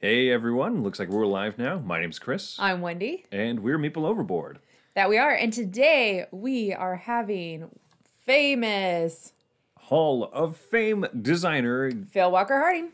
Hey everyone, looks like we're live now. My name's Chris, I'm Wendy. and we're Meeple Overboard. That we are. And today we are having famous Hall of Fame designer Phil Walker Harding.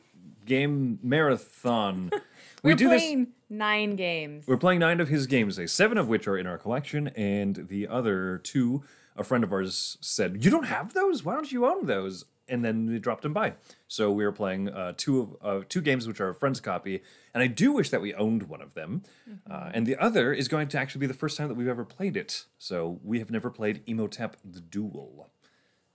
game marathon. we We're do this. playing nine games. We're playing nine of his games today, seven of which are in our collection, and the other two, a friend of ours said, "You don't have those? Why don't you own those?" And then we dropped them by. So we are playing uh, two of uh, two games which are a friend's copy, and I do wish that we owned one of them. Uh, and the other is going to actually be the first time that we've ever played it. So we have never played Imhotep the Duel.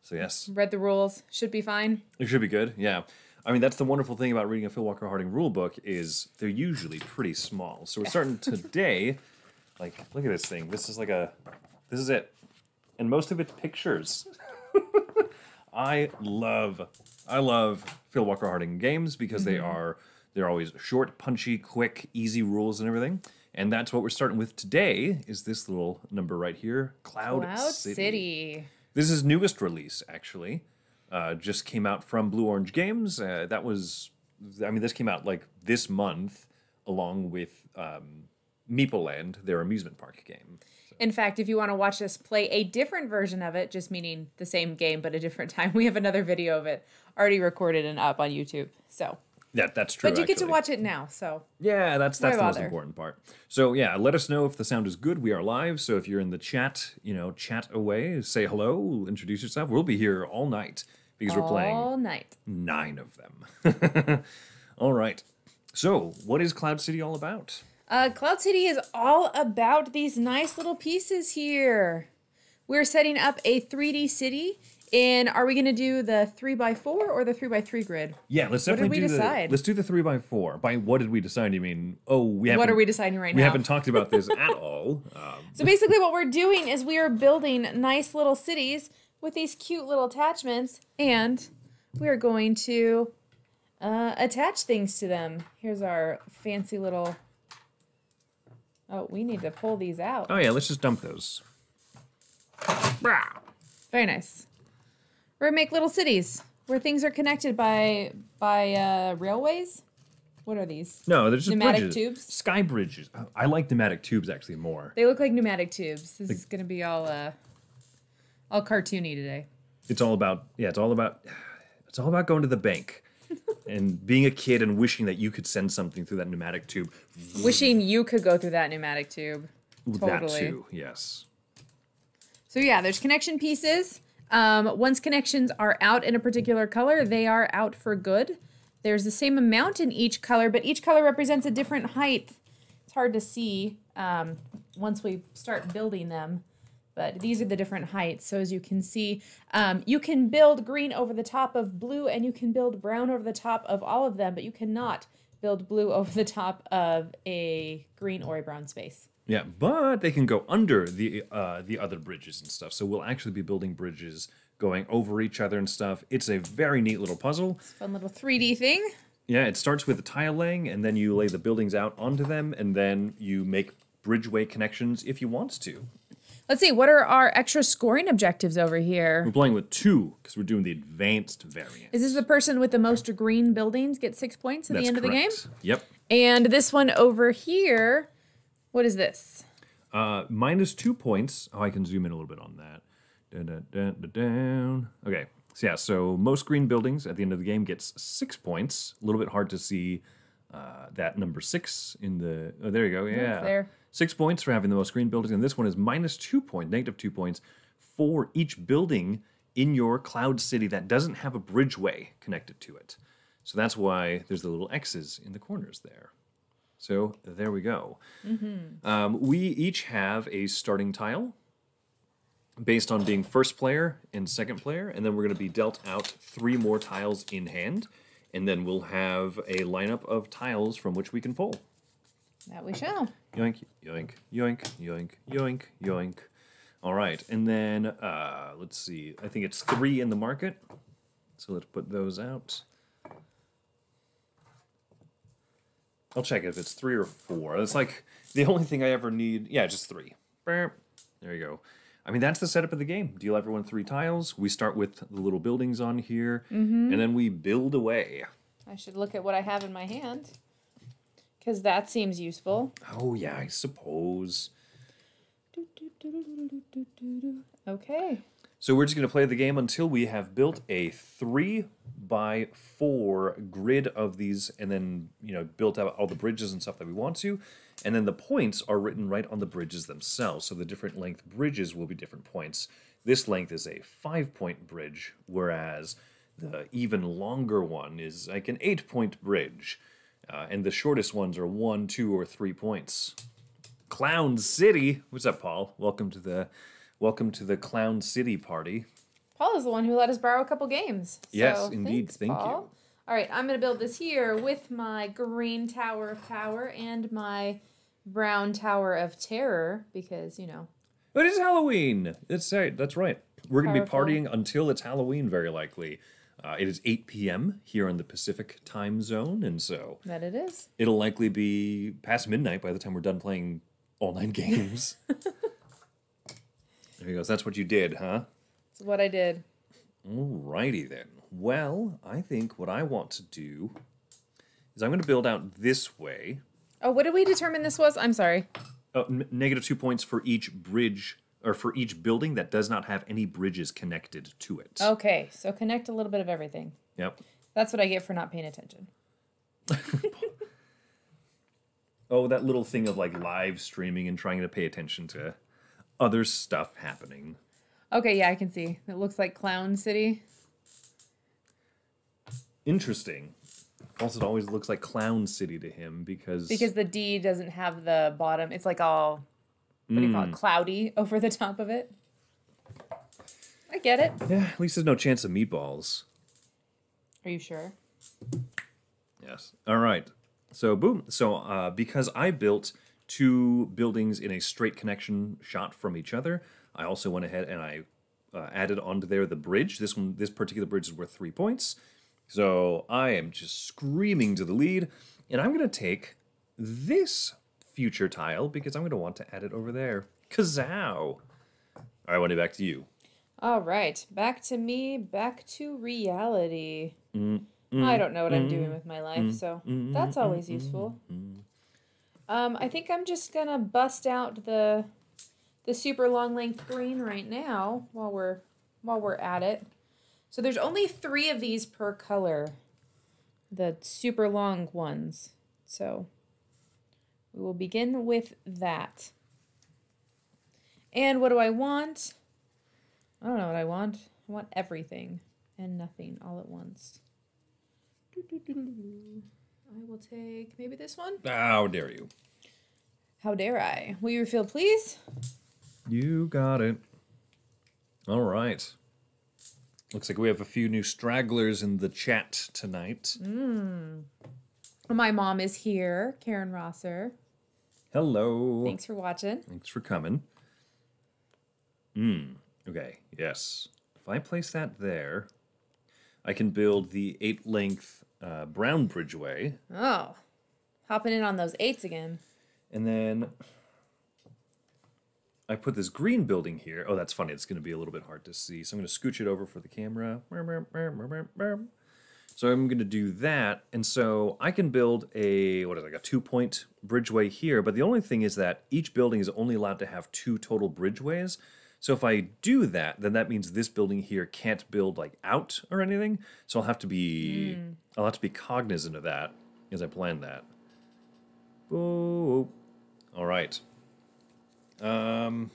So yes, Read the rules. Should be fine. it should be good. Yeah. I mean, that's the wonderful thing about reading a Phil Walker Harding rule book is they're usually pretty small. So we're starting today. Like, look at this thing. This is like a, this is it, and most of it's pictures. I love, I love Phil Walker Harding games because they are they're always short, punchy, quick, easy rules and everything. And that's what we're starting with today. Is this little number right here, Cloud, Cloud City. City. This is newest release, actually. Uh, just came out from Blue Orange Games. Uh, that was, I mean, this came out like this month, along with um, Meeple Land, their amusement park game. In fact, if you want to watch us play a different version of it, just meaning the same game but a different time, we have another video of it already recorded and up on YouTube. So, Yeah, that's true. but you get to watch it now. So, Yeah, that's that's Why the most important part. So yeah, let us know if the sound is good. We are live, so if you're in the chat, you know, chat away, say hello, introduce yourself. We'll be here all night because we're playing all night. nine of them. all right. So, what is Cloud City all about? Uh, Cloud City is all about these nice little pieces here. We're setting up a 3D city. And are we going to do the 3x4 or the 3x3 grid? Yeah, let's What did definitely we do decide? the. Let's do the three by four. By what did we decide? You mean? Oh, we haven't. What are we deciding right We now? We haven't talked about this at all. Um, So basically, what we're doing is we are building nice little cities with these cute little attachments, and we are going to uh, attach things to them. Here's our fancy little. Oh, we need to pull these out. oh yeah, let's just dump those. Brah. Very nice. We're gonna make little cities where things are connected by by uh, railways. What are these? No, they're just Pneumatic bridges. tubes? Sky bridges. Oh, I like pneumatic tubes actually more. They look like pneumatic tubes. This is gonna be all uh, all cartoony today. It's all about yeah. It's all about it's all about going to the bank and being a kid and wishing that you could send something through that pneumatic tube. Wishing you could go through that pneumatic tube. That too. Yes. So yeah, there's connection pieces. Um, once connections are out in a particular color, they are out for good. There's the same amount in each color, but each color represents a different height. It's hard to see um, once we start building them, but these are the different heights. So as you can see, um, you can build green over the top of blue, and you can build brown over the top of all of them, but you cannot build blue over the top of a green or a brown space. Yeah, but they can go under the uh, the other bridges and stuff. So we'll actually be building bridges going over each other and stuff. It's a very neat little puzzle. Fun little 3D thing. Yeah, it starts with the tile laying, and then you lay the buildings out onto them, and then you make bridgeway connections if you want to. Let's see, what are our extra scoring objectives over here? We're playing with two because we're doing the advanced variant. Is this the person with the most green buildings get six points at That's the end of the game? correct. Yep. And this one over here, what is this? Uh, minus two points. Oh, I can zoom in a little bit on that. Dun, dun, dun, dun. Okay. So yeah, so most green buildings at the end of the game gets six points. A little bit hard to see uh, that number six in the. Oh, there you go. Yeah. there. Six points for having the most green buildings, and this one is minus two points, point, negative two points for each building in your cloud city that doesn't have a bridgeway connected to it. So that's why there's the little X's in the corners there. So there we go. Um, we each have a starting tile based on being first player and second player, and then we're going to be dealt out three more tiles in hand, and then we'll have a lineup of tiles from which we can pull. That we shall. Yoink, yoink, yoink, yoink, yoink, yoink. All right, and then uh, let's see. I think it's three in the market, so let's put those out. I'll check if it's three or four. It's like the only thing I ever need. Yeah, just three. There you go. I mean, that's the setup of the game. Deal everyone three tiles. We start with the little buildings on here, and then we build away. I should look at what I have in my hand. Because that seems useful. Oh yeah, I suppose. Okay. So we're just going to play the game until we have built a three by four grid of these, and then you know built out all the bridges and stuff that we want to, and then the points are written right on the bridges themselves. So the different length bridges will be different points. This length is a five point bridge, whereas the even longer one is like an eight point bridge, uh, and the shortest ones are one, two, or three points. Clown City. What's up, Paul? Welcome to the welcome to the Clown City party. Paul is the one who let us borrow a couple games. Yes, So, indeed. thanks, Thank you. All right, I'm going to build this here with my green tower of power and my brown tower of terror because, you know, But it's Halloween. That's right. That's right. We're going to be partying until it's Halloween, very likely. Uh, it is 8 p.m. here in the Pacific time zone, and so that it is. it'll likely be past midnight by the time we're done playing all nine games. there he goes. That's what you did, huh? That's what I did. Alrighty then. Well, I think what I want to do is I'm going to build out this way. Oh, what did we determine this was? I'm sorry. Oh, negative two points for each bridge or for each building that does not have any bridges connected to it. Okay, so connect a little bit of everything. Yep. That's what I get for not paying attention. Oh, that little thing of like live streaming and trying to pay attention to other stuff happening. Okay, yeah, I can see. It looks like Clown City. Interesting. Also, it always looks like Clown City to him because Because the D doesn't have the bottom. It's like all, what do you Mm. call it, cloudy over the top of it. I get it. yeah, at least there's no chance of meatballs. Are you sure? Yes. All right. So boom. So uh, because I built two buildings in a straight connection shot from each other, I also went ahead and I uh, added onto there the bridge. This one, this particular bridge is worth three points. So I am just screaming to the lead, and I'm gonna take this future tile because I'm gonna want to add it over there. Kazow! All right, Wendy, back to you. All right, back to me, back to reality. Mm, I don't know what I'm doing mm-hmm. with my life, mm-hmm. so that's always useful. Um, I think I'm just gonna bust out the the super long length green right now while we're while we're at it. So there's only three of these per color, the super long ones. So we will begin with that. And what do I want? I don't know what I want. I want everything and nothing all at once. I will take maybe this one. How dare you? How dare I? Will you refill, please? You got it. All right. Looks like we have a few new stragglers in the chat tonight. Hmm. My mom is here, Karen Rosser. Hello. Thanks for watching. Thanks for coming. Hmm. Okay. Yes. If I place that there, I can build the eight length uh, brown bridgeway, Oh, hopping in on those eights again. and then I put this green building here. Oh, that's funny. It's going to be a little bit hard to see, so I'm going to scooch it over for the camera. So I'm going to do that, and so I can build a what is it, like a two point bridgeway here. But the only thing is that each building is only allowed to have two total bridgeways. So if I do that, then that means this building here can't build like out or anything. So I'll have to be I'll have to be cognizant of that as I plan that. Oh, all right. Um,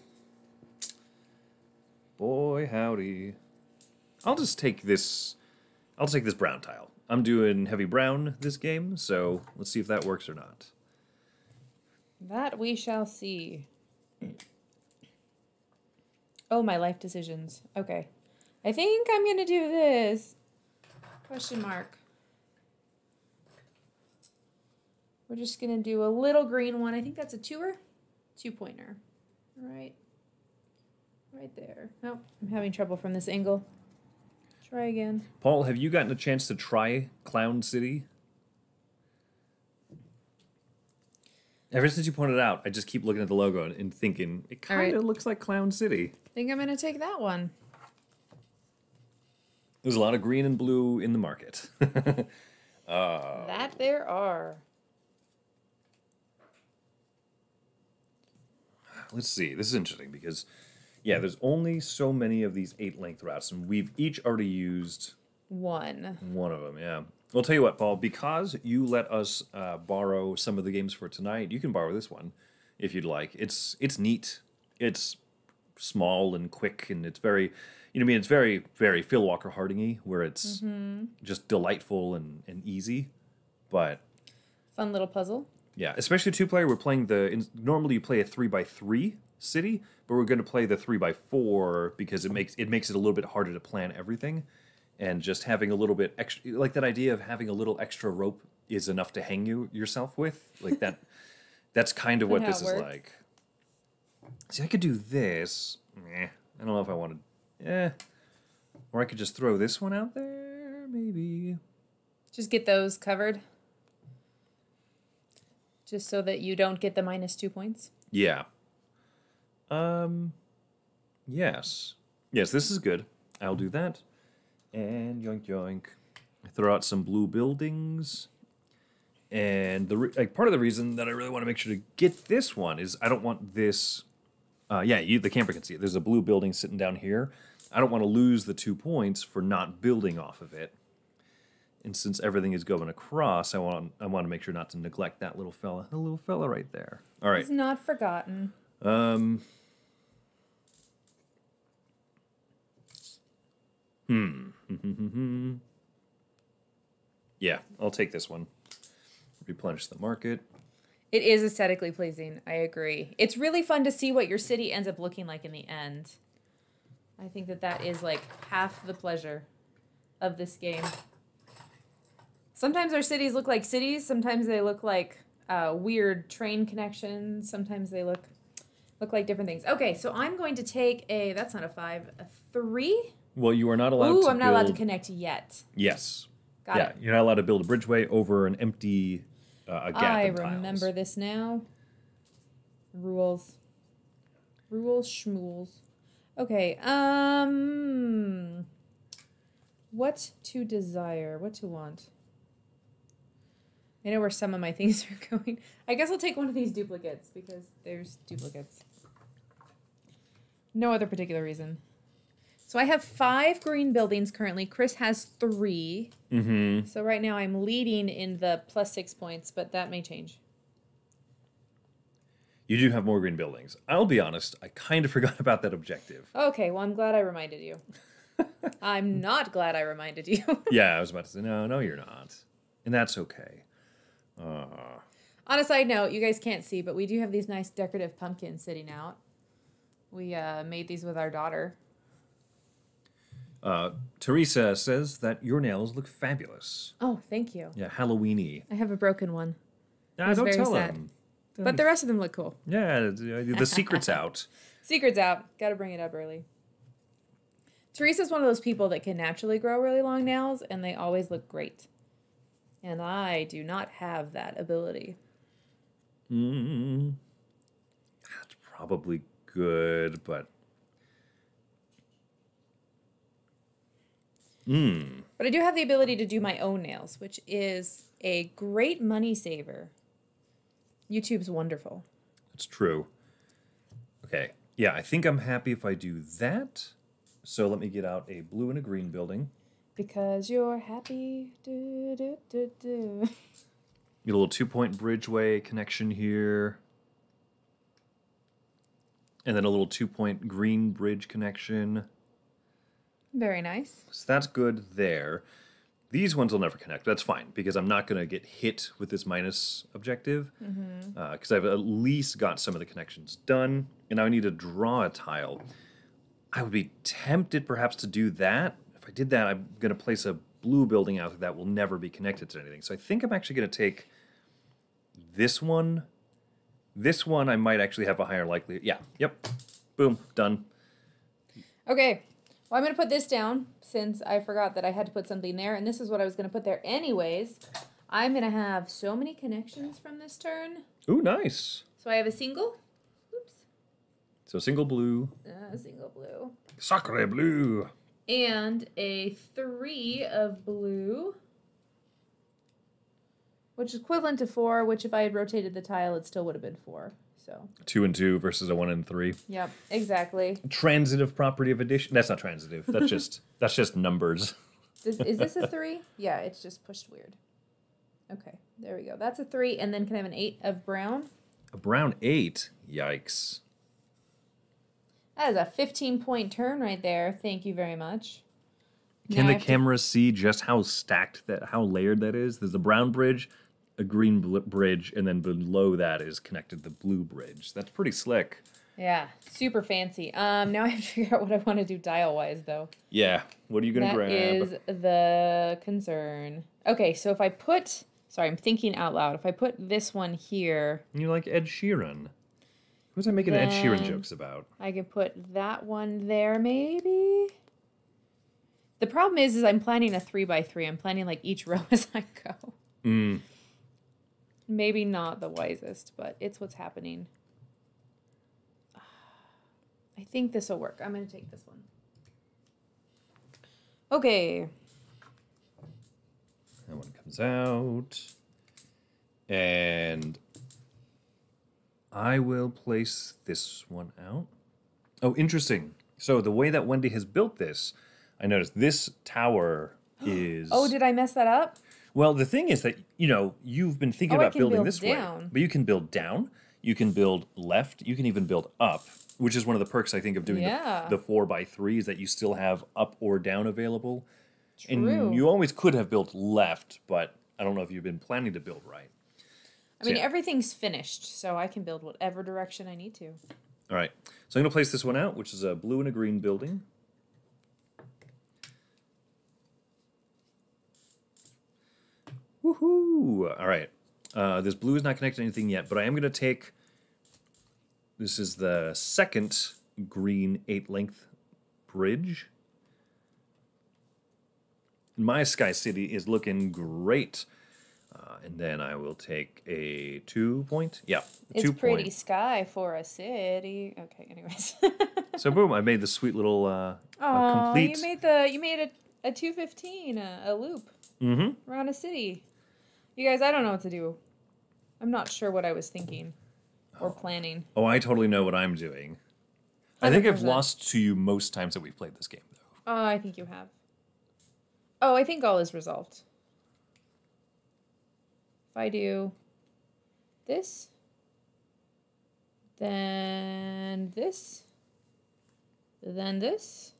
boy howdy. I'll just take this. I'll take this brown tile. I'm doing heavy brown this game, so let's see if that works or not. That we shall see. Oh, my life decisions. Okay. I think I'm going to do this. Question mark. We're just going to do a little green one. I think that's a twoer. Two pointer. Right. Right there. Nope. I'm having trouble from this angle. Try again. Paul, have you gotten a chance to try Clown City? Ever since you pointed out, I just keep looking at the logo and, and thinking it kind of right. looks like Clown City. I think I'm gonna take that one. There's a lot of green and blue in the market. uh, that there are. Let's see. This is interesting because yeah, there's only so many of these eight length routes, and we've each already used One. one of them. Yeah. I'll tell you what, Paul. Because you let us uh, borrow some of the games for tonight, you can borrow this one if you'd like. It's it's neat. It's small and quick, and it's very, you know, what I mean, it's very very Phil Walker Hardingy, where it's just delightful and and easy, but Fun little puzzle. yeah, especially two player. We're playing the in, normally you play a three by three city, but we're going to play the three by four because it makes it makes it a little bit harder to plan everything, and just having a little bit extra, like that idea of having a little extra rope is enough to hang you yourself with, like that. that's kind of what this is works. like. See, I could do this. Meh, I don't know if I wanted. Eh, or I could just throw this one out there, maybe. Just get those covered. Just so that you don't get the minus two points. Yeah. Um. Yes. Yes, this is good. I'll do that. And yoink yoink. Throw out some blue buildings. And the like part of the reason that I really want to make sure to get this one is I don't want this. Uh, yeah, you, the camper can see it. There's a blue building sitting down here. I don't want to lose the two points for not building off of it. And since everything is going across, I want I want to make sure not to neglect that little fella. The little fella right there. All right. It's not forgotten. Um. Hmm. yeah, I'll take this one. Replenish the market. It is aesthetically pleasing. I agree. It's really fun to see what your city ends up looking like in the end. I think that that is like half the pleasure of this game. Sometimes our cities look like cities. Sometimes they look like uh, weird train connections. Sometimes they look look like different things. Okay, so I'm going to take a. That's not a five. A three. Well, you are not allowed Ooh, to I'm not allowed to connect yet. Yes. Got yeah, it. you're not allowed to build a bridgeway over an empty uh, a gap I in tiles. remember this now. Rules. Rules schmools. Okay, um what to desire, what to want. I know where some of my things are going. I guess I'll take one of these duplicates because there's duplicates. No other particular reason. So I have five green buildings currently. Chris has three. Mm-hmm. So right now I'm leading in the plus six points, but that may change. You do have more green buildings. I'll be honest, I kind of forgot about that objective. Okay, well I'm glad I reminded you. I'm not glad I reminded you. yeah, I was about to say, no, no, you're not. And that's okay. Uh, On a side note, you guys can't see, but we do have these nice decorative pumpkins sitting out. We uh, made these with our daughter. uh, Teresa says that your nails look fabulous. Oh, thank you. Yeah, Halloweeny. I have a broken one, Nah, don't very tell sad. them. but the rest of them look cool. Yeah, the the secret's out. Secret's out. Got to bring it up early. Teresa's one of those people that can naturally grow really long nails, and they always look great. And I do not have that ability. Mm, that's probably good, but mm, But I do have the ability to do my own nails, which is a great money saver. YouTube's wonderful. that's true. Okay, yeah, I think I'm happy if I do that. So let me get out a blue and a green building. Because you're happy. Do, do, do, do. Get a little two point bridgeway connection here. And then a little two point green bridge connection. Very nice. So that's good there. These ones will never connect. That's fine because I'm not going to get hit with this minus objective mm-hmm. uh, because I've at least got some of the connections done. And now I need to draw a tile. I would be tempted perhaps to do that. If I did that, I'm going to place a blue building out that will never be connected to anything. So I think I'm actually going to take this one. This one I might actually have a higher likelihood. Yeah, yep. Boom, done. Okay. Well, I'm going to put this down since I forgot that I had to put something there. And this is what I was going to put there anyways. I'm going to have so many connections from this turn. Ooh, nice. So I have a single. Oops. So single blue. Uh, single blue. Sacre bleu. and a three of blue, which is equivalent to four. Which, if I had rotated the tile, it still would have been four. So, Two and two versus a one and three. yep, exactly. Transitive property of addition. That's not transitive. That's just that's just numbers. This, is this a three? Yeah, it's just pushed weird. Okay, there we go. That's a three. And then can I have an eight of brown? A brown eight. Yikes. That is a 15 point turn right there. Thank you very much. Can Now the have to- camera see just how stacked that, how layered that is? There's a brown bridge, a green bl- bridge, and then below that is connected the blue bridge. That's pretty slick. Yeah, super fancy. Um, now I have to figure out what I want to do dial wise though. Yeah. What are you gonna That grab? is the concern. Okay, so if I put, sorry, I'm thinking out loud. If I put this one here, You like Ed Sheeran? Who's I making Ed Sheeran jokes about? I could put that one there maybe. The problem is, is I'm planning a three by three. I'm planning like each row as I go. Mm. Maybe not the wisest, but it's what's happening. I think this will work. I'm going to take this one. Okay. That one comes out. And I will place this one out. Oh, interesting. So the way that Wendy has built this, I noticed this tower oh, is Oh, did I mess that up? Well, the thing is that, you know, you've been thinking Oh, about building build this down. way. But you can build down, you can build left, you can even build up, which is one of the perks I think of doing Yeah. the, the four by three is that you still have up or down available. True. And you always could have built left, but I don't know if you've been planning to build right. I mean, yeah. everything's finished, so I can build whatever direction I need to. All right. So I'm going to place this one out, which is a blue and a green building. Woohoo! All right. Uh, this blue is not connected to anything yet, but I am going to take. This is the second green eight length bridge. My Sky City is looking great. Uh, and then I will take a two point. Yeah, It's two pretty point. sky for a city. Okay, anyways. So boom, I made the sweet little uh, Oh, you made the you made a, a 215 a, a loop mm-hmm. around a city. You guys, I don't know what to do. I'm not sure what I was thinking or oh. planning. Oh, I totally know what I'm doing. I think I've 100%. lost to you most times that we've played this game, though. Oh, I think you have. Oh, I think all is resolved. If I do this, then this, then this.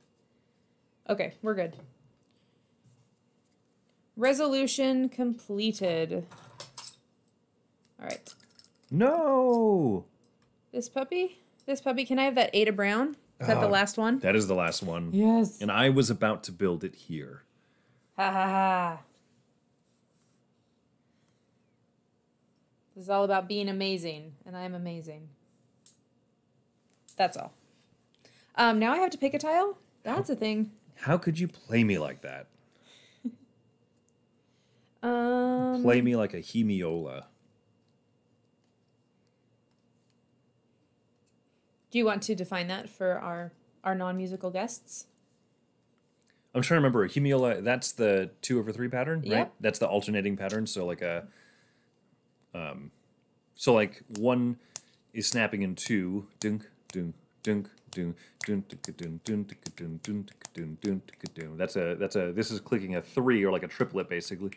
Okay, we're good. Resolution completed. All right. No, This puppy? This puppy, can I have that Ada Brown? Is that the Oh, last one? that is the last one. Yes. And I was about to build it here. Ha ha ha. This is all about being amazing, and I am amazing. That's all. Um, now I have to pick a tile? That's a thing. How could you play me like that? Um, Play me like a hemiola. do you want to define that for our, our non musical guests? I'm trying to remember. Hemiola, that's the two over three pattern, right? Yep. That's the alternating pattern. So like a, um, so like one is snapping in two. Dunk, dunk, dunk, dunk, dunk, dunk, dunk, dunk, dunk, dunk, dunk, dunk, dunk, dunk. That's a that's a this is clicking a three or like a triplet basically.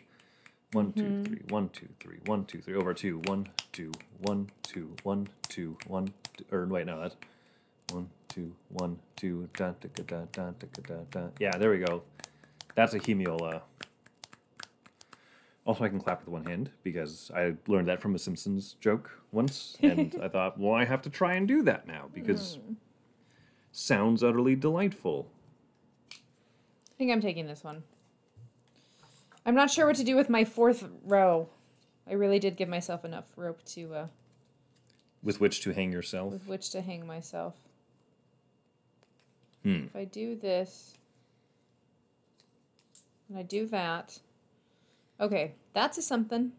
One, two, hmm. three, one, two, three, one, two, three, over two, one, two, one, two, one, two, one, two, or wait, no, that's one, two, one, two, da, da, da, da, da, da, da. Yeah, there we go. That's a hemiola. Also, I can clap with one hand because I learned that from a Simpsons joke once, and I thought, well, I have to try and do that now because mm. sounds utterly delightful. I think I'm taking this one. I'm not sure what to do with my fourth row. I really did give myself enough rope to uh, With which to hang yourself. with which to hang myself. Hmm. If I do this, and I do that, okay, that's a something.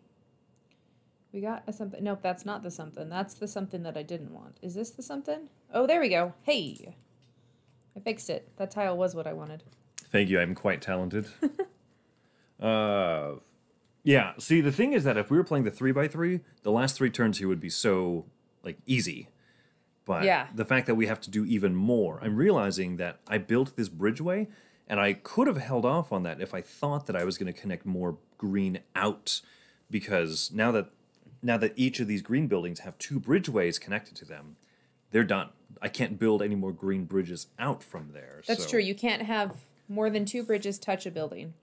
We got a something. Nope, that's not the something. That's the something that I didn't want. Is this the something? Oh, there we go. Hey, I fixed it. That tile was what I wanted. Thank you. I'm quite talented. uh, yeah. See, the thing is that if we were playing the three by three, the last three turns here would be so like easy. But Yeah. the fact that we have to do even more, I'm realizing that I built this bridgeway and I could have held off on that if I thought that I was going to connect more green out because now that now that each of these green buildings have two bridgeways connected to them, they're done. I can't build any more green bridges out from there. That's so- true. You can't have more than two bridges touch a building.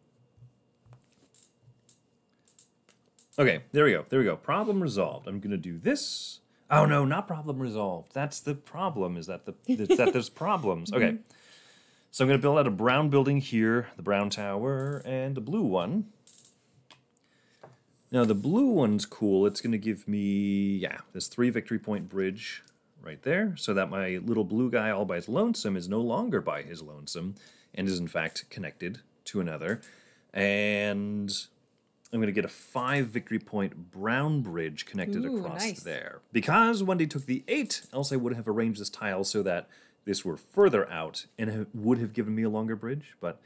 Okay, there we go. There we go. Problem resolved. I'm gonna do this. Oh no, not problem resolved. That's the problem. Is that the is that there's problems? Okay. Mm-hmm. So I'm gonna build out a brown building here, the brown tower, and a blue one. Now the blue one's cool. It's gonna give me yeah, this three victory point bridge right there, so that my little blue guy all by his lonesome is no longer by his lonesome, and is in fact connected to another. And I'm going to get a five victory point brown bridge connected Ooh, across nice. there. Because Wendy took the eight, else I would have arranged this tile so that this were further out and it would have given me a longer bridge. But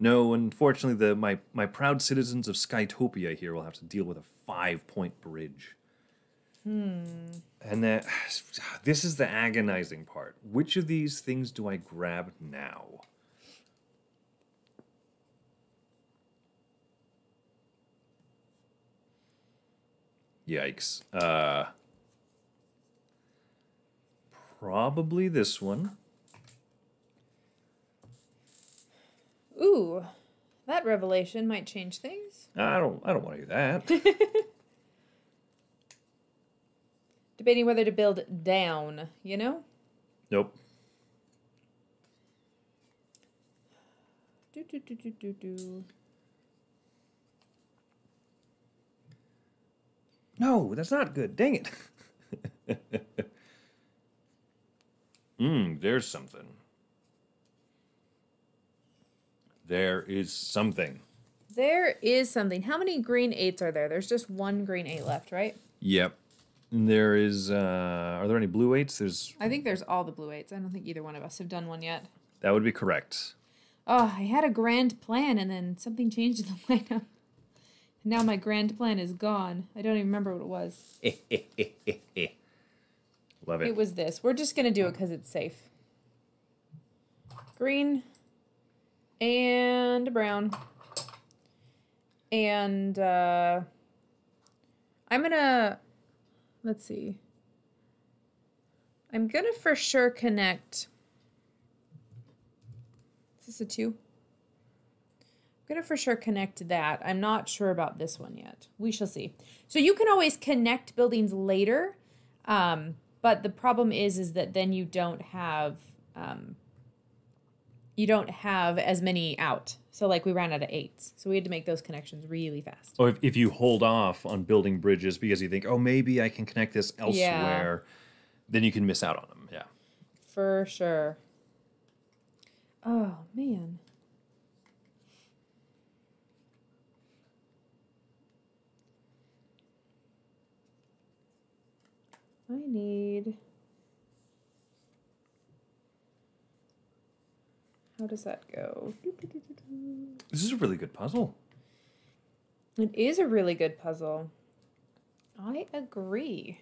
no, unfortunately, the my, my proud citizens of Skytopia here will have to deal with a five point bridge. Hmm. And that this is the agonizing part. Which of these things do I grab now? Yikes. Uh, probably this one. Ooh, that revelation might change things. I don't. I don't want to do that. Debating whether to build down, you know? nope. Do, do, do, do, do, do. No, that's not good. Dang it. Hmm. there's something. There is something. There is something. How many green eights are there? There's just one green eight left, right? Yep. And there is. Uh, are there any blue eights? There's. I think there's all the blue eights. I don't think either one of us have done one yet. That would be correct. Oh, I had a grand plan and then something changed in the lineup. Now my grand plan is gone. I don't even remember what it was. Love it. It was this. We're just gonna do it because it's safe. Green and brown. And uh I'm gonna let's see. I'm gonna for sure connect. Is this a two? I'm gonna for sure connect that. I'm not sure about this one yet. We shall see. So you can always connect buildings later. Um, but the problem is is that then you don't have um, you don't have as many out. So like we ran out of eights. So we had to make those connections really fast. Or if, if you hold off on building bridges because you think, oh, maybe I can connect this elsewhere, then you can miss out on them. Yeah. For sure. Oh man. I need. How does that go? This is a really good puzzle. It is a really good puzzle. I agree.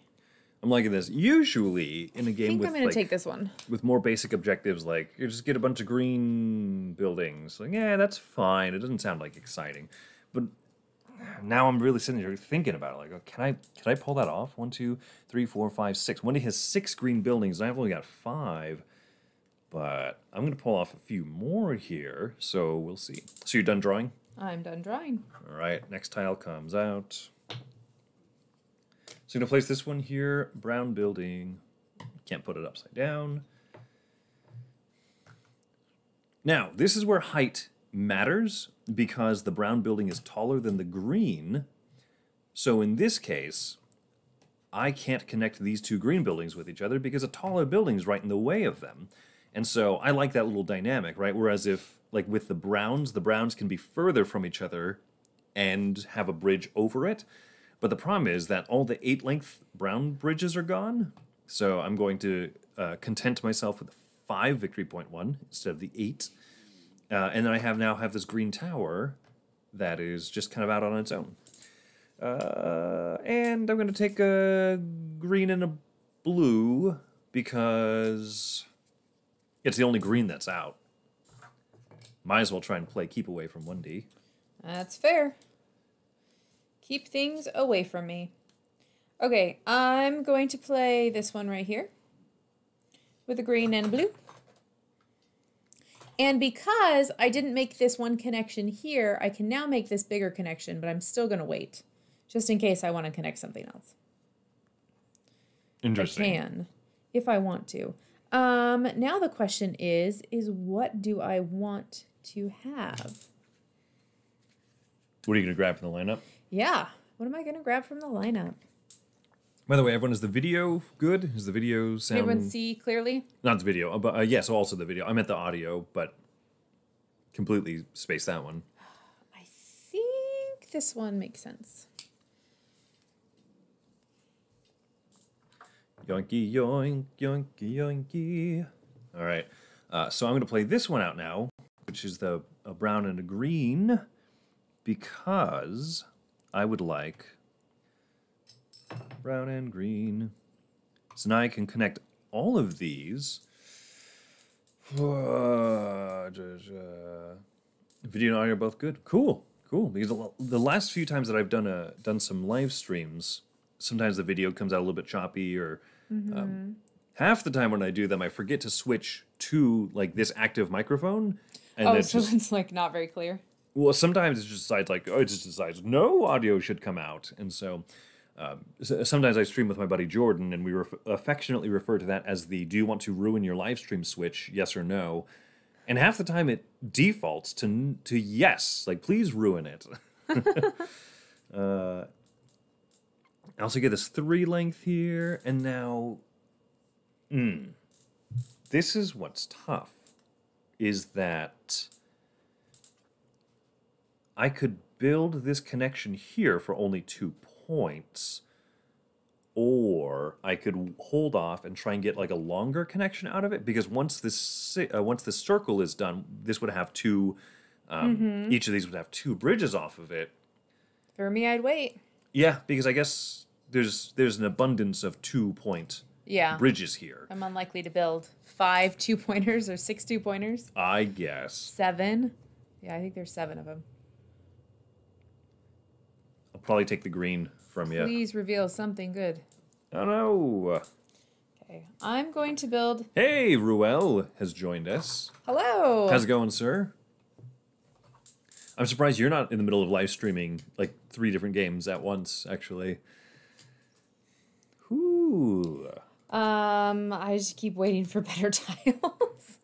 I'm liking this. Usually in a game think with I'm going like, to take this one. with more basic objectives, like you just get a bunch of green buildings. Like, yeah, that's fine. It doesn't sound like exciting, but now I'm really sitting here thinking about it. Like, oh, can I can I pull that off? One, two, three, four, five, six. Wendy has six green buildings. and I've only got five, but I'm gonna pull off a few more here. So we'll see. So you're done drawing. I'm done drawing. All right, next tile comes out. So I'm gonna place this one here, brown building. Can't put it upside down. Now, this is where height matters because the brown building is taller than the green. So in this case, I can't connect these two green buildings with each other because a taller building is right in the way of them. And so I like that little dynamic, right? Whereas if, like with the browns, the browns can be further from each other and have a bridge over it. But the problem is that all the eight length brown bridges are gone. So I'm going to uh, content myself with five victory point one instead of the eight. Uh, and then I have now have this green tower that is just kind of out on its own. Uh, and I'm going to take a green and a blue because it's the only green that's out. Might as well try and play keep away from Wendy. That's fair. Keep things away from me. Okay, I'm going to play this one right here with a green and blue. And because I didn't make this one connection here, I can now make this bigger connection, but I'm still going to wait just in case I want to connect something else. Interesting. I can if I want to. Um, now the question is, is what do I want to have? What are you going to grab from the lineup? Yeah. What am I going to grab from the lineup? By the way, everyone, is the video good? Is the video sound? Can everyone see clearly? Not the video, but uh, yes, also the video. I meant the audio, but completely spaced that one. I think this one makes sense. Yoinky, yoink, yoinky, yoinky. All right. Uh, so I'm going to play this one out now, which is the a brown and a green, because I would like brown and green. So now I can connect all of these. Video and audio are both good. Cool, cool. Because the, last few times that I've done a done some live streams, sometimes the video comes out a little bit choppy, or um, half the time when I do them, I forget to switch to like this active microphone, and oh, so just it's like not very clear. well, sometimes it just decides like, oh, it just decides no audio should come out, and so um, sometimes I stream with my buddy Jordan, and we ref- affectionately refer to that as the "Do you want to ruin your live stream switch? Yes or no?" And half the time it defaults to to yes, like please ruin it. uh, I also get this three length here, and now, mm, this is what's tough, is that. I could build this connection here for only two points, or I could hold off and try and get like a longer connection out of it because once this uh, once this circle is done, this would have two. Um, Each of these would have two bridges off of it. For me, I'd wait. Yeah, because I guess there's there's an abundance of two point Yeah. bridges here. I'm unlikely to build five two pointers or six two pointers. I guess Seven. Yeah, I think there's seven of them. I'll probably take the green from you. Please reveal something good. I don't know. Okay. I'm going to build. Hey, Ruel has joined us. Hello. How's it going, sir? I'm surprised you're not in the middle of live streaming like three different games at once, actually. Ooh. Um, I just keep waiting for better tiles.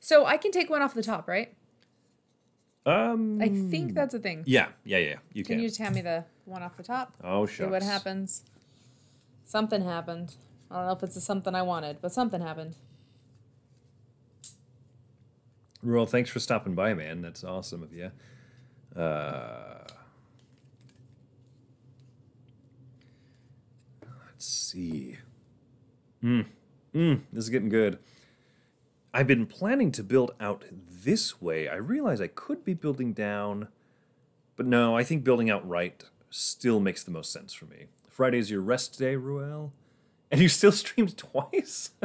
so I can take one off the top, right? Um. I think that's a thing. Yeah, yeah, yeah. You Can can. you just hand me the one off the top? oh, See what happens. Something happened. I don't know if it's the something I wanted, but something happened. Ruel, thanks for stopping by, man. That's awesome of you. Uh, let's see. Mm, mm, this is getting good. I've been planning to build out this way. I realize I could be building down, but no, I think building out right still makes the most sense for me. Friday's your rest day, Ruel, and you still streamed twice.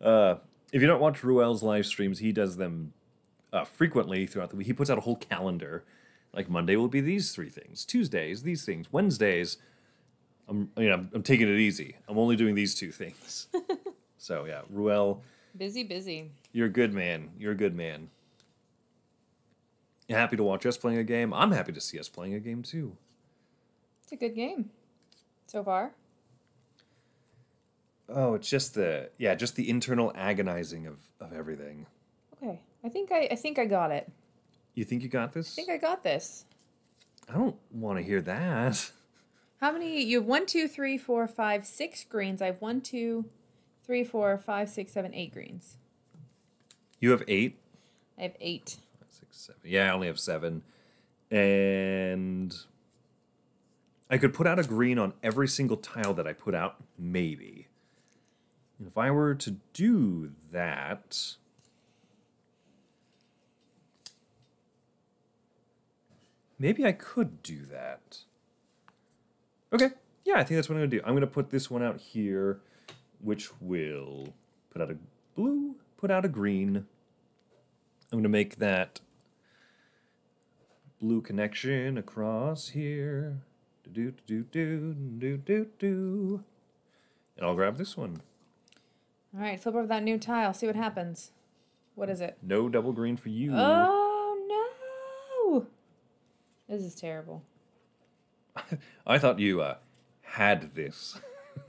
Uh, if you don't watch Ruel's live streams, he does them uh, frequently throughout the week. He puts out a whole calendar. Like Monday will be these three things, Tuesdays these things, Wednesdays. I'm you know I'm, I'm taking it easy. I'm only doing these two things. so yeah, Ruel, Busy, busy. you're a good man. You're a good man. Happy to watch us playing a game. I'm happy to see us playing a game too. It's a good game so far. Oh, it's just the yeah, just the internal agonizing of of everything. Okay. I think I, I think I got it. You think you got this? I think I got this. I don't want to hear that. How many? You have one, two, three, four, five, six greens. I have one, two, three, four, five, six, seven, eight greens. You have eight, I have eight. Seven. Yeah, I only have seven. And I could put out a green on every single tile that I put out, maybe. And if I were to do that. Maybe I could do that. Okay. Yeah, I think that's what I'm gonna do. I'm gonna put this one out here, which will put out a blue, put out a green. I'm gonna make that blue connection across here. Do do do do do do. do. And I'll grab this one. All right, flip over that new tile. See what happens. What is it? No double green for you. Oh no! This is terrible. I thought you uh, had this.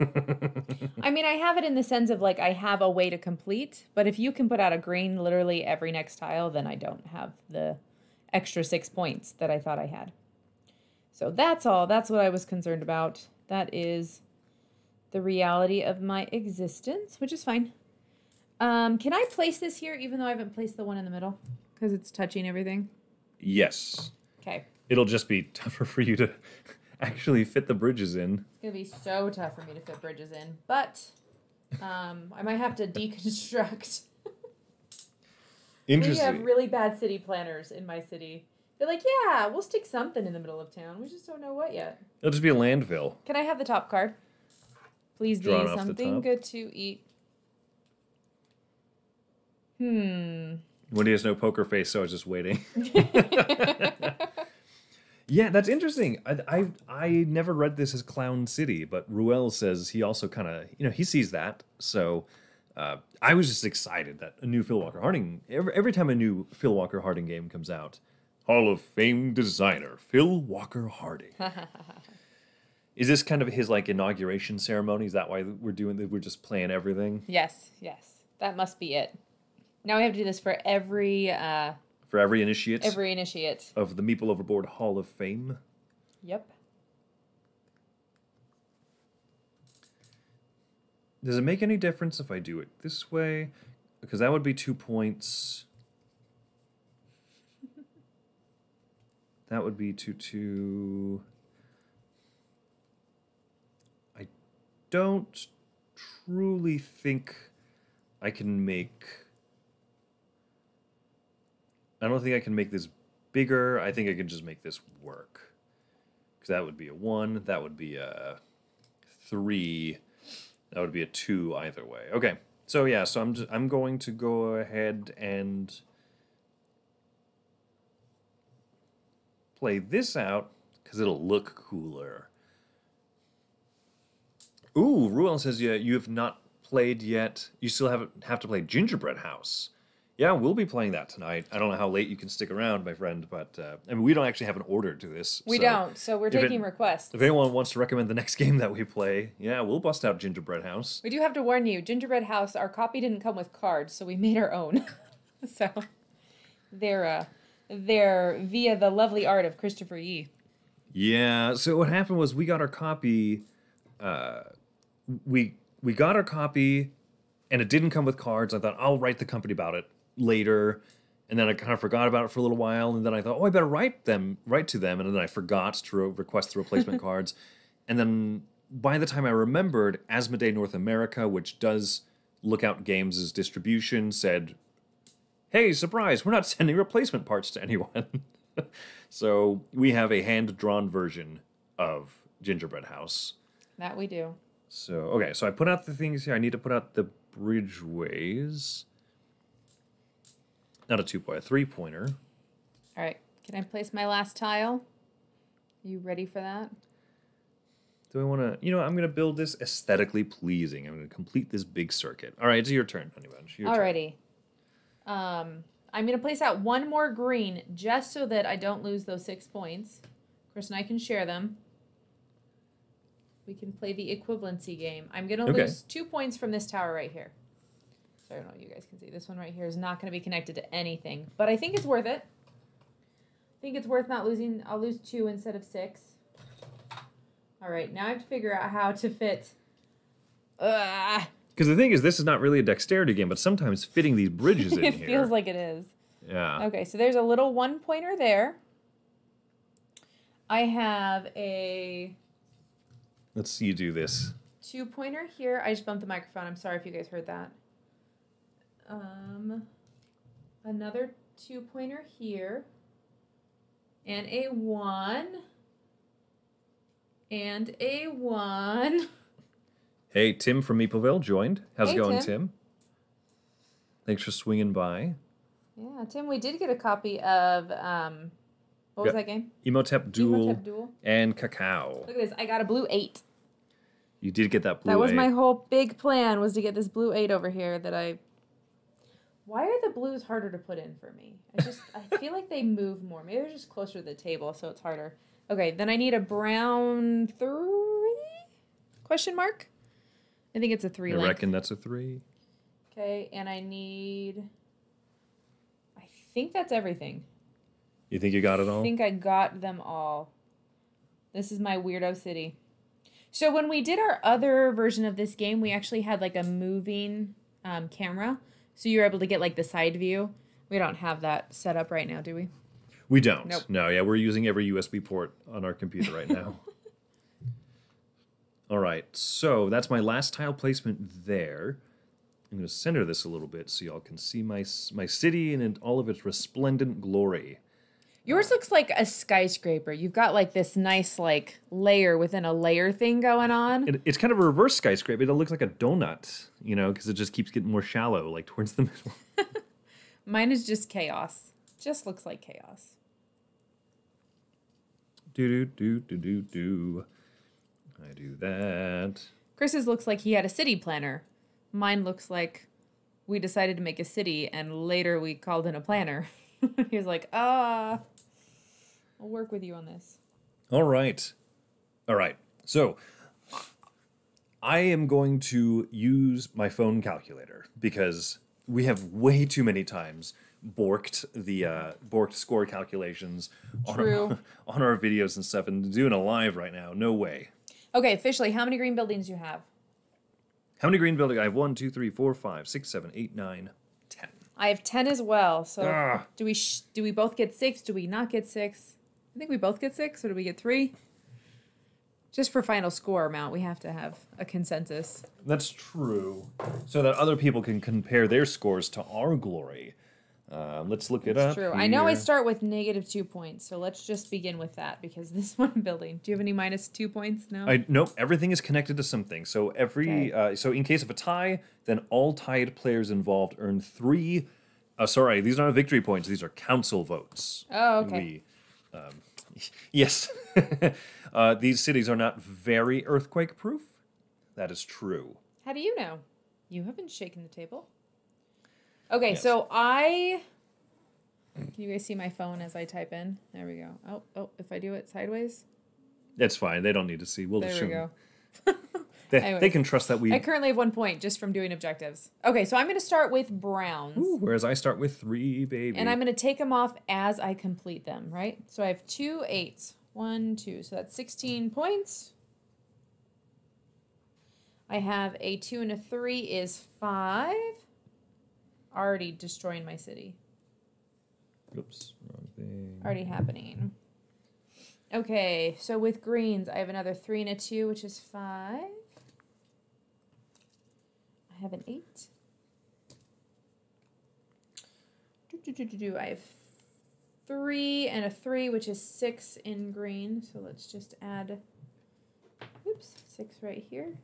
I mean, I have it in the sense of like I have a way to complete, but if you can put out a green literally every next tile, then I don't have the extra six points that I thought I had. So that's all. That's what I was concerned about. That is the reality of my existence, which is fine. Um, can I place this here even though I haven't placed the one in the middle? Because it's touching everything. yes. Okay. It'll just be tougher for you to actually fit the bridges in. It's gonna be so tough for me to fit bridges in, but um, I might have to deconstruct. We have really bad city planners in my city. They're like, yeah, we'll stick something in the middle of town. We just don't know what yet. It'll just be a landfill. Can I have the top card? Please be Drawn off the something top. good to eat. Hmm. When he has no poker face, so I was just waiting. yeah, that's interesting. I, I I never read this as Clown City, but Ruel says he also kind of you know he sees that. So uh, I was just excited that a new Phil Walker Harding. Every, every time a new Phil Walker Harding game comes out, Hall of Fame designer Phil Walker Harding. Is this kind of his like inauguration ceremony? Is that why we're doing that? We're just playing everything Yes, yes. That must be it. Now we have to do this for every uh for every initiate every initiate. of the Meeple Overboard Hall of Fame. Yep. Does it make any difference if I do it this way? Because that would be two points. That would be two two. I don't truly think I can make. I don't think I can make this bigger. I think I can just make this work. Because that would be a one. That would be a three. That would be a two either way. Okay. So yeah, so I'm just, I'm going to go ahead and play this out because it'll look cooler. Ooh, Ruel says yeah, you have not played yet. You still have have to play Gingerbread House. Yeah, we'll be playing that tonight. I don't know how late you can stick around, my friend, but uh, I mean we don't actually have an order to this. We so don't, so we're if it- taking requests. If anyone wants to recommend the next game that we play, yeah, we'll bust out Gingerbread House. We do have to warn you, Gingerbread House, our copy didn't come with cards, so we made our own. so they're uh they're via the lovely art of Christopher Yee. Yeah. So what happened was we got our copy. Uh, we we got our copy, and it didn't come with cards. I thought I'll write the company about it later, and then I kind of forgot about it for a little while, and then I thought, oh, I better write them, write to them, and then I forgot to re- request the replacement cards, and then by the time I remembered, Asmodee North America, which does Lookout Games' distribution, said, "Hey, surprise! We're not sending replacement parts to anyone." so we have a hand-drawn version of Gingerbread House. That we do. So okay, so I put out the things here. I need to put out the bridgeways. Not a two point, a three pointer. All right. Can I place my last tile? You ready for that? Do I want to? You know, I'm going to build this aesthetically pleasing. I'm going to complete this big circuit. All right, it's your turn, Honey Bunch. Your turn. Alrighty. Um, I'm gonna place out one more green just so that I don't lose those six points. Chris and I can share them. We can play the equivalency game. I'm gonna Okay. lose two points from this tower right here. I don't know if you guys can see. This one right here is not gonna be connected to anything, but I think it's worth it. I think it's worth not losing. I'll lose two instead of six. All right, now I have to figure out how to fit. Because the thing is, this is not really a dexterity game, but sometimes fitting these bridges in it here. feels like it is. yeah. Okay, so there's a little one pointer there. I have a Let's see you do this. two pointer here. I just bumped the microphone. I'm sorry if you guys heard that. Um, another two pointer here, and a one, And a one. Hey, Tim from Meepleville joined. How's Hey, it going, Tim. Tim? Thanks for swinging by. Yeah, Tim, we did get a copy of um what was that game? Imhotep Duel Imhotep Duel. and Cacao. Look at this. I got a blue eight. You did get that blue that was eight. my whole big plan was to get this blue eight over here that I why are the blues harder to put in for me? I just I feel like they move more. Maybe they're just closer to the table, so it's harder. Okay, then I need a brown three question mark. I think it's a three I length. reckon that's a three. Okay, and I need. I think that's everything. You think you got it all? I think I got them all. This is my weirdo city. So when we did our other version of this game, we actually had like a moving um, camera, so you're able to get like the side view. We don't have that set up right now, do we? We don't. Nope. No, yeah, we're using every USB port on our computer right now. All right, so that's my last tile placement there. I'm going to center this a little bit so y'all can see my my city in all of its resplendent glory. Yours looks like a skyscraper. You've got like this nice like layer within a layer thing going on. It, it's kind of a reverse skyscraper. It looks like a donut, you know, because it just keeps getting more shallow, like towards the middle. Mine is just chaos. Just looks like chaos. do do do do do do. I do that. Chris's looks like he had a city planner. Mine looks like we decided to make a city and later we called in a planner. he was like, ah, I'll work with you on this. All right. All right. So I am going to use my phone calculator because we have way too many times borked the uh, borked score calculations on our, on our videos and stuff and doing a live right now. No way. Okay, officially, how many green buildings do you have? How many green buildings? I have one, two, three, four, five, six, seven, eight, nine, ten. I have 10 as well. So Ah. do we sh- do we both get 6? Do we not get 6? I think we both get 6 or do we get 3? Just for final score amount, we have to have a consensus. That's true. So that other people can compare their scores to our glory. Uh, let's look it It's up. true. I know I start with negative 2 points, so let's just begin with that because this one building. Do you have any minus 2 points? No. I nope. Everything is connected to something. So every Okay. uh, so in case of a tie, then all tied players involved earn three. Uh, sorry, these aren't victory points. These are council votes. Oh, okay. We, um, yes, uh, these cities are not very earthquake proof. That is true. How do you know? You haven't shaken the table. Okay, Yes. so I. Can you guys see my phone as I type in? There we go. Oh, oh, if I do it sideways. That's fine. They don't need to see. We'll There assume we go. They, can trust that we. I currently have one point just from doing objectives. Okay, so I'm going to start with browns. Ooh, whereas I start with three, baby. And I'm going to take them off as I complete them, right? So I have two eights. One, two. So that's 16 points. I have a two and a three is five. Already destroying my city. Oops, wrong thing. Already happening. Okay, so with greens, I have another three and a two, which is five. Have an eight. Do, do, do, do, do. I have three and a three, which is six in green. So let's just add, oops, six right here.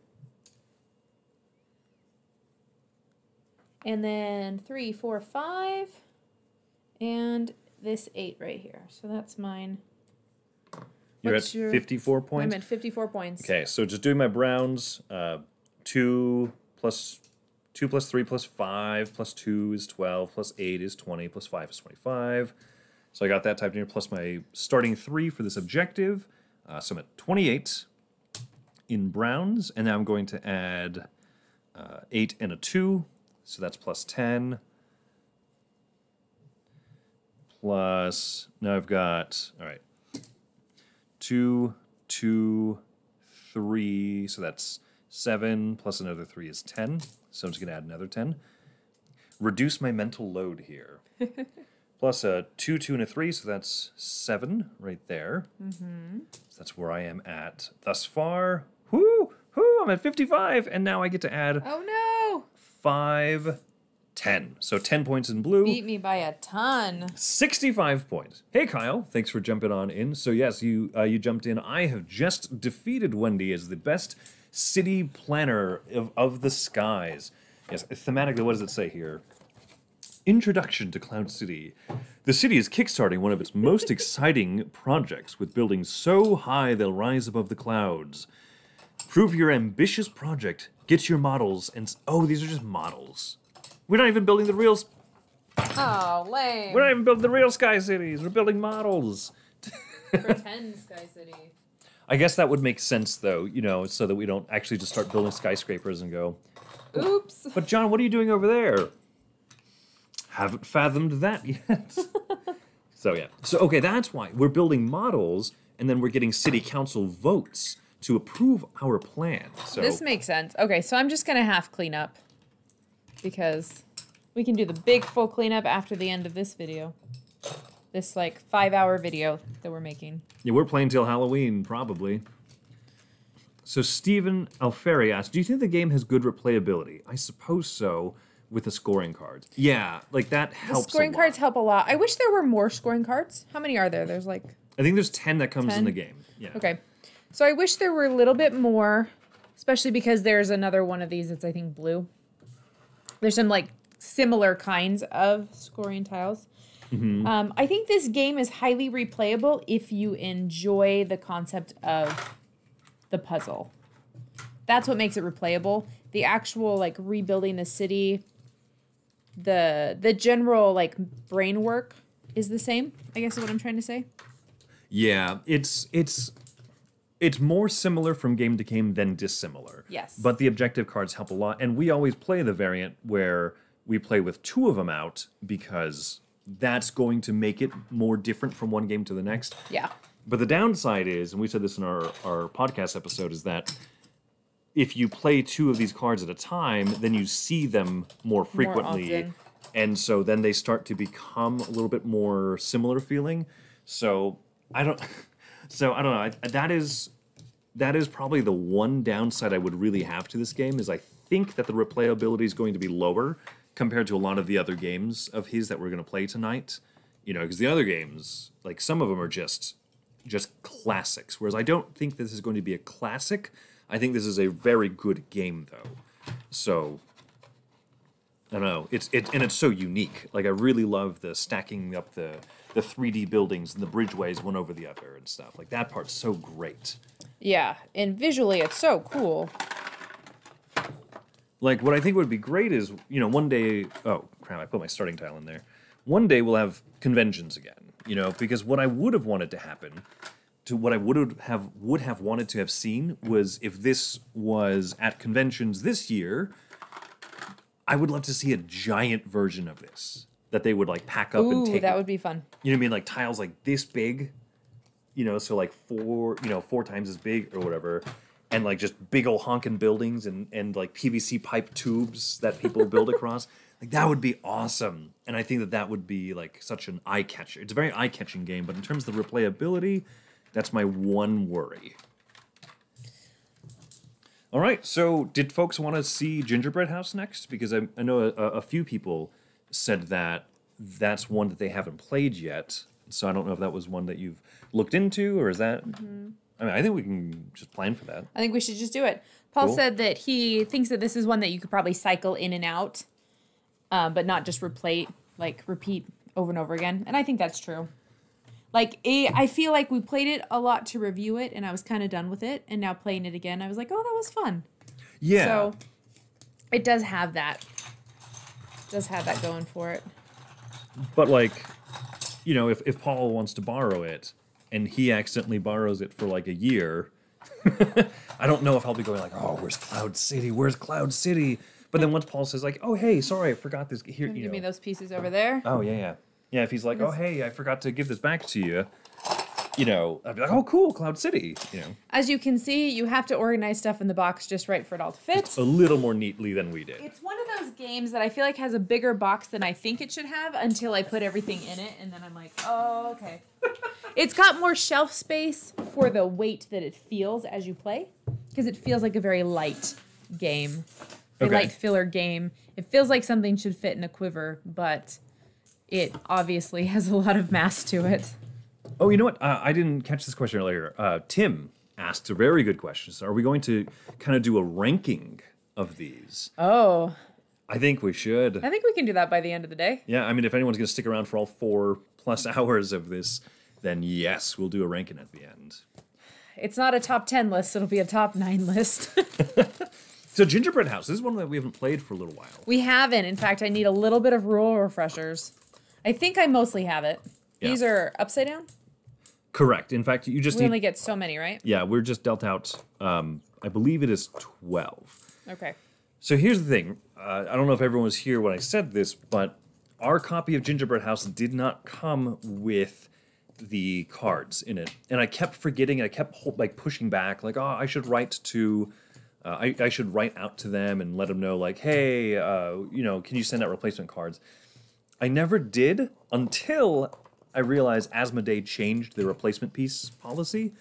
And then three, four, five, and this eight right here. So that's mine. You're What's at your- 54 points. I'm at 54 points. Okay, so just doing my browns. Uh, two plus two plus three plus five plus two is twelve. Plus eight is twenty. Plus five is twenty-five. So I got that typed in here. Plus my starting three for this objective. Uh, so I'm at twenty-eight in browns, and now I'm going to add uh, eight and a two. So that's plus ten. Plus now I've got all right two, two, three. So that's seven plus another three is ten. So I'm just gonna add another ten. Reduce my mental load here. plus a two, two, and a three. So that's seven right there. Mm-hmm. So that's where I am at thus far. Whoo, whoo! I'm at fifty-five, and now I get to add Oh no! five, 10. So 10 points in blue. Beat me by a ton. 65 points. Hey Kyle, thanks for jumping on in. So yes, you uh, you jumped in. I have just defeated Wendy as the best city planner of, of the skies. Yes, thematically, what does it say here? Introduction to Cloud City. The city is kickstarting one of its most exciting projects with buildings so high they'll rise above the clouds. Prove your ambitious project, get your models, and. Oh, these are just models. We're not even building the real. Oh, lame. We're not even building the real Sky Cities. We're building models. Pretend Sky City. I guess that would make sense, though, you know, so that we don't actually just start building skyscrapers and go, Oops. But John, what are you doing over there? Haven't fathomed that yet. so yeah. So okay, that's why we're building models and then we're getting city council votes to approve our plan. So This makes sense. Okay, so I'm just gonna half clean up because we can do the big full cleanup after the end of this video. This like five hour video that we're making. yeah, we're playing till Halloween, probably. So Stephen Alferi asked, "Do you think the game has good replayability?" I suppose so, with the scoring cards. Yeah, like that The helps. a scoring cards help a lot. I wish there were more scoring cards. How many are there? There's like I think there's ten that comes 10? in the game. Yeah. okay. So I wish there were a little bit more, especially because there's another one of these that's I think blue. There's some like similar kinds of scoring tiles. Um, I think this game is highly replayable if you enjoy the concept of the puzzle. That's what makes it replayable. The actual like rebuilding the city, the the general like brain work is the same. I guess is what I'm trying to say. Yeah, it's it's it's more similar from game to game than dissimilar. Yes. But the objective cards help a lot, and we always play the variant where we play with two of them out because that's going to make it more different from one game to the next. Yeah. But the downside is, and we said this in our, our podcast episode, is that if you play two of these cards at a time, then you see them more frequently. often. and so then they start to become a little bit more similar feeling. So I don't so I don't know. I, that is that is probably the one downside I would really have to this game is I think that the replayability is going to be lower compared to a lot of the other games of his that we're going to play tonight. You know, because the other games, like some of them are just just classics. Whereas I don't think this is going to be a classic. I think this is a very good game though. So I don't know. It's it and it's so unique. Like I really love the stacking up the the 3D buildings and the bridgeways one over the other and stuff. Like that part's so great. Yeah. And visually it's so cool. Like what I think would be great is, you know, one day oh crap, I put my starting tile in there. One day we'll have conventions again, you know, because what I would have wanted to happen to what I would have would have wanted to have seen was if this was at conventions this year, I would love to see a giant version of this that they would like pack up and Ooh, take that would be fun. you know what I mean? Like tiles like this big, you know, so like four, you know, four times as big or whatever. And like just big old honking buildings and, and like PVC pipe tubes that people build across. Like that would be awesome. And I think that that would be like such an eye catcher. It's a very eye catching game, but in terms of the replayability, that's my one worry. All right, so did folks want to see Gingerbread House next? Because I, I know a, a few people said that that's one that they haven't played yet. So I don't know if that was one that you've looked into, or is that? Mm-hmm. I mean, I think we can just plan for that. I think we should just do it. Paul Cool. said that he thinks that this is one that you could probably cycle in and out, uh, but not just replay, like repeat over and over again. And I think that's true. Like eh, I feel like we played it a lot to review it, and I was kind of done with it. And now playing it again, I was like, oh, that was fun. Yeah, So it does have that. Does have that going for it. but like, you know, if if Paul wants to borrow it and he accidentally borrows it for like a year, I don't know if I'll be going like, oh, where's Cloud City? Where's Cloud City? But then once Paul says like, oh, hey, sorry, I forgot this here. You Give know, me those pieces over there. Oh yeah, yeah, yeah. If he's like, "Oh hey, I forgot to give this back to you," you know, I'd be like, "Oh cool, Cloud City," you know, As you can see, you have to organize stuff in the box just right for it all to fit. a little more neatly than we did. It's one of those games that I feel like has a bigger box than I think it should have until I put everything in it, and then I'm like, oh, okay. It's got more shelf space for the weight that it feels as you play, because it feels like a very light game. a Okay. light filler game. It feels like something should fit in a quiver, but it obviously has a lot of mass to it. Oh, you know what? Uh, I didn't catch this question earlier. Uh, Tim asked a very good question. So are we going to kind of do a ranking of these? Oh, I think we should. I think we can do that by the end of the day. Yeah, I mean, if anyone's going to stick around for all four plus hours of this, then yes, we'll do a ranking at the end. It's not a top 10 list, it'll be a top 9 list. So, Gingerbread House. This is one that we haven't played for a little while. we haven't. In fact, I need a little bit of rule refreshers. I think I mostly have it. Yeah. These are upside down. Correct. In fact, you just We need. only get so many, right? yeah, we're just dealt out. Um, I believe it is twelve. Okay. So here's the thing. Uh, I don't know if everyone was here when I said this, but our copy of Gingerbread House did not come with the cards in it, and I kept forgetting. I kept hol- like pushing back, like, oh, I should write to. Uh, I, I should write out to them and let them know, like, hey, uh, you know, can you send out replacement cards? I never did until I realized Asmodee changed the replacement piece policy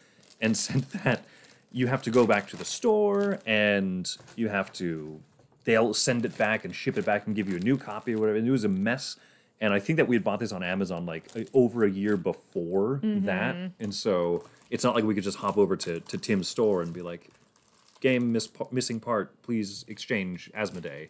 and said that you have to go back to the store and you have to they'll send it back and ship it back and give you a new copy or whatever. And it was a mess. And I think that we had bought this on Amazon like over a year before that. And so it's not like we could just hop over to, to Tim's store and be like, game miss, missing part, please exchange Asmodee.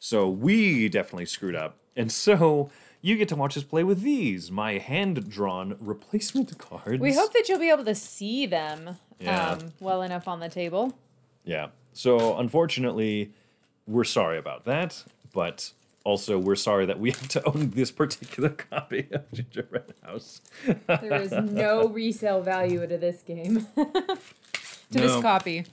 So we definitely screwed up. And so you get to watch us play with these, my hand drawn replacement cards. We hope that you'll be able to see them Yeah. um, well enough on the table. Yeah. So unfortunately, we're sorry about that, but also we're sorry that we have to own this particular copy of Gingerbread House. There is no resale value to this game, to this copy.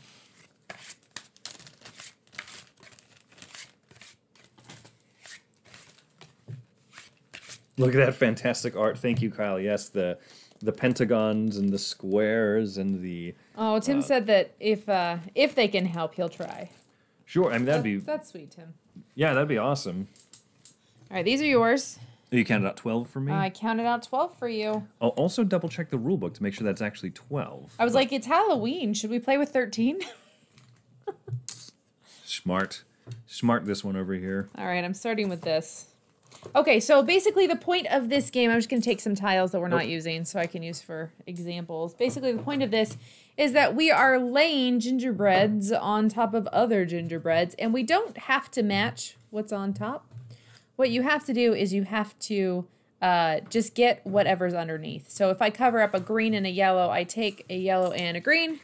Look at that fantastic art. Thank you, Kyle. Yes, the the pentagons and the squares and the Oh, Tim said that if uh, if they can help, he'll try. sure. I mean that'd be That's sweet, Tim. Yeah, that'd be awesome. All right, these are yours. You counted out twelve for me. I counted out twelve for you. I'll also double check the rule book to make sure that's actually twelve. I was like, it's Halloween. Should we play with thirteen? Smart, smart. This one over here. All right, I'm starting with this. Okay, so basically the point of this game, I'm just going to take some tiles that we're not using so I can use for examples. Basically, the point of this is that we are laying gingerbreads on top of other gingerbreads, and we don't have to match what's on top. What you have to do is you have to uh, just get whatever's underneath. So if I cover up a green and a yellow, I take a yellow and a green,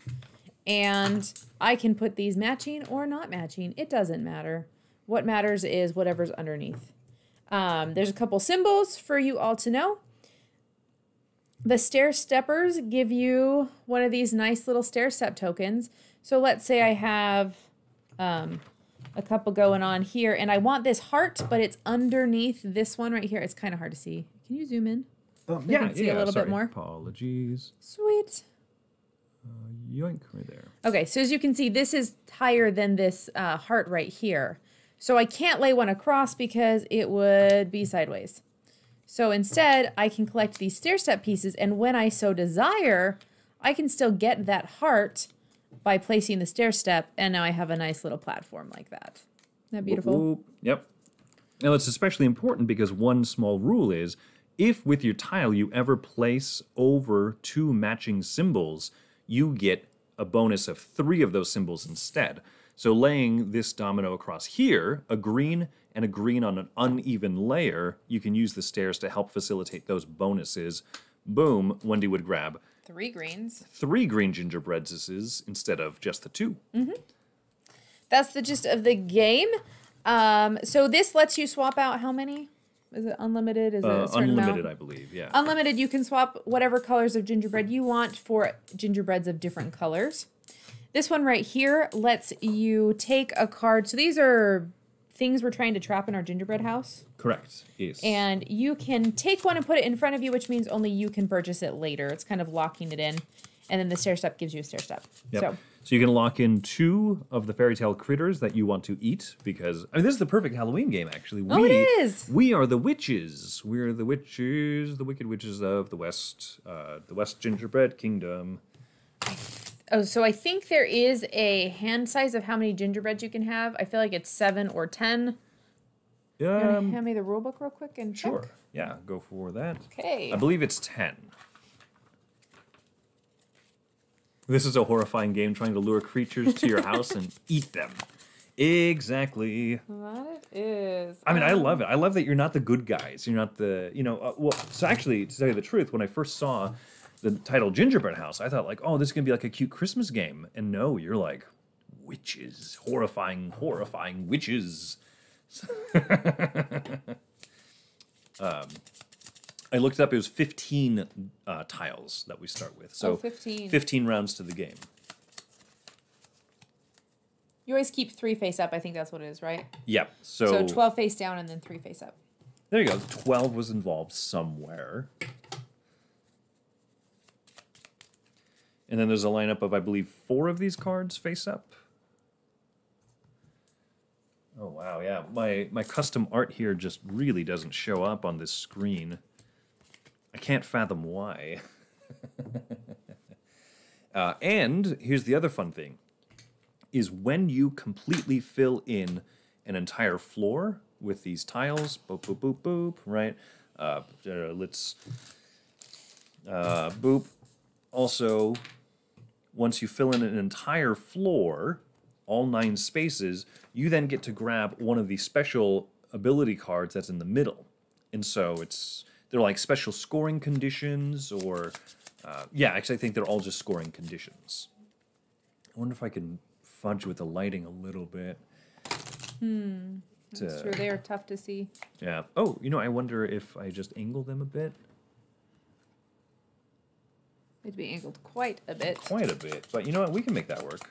and I can put these matching or not matching. It doesn't matter. What matters is whatever's underneath. Um, there's a couple symbols for you all to know. The stair steppers give you one of these nice little stair step tokens. So let's say I have um, a couple going on here, and I want this heart, but it's underneath this one right here. It's kind of hard to see. Can you zoom in? Oh, I can see a little bit more. Apologies. Sweet. Yoink right there. Okay, so as you can see, this is higher than this uh, heart right here. So I can't lay one across because it would be sideways. So instead, I can collect these stair step pieces, and when I so desire, I can still get that heart by placing the stair step, and now I have a nice little platform like that. Isn't that beautiful? Yep. Now it's especially important because one small rule is if with your tile you ever place over two matching symbols, you get a bonus of three of those symbols instead. So laying this domino across here, a green and a green on an uneven layer, you can use the stairs to help facilitate those bonuses. Boom, Wendy would grab Three greens. three green gingerbreadses instead of just the two. That's the gist of the game. Um, so this lets you swap out how many? Is it unlimited? Is it Uh, a certain unlimited, amount? I believe, yeah. Unlimited, you can swap whatever colors of gingerbread you want for gingerbreads of different colors. This one right here lets you take a card. So these are things we're trying to trap in our gingerbread house. Correct. Yes. And you can take one and put it in front of you, which means only you can purchase it later. It's kind of locking it in. And then the stair step gives you a stair step. Yep. So So you can lock in two of the fairy tale critters that you want to eat because I mean this is the perfect Halloween game actually. We, Oh, it is. We are the witches. We're the witches, the wicked witches of the West, uh, the West Gingerbread Kingdom. Oh, so I think there is a hand size of how many gingerbreads you can have. I feel like it's seven or ten. To Um, hand me the rule book real quick and check? sure. Yeah, go for that. Okay. I believe it's 10. This is a horrifying game trying to lure creatures to your house and eat them. Exactly. That is. I mean, I um, love it. I love that you're not the good guys. You're not the, you know, uh, well, so actually, to tell you the truth, when I first saw the title Gingerbread House, I thought, like, oh, this is going to be like a cute Christmas game. And no, you're like, witches, horrifying, horrifying witches. um, I looked it up, it was 15 uh, tiles that we start with. So Oh, 15. 15 rounds to the game. You always keep three face up. I think that's what it is, right? Yep. So, So, 12 face down and then three face up. there you go. 12 was involved somewhere. And then there's a lineup of, I believe, four of these cards face up. Oh wow, yeah. My my custom art here just really doesn't show up on this screen. I can't fathom why. uh, and here's the other fun thing: is when you completely fill in an entire floor with these tiles, boop boop boop boop, right? Uh, let's uh, boop. Also, once you fill in an entire floor, all nine spaces, you then get to grab one of the special ability cards that's in the middle. And so it's they're like special scoring conditions or uh, yeah, actually I think they're all just scoring conditions. I wonder if I can fudge with the lighting a little bit. Hmm. It's true. They are tough to see. Yeah. Oh, you know, I wonder if I just angle them a bit. Have to be angled quite a bit. Quite a bit. But you know what? We can make that work.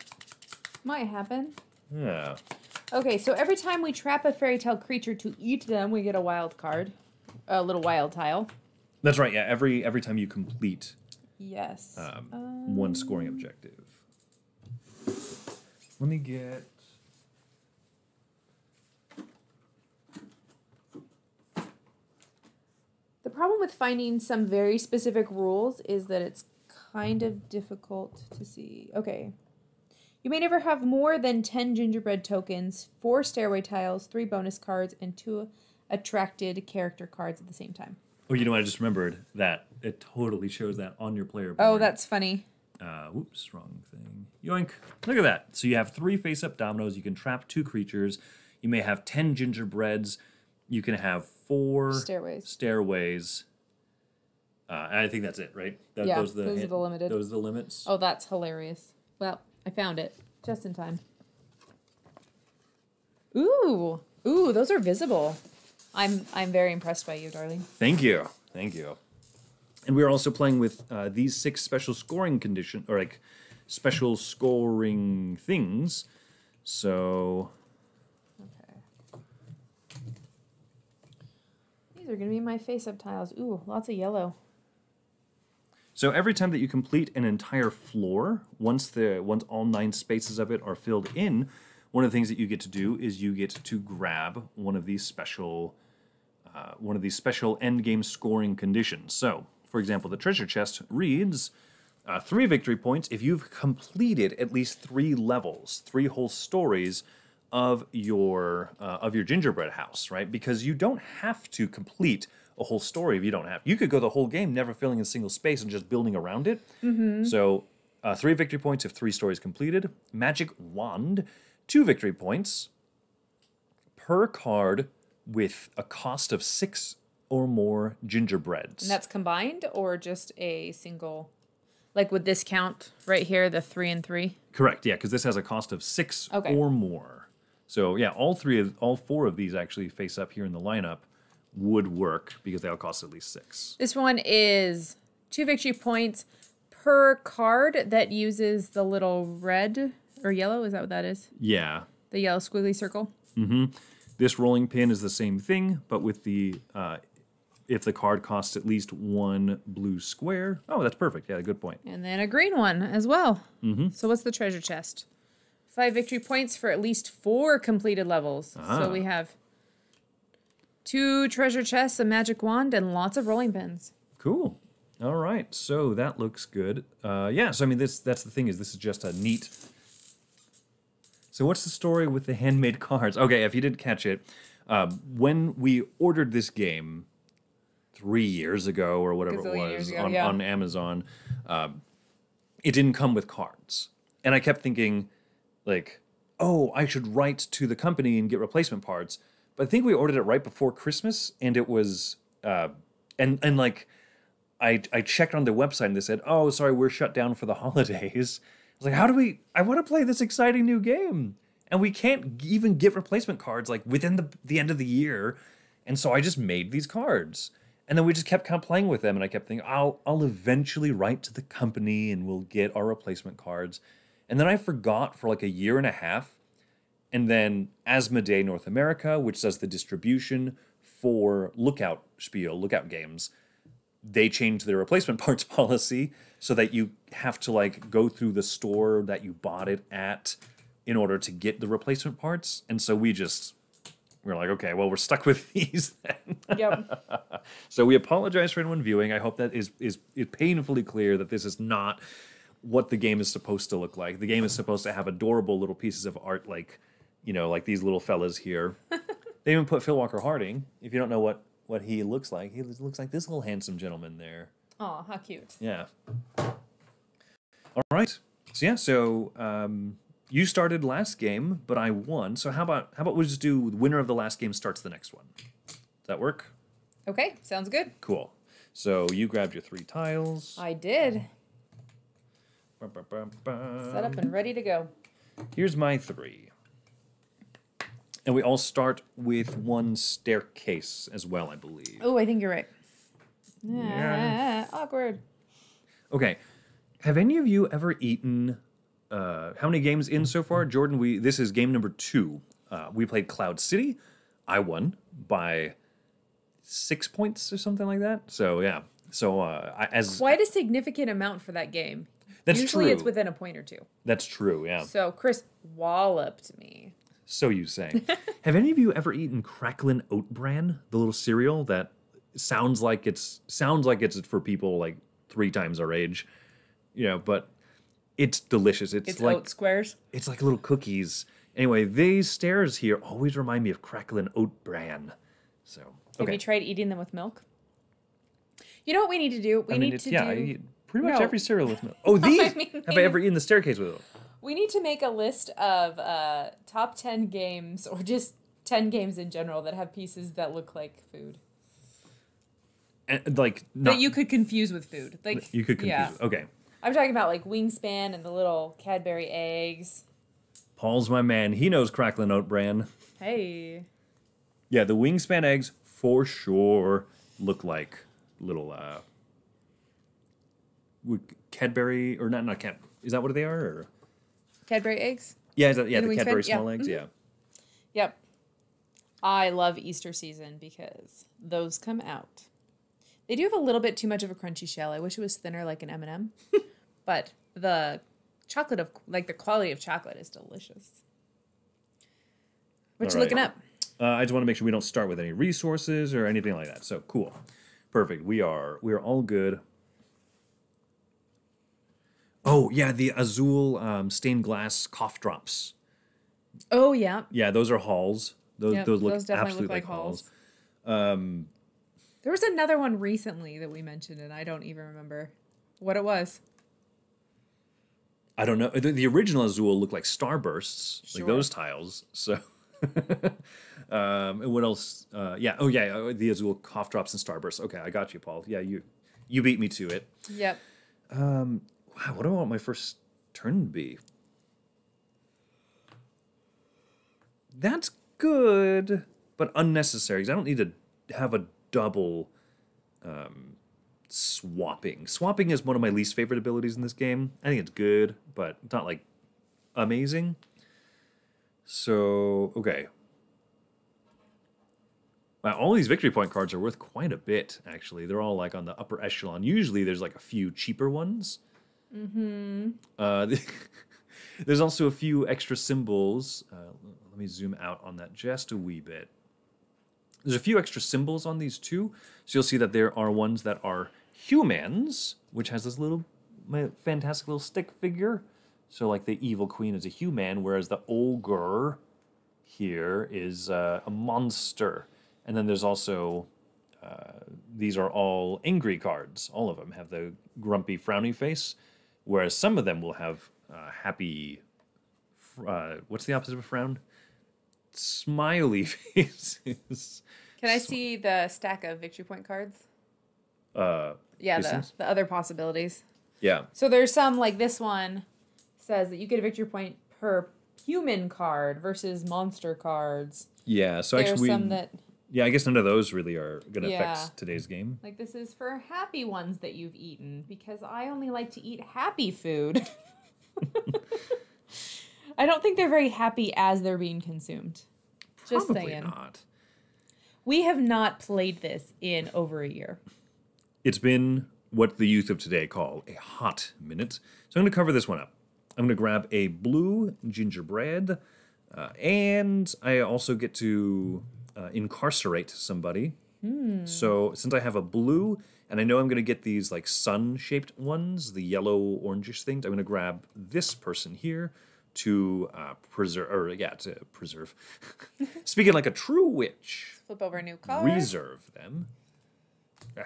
Might happen. Yeah. Okay, so every time we trap a fairy tale creature to eat them, we get a wild card, a little wild tile. That's right. Yeah. Every every time you complete Yes. um, one scoring objective. Let me get. The problem with finding some very specific rules is that it's kind of difficult to see. Okay. You may never have more than 10 gingerbread tokens, four stairway tiles, three bonus cards, and two attracted character cards at the same time. Oh, you know what? I just remembered that it totally shows that on your player board. Oh, that's funny. Uh, whoops, wrong thing. Yoink. Look at that. So you have three face up dominoes. You can trap two creatures. You may have 10 gingerbreads. You can have four Stairways. stairways. Uh, I think that's it, right? That, Yeah, those are the limited. Those are the limits. Oh, that's hilarious. Well, I found it just in time. Ooh, ooh, those are visible. I'm I'm very impressed by you, darling. Thank you. Thank you. And we're also playing with uh, these six special scoring condition or like special scoring things. So Okay. These are gonna be my face-up tiles. Ooh, lots of yellow. So every time that you complete an entire floor, once the once all nine spaces of it are filled in, one of the things that you get to do is you get to grab one of these special uh, one of these special end game scoring conditions. So, for example, the treasure chest reads uh, three victory points if you've completed at least three levels, three whole stories of your uh, of your gingerbread house, right? Because you don't have to complete a whole story if you don't have. You could go the whole game never filling a single space and just building around it. So, uh, three victory points if three stories completed. Magic wand, two victory points per card with a cost of six or more gingerbreads. And that's combined or just a single? Like would this count right here, the three and three? Correct. Yeah, because this has a cost of six Okay. or more. So yeah, all three of all four of these actually face up here in the lineup would work because they all cost at least six. This one is two victory points per card that uses the little red or yellow. Is that what that is? Yeah. The yellow squiggly circle. Mm-hmm. This rolling pin is the same thing, but with the uh, if the card costs at least one blue square. Oh, that's perfect. Yeah, good point. And then a green one as well. Mm-hmm. So what's the treasure chest? Five victory points for at least four completed levels. Ah. So we have two treasure chests, a magic wand, and lots of rolling pins. Cool. All right, so that looks good. Uh, yeah, so I mean, this that's the thing is this is just a neat. So what's the story with the handmade cards? Okay, if you didn't catch it, um, when we ordered this game three years ago or whatever it Gazillion was ago, on, yeah. on Amazon, um, it didn't come with cards, and I kept thinking, like, oh, I should write to the company and get replacement parts. But I think we ordered it right before Christmas, and it was, uh, and and like. I, I checked on the website and they said, "Oh, sorry, we're shut down for the holidays." I was like, "How do we? I want to play this exciting new game, and we can't even get replacement cards like within the the end of the year." And so I just made these cards, and then we just kept kind of playing with them. And I kept thinking, "I'll I'll eventually write to the company and we'll get our replacement cards." And then I forgot for like a year and a half, and then Asmodee North America, which does the distribution for Lookout Spiel, Lookout games they changed their replacement parts policy so that you have to like go through the store that you bought it at in order to get the replacement parts. And so we just we're like, okay, well, we're stuck with these then. Yep. so we apologize for anyone viewing. I hope that is is is painfully clear that this is not what the game is supposed to look like. The game is supposed to have adorable little pieces of art like, you know, like these little fellas here. they even put Phil Walker Harding. If you don't know what what he looks like, he looks like this little handsome gentleman there. Oh, how cute. Yeah. All right. So yeah. So um, you started last game, but I won. So how about how about we just do the winner of the last game starts the next one? Does that work? Okay, sounds good. Cool. So you grabbed your three tiles. I did. Ba, ba, ba, ba. Set up and ready to go. Here's my three. And we all start with one staircase as well, I believe. Oh, I think you're right. Yeah. Ah, awkward. Okay. Have any of you ever eaten? Uh, how many games in so far, Jordan? We this is game number two. Uh, we played Cloud City. I won by six points or something like that. So yeah. So uh, I, as Quite a significant amount for that game. That's Usually it's within a point or two. that's true. Yeah. So Chris walloped me. So you say. Have any of you ever eaten Cracklin Oat Bran, the little cereal that sounds like it's sounds like it's for people like three times our age, you know? But it's delicious. It's, It's like oat squares. it's like little cookies. Anyway, these stairs here always remind me of Cracklin Oat Bran. So Have you tried eating them with milk? You know what we need to do? We I mean, need to yeah, I do. eat pretty much No. every cereal with milk. Oh, these mean, have I ever eaten the staircase with them? We need to make a list of uh, top 10 games or just 10 games in general that have pieces that look like food. And, like not, that you could confuse with food. Like you could confuse. Yeah. Okay, I'm talking about like Wingspan and the little Cadbury eggs. Paul's my man. He knows Cracklin Oat Bran. Hey. Yeah, the wingspan eggs for sure look like little uh Cadbury or not not Cad is that what they are or Cadbury eggs? yeah is that, yeah the? Cadbury Yeah. small eggs yeah Yep. I love Easter season because those come out. They do have a little bit too much of a crunchy shell. I wish it was thinner like an M&M. but the chocolate of like the quality of chocolate is delicious. What you All right. looking up? uh, I just want to make sure we don't start with any resources or anything like that so cool perfect we are we are all good oh yeah the Azul um, stained glass cough drops Oh yeah. yeah those are halls those Yep, those look those definitely absolutely look like like halls. halls. There was another one recently that we mentioned and I don't even remember what it was. I don't know. The, the original Azul looked like starbursts, like those tiles. So, um, and what else? Uh, yeah. Oh, yeah. uh, The Azul cough drops and starbursts. Okay, I got you, Paul. Yeah, you you beat me to it. Yep. Wow, what do I want my first turn to be? That's good, but unnecessary because I don't need to have a double um, swapping. Swapping is one of my least favorite abilities in this game. I think it's good, but not like amazing. So, okay. Wow, all these victory point cards are worth quite a bit, actually. They're all like on the upper echelon. Usually there's like a few cheaper ones. Mm-hmm. Uh, there's also a few extra symbols. Uh, let me zoom out on that just a wee bit. There's a few extra symbols on these too. So you'll see that there are ones that are humans, which has this little fantastic little stick figure. So like the evil queen is a human, whereas the ogre here is uh, a monster. And then there's also uh, these are all angry cards. All of them have the grumpy, frowny face, whereas some of them will have uh, happy. Uh, what's the opposite of a frown? Smiley faces. Can I see the stack of victory point cards? Uh, Yeah, the, the other possibilities. yeah. So there's some like this one says that you get a victory point per human card versus monster cards. Yeah. So There's actually, we, that yeah, I guess none of those really are going to Yeah. affect today's game. like this is for happy ones that you've eaten because I only like to eat happy food. I don't think they're very happy as they're being consumed. Just Probably saying. not. We have not played this in over a year. It's been what the youth of today call a hot minute. So I'm going to cover this one up. I'm going to grab a blue gingerbread, uh, and I also get to uh, incarcerate somebody. So since I have a blue, and I know I'm going to get these like sun-shaped ones, the yellow orangish things, I'm going to grab this person here to uh, preserve, or yeah, to preserve. Speaking like a true witch, Flip over a new card. reserve them. Ah.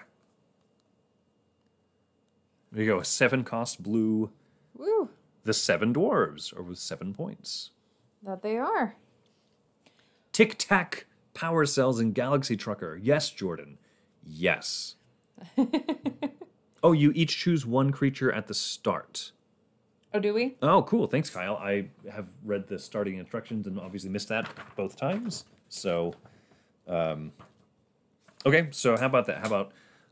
There you go, a seven cost blue, Woo, the seven dwarves, or with seven points. that they are. Tic Tac, Power Cells, and Galaxy Trucker. Yes, Jordan. Yes. oh, you each choose one creature at the start. Oh, do we? Oh, cool. Thanks, Kyle. I have read the starting instructions and obviously missed that both times. So, um, okay. So how about that? How about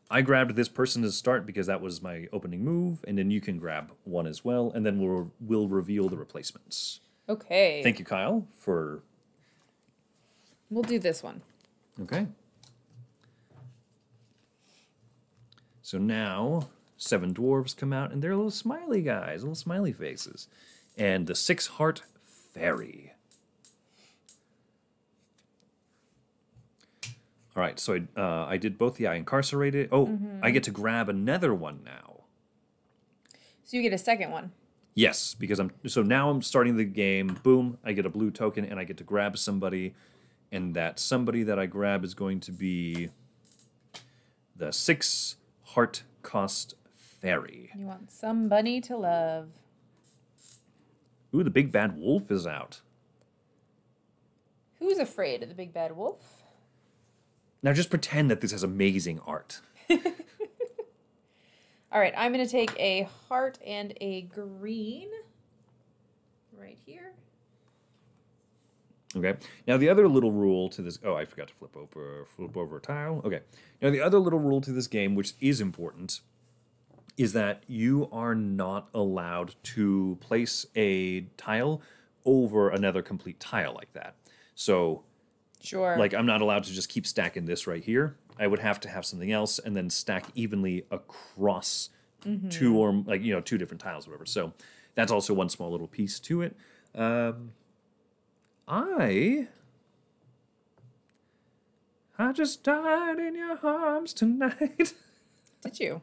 I grabbed this person to start because that was my opening move, and then you can grab one as well, and then we'll we'll reveal the replacements. Okay. Thank you, Kyle, for We'll do this one. okay. So now seven dwarves come out, and they're little smiley guys, little smiley faces, and the six heart fairy. All right, so I, uh, I did both the I incarcerated. Oh, I get to grab another one now. So you get a second one. Yes, because I'm so now I'm starting the game. Boom, I get a blue token and I get to grab somebody, and that somebody that I grab is going to be the six heart cost fairy. You want somebody to love. Ooh, the big bad wolf is out. Who's afraid of the big bad wolf? Now just pretend that this has amazing art. All right, I'm going to take a heart and a green right here. Okay. Now the other little rule to this. Oh, I forgot to flip over flip over a tile. Okay. Now the other little rule to this game, which is important, is that you are not allowed to place a tile over another complete tile like that. So, Sure. like, I'm not allowed to just keep stacking this right here. I would have to have something else and then stack evenly across two or like you know two different tiles, or whatever. So that's also one small little piece to it. Um, I I just died in your arms tonight. Did you?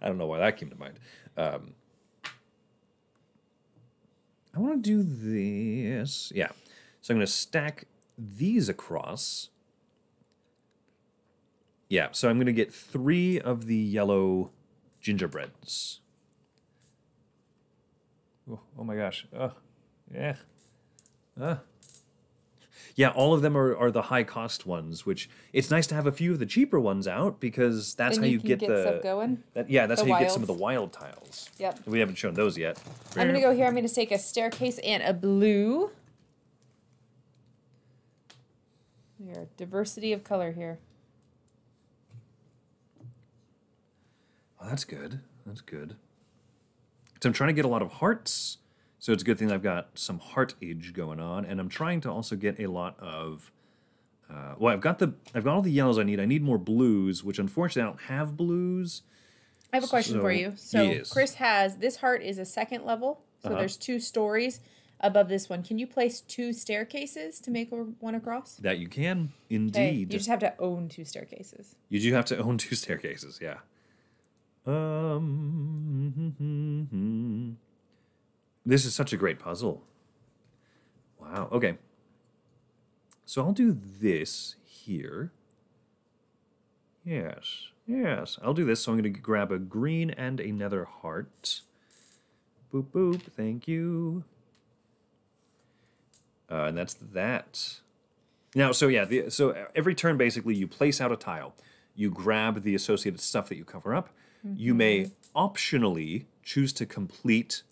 I don't know why that came to mind. Um, I want to do this. Yeah. So I'm going to stack these across. Yeah. So I'm going to get three of the yellow gingerbreads. Oh, oh my gosh. Oh, yeah. Uh. Yeah, all of them are, are the high cost ones, which it's nice to have a few of the cheaper ones out because that's Then how you get, get the stuff going? That, yeah, that's The how you get some of the wild tiles. Yep. We haven't shown those yet. I'm going to go here. I'm going to take a staircase and a blue. We are diversity of color here. Oh, that's good. That's good. So I'm trying to get a lot of hearts. So it's a good thing I've got some heart age going on, and I'm trying to also get a lot of. Uh, well, I've got the I've got all the yellows I need. I need more blues, which unfortunately I don't have blues. I have a question for you. So yes. Chris has this heart is a second level. So Uh-huh. there's two stories above this one. Can you place two staircases to make one across? That you can Okay, indeed. You just have to own two staircases. You do have to own two staircases, yeah. Um, this is such a great puzzle. Wow. Okay. So I'll do this here. Yes. Yes. I'll do this. So I'm going to grab a green and another heart. Boop, boop. Thank you. Uh, and that's that. Now, so yeah, the, so every turn basically you place out a tile, you grab the associated stuff that you cover up. You may optionally choose to complete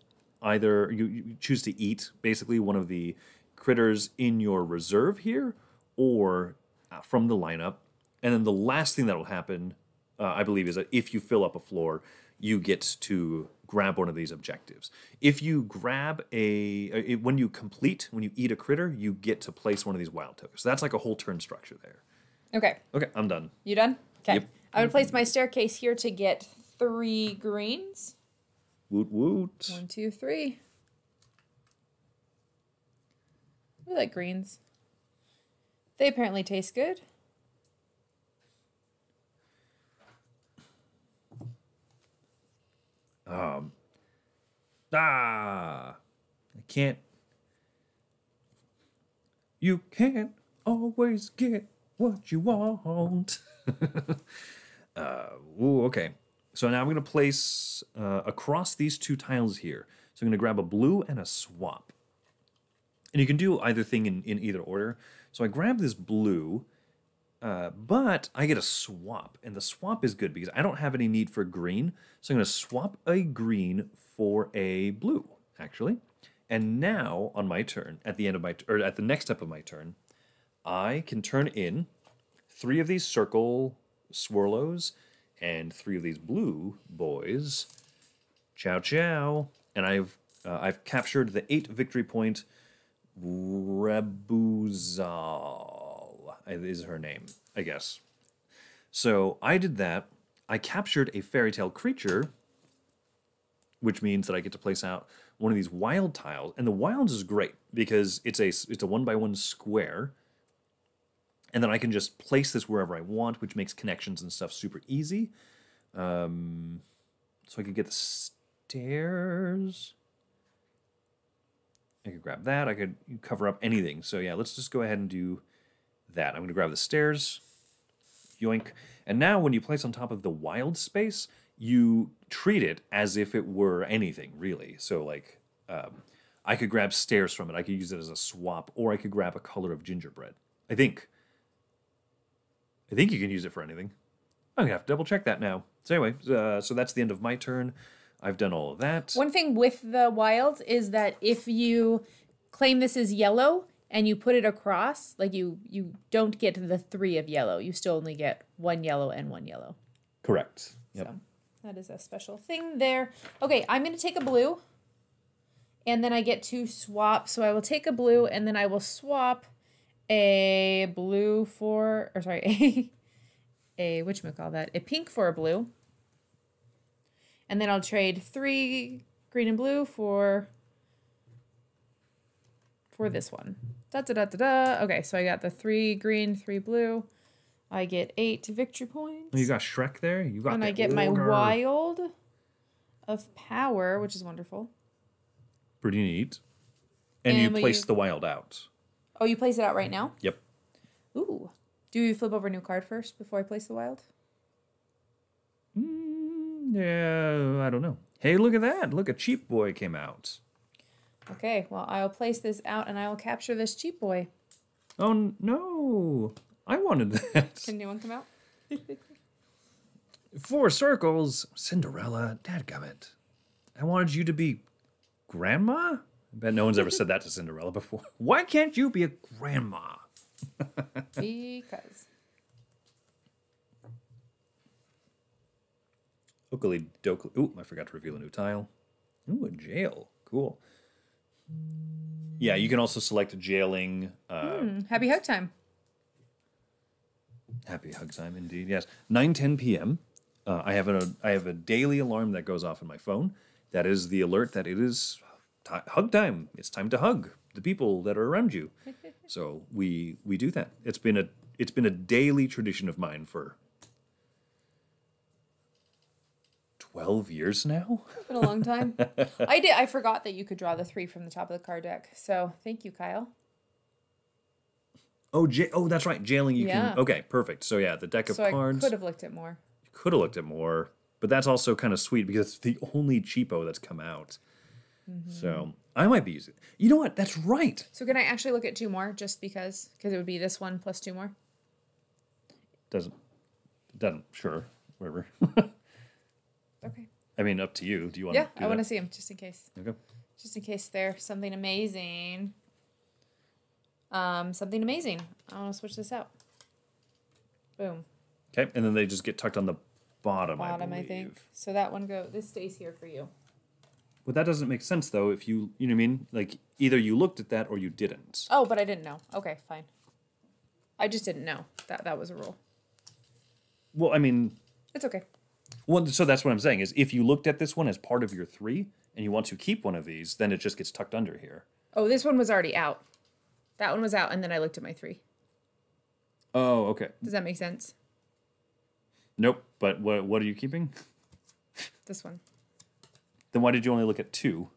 either you, you choose to eat basically one of the critters in your reserve here or uh, from the lineup. And then the last thing that will happen, uh, I believe, is that if you fill up a floor, you get to grab one of these objectives. If you grab a, uh, when you complete, when you eat a critter, you get to place one of these wild tokens. So that's like a whole turn structure there. Okay. Okay, I'm done. You done? Okay. Yep. I would place my staircase here to get three greens. Woot woot. One, two, three. We like greens. They apparently taste good. Um. Ah, I can't. You can't always get what you want. uh, ooh, okay. So now I'm going to place uh, across these two tiles here. So I'm going to grab a blue and a swap. And you can do either thing in, in either order. So I grab this blue, uh, but I get a swap. And the swap is good because I don't have any need for green. So I'm going to swap a green for a blue, actually. And now on my turn, at the end of my, or at the next step of my turn, I can turn in three of these circle swirlos and three of these blue boys. Ciao, ciao. And I've uh, I've captured the eight victory point. Rapunzel is her name, I guess. So I did that. I captured a fairy tale creature, which means that I get to place out one of these wild tiles. And the wilds is great because it's a it's a one by one square and then I can just place this wherever I want, which makes connections and stuff super easy. Um, so I could get the stairs. I could grab that. I could cover up anything. So yeah, let's just go ahead and do that. I'm going to grab the stairs. Yoink. And now when you place on top of the wild space, you treat it as if it were anything, really. So like, um, I could grab stairs from it. I could use it as a swap, or I could grab a color of gingerbread. I think. I think you can use it for anything. I'm gonna have to double check that now. So anyway, uh, so that's the end of my turn. I've done all of that. One thing with the wilds is that if you claim this is yellow and you put it across, like you you don't get the three of yellow. You still only get one yellow and one yellow. Correct. Yep. So that is a special thing there. Okay, I'm gonna take a blue. And then I get to swap. So I will take a blue and then I will swap a blue for or sorry, a a which call that? A pink for a blue. And then I'll trade three green and blue for for this one. Da da da da da. Okay, so I got the three green, three blue. I get eight victory points. You got Shrek there. You got. and I get my wild of power, which is wonderful. Pretty neat. And, And you place you- the wild out. Oh, you place it out right now? Yep. Ooh. Do you flip over a new card first before I place the wild? Mm, yeah, I don't know. Hey, look at that! Look, a cheap boy came out. Okay, well, I'll place this out and I will capture this cheap boy. Oh no! I wanted that. Can anyone come out? Four circles, Cinderella. Dadgummit. I wanted you to be grandma. I bet no one's ever said that to Cinderella before. Why can't you be a grandma? because. Oakley Dokley. Ooh, I forgot to reveal a new tile. Ooh, a jail. Cool. Yeah, you can also select jailing. Uh, Hmm, happy hug time. Happy hug time, indeed. Yes, nine ten p.m. Uh, I have a I have a daily alarm that goes off on my phone. That is the alert that it is hug time. It's time to hug the people that are around you. so we we do that. It's been a it's been a daily tradition of mine for 12 years now? It's been a long time. I did. I forgot that you could draw the three from the top of the card deck. So thank you, Kyle. Oh, j- oh, that's right. Jailing you Yeah. can. Okay, perfect. So yeah, the deck of So I cards. could have looked at more. You could have looked at more, but that's also kind of sweet because it's the only cheapo that's come out. Mm-hmm. So I might be using. You know what? That's right. So can I actually look at two more just because? Because it would be this one plus two more. Doesn't doesn't sure whatever. Okay. I mean, up to you. Do you want? Yeah, I want to see them just in case. Okay. Just in case they're something amazing. Um, something amazing. I want to switch this out. Boom. Okay, and then they just get tucked on the bottom. Bottom, I, I, think. So that one go. This stays here for you. But that doesn't make sense though. If you you know what I mean, like either you looked at that or you didn't. Oh, but I didn't know. Okay, fine. I just didn't know that that was a rule. Well, I mean, It's okay. well, so that's what I'm saying is if you looked at this one as part of your three and you want to keep one of these, then it just gets tucked under here. Oh, this one was already out. That one was out, and then I looked at my three. Oh, okay. Does that make sense? Nope. But what what are you keeping? This one. Then why did you only look at two?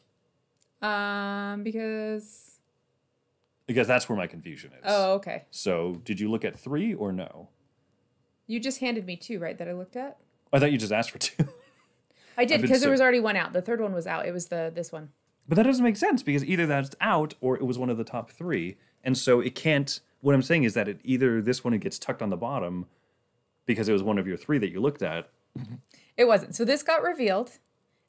Um, because. Because that's where my confusion is. Oh, okay. So did you look at three or no? You just handed me two, right? That I looked at. I thought you just asked for two. I did because there was already one out. The third one was out. It was the this one. but that doesn't make sense because either that's out or it was one of the top three. And so it can't what I'm saying is that it either this one gets tucked on the bottom because it was one of your three that you looked at. It wasn't. So this got revealed,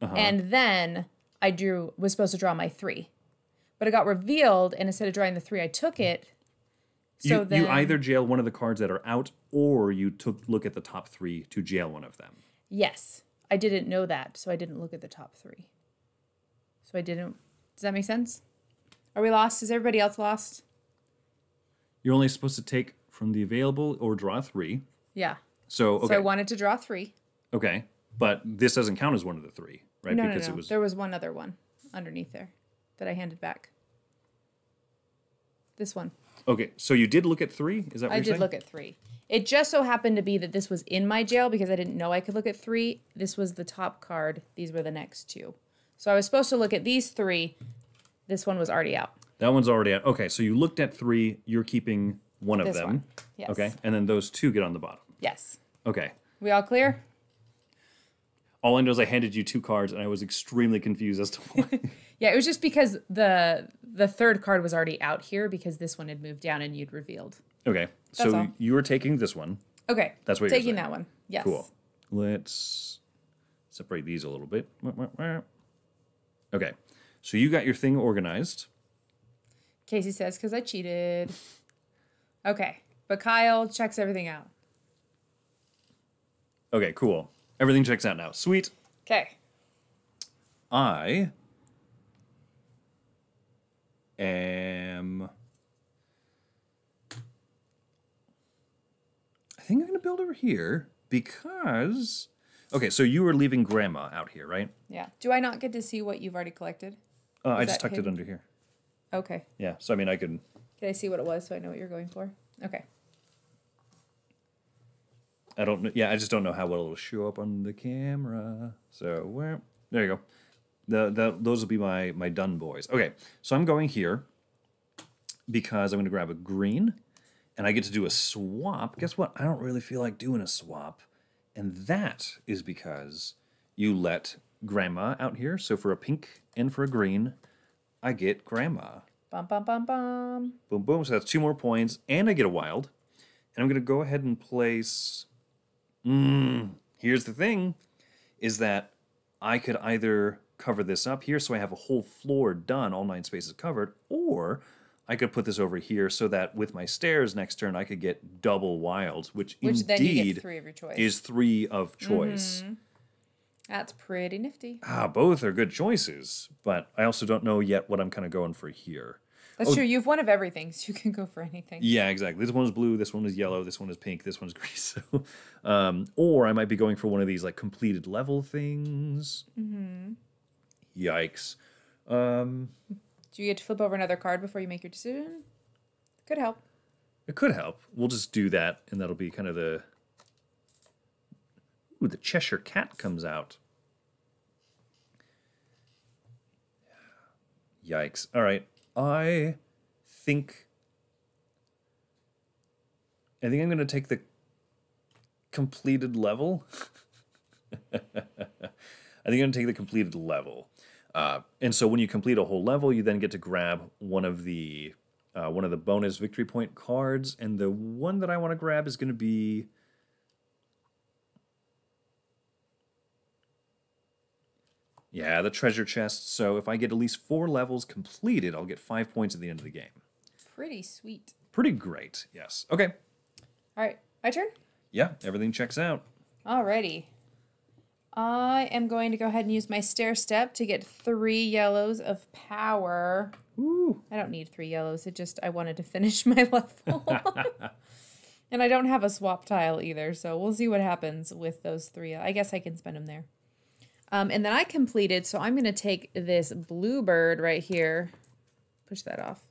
Uh-huh. and then I drew was supposed to draw my three, but it got revealed, and instead of drawing the three, I took it. So you, then you either jail one of the cards that are out or you took look at the top three to jail one of them. yes, I didn't know that, so I didn't look at the top three. So I didn't. Does that make sense? Are we lost? Is everybody else lost? You're only supposed to take from the available or draw three. Yeah. So okay. So I wanted to draw three. okay. But this doesn't count as one of the three, right? No, because no, no. it was There was one other one underneath there that I handed back. This one. Okay, so you did look at three? Is that what I did saying? look at three. It just so happened to be that this was in my jail because I didn't know I could look at three. This was the top card. These were the next two. So I was supposed to look at these three. This one was already out. That one's already out. Okay, so you looked at three. You're keeping one of This them. one. Yes. Okay, and then those two get on the bottom. Yes. Okay. We all clear? All I know is I handed you two cards, and I was extremely confused as to why. Yeah, it was just because the the third card was already out here because this one had moved down and you'd revealed. okay, That's so all. you were taking this one. Okay. That's what you're taking that one. Yes. Cool. Let's separate these a little bit. Okay, so you got your thing organized. Casey says because I cheated. Okay, but Kyle checks everything out. Okay, cool. Everything checks out now. Sweet. Okay. I am. I think I'm going to build over here because. Okay, so you were leaving grandma out here, right? Yeah. Do I not get to see what you've already collected? Uh, I just tucked it under here. Okay. Yeah, so I mean, I could. Can I see what it was so I know what you're going for? Okay. I don't know. Yeah, I just don't know how well it'll show up on the camera. So where? There you go. The, the those will be my my done boys. Okay, so I'm going here because I'm going to grab a green, and I get to do a swap. Guess what? I don't really feel like doing a swap, and that is because you let grandma out here. So for a pink and for a green, I get grandma. Bum bum bum bum. Boom, boom. So that's two more points, and I get a wild. And I'm going to go ahead and place. Mm, here's the thing is that I could either cover this up here so I have a whole floor done, all nine spaces covered, or I could put this over here so that with my stairs next turn I could get double wilds, which, Which indeed three of your choice. is three of choice. That's pretty nifty. Ah, both are good choices, but I also don't know yet what I'm kind of going for here. That's oh, true. You've one of everything, so you can go for anything. Yeah, exactly. This one is blue. This one is yellow. This one is pink. This one's green. So, um, or I might be going for one of these like completed level things. Mm-hmm. Yikes. Um, Do you get to flip over another card before you make your decision? Could help. It could help. We'll just do that, and that'll be kind of the. Ooh, the Cheshire Cat comes out. Yikes. All right. I think. I think I'm going to take the completed level. I think I'm going to take the completed level. Uh, and so when you complete a whole level, you then get to grab one of the uh, one of the bonus victory point cards, and the one that I want to grab is going to be. Yeah, the treasure chest. So if I get at least four levels completed, I'll get five points at the end of the game. Pretty sweet. Pretty great, yes. Okay. All right, my turn. Yeah, everything checks out. Alrighty. I am going to go ahead and use my stair step to get three yellows of power. Ooh. I don't need three yellows. It just I wanted to finish my level. and I don't have a swap tile either, so we'll see what happens with those three. I guess I can spend them there. Um, and then I completed, so I'm going to take this bluebird right here. Push that off.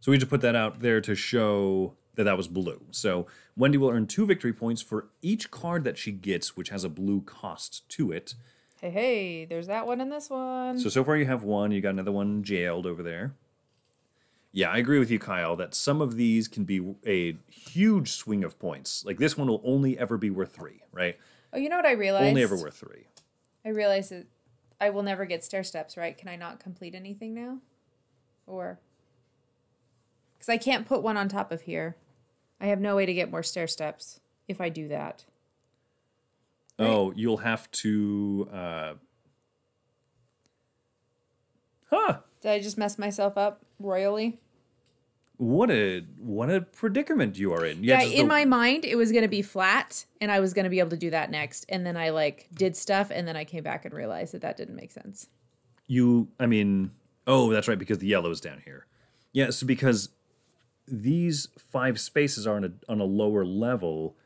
So we just put that out there to show that that was blue. So Wendy will earn two victory points for each card that she gets, which has a blue cost to it. Hey, hey, there's that one and this one. So so far you have one. You got another one jailed over there. Yeah, I agree with you, Kyle, that some of these can be a huge swing of points. Like this one will only ever be worth three, right? Oh, you know what I realized? Only ever worth three. I realized that I will never get stair steps, right? Can I not complete anything now? Or because I can't put one on top of here. I have no way to get more stair steps if I do that. Oh, you'll have to. Uh... Huh. Did I just mess myself up royally? What a what a predicament you are in. Yeah, in my mind, it was gonna be flat, and I was gonna be able to do that next. And then I like did stuff, and then I came back and realized that that didn't make sense. you i mean oh that's right because the yellow is down here yeah so because these five spaces are on a, on a lower level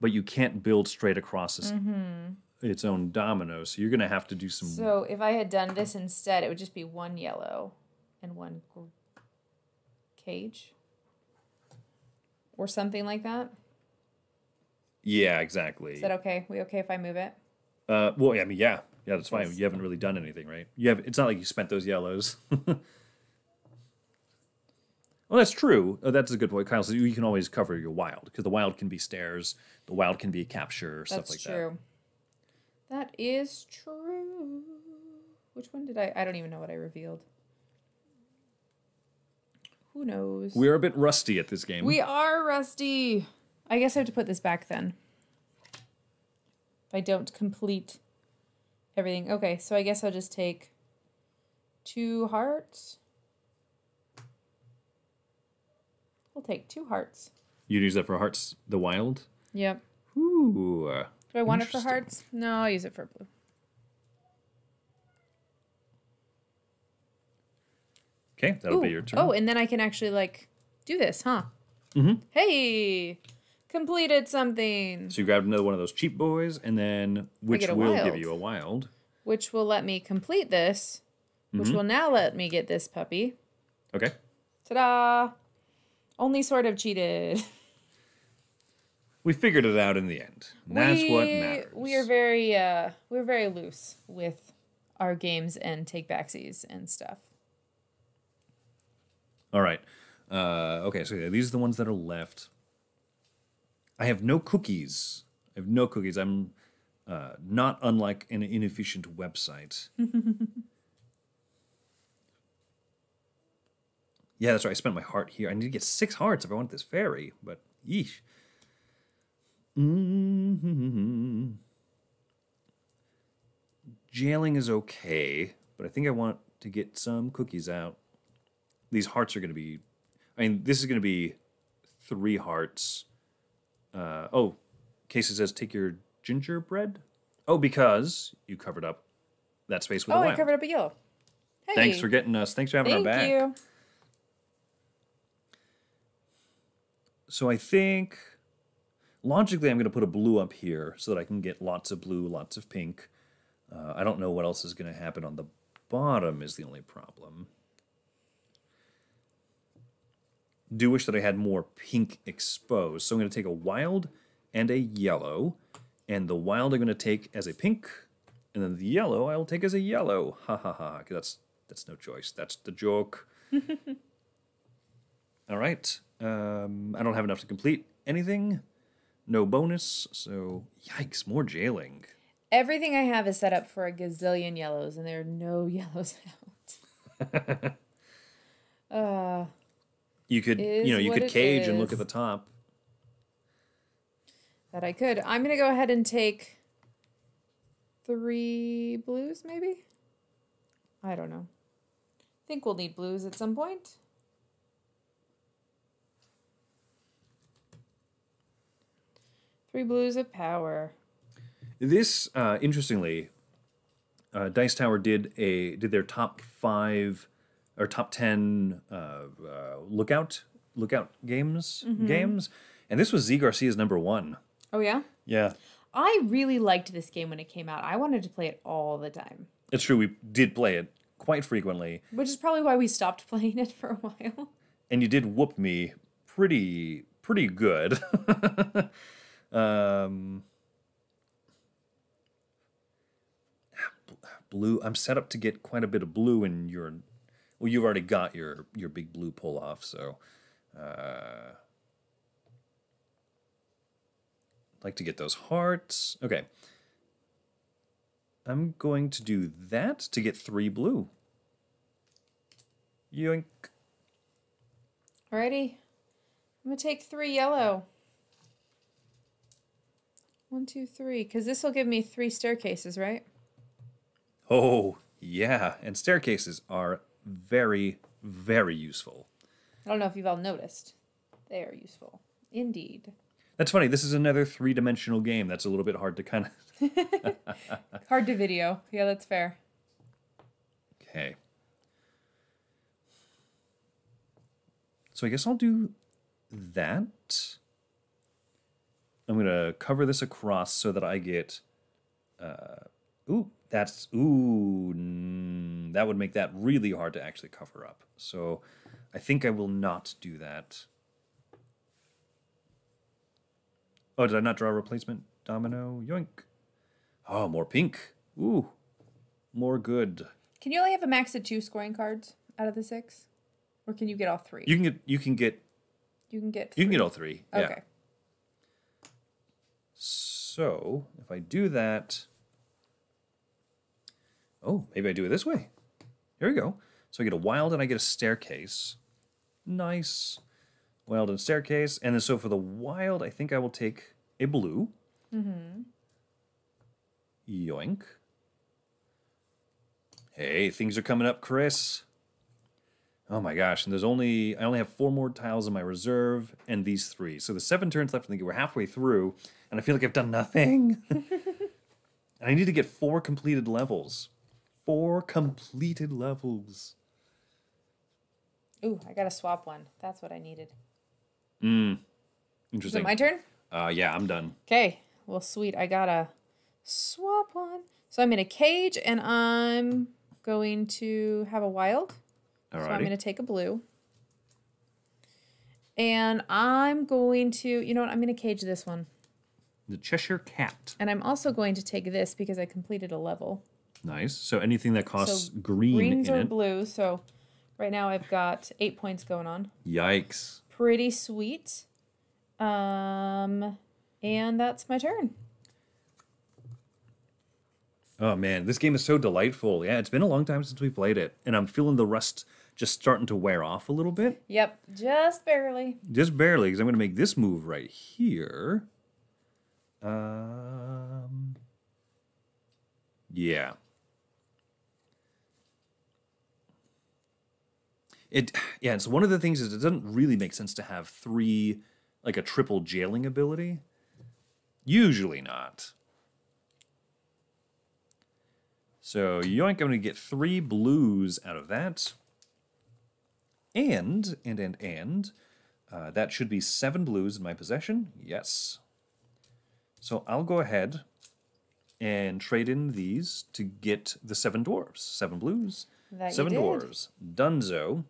but you can't build straight across this, mm-hmm. its own domino so you're gonna have to do some So if I had done this instead, it would just be one yellow and one cage, or something like that. yeah exactly Is that okay? We okay if I move it? uh, well i mean yeah yeah that's fine Yes. you haven't really done anything right you have it's not like you spent those yellows well that's true oh, that's a good point kyle so you can always cover your wild because the wild can be stairs the wild can be a capture stuff That's like that. That is true. Which one did I? I don't even know what I revealed. Who knows? We're a bit rusty at this game. We are rusty. I guess I have to put this back then. If I don't complete everything. Okay, so I guess I'll just take two hearts. We'll take two hearts. You'd use that for hearts, the wild. Yep. Ooh. uh, Do I want it for hearts? No, I'll use it for blue. Okay, that'll be your turn. Oh, and then I can actually like do this, huh? Mm-hmm. Hey, completed something, So you grabbed another one of those cheap boys, and then which will give you a wild. which will let me complete this, which Mm-hmm. will now let me get this puppy. Okay. Ta-da! Only sort of cheated. We figured it out in the end. And That's what matters. We are very uh we're very loose with our games and take backsies and stuff. All right. Uh, okay, so these are the ones that are left. I have no cookies. I have no cookies. I'm uh, not unlike an inefficient website. yeah, that's right. I spent my heart here. I need to get six hearts if I want this fairy, but yeesh. mm Jailing is okay, but I think I want to get some cookies out these hearts are going to be i mean this is going to be three hearts. Uh, oh casey says take your gingerbread. Oh because you covered up that space with Oh, a I wild covered up a yellow. Hey, thanks for getting us thanks for having Thank our back. you. so i think logically i'm going to put a blue up here so that i can get lots of blue lots of pink. Uh, i don't know what else is going to happen on the bottom is the only problem do wish that I had more pink exposed. So I'm going to take a wild and a yellow. And the wild I'm going to take as a pink. And then the yellow I'll take as a yellow. Ha ha ha. That's that's no choice. That's the joke. All right. Um, I don't have enough to complete anything. No bonus. So yikes, more jailing. Everything I have is set up for a gazillion yellows, and there are no yellows out. uh, You could you know you could cage and look at the top. that I could. I'm gonna go ahead and take three blues, maybe. I don't know. think we'll need blues at some point. Three blues of power. This, uh, interestingly, uh, Dice Tower did a did their top five or top ten uh, uh, lookout lookout games Mm-hmm. games, and this was Zee Garcia's number one. Oh yeah. Yeah, I really liked this game when it came out. I wanted to play it all the time, it's true. We did play it quite frequently, which is probably why we stopped playing it for a while. and you did whoop me pretty pretty good. um, blue. I'm set up to get quite a bit of blue in your. Well, you've already got your your big blue pull off, so. Uh, like to get those hearts. Okay. I'm going to do that to get three blue. Yoink. Alrighty. I'm gonna take three yellow. One, two, three. Because this will give me three staircases, right? Oh, yeah. And staircases are very, very useful. I don't know if you've all noticed. They are useful. Indeed. That's funny. This is another three dimensional game. That's a little bit hard to kind of. Hard to video. Yeah, that's fair. Okay. So I guess I'll do that. I'm going to cover this across so that I get. Uh, ooh, that's. Ooh, mm, that would make that really hard to actually cover up. So I think I will not do that. Oh, did I not draw a replacement domino? Yoink. Oh, more pink. Ooh, more good. Can you only have a max of two scoring cards out of the six? Or can you get all three? You can get you can get You can get you can get all three. Yeah. Okay. So if I do that, oh, maybe I do it this way. Here we go. So I get a wild and I get a staircase. Nice. Wild and staircase. And then so for the wild, I think I will take a blue. Mm-hmm. Yoink. Hey, things are coming up, Chris. Oh my gosh, and there's only I only have four more tiles in my reserve and these three. So the seven turns left, I think we're halfway through, and I feel like I've done nothing. and I need to get four completed levels. Four completed levels. Ooh, I gotta swap one. That's what I needed. Is Interesting. Is it my turn? uh yeah, I'm done. Okay. Well, sweet. I gotta swap one. So I'm in a cage, and I'm going to have a wild. So I'm going to take a blue. And I'm going to, you know what? I'm going to cage this one. The Cheshire Cat. And I'm also going to take this because I completed a level. Nice. So anything that costs So green Greens or it. blue. So right now I've got eight points going on. Yikes. Pretty sweet. Um, and that's my turn. Oh man, this game is so delightful. Yeah, it's been a long time since we played it, and I'm feeling the rust just starting to wear off a little bit. Yep, just barely. Just barely, because I'm going to make this move right here. Um, yeah. It yeah. So one of the things is it doesn't really make sense to have three, like a triple jailing ability. Usually not. So yoink, I'm going to get three blues out of that. And and and and. Uh, that should be seven blues in my possession. Yes. So I'll go ahead and trade in these to get the seven dwarves. Seven blues, That you seven dwarves. Dunzo.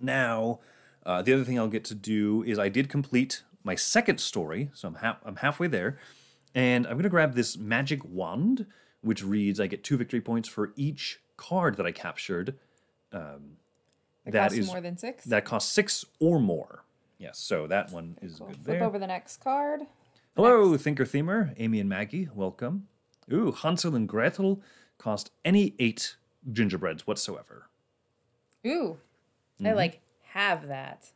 Now, uh, the other thing I'll get to do is I did complete my second story, so I'm, ha- I'm halfway there. And I'm going to grab this magic wand, which reads I get two victory points for each card that I captured. Um, that costs is more than six. that costs six or more. Yes, so that one is Cool. good Flip there. over the next card. Hello, Thinker Themer, Amy and Maggie, welcome. Ooh, Hansel and Gretel cost any eight gingerbreads whatsoever. Ooh, I Mm-hmm. like have that.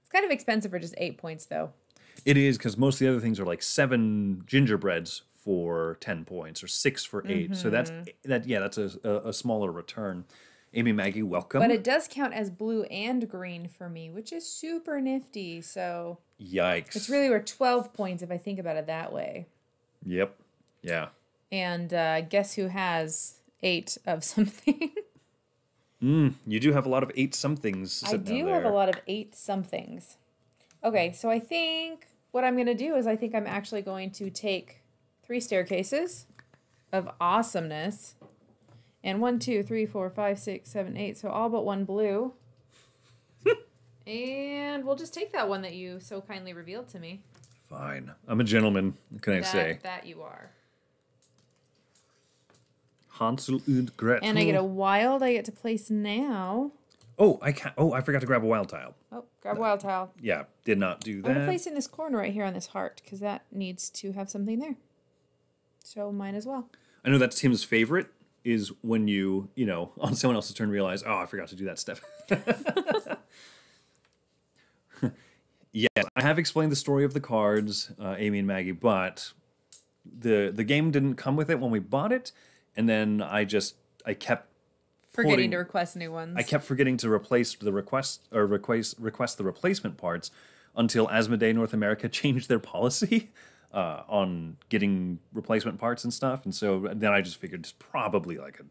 It's kind of expensive for just eight points though. It is because most of the other things are like seven gingerbreads for ten points or six for 8 So that's Mm-hmm. that. Yeah, that's a, a, a smaller return. Amy Maggie, welcome. But it does count as blue and green for me, which is super nifty. So Yikes! it's really worth 12 points if I think about it that way. Yep. Yeah. And uh, guess who has eight of something? Mm, you do have a lot of eight somethings. I do have a lot of eight somethings. Okay, so I think what I'm going to do is I think I'm actually going to take three staircases of awesomeness. And one, two, three, four, five, six, seven, eight. So all but one blue. and we'll just take that one that you so kindly revealed to me. Fine. I'm a gentleman. Can I say? that you are. Hansel and Gretel. And I get a wild I get to place now. Oh, I can't. Oh, I forgot to grab a wild tile. Oh, grab wild tile. Yeah, did not do that. I'm to place it in this corner right here on this heart because that needs to have something there. So mine as well. I know that's Tim's favorite is when you, you know, on someone else's turn realize, oh, I forgot to do that step. yes, I have explained the story of the cards, uh, Amy and Maggie, but the the game didn't come with it when we bought it, and then I just I kept Forgetting Holding- to request new ones. I kept forgetting to replace the request or request request the replacement parts until Asmodee North America changed their policy uh, on getting replacement parts and stuff, and so then I just figured it's probably like a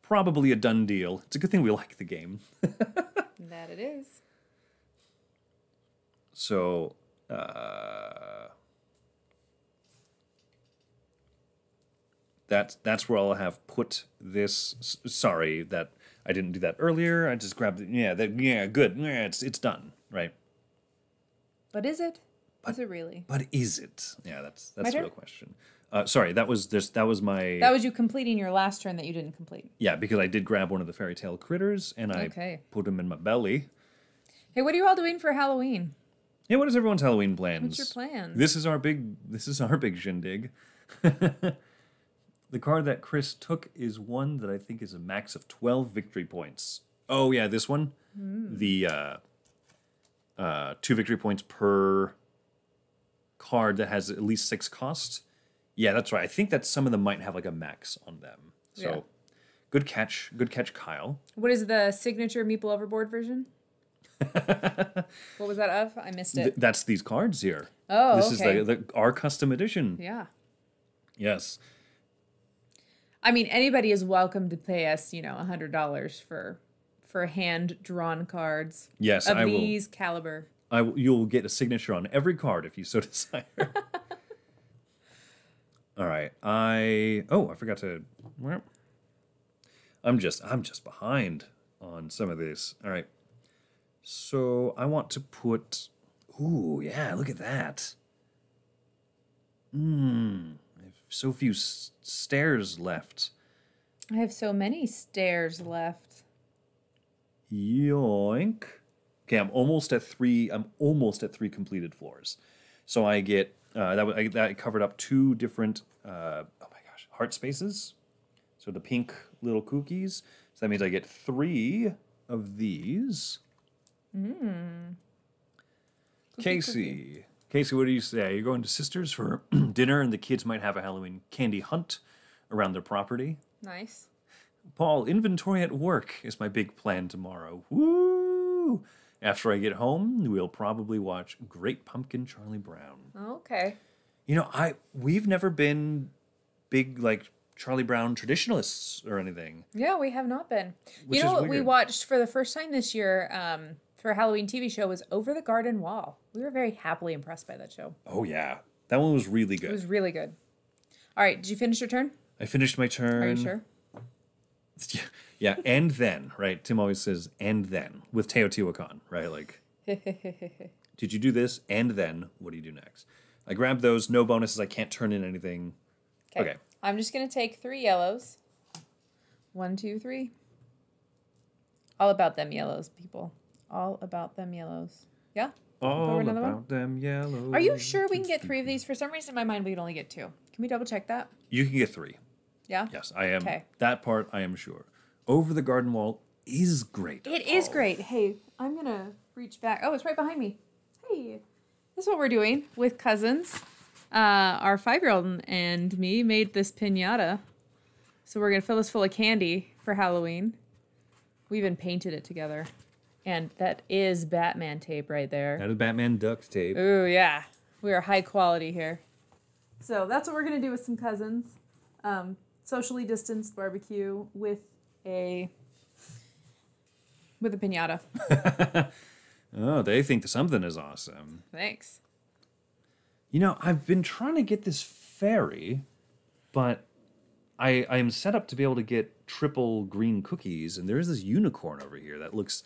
probably a done deal. It's a good thing we like the game. that it is. So uh, that's that's where I'll have put this. Sorry that I didn't do that earlier. I just grabbed it. Yeah, that yeah, good. Yeah, it's it's done. Right. But is it? Is it really? But is it? Yeah, that's that's the turn? real question. Uh, sorry, that was just that was my That was you completing your last turn that you didn't complete. yeah because I did grab one of the fairy tale critters and I Okay. put them in my belly. Hey, what are you all doing for Halloween? Yeah, what is everyone's Halloween plans? What's your plans? This is our big this is our big shindig. the card that Chris took is one that I think is a max of 12 victory points. Oh yeah, this one. Hmm. The uh uh 2 victory points per card that has at least 6 costs. Yeah, that's right. I think that some of them might have like a max on them. So Yeah. good catch. Good catch, Kyle. What is the signature Meeple Overboard version? what was that of? I missed Th- it. that's these cards here. Oh, this okay. is the, the our custom edition. yeah. Yes. I mean, anybody is welcome to pay us, you know, a hundred dollars for for hand drawn cards Yes, of I will. these caliber. I w- you'll get a signature on every card if you so desire. All right. I oh I forgot to. I'm just I'm just behind on some of these. All right. So I want to put. Ooh yeah, look at that. Hmm. So few s- stairs left. I have so many stairs left. Yoink. Okay, I'm almost at three. I'm almost at three completed floors. So I get uh, that. I, that covered up two different. Uh, oh my gosh, heart spaces. So the pink little cookies. So that means I get three of these. Casey, Casey, what do you say? You're going to Sisters for dinner, and the kids might have a Halloween candy hunt around their property. Nice. Paul, inventory at work is my big plan tomorrow. Woo! After I get home, we'll probably watch Great Pumpkin Charlie Brown. Okay. You know, I we've never been big like Charlie Brown traditionalists or anything. Yeah, we have not been. You know what we watched for the first time this year um, for a Halloween TV show was Over the Garden Wall. We were very happily impressed by that show. Oh yeah, that one was really good. It was really good. All right, did you finish your turn? I finished my turn. Are you sure? Yeah, yeah. and then right. Tim always says and then with Teotihuacan, right? Like, did you do this and then what do you do next? I grabbed those. No bonuses. I can't turn in anything. Okay. I'm just gonna take three yellows. One, two, three. All about them yellows, people. All about them yellows. Yeah. All about one? them yellows. Are you sure we can get three of these? For some reason, in my mind, we can only get two. Can we double check that? You can get three. Yeah. Yes, I am. Okay. That part I am sure. Over the garden wall is great. It is great. Hey, I'm gonna reach back. Oh, it's right behind me. Hey, this is what we're doing with cousins. Uh, our five-year-old and me made this pinata, so we're gonna fill this full of candy for Halloween. We even painted it together, and that is Batman tape right there. That is Batman duct tape. Ooh, yeah. We are high quality here. So that's what we're going to do with some cousins. Um, socially distanced barbecue with a with a piñata. Oh, they think something is awesome. Thanks. You know, I've been trying to get this fairy, but I I am set up to be able to get triple green cookies, and there is this unicorn over here that looks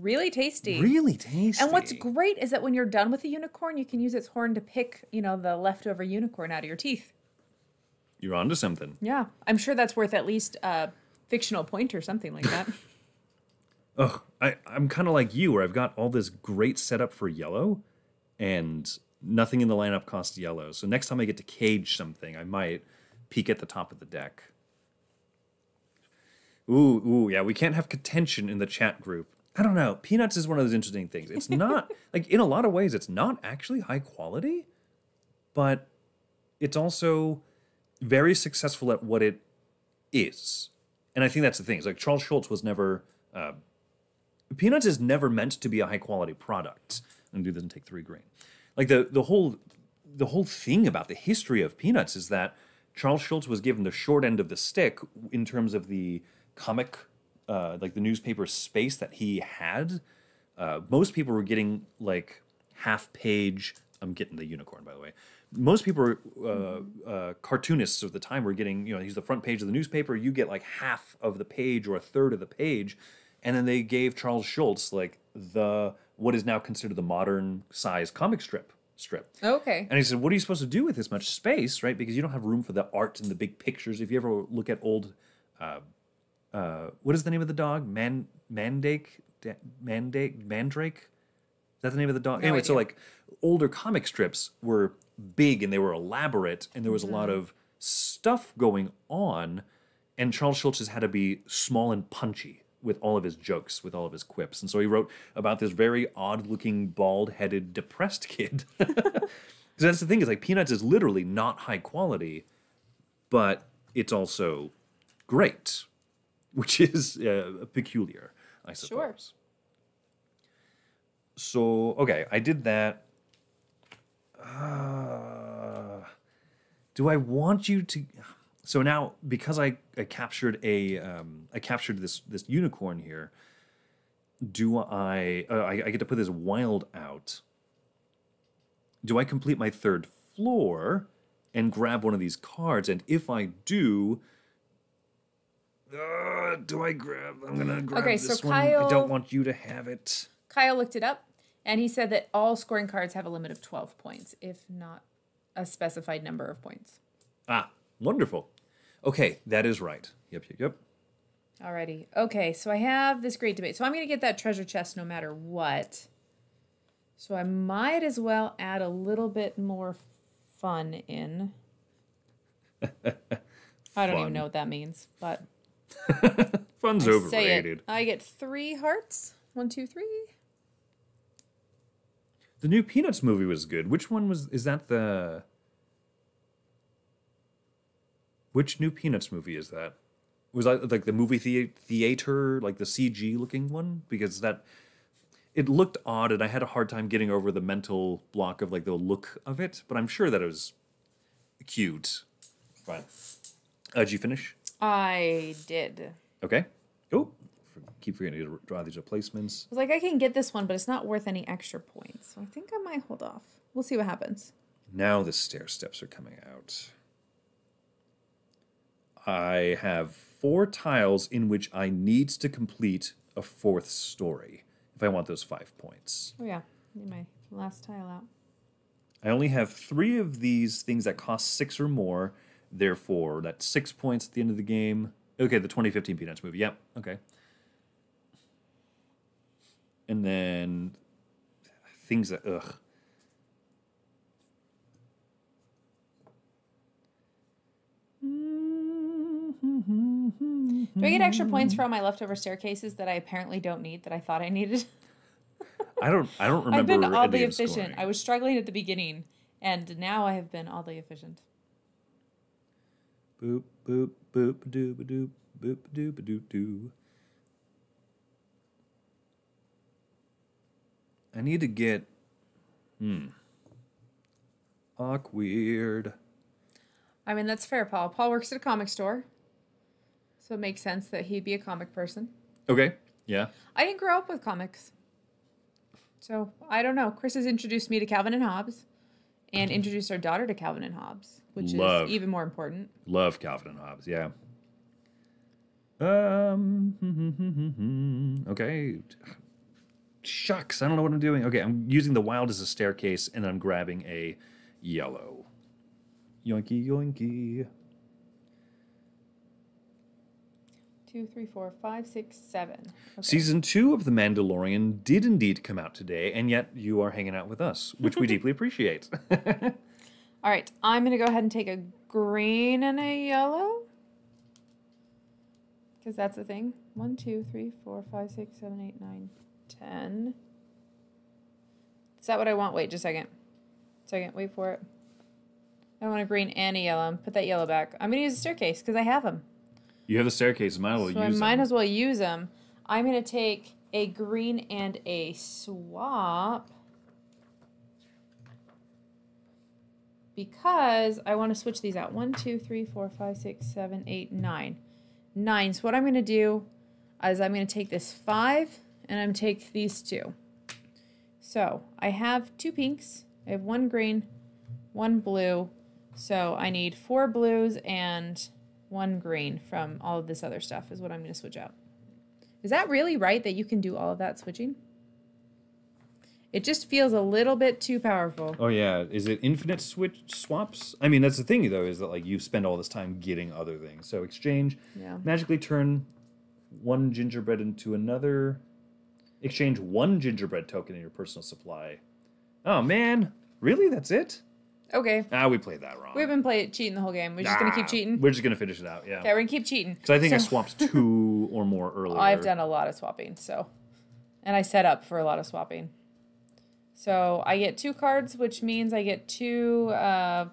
Really tasty. really tasty. And what's great is that when you're done with the unicorn, you can use its horn to pick, you know, the leftover unicorn out of your teeth. You're onto something. Yeah. I'm sure that's worth at least a fictional point or something like that. Ugh, I, I'm kind of like you, where I've got all this great setup for yellow, and nothing in the lineup costs yellow. So next time I get to cage something, I might peek at the top of the deck. Ooh, ooh, yeah, we can't have contention in the chat group. I don't know. Peanuts is one of those interesting things. It's not, like, in a lot of ways, it's not actually high quality, but it's also very successful at what it is. And I think that's the thing. It's like Charles Schulz was never uh, Peanuts is never meant to be a high quality product. And do doesn't take three green. Like the the whole the whole thing about the history of Peanuts is that Charles Schulz was given the short end of the stick in terms of the comic, uh, like the newspaper space that he had. Uh, most people were getting like half page. I'm getting the unicorn, by the way. Most people, were, uh, uh, cartoonists of the time, were getting, you know, he's the front page of the newspaper. You get like half of the page or a third of the page. And then they gave Charles Schulz like the, what is now considered the modern size comic strip strip. okay. And he said, "What are you supposed to do with this much space, right? Because you don't have room for the art and the big pictures. If you ever look at old, uh, uh, what is the name of the dog? Man, Mandake, Da- Mandake, Mandrake. Is that the name of the dog? No anyway, so like older comic strips were big and they were elaborate, and there was a lot Mm-hmm. of stuff going on. And Charles Schulz had to be small and punchy with all of his jokes, with all of his quips. And so he wrote about this very odd looking, bald headed, depressed kid. Because that's the thing is like Peanuts is literally not high quality, but it's also great, which is uh, peculiar, I suppose. So okay, I did that. Uh, do I want you to? So now, because I, I captured a um, I captured this this unicorn here. Do I, uh, I I get to put this wild out? Do I complete my third floor and grab one of these cards? And if I do, uh, do I grab? I'm gonna grab Okay, so this one. I don't want you to have it. Kyle looked it up and he said that all scoring cards have a limit of 12 points, if not a specified number of points. Ah, wonderful. Okay, that is right. Yep, yep, yep. Alrighty. Okay, so I have this great debate. So I'm going to get that treasure chest no matter what. So I might as well add a little bit more fun in. I don't Fun. even know what that means, but Fun's I overrated. I get three hearts. One, two, three. The new Peanuts movie was good. Which one was? Is that the? Which new Peanuts movie is that? Was that like the movie thea- theater, like the CG looking one? Because that it looked odd, and I had a hard time getting over the mental block of like the look of it. But I'm sure that it was cute. Right. Uh, did you finish? I did. Okay. Oh, for, keep forgetting to draw these replacements. I was like, I can get this one, but it's not worth any extra points. So I think I might hold off. We'll see what happens. Now the stair steps are coming out. I have four tiles in which I need to complete a fourth story if I want those five points. Oh yeah, my last tile out. I only have three of these things that cost six or more, Therefore, that's six points at the end of the game. Okay, the 2015 Peanuts movie. Yep. Okay. And then things that ugh. Do I get extra points for all my leftover staircases that I apparently don't need that I thought I needed? I don't. I don't remember. I've been oddly efficient. scoring. I was struggling at the beginning, and now I have been oddly efficient. Boop boop boop doo ba doop boop doo ba doo doo. I need to get. Hmm. Awkward. I mean, that's fair, Paul. Paul works at a comic store, so it makes sense that he'd be a comic person. Okay. Yeah. I didn't grow up with comics. So I don't know. Chris has introduced me to Calvin and Hobbes and introduced our daughter to Calvin and Hobbes, which Love. is even more important. Love Calvin and Hobbes. Yeah. Um. okay. Shucks. I don't know what I'm doing. Okay, I'm using the wild as a staircase, and I'm grabbing a yellow. Yoinky yoinky. Two, three, four, five, six, seven. Okay. Season two of The Mandalorian did indeed come out today, and yet you are hanging out with us, which we deeply appreciate. All right, I'm going to go ahead and take a green and a yellow. Because that's the thing. One, two, three, four, five, six, seven, eight, nine, ten. Is that what I want? Wait just a second. Second, wait for it. I want a green and a yellow. Put that yellow back. I'm going to use a staircase because I have them. You have the staircase, might as well So I might them. as well use them. I'm going to take a green and a swap. Because I want to switch these out. One, two, three, four, five, six, seven, eight, nine. Nine. So what I'm going to do is I'm going to take this five and I'm going to take these two. So I have two pinks. I have one green, one blue. So I need four blues and one green from all of this other stuff is what I'm going to switch out. Is that really right that you can do all of that switching? It just feels a little bit too powerful. Oh yeah, is it infinite switch swaps? I mean, that's the thing though, is that like you spend all this time getting other things. So exchange, Yeah. magically turn one gingerbread into another. Exchange one gingerbread token in your personal supply. Oh man, really? That's it? Okay. Ah, we played that wrong. We've been playing cheating the whole game. We're just going to keep cheating. We're just gonna finish it out. Yeah. Okay, we're going to keep cheating. Because I think I So- swapped two or more earlier. I've done a lot of swapping, so. And I set up for a lot of swapping. So I get two cards, which means I get two, uh,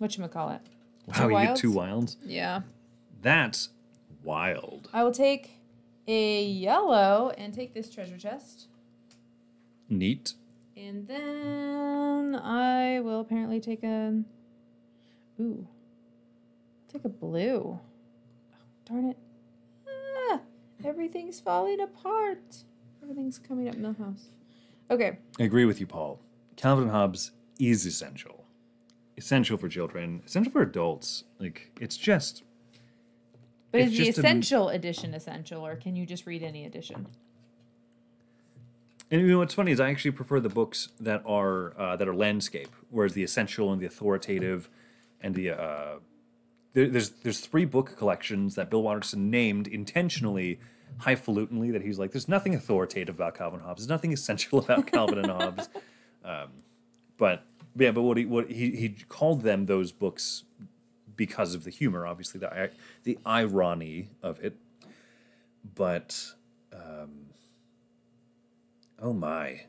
whatchamacallit? Wow, you get two wilds. Yeah. That's wild. I will take a yellow and take this treasure chest. Neat. And then I will apparently take a. Ooh. Take a blue. Oh, darn it. Ah, everything's falling apart. Everything's coming up Milhouse. Okay. I agree with you, Paul. Calvin and Hobbes is essential. Essential for children, essential for adults. Like, it's just. But It's is the just a- essential edition essential, or can you just read any edition? And you know what's funny is I actually prefer the books that are uh, that are landscape, whereas the essential and the authoritative, and the uh, there, there's there's three book collections that Bill Watterson named intentionally highfalutinly that he's like there's nothing authoritative about Calvin Hobbes, there's nothing essential about Calvin and Hobbes, um, but yeah, but what he what he he called them those books because of the humor, obviously the the irony of it, but. Oh my.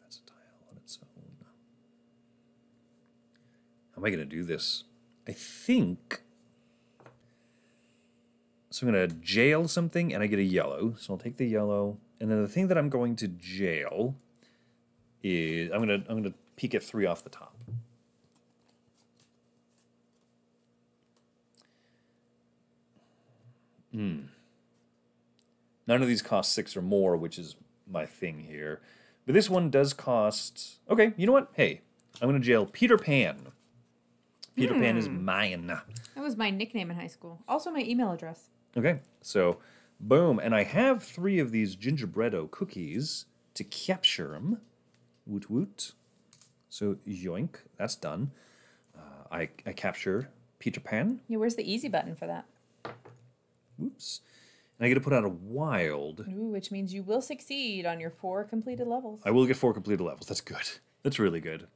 That's a tile on its own. How am I going to do this? I think. So I'm going to jail something and I get a yellow. So I'll take the yellow. And then the thing that I'm going to jail is I'm going to I'm going to peek at 3 off the top. Hmm. None of these cost 6 or more, which is my thing here. But this one does cost. Okay, you know what? Hey, I'm going to jail Peter Pan. Peter Pan is hmm. mine. That was my nickname in high school. Also, my email address. Okay, so boom. And I have three of these gingerbreado cookies to capture them. Woot woot. So yoink, that's done. Uh, I, I capture Peter Pan. Yeah, where's the easy button for that? Oops. And I get to put out a wild. Ooh, which means you will succeed on your four completed levels. I will get four completed levels. That's good. That's really good. Do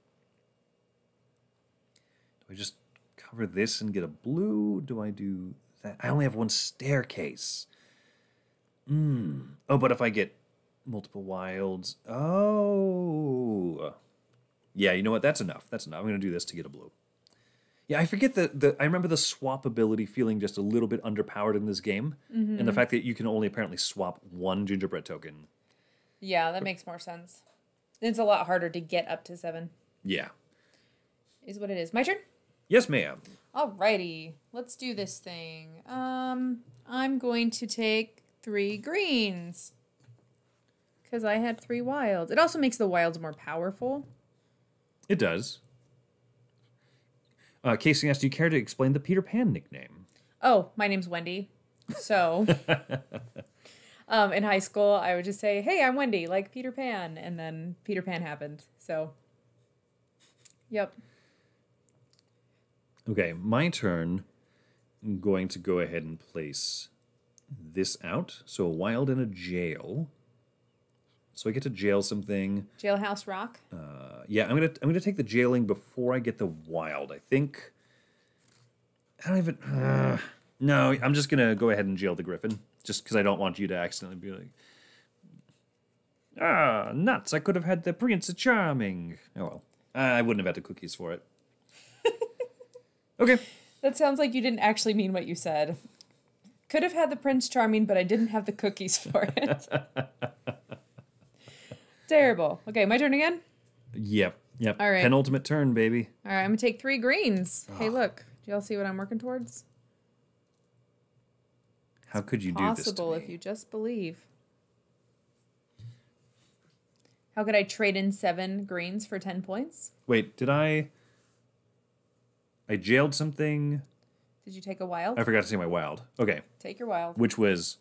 I just cover this and get a blue? Do I do that? I only have one staircase. Hmm. Oh, but if I get multiple wilds. Oh. Yeah, you know what? That's enough. That's enough. I'm going to do this to get a blue. Yeah, I forget the, the I remember the swap ability feeling just a little bit underpowered in this game. And the fact that you can only apparently swap one gingerbread token. Yeah, that makes more sense. It's a lot harder to get up to seven, Yeah. is what it is. My turn? Yes, ma'am. Alrighty, let's do this thing. Um, I'm going to take three greens. Because I had three wilds. It also makes the wilds more powerful. It does. Uh, Casey asked, "Do you care to explain the Peter Pan nickname?" Oh, my name's Wendy. So, um, in high school, I would just say, "Hey, I'm Wendy," like Peter Pan, and then Peter Pan happened. So, yep. Okay, my turn. I'm going to go ahead and place this out. So a wild and a jail. So I get to jail something. Jailhouse Rock. Uh, yeah, I'm gonna I'm gonna take the jailing before I get the wild. I think. I don't even. Uh, no, I'm just gonna go ahead and jail the griffin, just because I don't want you to accidentally be like. Ah, nuts! I could have had the Prince of Charming. Oh well, I wouldn't have had the cookies for it. okay. That sounds like you didn't actually mean what you said. Could have had the Prince Charming, but I didn't have the cookies for it. Terrible. Okay, my turn again. Yep. Yep. All right. Penultimate turn, baby. All right, I'm gonna take three greens. Hey, look. Do y'all see what I'm working towards? How could you do this? Possible if you just believe. How could I trade in seven greens for ten points? Wait, did I? I jailed something. Did you take a wild? I forgot to say my wild. Okay, Take your wild. which was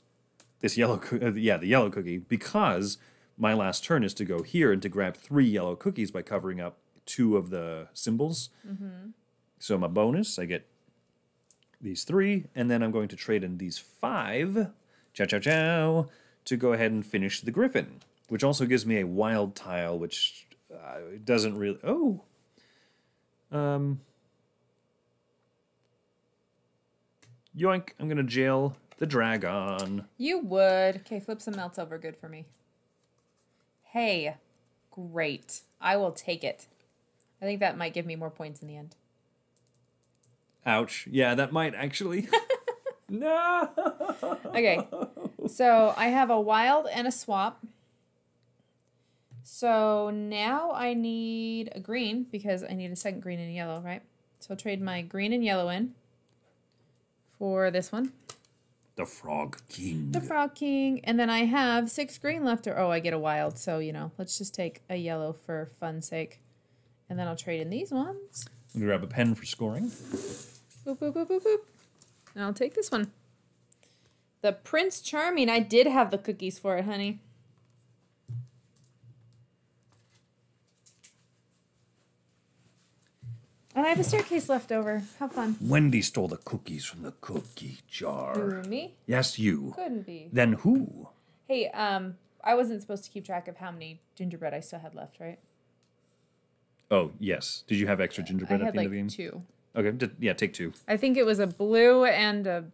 this yellow. Uh, yeah, the yellow cookie. Because my last turn is to go here and to grab three yellow cookies by covering up two of the symbols. So my bonus, I get these three, and then I'm going to trade in these five. Ciao, ciao, ciao. To go ahead and finish the griffin, which also gives me a wild tile, which uh, doesn't really. Oh. Um. Yoink! I'm gonna jail the dragon. You would. Okay, flip some melts over. Good for me. Hey, great. I will take it. I think that might give me more points in the end. Ouch! Yeah, that might actually. no. Okay, so I have a wild and a swap. So now I need a green because I need a second green and a yellow, right? So I'll trade my green and yellow in for this one, The Frog King. the Frog King, and then I have six green left. Or oh, I get a wild. So you know, let's just take a yellow for fun's sake, and then I'll trade in these ones. I'm gonna grab a pen for scoring. Boop boop boop boop boop. And I'll take this one. The Prince Charming. I did have the cookies for it, honey. And I have a staircase left over. Have fun. Wendy stole the cookies from the cookie jar. Who, me? Yes, you. Couldn't be. Then who? Hey, um, I wasn't supposed to keep track of how many gingerbread I still had left, right? Oh, yes. Did you have extra I gingerbread at had the end of the like game? two. Okay, d- yeah, take two. I think it was a blue and a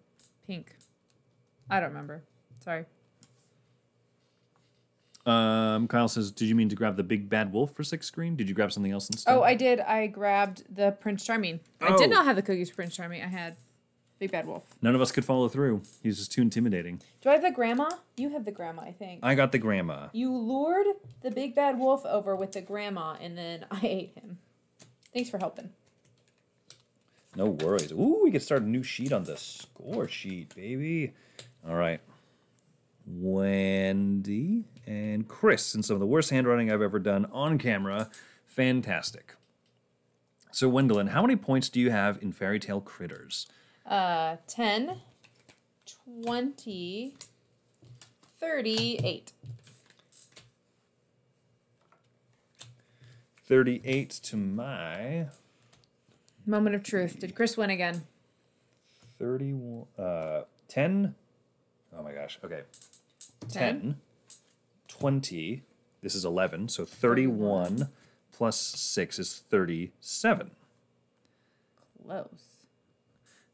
pink. I don't remember. Sorry. Um, Kyle says, "Did you mean to grab the big bad wolf for six screen? Did you grab something else instead?" Oh, I did. I grabbed the Prince Charming. I Oh. did not have the cookies for Prince Charming. I had Big Bad Wolf. None of us could follow through. He was just too intimidating. Do I have the grandma? You have the grandma, I think. I got the grandma. You lured the Big Bad Wolf over with the grandma, and then I ate him. Thanks for helping. No worries. Ooh, we could start a new sheet on the score sheet, baby. All right. Wendy and Chris, in some of the worst handwriting I've ever done on camera. Fantastic. So, Wendelin, how many points do you have in Fairy Tale Critters? Uh, 10, 20, 38. 38 to my Moment of truth. Did Chris win again? 31 uh 10 oh my gosh okay 10 20 this is 11 so 31 plus 6 is 37 Close.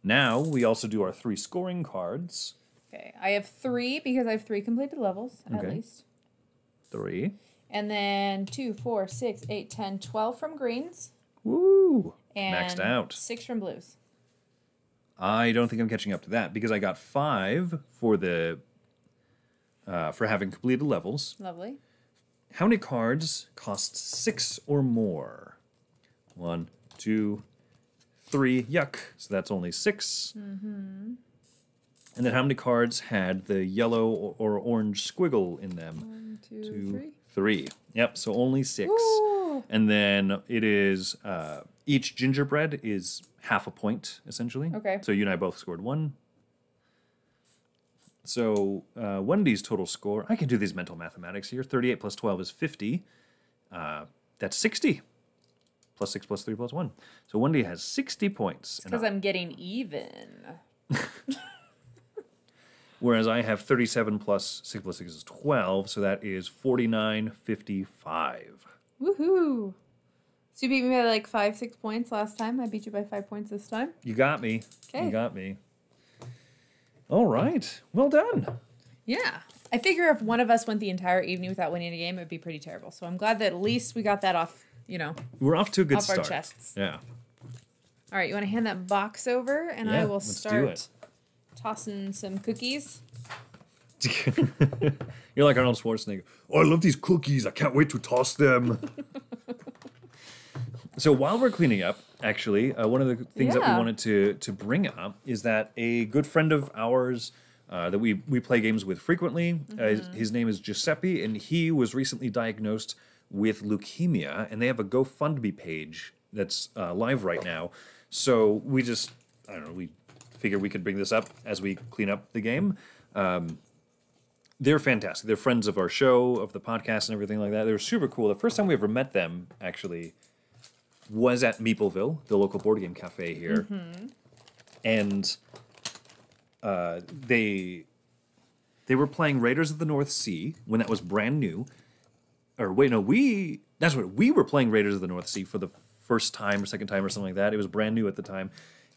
now we also do our three scoring cards Okay, I have three because I have three completed levels at Okay. least. 3 And then two, four, six, eight, ten, twelve from greens. woo And maxed out Six from blues. i don't think i'm catching up to that because i got 5 for the uh, for having completed levels Lovely. How many cards cost six or more? One, two, three. Yuck. So that's only 6 Mm-hmm. And then how many cards had the yellow or, or orange squiggle in them? One, two, Two, three. three. Yep. So only six. Ooh. And then it is uh, each gingerbread is half a point essentially. Okay. So you and I both scored one. So uh, Wendy's total score, I can do these mental mathematics here. 38 plus 12 is 50. Uh, that's 60. Plus 6 plus 3 plus 1. So Wendy has 60 points. Because I'm getting even. whereas I have 37 plus 6 plus 6 is 12. So that is 49.55. Woohoo. So you beat me by like five, six points last time. I beat you by five points this time. You got me. Okay. You got me. All right. Well done. Yeah. I figure if one of us went the entire evening without winning a game, it would be pretty terrible. So I'm glad that at least we got that off, you know. We're off to a good Off our start. chests. Yeah. All right, you want to hand that box over and Yeah, I will start tossing some cookies. You're like Arnold Schwarzenegger. Oh, I love these cookies. I can't wait to toss them. so while we're cleaning up, actually, uh, one of the things that we wanted to to bring up is that a good friend of ours uh, that we we play games with frequently, uh, his, his name is Giuseppe, and he was recently diagnosed with leukemia, and they have a GoFundMe page that's uh, live right now. So we just I don't know we figured we could bring this up as we clean up the game. They're fantastic. They're friends of our show, of the podcast, and everything like that. They're super cool. The first time we ever met them, actually, was at Meepleville, the local board game cafe here, and uh, they they were playing Raiders of the North Sea when that was brand new. Or wait, no, we that's what we were playing Raiders of the North Sea for the first time or second time or something like that. It was brand new at the time.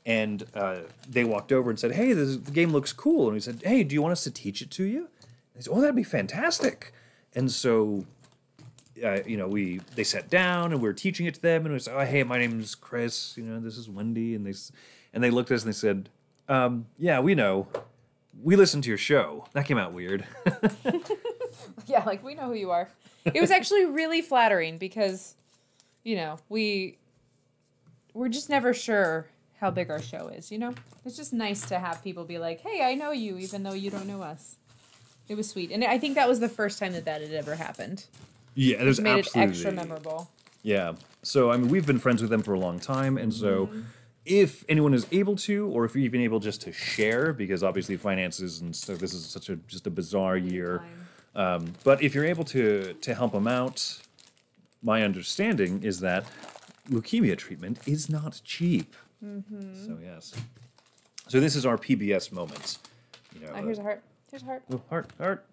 And uh, they walked over and said, "Hey, this, the game looks cool." And we said, "Hey, do you want us to teach it to you?" They said, "Oh, that'd be fantastic." And so, uh, you know, we they sat down and we were teaching it to them, and we said, "Oh, hey, my name's Chris. You know, this is Wendy." And they and they looked at us and they said, um, "Yeah, we know. We listened to your show. That came out weird." Yeah, like we know who you are. It was actually really flattering because, you know, we we're just never sure how big our show is, you know? It's just nice to have people be like, "Hey, I know you even though you don't know us." It was sweet. And I think that was the first time that that had ever happened. Yeah, there's made absolutely it extra memorable. Yeah. So I mean, we've been friends with them for a long time, and so Mm-hmm. if anyone is able to, or if you're even able just to share, because obviously finances and stuff, this is such a just a bizarre year. Um, but if you're able to to help them out, my understanding is that leukemia treatment is not cheap. Mm-hmm. So yes. So this is our PBS moment. You know, Oh, here's a heart. Here's a heart. Oh, heart, heart.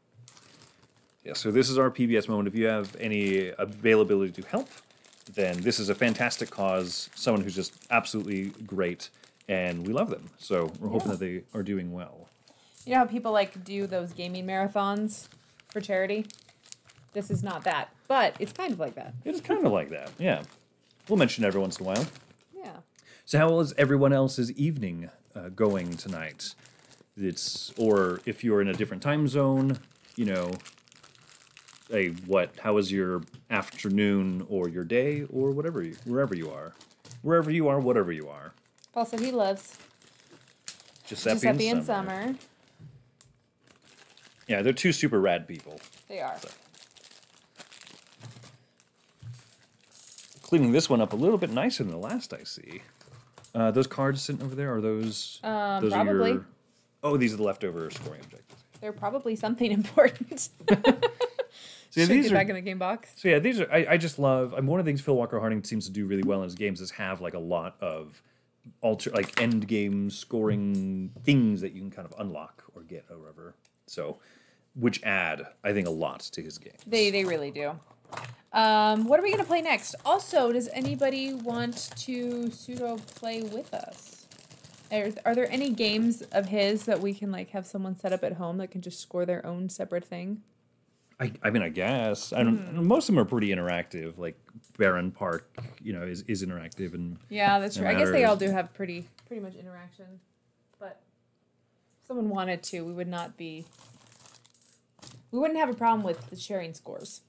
Yeah, so this is our PBS moment. If you have any availability to help, then this is a fantastic cause. Someone who's just absolutely great, and we love them. So we're hoping Yeah. that they are doing well. You know how people like do those gaming marathons for charity? This is not that, but it's kind of like that. It is kind of like that, yeah. We'll mention it every once in a while. Yeah. So how is everyone else's evening uh, going tonight? It's or if you're in a different time zone, you know, a what? How is your afternoon or your day or whatever you wherever you are, wherever you are, whatever you are. Also, he loves Giuseppe, Giuseppe and and Summer. Summer. Yeah, they're two super rad people. They are. Cleaning this one up a little bit nicer than the last I see. Uh, those cards sitting over there are those. Um, those Are probably. your, oh, these are the leftover scoring objectives. They're probably something important. So yeah, Should these are back in the game box. So yeah, these are I, I just love. I'm one of the things Phil Walker Harding seems to do really well in his games is have like a lot of alter like end game scoring things that you can kind of unlock or get or whatever. So, which add I think a lot to his game. They they really do. Um, what are we gonna play next? Also, does anybody want to pseudo play with us? Are, are there any games of his that we can like have someone set up at home that can just score their own separate thing? I, I mean, I guess I don't. Hmm. Most of them are pretty interactive. Like Barenpark, you know, is, is interactive and Yeah, that's true. I guess they all do have pretty pretty much interaction. But if someone wanted to, we would not be we wouldn't have a problem with the sharing scores.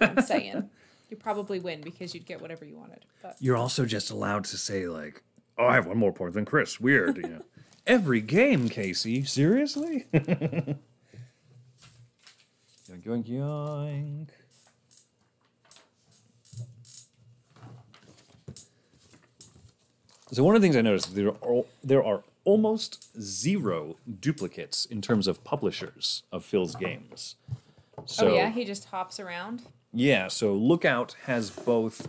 I'm saying. You probably win because you'd get whatever you wanted. But you're also just allowed to say like, "Oh, I have one more point than Chris." Weird, you know. Every game, Casey. Seriously? yoink, yoink, yoink. So one of the things I noticed there are there are almost zero duplicates in terms of publishers of Phil's games. So oh yeah, he just hops around. yeah, so Lookout has both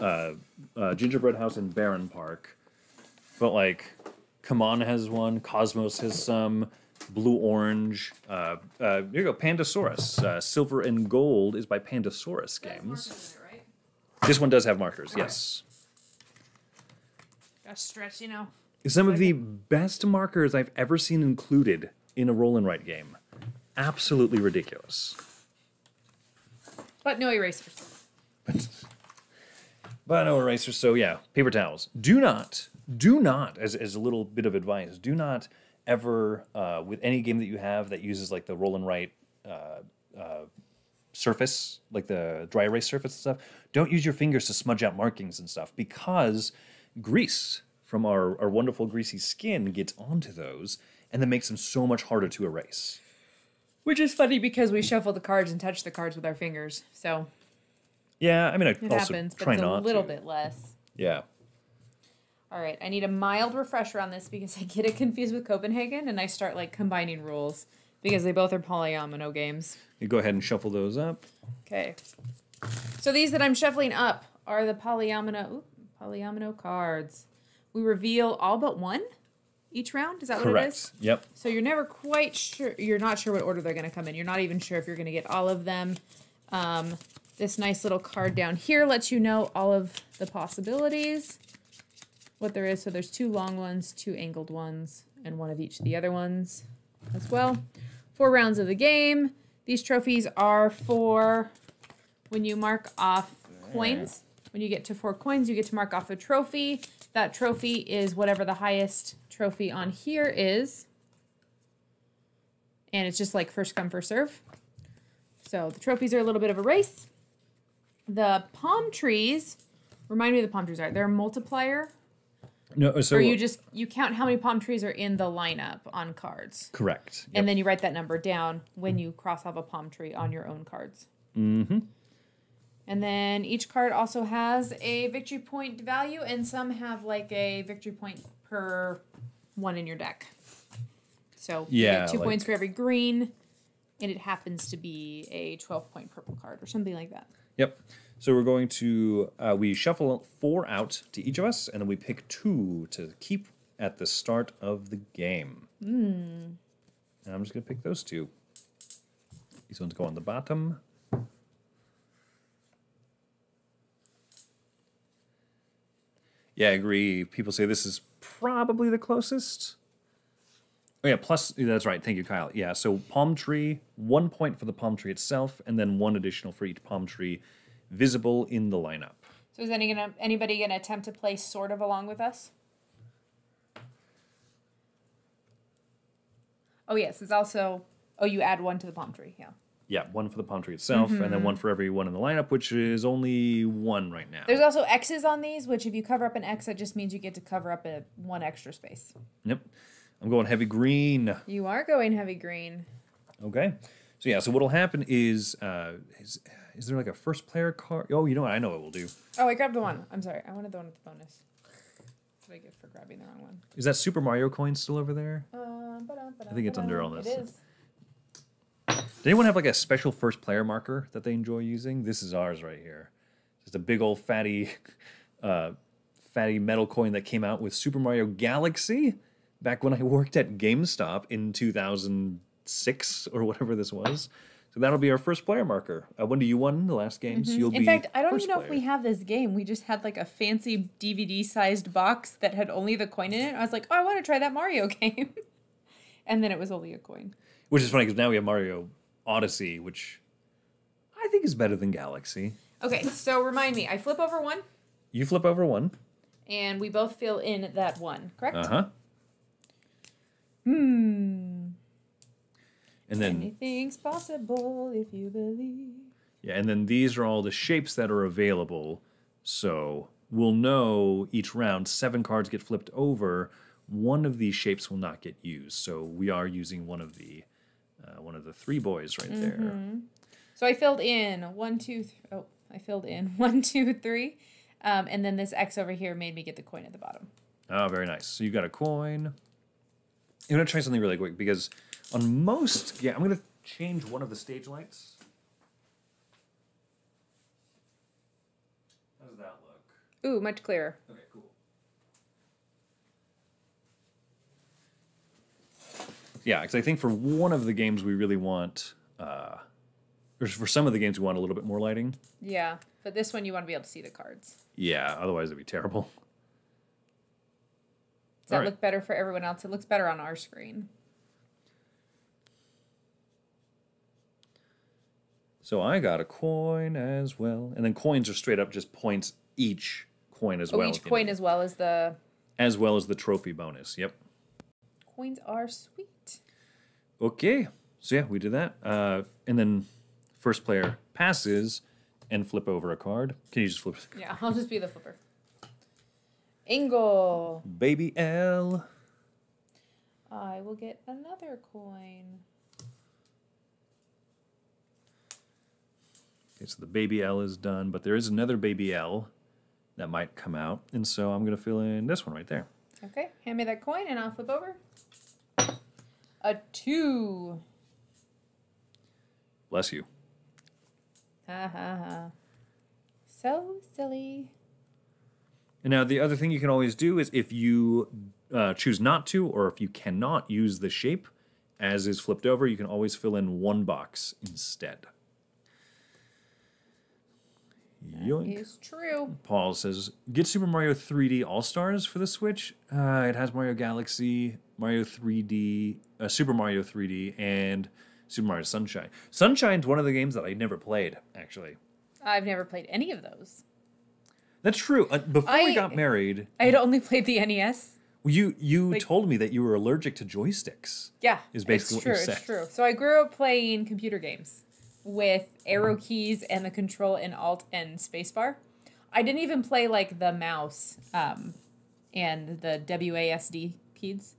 uh, uh, Gingerbread House and Barenpark, but like Kaman has one, Kosmos has some, Blue Orange. Uh, uh, here you go, Pandasaurus. Uh, Silver and Gold is by Pandasaurus Games. right? This one does have markers, yes. Gotta stretch, you know. Some of the best markers I've ever seen included in a roll and write game. Absolutely ridiculous. But no erasers. But no erasers, So yeah, paper towels. Do not, do not, as, as a little bit of advice, do not ever uh, with any game that you have that uses like the roll and write uh, uh, surface, like the dry erase surface and stuff. Don't use your fingers to smudge out markings and stuff because grease from our, our wonderful greasy skin gets onto those and then makes them so much harder to erase. Which is funny because we shuffle the cards and touch the cards with our fingers. So Yeah, I mean, I it also happens, but try it's a little to. bit less. Yeah. All right, I need a mild refresher on this because I get it confused with Copenhagen and I start like combining rules because they both are polyomino games. You go ahead and shuffle those up. Okay. So these that I'm shuffling up are the polyomino ooh, polyomino cards. We reveal all but one each round. Is that what it is? Correct. Yep. So you're never quite sure. You're not sure what order they're going to come in. You're not even sure if you're going to get all of them. Um, this nice little card down here lets you know all of the possibilities, what there is. So there's two long ones, two angled ones, and one of each of the other ones as well. Four rounds of the game. These trophies are for when you mark off coins. When you get to four coins, you get to mark off a trophy. That trophy is whatever the highest trophy on here is. And it's just like first come, first serve. So the trophies are a little bit of a race. The palm trees, remind me of the palm trees are. They're a multiplier. No, so or you just you count how many palm trees are in the lineup on cards. correct. Yep. And then you write that number down when you cross off a palm tree on your own cards. Mm-hmm. And then each card also has a victory point value, and some have like a victory point per one in your deck. So you Yeah, get two like- points for every green, and it happens to be a 12 point purple card or something like that. Yep. So we're going to uh, we shuffle four out to each of us, and then we pick two to keep at the start of the game. Mm. And I'm just gonna pick those two. These ones go on the bottom. Yeah, I agree. People say this is probably the closest. Oh yeah, plus that's right. Thank you, Kyle. Yeah, so palm tree, one point for the palm tree itself, and then one additional for each palm tree visible in the lineup. So is any gonna, anybody going to attempt to play sort of along with us? Oh yes, it's also. Oh, you add one to the palm tree. Yeah. Yeah, one for the palm tree itself, and then one for every one in the lineup, which is only one right now. There's also X's on these, which if you cover up an X, that just means you get to cover up a one extra space. Yep. I'm going heavy green. You are going heavy green. Okay. So yeah, so what'll happen is uh is, is there like a first player card? Oh, you know what? I know what we'll do. Oh, I grabbed the one. I'm sorry. I wanted the one with the bonus. What did I get for grabbing the wrong one? Is that Super Mario coin still over there? Uh, I think it's under all this. It is. Does anyone have like a special first player marker that they enjoy using? This is ours right here. Just a big old fatty, uh, fatty metal coin that came out with Super Mario Galaxy back when I worked at GameStop in 2006 or whatever this was. So that'll be our first player marker. Uh, Wendy, you won the last game, so you'll In be. fact, I don't even know if we have this game. We just had like a fancy DVD sized box that had only the coin in it. I was like, oh, I want to try that Mario game. and then it was only a coin. Which is funny because now we have Mario Odyssey, which I think is better than Galaxy. Okay, so remind me, I flip over one You flip over one. and we both fill in that one, correct? Uh huh. Hmm. And then Anything's possible if you believe. Yeah, and then these are all the shapes that are available. So we'll know each round seven cards get flipped over. One of these shapes will not get used. So we are using one of the uh, one of the three boys right there. So I filled in one, two, th- oh, I filled in one, two, three. Um, and then this X over here made me get the coin at the bottom. Oh, very nice. So you got a coin. I'm gonna try something really quick because on most, yeah, I'm gonna change one of the stage lights. How does that look? Ooh, much clearer. Okay, cool. Yeah, because I think for one of the games we really want, uh, or for some of the games we want a little bit more lighting. Yeah, but this one you want to be able to see the cards. Yeah, otherwise it'd be terrible. Does that right. look better for everyone else? It looks better on our screen. So I got a coin as well, and then coins are straight up just points each coin as Oh, well. each coin know. as well as the as well as the trophy bonus. Yep. coins are sweet. Okay. So yeah, we did that. Uh, and then first player passes and flip over a card. Can you just flip? Yeah, I'll just be the flipper. Ingle. Baby L. I will get another coin. So the baby L is done, but there is another baby L that might come out, and so I'm gonna fill in this one right there. Okay, hand me that coin and I'll flip over. A two. Bless you. Ha ha ha. So silly. And now the other thing you can always do is if you uh, choose not to, or if you cannot use the shape as is flipped over, you can always fill in one box instead. Yoink. Is true. Paul says, get Super Mario 3D All Stars for the Switch. Uh, it has Mario Galaxy, Mario 3D, uh, Super Mario 3D, and Super Mario Sunshine. Sunshine's one of the games that I never played, actually. I've never played any of those. That's true. Uh, before we got married, I had only played the NES. you you Like- told me that you were allergic to joysticks. Yeah, Is basically it's true. It's true. So I grew up playing computer games with arrow keys and the control and alt and spacebar. I didn't even play like the mouse um, and the WASD keys.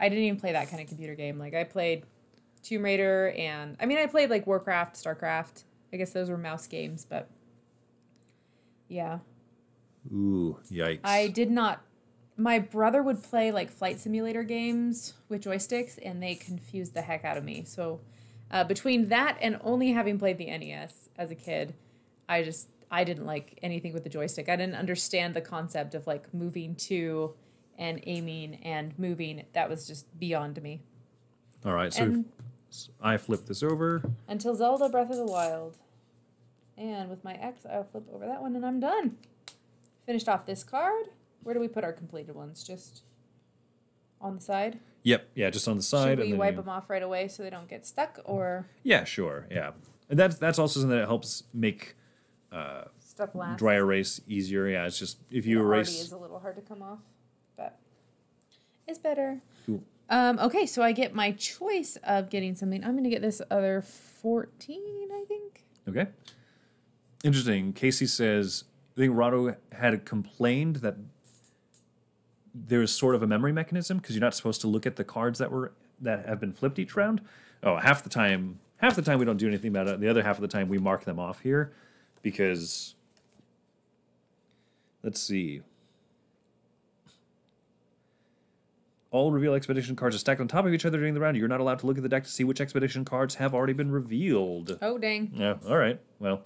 I didn't even play that kind of computer game. Like I played Tomb Raider and I mean I played like Warcraft, Starcraft. I guess those were mouse games, but yeah. Ooh, yikes. I did not. My brother would play like flight simulator games with joysticks, and they confused the heck out of me. So, uh, between that and only having played the NES as a kid, I just I didn't like anything with the joystick. I didn't understand the concept of like moving to and aiming and moving. That was just beyond me. All right, so And I flip this over. until Zelda Breath of the Wild, and with my X, I'll flip over that one, and I'm done. Finished off this card. Where do we put our completed ones? Just on the side. Yep, yeah, just on the side. Should and we then wipe you- them off right away so they don't get stuck, or Yeah, sure, yeah. And that's that's also something that helps make stuff last? dry erase easier. Yeah, it's just if you erase. is a little hard to come off, but it's better. Cool. Um, okay, so I get my choice of getting something. I'm gonna get this other 14, I think. Okay. Interesting. Casey says I think Rahdo had complained that there's sort of a memory mechanism because you're not supposed to look at the cards that were that have been flipped each round. Oh, half the time, half the time we don't do anything about it. The other half of the time we mark them off here because let's see. All reveal expedition cards are stacked on top of each other during the round. You're not allowed to look at the deck to see which expedition cards have already been revealed. Oh dang! Yeah. All right. Well,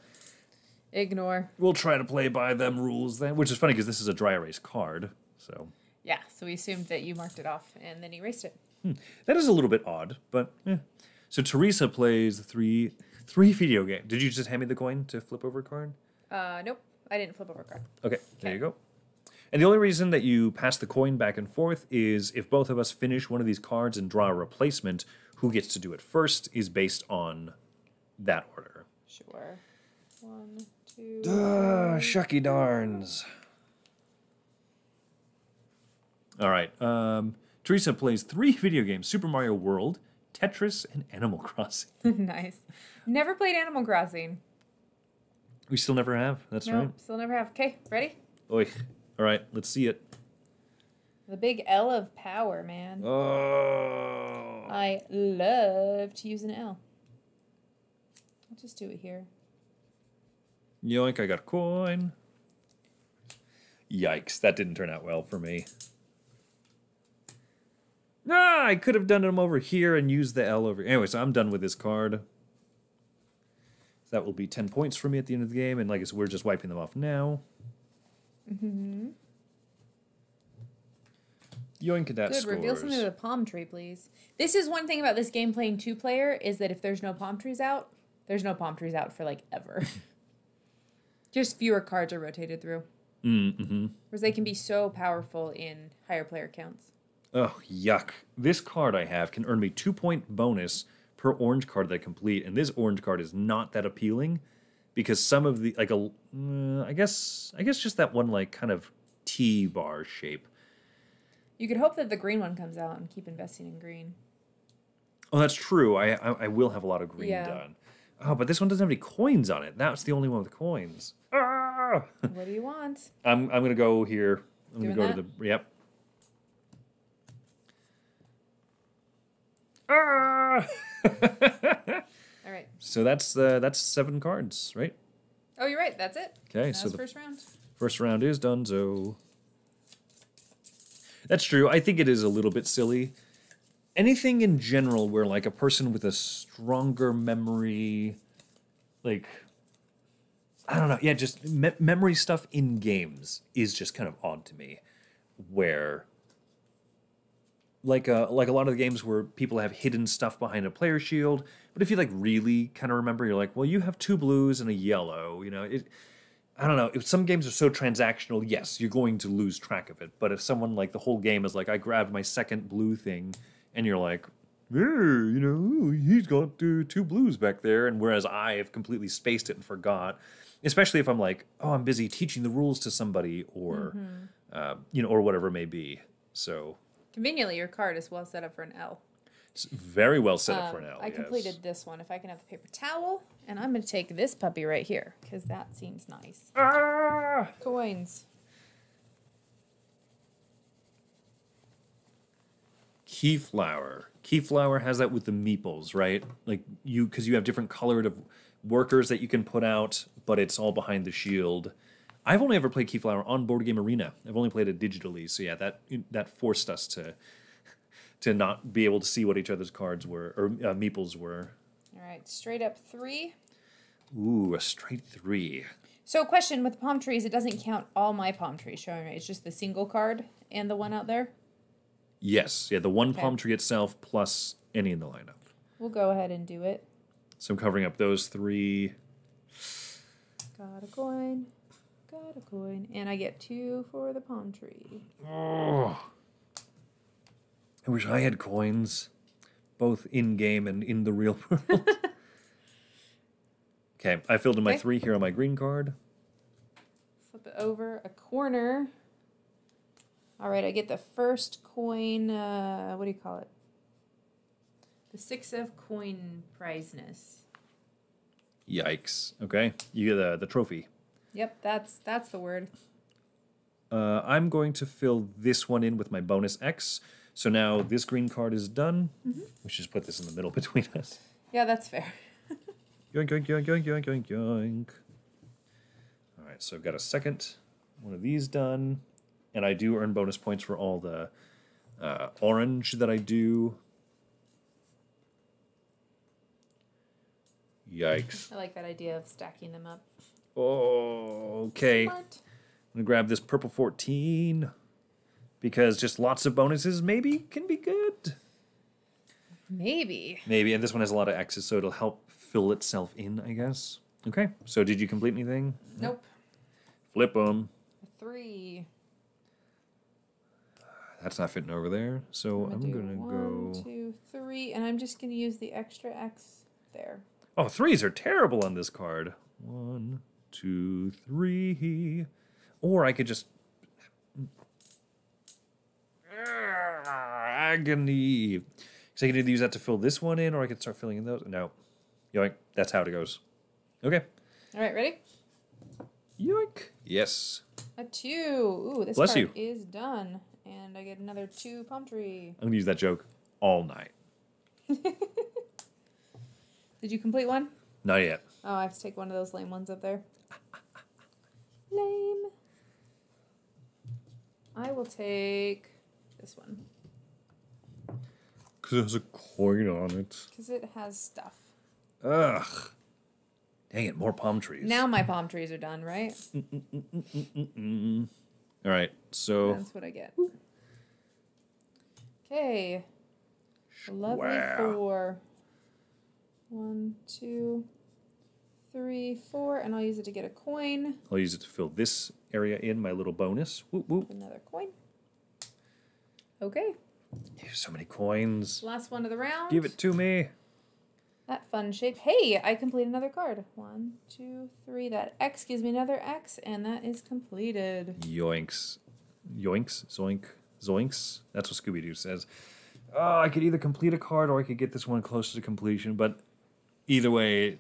Ignore. We'll try to play by them rules then, which is funny because this is a dry erase card. So Yeah, so we assumed that you marked it off and then erased it. that is a little bit odd, but eh. So Teresa plays three three video games. Did you just hand me the coin to flip over a card? Uh, nope, I didn't flip over a card. Okay, there you go. And the only reason that you pass the coin back and forth is if both of us finish one of these cards and draw a replacement, who gets to do it first is based on that order. Sure. One, two. Ah, shucky darns. All right. Um, Teresa plays three video games Super Mario World, Tetris, and Animal Crossing. nice. Never played Animal Crossing. We still never have. That's No, right. still never have. Okay, ready? Oy. All right, let's see it. The big L of power, man. Oh. I love to use an L. I'll just do it here. Yoink, I got a coin. Yikes, that didn't turn out well for me. Ah, I could have done them over here and used the L over. Anyway, so I'm done with this card. That will be 10 points for me at the end of the game, and like I said, we're just wiping them off now. Mm-hmm. Yoink at that Good. scores. Reveal something with a palm tree, please. This is one thing about this game playing two player is that if there's no palm trees out, there's no palm trees out for like ever. Just fewer cards are rotated through. Mm-hmm. Whereas they can be so powerful in higher player counts. Oh, yuck. This card I have can earn me two point bonus per orange card that I complete, and this orange card is not that appealing because some of the like a uh, I guess I guess just that one like kind of T bar shape. You could hope that the green one comes out and keep investing in green. Oh, that's true. I I, I will have a lot of green Yeah. done. Oh, but this one doesn't have any coins on it. That's the only one with coins. Ah! what do you want? I'm I'm gonna go here. I'm gonna go to the yep. Ah! All right. so that's uh, that's seven cards, right? Oh, you're right. That's it. Okay, so the first round. first round is done. So that's true. I think it is a little bit silly. Anything in general where like a person with a stronger memory, like I don't know, yeah, just me- memory stuff in games is just kind of odd to me. Where like uh, like a lot of the games where people have hidden stuff behind a player shield, but if you like really kind of remember, you're like, well, you have two blues and a yellow. You know, it. I don't know. If some games are so transactional, yes, you're going to lose track of it. But if someone like the whole game is like, I grabbed my second blue thing, and you're like, "Eh, you know, he's got uh, two blues back there, and whereas I have completely spaced it and forgot. Especially if I'm like, oh, I'm busy teaching the rules to somebody, or uh, you know, or whatever it may be. So Conveniently, your card is well set up for an L. it's very well set up for Um, an L. I yes. completed this one. If I can have the paper towel, and I'm going to take this puppy right here because that seems nice. Ah! Coins. Keyflower. Keyflower has that with the meeples, right? Like you, because you have different colored of workers that you can put out, but it's all behind the shield. I've only ever played Keyflower on Board Game Arena. I've only played it digitally, so yeah, that that forced us to to not be able to see what each other's cards were or uh, meeples were. All right, straight up three. Ooh, a straight three. So, question with palm trees, it doesn't count all my palm trees showing, right? It's just the single card and the one out there. Yes, yeah, the one Okay. palm tree itself plus any in the lineup. We'll go ahead and do it. So I'm covering up those three. Got a coin. Got a coin. And I get two for the palm tree. Oh. I wish I had coins, both in game and in the real world. okay, I filled in my Okay. three here on my green card. Flip it over a corner. All right, I get the first coin. Uh, what do you call it? The six of coin prizeness. Yikes. Okay, you get the, the trophy. Yep, that's that's the word. Uh, I'm going to fill this one in with my bonus X. So now this green card is done. Mm-hmm. We should just put this in the middle between us. Yeah, that's fair. Yoink, yoink, yoink, yoink, yoink, yoink, yoink. All right, so I've got a second one of these done. And I do earn bonus points for all the uh, orange that I do. Yikes. I like that idea of stacking them up. Oh, okay. I'm gonna grab this purple 14 because just lots of bonuses maybe can be good. Maybe. Maybe, and this one has a lot of X's, so it'll help fill itself in, I guess. Okay, so did you complete anything? Nope. Flip them. Three. That's not fitting over there, so I'm I'm gonna one, go. two, three, and I'm just gonna use the extra X there. Oh, threes are terrible on this card. One, two, three. Or I could just. Agony. So I could either use that to fill this one in, or I could start filling in those. No. Yoink. That's how it goes. Okay. All right, ready? Yoink. Yes. A two. Ooh, this Bless card you. is done, and I get another two palm tree. I'm gonna use that joke all night. Did you complete one? Not yet. Oh, I have to take one of those lame ones up there. Lame. I will take this one Because it has a coin on it. because it has stuff. Ugh. Dang it, more palm trees. Now my palm trees are done, right? All right, so. That's what I get. Okay. Lovely Wow. four. One, two, three, four, and I'll use it to get a coin. I'll use it to fill this area in, my little bonus. Whoop, whoop. Another coin. Okay. So many coins. Last one of the round. Give it to me. That fun shape. Hey, I complete another card. One, two, three. That X gives me another X, and that is completed. Yoinks. Yoinks. Zoink. Zoinks. That's what Scooby Doo says. Oh, I could either complete a card or I could get this one closer to completion, but either way,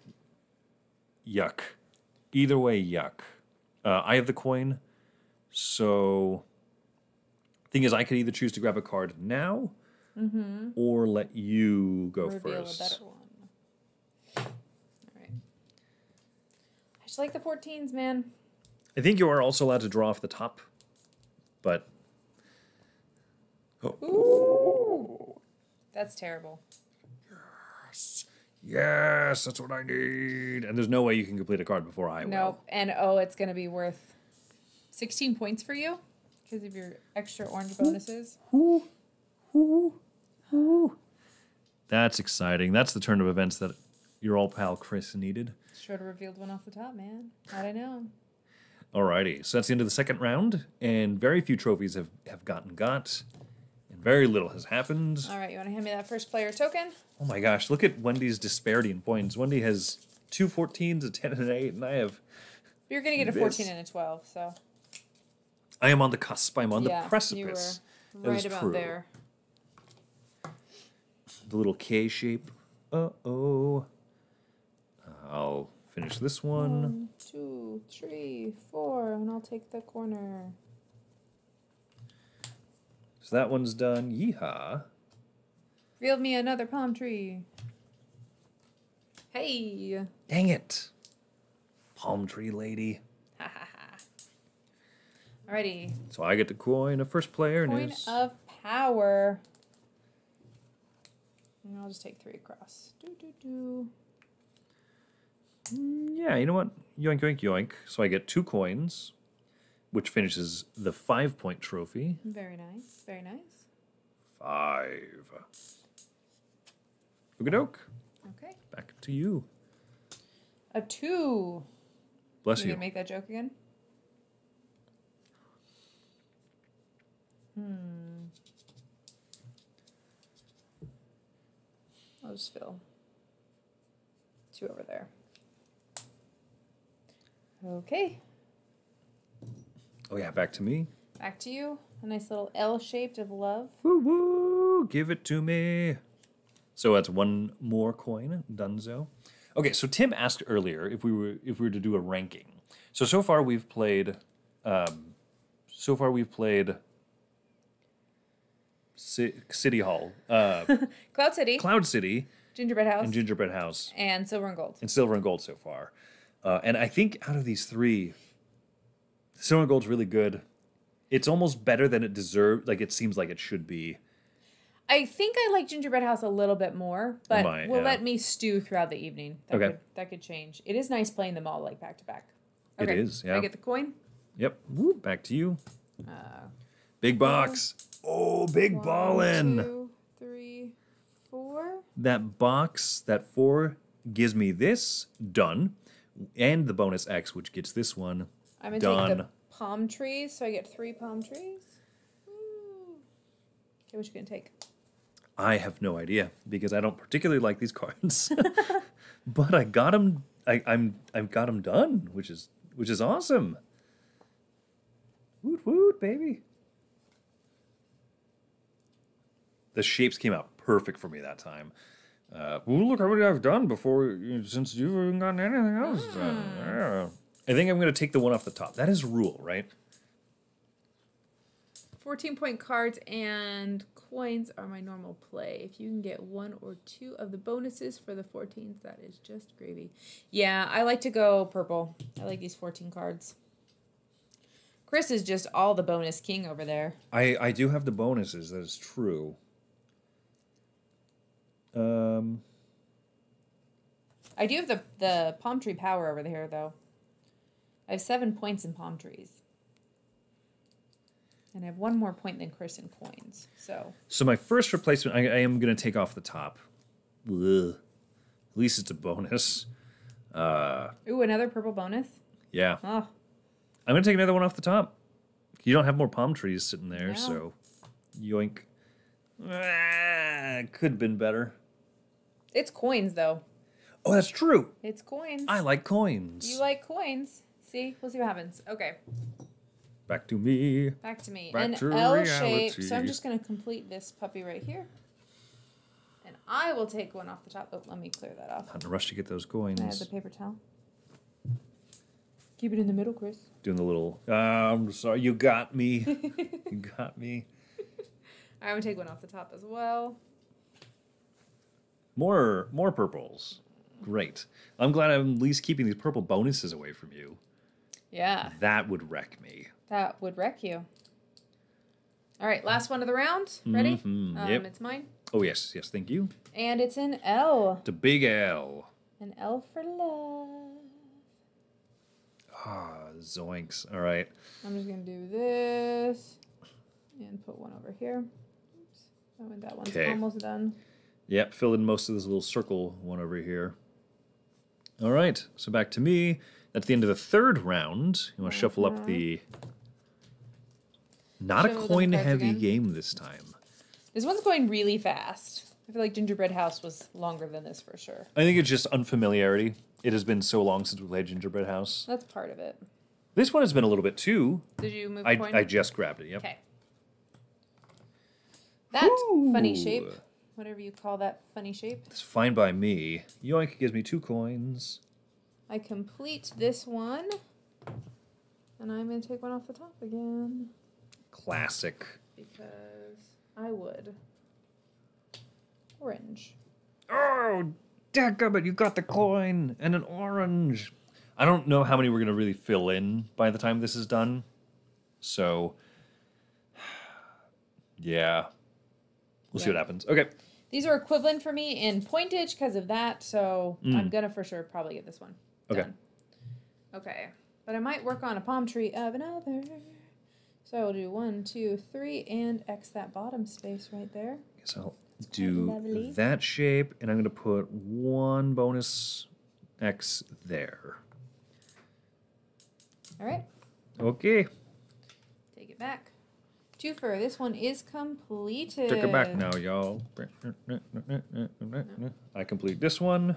yuck. Either way, yuck. Uh, I have the coin, so. Thing is, I could either choose to grab a card now or let you go Mm-hmm. Reveal first. a better one. All right. I just like the 14s, man. I think you are also allowed to draw off the top, but Ooh. That's terrible. Yes, that's what I need. And there's no way you can complete a card before I will. Nope. And oh, it's going to be worth 16 points for you because of your extra orange bonuses. Ooh, ooh, ooh. That's exciting. That's the turn of events that your old pal Chris needed. Should have revealed one off the top, man. How'd I know? Alrighty, so that's the end of the second round, and very few trophies have, have gotten got, very little has happened. All right, you want to hand me that first player token? Oh my gosh, look at Wendy's disparity in points. Wendy has two 14s, a 10, and an 8, and I have. You're going to get a 14 and a 12, so. I am on the cusp. I'm on yeah, the precipice. You were right about true. there. The little K shape. Uh oh. I'll finish this one. One, two, three, four, and I'll take the corner. So that one's done. Yeehaw. Revealed me another palm tree. Hey! Dang it. Palm tree lady. Ha ha ha. Alrighty. So I get the coin of first player and Point of power. And I'll just take three across. Do, do, do. Mm, yeah, you know what? Yoink, yoink, yoink. So I get two coins, which finishes the five point trophy. Very nice. Very nice. Five. Okie doke. Okay. Back to you. A two. Bless You you. make that joke again? Hmm. I'll just fill two over there. Okay, Oh, yeah, back to me. back to you. A nice little L shaped of love. Woo woo! Give it to me. So that's one more coin, Dunzo. Okay, so Tim asked earlier if we were if we were to do a ranking. So so far we've played, um, so far we've played Ci- City Hall, uh, Cloud City, Cloud City, Gingerbread House, and Gingerbread House, and Silver and Gold. and Silver and Gold so far. Uh, and I think out of these three, Silver Gold's really good. It's almost better than it deserves. Like it seems like it should be. I think I like Gingerbread House a little bit more, but might, will yeah. let me stew throughout the evening. That Okay. Could, that could change. It is nice playing them all like back to back. It is, yeah. I get the coin. Yep. Woo, back to you. Uh, Big box. Oh, big one, ballin'. two, three, four. That box, that four, gives me this done, and the bonus X, which gets this one I'm gonna done. take the palm trees, so I get three palm trees. Woo. Okay, what you gonna take? I have no idea because I don't particularly like these cards, but I got them. I, I'm I've got them done, which is which is awesome. Woot woot, baby. The shapes came out perfect for me that time. Uh, well, look how many I've done before since you've even gotten anything else done. Yeah. I think I'm going to take the one off the top. That is rule, right? 14 point cards and coins are my normal play. If you can get one or two of the bonuses for the 14s, that is just gravy. Yeah, I like to go purple. I like these 14 cards. Chris is just all the bonus king over there. I I do have the bonuses. That is true. Um. I do have the, the palm tree power over there, though. I have seven points in palm trees. And I have one more point than Chris in coins. So, So my first replacement, I, I am going to take off the top. Ugh. At least it's a bonus. Uh, ooh, another purple bonus. yeah, Oh, I'm going to take another one off the top. You don't have more palm trees sitting there, No. so yoink. Ah, could have been better. it's coins, though. Oh, that's true. It's coins. I like coins. You like coins. See? We'll see what happens. Okay, Back to me. back to me. Back An to L shape. So I'm just going to complete this puppy right here. And I will take one off the top. Oh, let me clear that off. Not in a rush to get those I have the paper towel. Keep it in the middle, Chris. Doing the little. Uh, I'm sorry, you got me. you got me. I'm going to take one off the top as well. More, more purples. Great. I'm glad I'm at least keeping these purple bonuses away from you. Yeah, That would wreck me. that would wreck you. All right, last one of the round. Ready? Mhm, Um, yep. It's mine. Oh yes, yes, thank you. And it's an L. The big L. An L for love. Ah, zoinks. All right. I'm just gonna do this and put one over here. Oops. Oh, and that one's 'Kay. almost done. Yep, fill in most of this little circle one over here. All right, so back to me. That's the end of the third round. You want to shuffle up the. Not Shuffle a coin heavy again. game this time. This one's going really fast. I feel like Gingerbread House was longer than this for sure. I think it's just unfamiliarity. It has been so long since we played Gingerbread House. That's part of it. This one has been a little bit too. Did you move I, coin? I just grabbed it. Yep. okay. That funny shape, whatever you call that funny shape. It's fine by me. Yoink gives me two coins. I complete this one, and I'm gonna take one off the top again Classic. because I would. Orange. Oh, dadgummit, you got the coin and an orange. I don't know how many we're going to really fill in by the time this is done. So, yeah. We'll see what happens. Okay. These are equivalent for me in pointage because of that, so I'm Mm. gonna for sure probably get this one. Okay. Done. Okay. But I might work on a palm tree of another. So I will do one, two, three, and X that bottom space right there. Guess I'll do that shape, and I'm going to put one bonus X there. All right. Okay. Take it back. Two fur. This one is completed. Take it back now, y'all. I complete this one.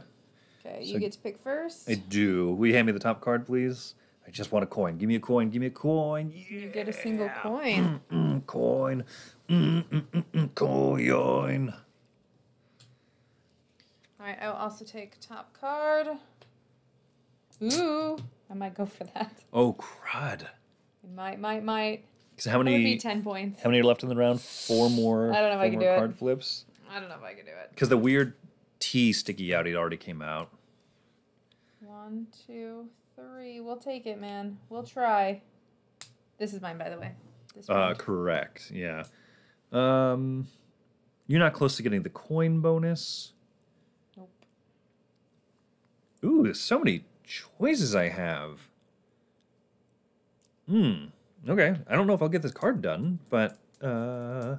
Okay, you So- get to pick first. I do. Will you hand me the top card, please? I just want a coin. Give me a coin. Give me a coin. You get a single Yeah. coin. Mm, coin. Mm, mm, mm, mm, coin. All right, I'll also take top card. Ooh, I might go for that. Oh crud! I might, might, might. So how would be many? 10 points. How many are left in the round? Four more. I don't know if I can do it. card flips. I don't know if I can do it. Because the weird T sticky outie already came out. One, two, three. We'll take it, man. We'll try. This is mine, by the way. This Uh, correct. Yeah. Um, you're not close to getting the coin bonus. Nope. Ooh, there's so many choices I have. Hmm. Okay, I don't know if I'll get this card done, but uh,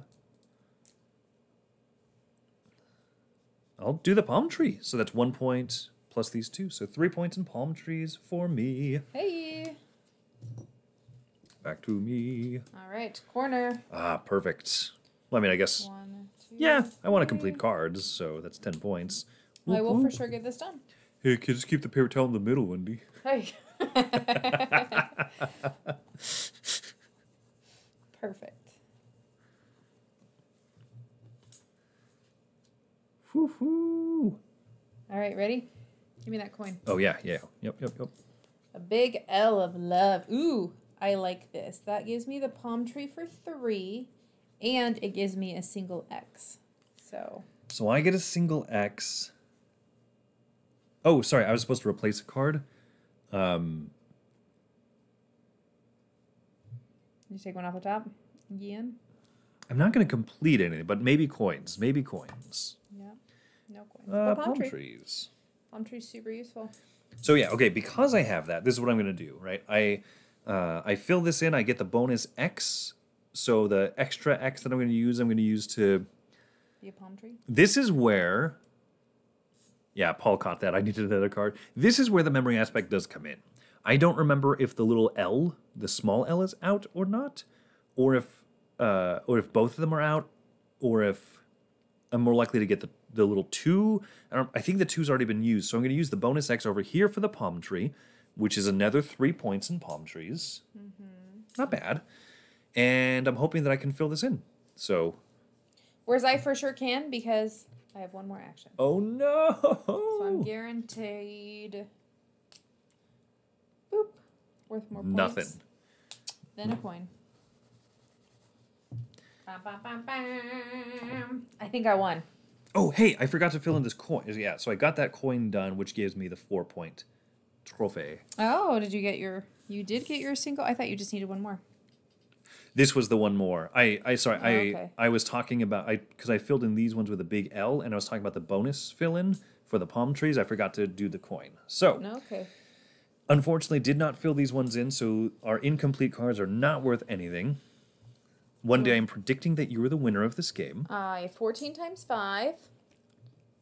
I'll do the palm tree. So that's one point plus these two, so three points in palm trees for me. Hey. Back to me. All right, corner. Ah, perfect. Well, I mean, I guess One, two. yeah, I want to complete cards, so that's ten points. I will for sure get this done. Hey, kid, just keep the paper towel in the middle, Wendy. Hey. Perfect. Woo-hoo. All right, ready? Give me that coin. Oh yeah, yeah, yep, yep, yep. A big L of love. Ooh, I like this. That gives me the palm tree for three, and it gives me a single X. So, So I get a single X. Oh, sorry, I was supposed to replace a card. Um, you take one off the top. Again. I'm not going to complete anything, but maybe coins. Maybe coins. No coins. Uh, palm, palm tree. trees. Palm tree's super useful. So yeah, okay. Because I have that, this is what I'm going to do. Right, I uh, I fill this in. I get the bonus X. So the extra X that I'm going to use, I'm going to use to. Be a palm tree. This is where. Yeah, Paul caught that. I needed another card. This is where the memory aspect does come in. I don't remember if the little L, the small L, is out or not, or if uh, or if both of them are out, or if I'm more likely to get the, the little two. I, I think the two's already been used, so I'm going to use the bonus X over here for the palm tree, which is another three points in palm trees. Mm-hmm. Not bad. And I'm hoping that I can fill this in. So, Whereas I for sure can because I have one more action. oh no! So I'm guaranteed. Boop. Worth more points. Nothing. Then a coin. Bam, bam, bam. I think I won. Oh, hey, I forgot to fill in this coin. Yeah, so I got that coin done, which gives me the four point trophy. Oh, did you get your? You did get your single. I thought you just needed one more. This was the one more. I, I sorry, Oh, I, okay. I was talking about I because I filled in these ones with a big L, and I was talking about the bonus fill in for the palm trees. I forgot to do the coin. So okay. unfortunately, did not fill these ones in. So our incomplete cards are not worth anything. One day, I'm predicting that you are the winner of this game. I 14 times 5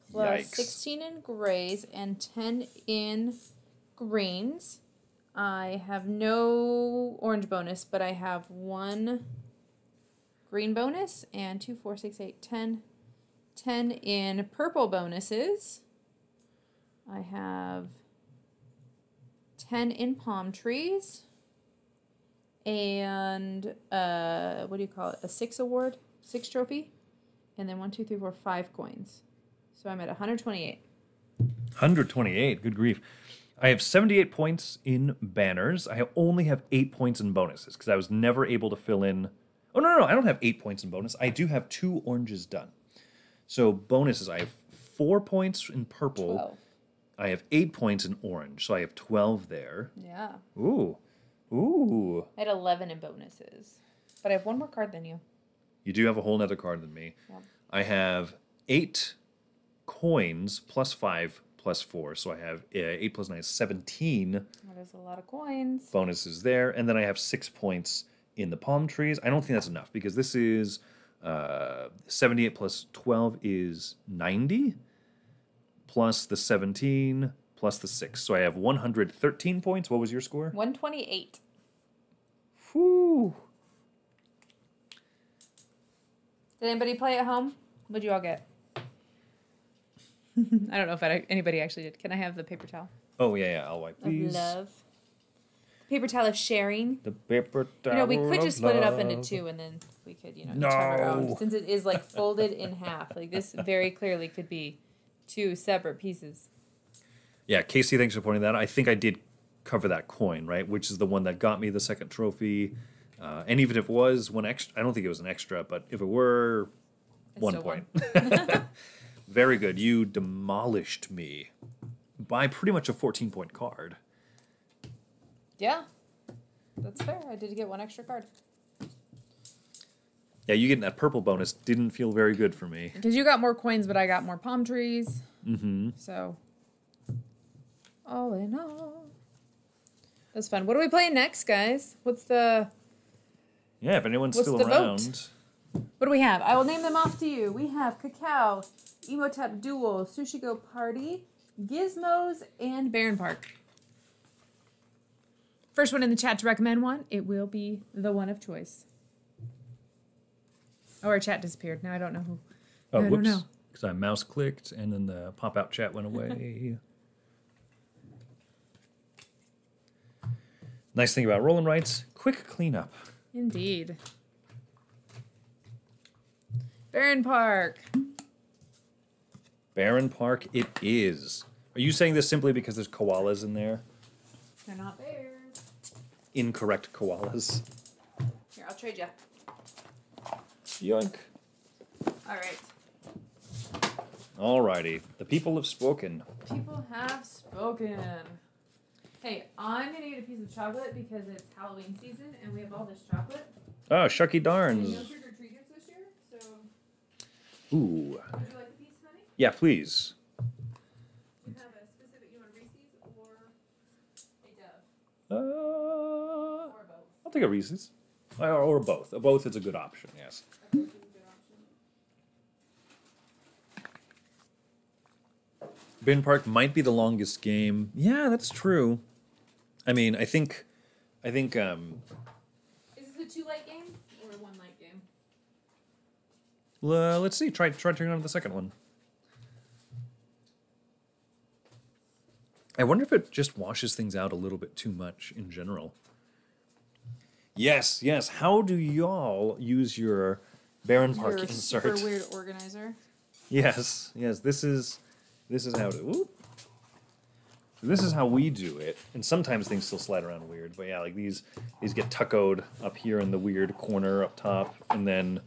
plus Yikes. 16 in grays and 10 in greens. I have no orange bonus, but I have one green bonus and 2, 4, 6, 8, 10. 10 in purple bonuses. I have 10 in palm trees. And uh, what do you call it? A six award, six trophy, and then one, two, three, four, five coins. So I'm at 128. 128. Good grief. I have 78 points in banners. I only have eight points in bonuses because I was never able to fill in. Oh, no, no, no. I don't have eight points in bonus. I do have two oranges done. So bonuses, I have four points in purple. 12. I have eight points in orange. So I have 12 there. Yeah. Ooh. Ooh. I had 11 in bonuses. But I have one more card than you. You do have a whole nother card than me. Yep. I have eight coins plus five plus four. So I have uh, eight plus nine is 17 That is a lot of coins. bonuses there. And then I have six points in the palm trees. I don't think that's enough because this is uh, 78 plus 12 is 90 plus the 17 plus the 6. So I have 113 points. What was your score? 128. Whew. Did anybody play at home? What'd you all get? I don't know if I, anybody actually did. Can I have the paper towel? Oh, yeah, yeah. I'll wipe Of these. love. Paper towel of sharing. The paper towel. You know, we could just split it up into two and then we could, you know, each have our own. Since it is like folded in half. Like this very clearly could be two separate pieces. Yeah, Casey, thanks for pointing that. out. I think I did cover that coin, right? Which is the one that got me the second trophy. Uh, and even if it was one extra, I don't think it was an extra, but if it were, one point. Very good. You demolished me by pretty much a 14 point card. Yeah. That's fair. I did get one extra card. Yeah, you getting that purple bonus didn't feel very good for me. Because you got more coins, but I got more palm trees. Mm-hmm. So, all in all. That's fun. What are we playing next, guys? What's the Yeah, if anyone's What's still the vote? around. what do we have? I will name them off to you. We have Cacao, Imhotep Duel, Sushi Go Party, Gizmos, and Barenpark. First one in the chat to recommend one, it will be the one of choice. Oh, our chat disappeared. Now I don't know who. Oh, whoops. Because I mouse clicked and then the pop out chat went away. nice thing about rolling rights quick cleanup. Indeed. Barenpark. Barren Park, it is. Are you saying this simply because there's koalas in there? They're not bears. Incorrect koalas. Here, I'll trade you. Yoink. All right. Alrighty. The people have spoken. People have spoken. Hey, I'm gonna get a piece of chocolate because it's Halloween season and we have all this chocolate. Oh, shucky no darns. trick or treaters this year, so Ooh. would you like a piece, honey? Yeah, please. You have a specific you want Reese's or a Dove Uh, or both. I'll take a Reese's. Or, or both. Both is a good option, yes. A both is a good option. Barenpark might be the longest game. Yeah, that's true. I mean, I think, I think, um, Is this a two light game or a one light game? uh, let's see. Try, try turning on the second one. I wonder if it just washes things out a little bit too much in general. Yes, yes. How do y'all use your Barenpark Your insert? super weird organizer. Yes, yes. This is this is how to. Whoop. This is how we do it, and sometimes things still slide around weird. But yeah, like these these get tuckoed up here in the weird corner up top, and then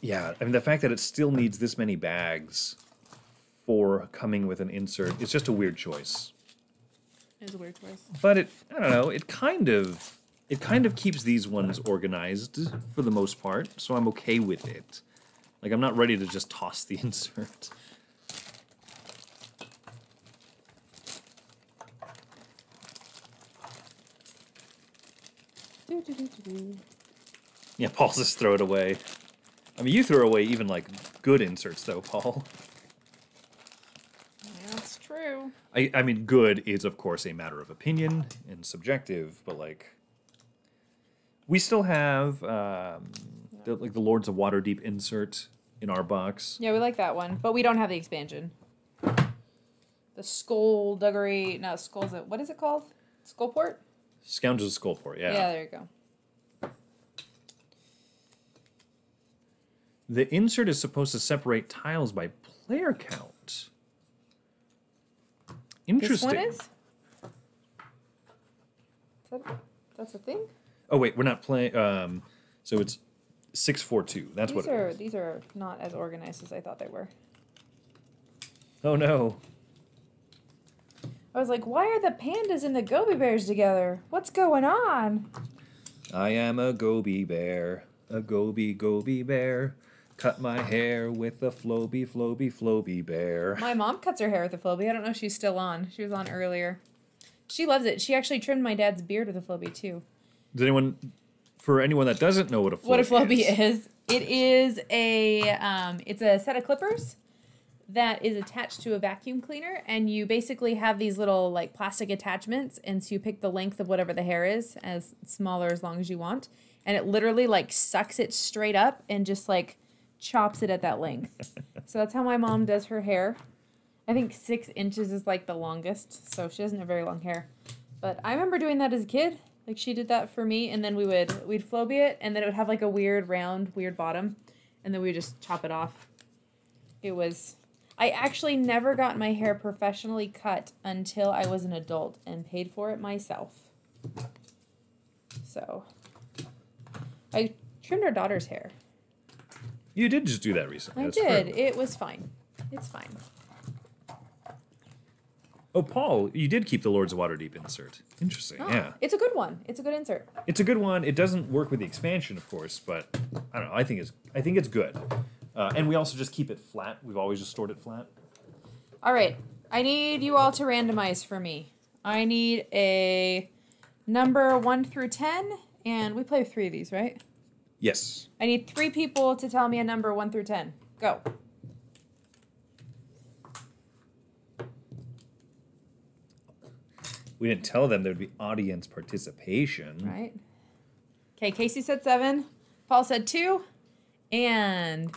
yeah, I mean the fact that it still needs this many bags for coming with an insert, it's just a weird choice. Is a weird choice. But it, I don't know, it kind of, it kind of keeps these ones organized for the most part, so I'm okay with it. Like I'm not ready to just toss the insert. Do, do, do, do, do. Yeah, Paul just throw it away. I mean, you throw away even like good inserts though, Paul. That's true. I, I mean, good is of course a matter of opinion and subjective, but like, we still have um, the, like the Lords of Waterdeep insert in our box. Yeah, we like that one, but we don't have the expansion. The skullduggery, no, skulls. What is it called? Skullport. Scoundrels of Skullport, Yeah. Yeah, there you go. The insert is supposed to separate tiles by player count. Interesting. This one is. Is that, that's a thing. Oh wait, we're not playing. Um, so it's six four two. That's These what. It are is. these are not as organized as I thought they were. Oh no. I was like, why are the pandas and the Gobi bears together? What's going on? I am a Gobi bear, a Gobi Gobi bear. Cut my hair with a floby floby floby bear. My mom cuts her hair with a Flowbee. I don't know if she's still on. She was on earlier. She loves it. She actually trimmed my dad's beard with a Flowbee too. Does anyone, for anyone that doesn't know what a floby what a Flowbee is, is. It is a um, it's a set of clippers that is attached to a vacuum cleaner, and you basically have these little like plastic attachments, and so you pick the length of whatever the hair is, as small or as long as you want, and it literally like sucks it straight up and just like chops it at that length. so that's how my mom does her hair. I think six inches is like the longest, so she doesn't have very long hair. But I remember doing that as a kid. Like she did that for me, and then we would we'd Flowbee it, and then it would have like a weird round, weird bottom, and then we would just chop it off. It was. I actually never got my hair professionally cut until I was an adult and paid for it myself. So, I trimmed our daughter's hair. You did just do that recently. I that's did. true. It was fine. It's fine. Oh, Paul, you did keep the Lords of Waterdeep insert. Interesting. Oh, Yeah. It's a good one. It's a good insert. It's a good one. It doesn't work with the expansion, of course, but I don't know. I think it's I think it's good. Uh, and we also just keep it flat. We've always just stored it flat. All right. I need you all to randomize for me. I need a number one through ten, and we play with three of these, right? Yes. I need three people to tell me a number one through ten. Go. We didn't tell them there'd be audience participation. Right. Okay, Casey said seven. Paul said two. And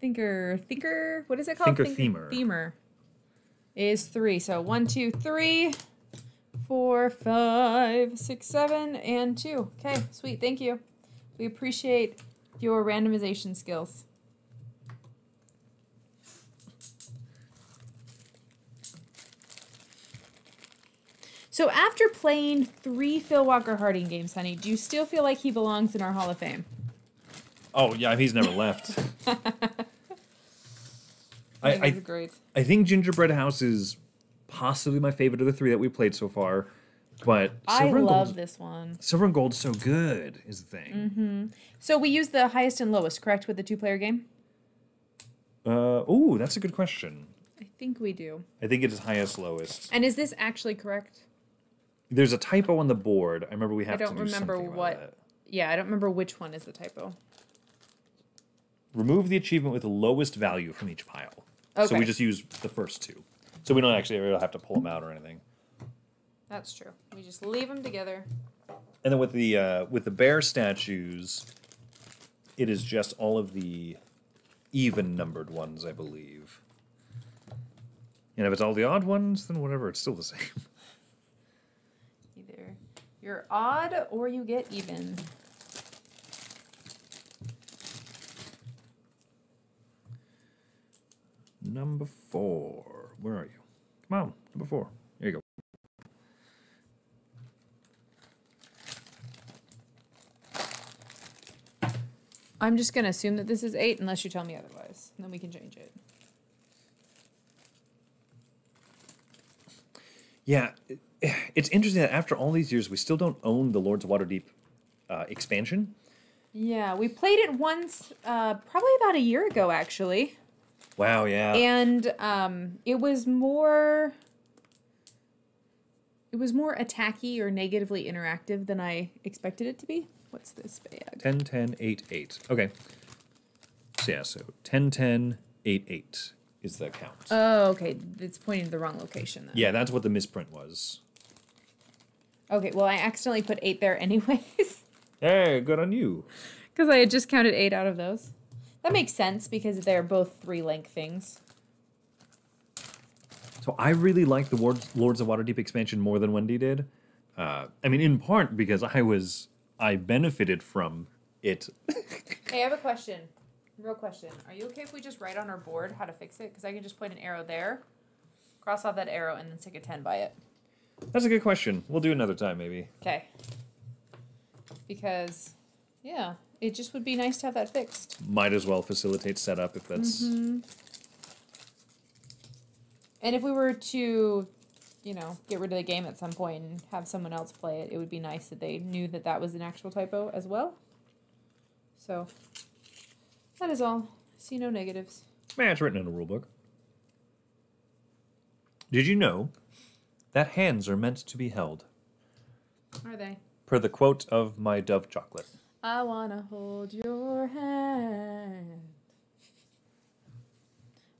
thinker thinker what is it called? Thinker Themer. Themer is three. So one, two, three, four, five, six, seven, and two. Okay, sweet. Thank you. We appreciate your randomization skills. So after playing three Phil Walker Harding games, honey, do you still feel like he belongs in our Hall of Fame? Oh yeah, he's never left. I I, think great. I think Gingerbread House is possibly my favorite of the three that we played so far. But I Silver and love this one. Silver and Gold's so good is the thing. So we use the highest and lowest, correct, with the two-player game? Uh, oh, that's a good question. I think we do. I think it is highest lowest. And is this actually correct? There's a typo on the board. I remember we have don't to do remember what- Yeah, I don't remember which one is the typo. Remove the achievement with the lowest value from each pile. Okay. So we just use the first two. So we don't actually have to pull them out or anything. That's true. We just leave them together. And then with the uh, with the bear statues, it is just all of the even numbered ones, I believe. And if it's all the odd ones, then whatever, it's still the same. Either you're odd or you get even. Number four. Where are you? Come on, number four. Here you go. I'm just gonna assume that this is eight unless you tell me otherwise. Then we can change it. Yeah, it's interesting that after all these years, we still don't own the Lords of Waterdeep uh, expansion. Yeah, we played it once, uh, probably about a year ago, actually. Wow, yeah. and um, it was more it was more attacky or negatively interactive than i expected it to be what's this bag 10, 10, 8, 8. Okay. So yeah, so 10, 10, 8, 8 is the count. oh okay it's pointing to the wrong location then yeah, that's what the misprint was. okay well i accidentally put eight there anyways Hey, good on you. because i had just counted eight out of those that makes sense because they're both three length things So I really like the Lords, Lords of Waterdeep expansion more than Wendy did. Uh, I mean, in part because I was I benefited from it. hey i have a question real question are you okay if we just write on our board how to fix it because i can just point an arrow there cross off that arrow and then stick a 10 by it That's a good question. We'll do another time, maybe. Okay. Because, yeah, it just would be nice to have that fixed. Might as well facilitate setup if that's. Mm-hmm. And if we were to, you know, get rid of the game at some point and have someone else play it, it would be nice that they knew that that was an actual typo as well. So, that is all. See no negatives. Man, it's written in a rule book. Did you know that hands are meant to be held? Are they? Per the quote of my Dove chocolate. I wanna hold your hand.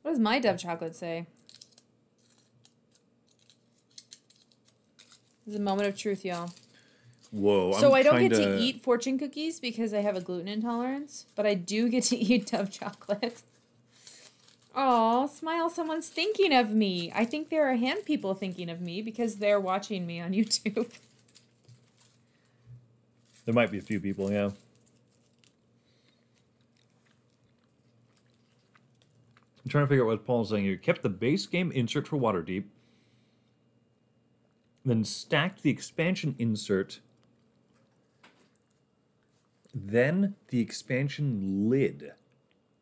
What does my Dove chocolate say? This is a moment of truth, y'all. Whoa. so I'm I don't trying get to... eat fortune cookies because I have a gluten intolerance, but I do get to eat Dove chocolate. Oh, smile! Someone's thinking of me. I think there are hand people thinking of me because they're watching me on YouTube. There might be a few people, yeah. I'm trying to figure out what Paul's saying here. Kept the base game insert for Waterdeep, then stacked the expansion insert, then the expansion lid,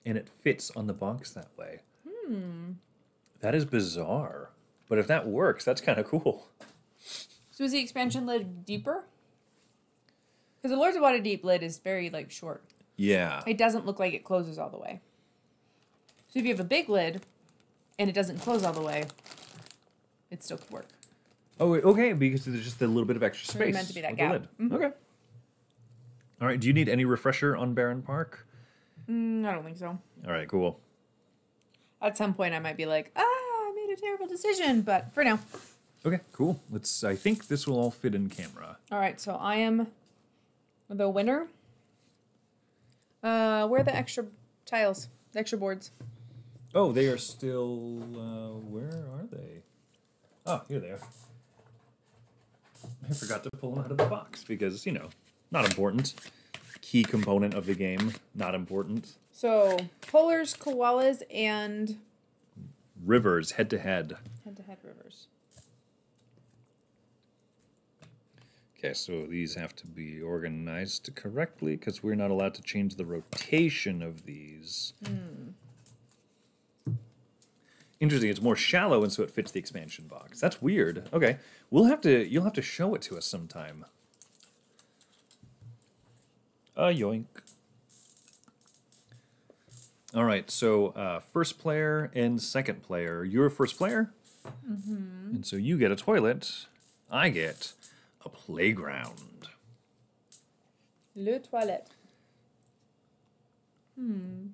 and it fits on the box that way. Hmm. That is bizarre. But if that works, that's kind of cool. So is the expansion lid deeper? Because the Lords of Waterdeep lid is very like short. Yeah. It doesn't look like it closes all the way. So if you have a big lid and it doesn't close all the way, it still could work. Oh, okay, because there's just a little bit of extra space. meant to be that gap. lid. Okay. All right. Do you need any refresher on Barenpark? Mm, I don't think so. All right. Cool. At some point, I might be like, ah, I made a terrible decision, but for now. Okay. Cool. Let's. I think this will all fit in camera. All right, so I am the winner. Uh, where are the extra tiles? The extra boards. Oh, they are still. Uh, where are they? Oh, here they are. I forgot to pull them out of the box because you know, not important. Key component of the game, not important. So polars, koalas, and Rivers head to head. head-to-head rivers. Okay, so these have to be organized correctly because we're not allowed to change the rotation of these. Interesting. It's more shallow, and so it fits the expansion box. That's weird. Okay, we'll have to. You'll have to show it to us sometime. A yoink. All right. So uh, first player and second player. You're first player, and so you get a toilet. I get a playground. Le toilette. Hmm.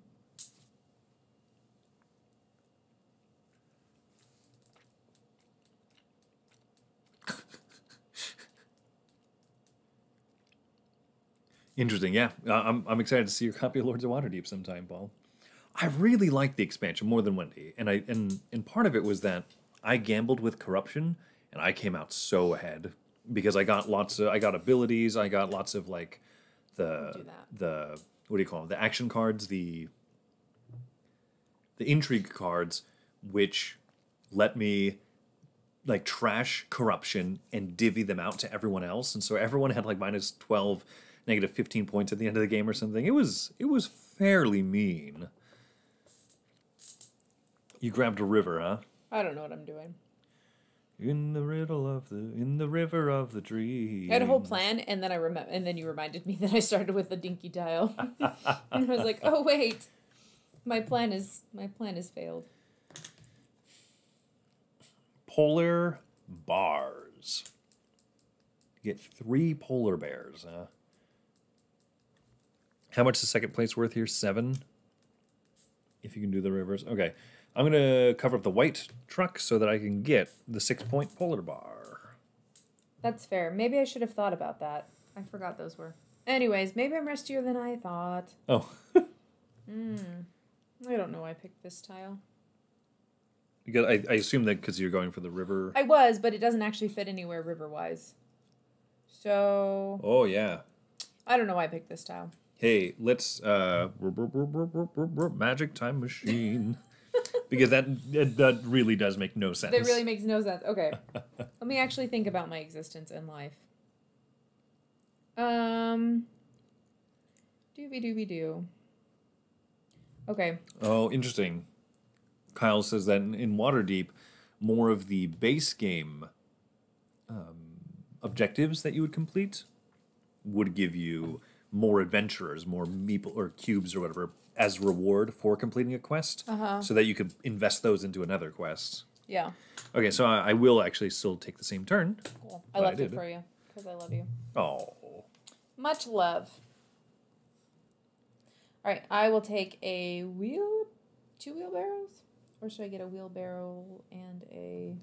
Interesting, yeah. Uh, I'm, I'm excited to see your copy of Lords of Waterdeep sometime, Paul. I really liked the expansion more than Wendy, and I and and part of it was that I gambled with corruption, and I came out so ahead because I got lots of I got abilities, I got lots of like the the what do you call them? The action cards, the the intrigue cards, which let me like trash corruption and divvy them out to everyone else. And so everyone had like minus 12 negative 15 points at the end of the game or something. It was it was fairly mean. You grabbed a river huh? I don't know what I'm doing. In the riddle of the in the river of the dream. I had a whole plan, and then I remember, and then you reminded me that I started with the dinky dial, and I was like, "Oh wait, my plan is my plan has failed." polar bars. You get three polar bears huh? How much is second place worth here? Seven? If you can do the rivers. Okay i'm gonna cover up the white truck so that i can get the six point polar bar That's fair. Maybe I should have thought about that. I forgot those were. Anyways, maybe I'm rustier than I thought. oh I don't know. why I picked this tile. because I, I assume that because you're going for the river I was, but it doesn't actually fit anywhere river wise. So oh yeah I don't know why I picked this tile. hey let's uh magic time machine because that that really does make no sense That really makes no sense. Okay. Let me actually think about my existence in life. Um Dooby dooby doo. Okay. Oh, interesting. Kyle says that in, in Waterdeep, more of the base game um, objectives that you would complete would give you more adventurers, more meeple or cubes or whatever as reward for completing a quest, so that you could invest those into another quest. Yeah. Okay, so I, I will actually still take the same turn. Cool. I But I left it for you because I love you. Oh, Much love. All right, I will take a wheel, two wheelbarrows, or should I get a wheelbarrow and a?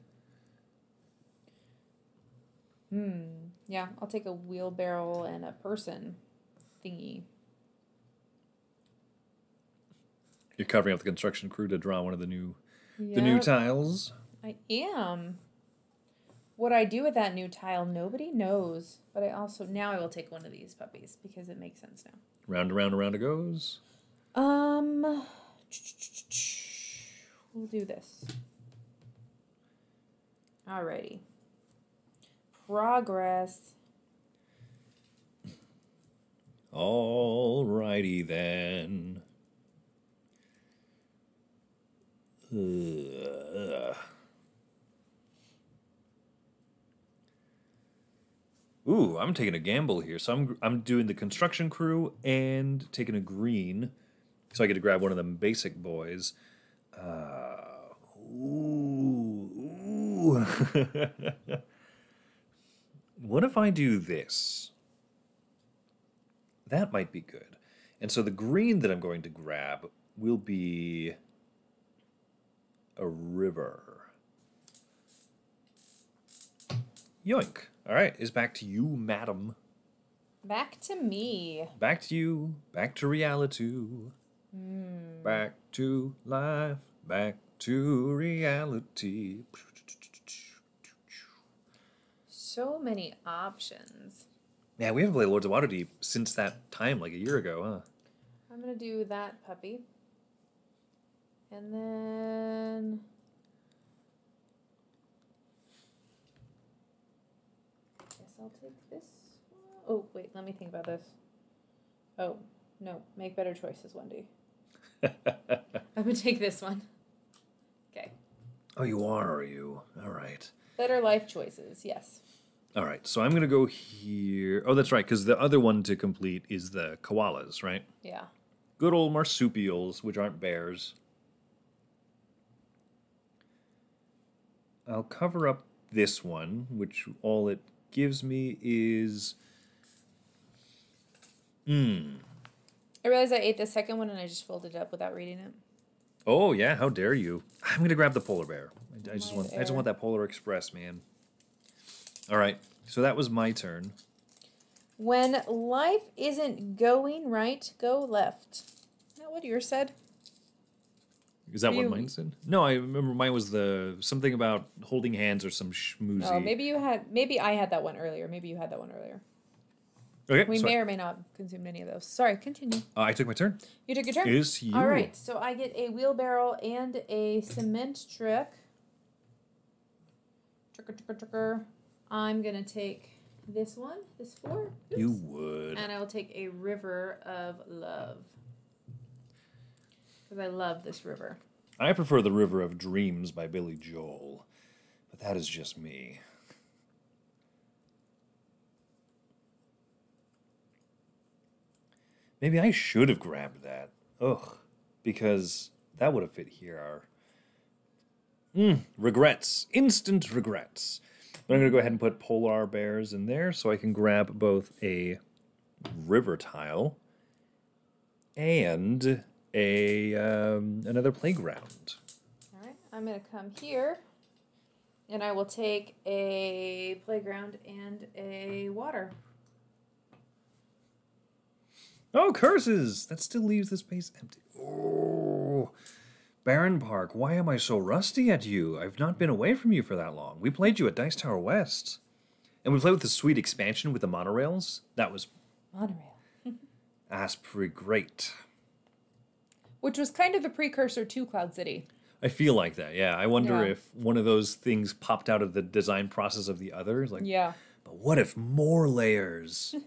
Hmm. Yeah, I'll take a wheelbarrow and a person thingy. You're covering up the construction crew to draw one of the new the new tiles. I am. What I do with that new tile, nobody knows. But I also now I will take one of these puppies because it makes sense now. Round and round and round it goes. Um, we'll do this. Alrighty. Progress. Alrighty then. Ugh. Ooh, I'm taking a gamble here. So I'm I'm doing the construction crew and taking a green, so I get to grab one of them basic boys. Uh, ooh, ooh. what if I do this? That might be good. And so the green that I'm going to grab will be a river. Yoink. All right, is back to you, madam. Back to me. Back to you. Back to reality. Hmm. Back to life. Back to reality. So many options. Yeah, we haven't played Lords of Waterdeep since that time, like a year ago, huh? I'm gonna do that puppy. And then guess I'll take this. one. Oh wait, let me think about this. Oh no, make better choices, Wendy. I'm gonna take this one. Okay, Oh, you are, are you? All right. better life choices. Yes. All right, so I'm going to go here. Oh, that's right, because the other one to complete is the koalas, right? Yeah. Good old marsupials, which aren't bears. I'll cover up this one, which all it gives me is. Hmm. I realized I ate the second one and I just folded it up without reading it. Oh yeah, how dare you? I'm gonna grab the polar bear. I, I just My want, I just want that Polar Express, man. All right, so that was my turn. When life isn't going right, go left. Isn't that what yours said? Is that what You- mine said? No, I remember mine was the something about holding hands or some schmoozy. Oh, maybe you had. Maybe I had that one earlier. Maybe you had that one earlier. Okay, We may or may not have consumed any of those. Sorry, continue. uh, I took my turn. You took your turn. Is you? All right, so I get a wheelbarrow and a cement trick. Tricker, tricker, tricker. I'm gonna take this one, this four, You would. and I will take a river of love because I love this river. I prefer the River of Dreams by Billy Joel, but that is just me. Maybe I should have grabbed that. Ugh, because that would have fit here. Mm, regrets, instant regrets. But I'm gonna go ahead and put polar bears in there so I can grab both a river tile and a um, another playground. All right, I'm gonna come here, and I will take a playground and a water. Oh, curses! That still leaves the space empty. Oh, Barenpark, why am I so rusty at you? I've not been away from you for that long. We played you at Dice Tower West, and we played with the sweet expansion with the monorails. That was Monorail, that's pretty great. Which was kind of the precursor to Cloud City. I feel like that. Yeah, I wonder Yeah. if one of those things popped out of the design process of the other. Like, Yeah. But what if more layers?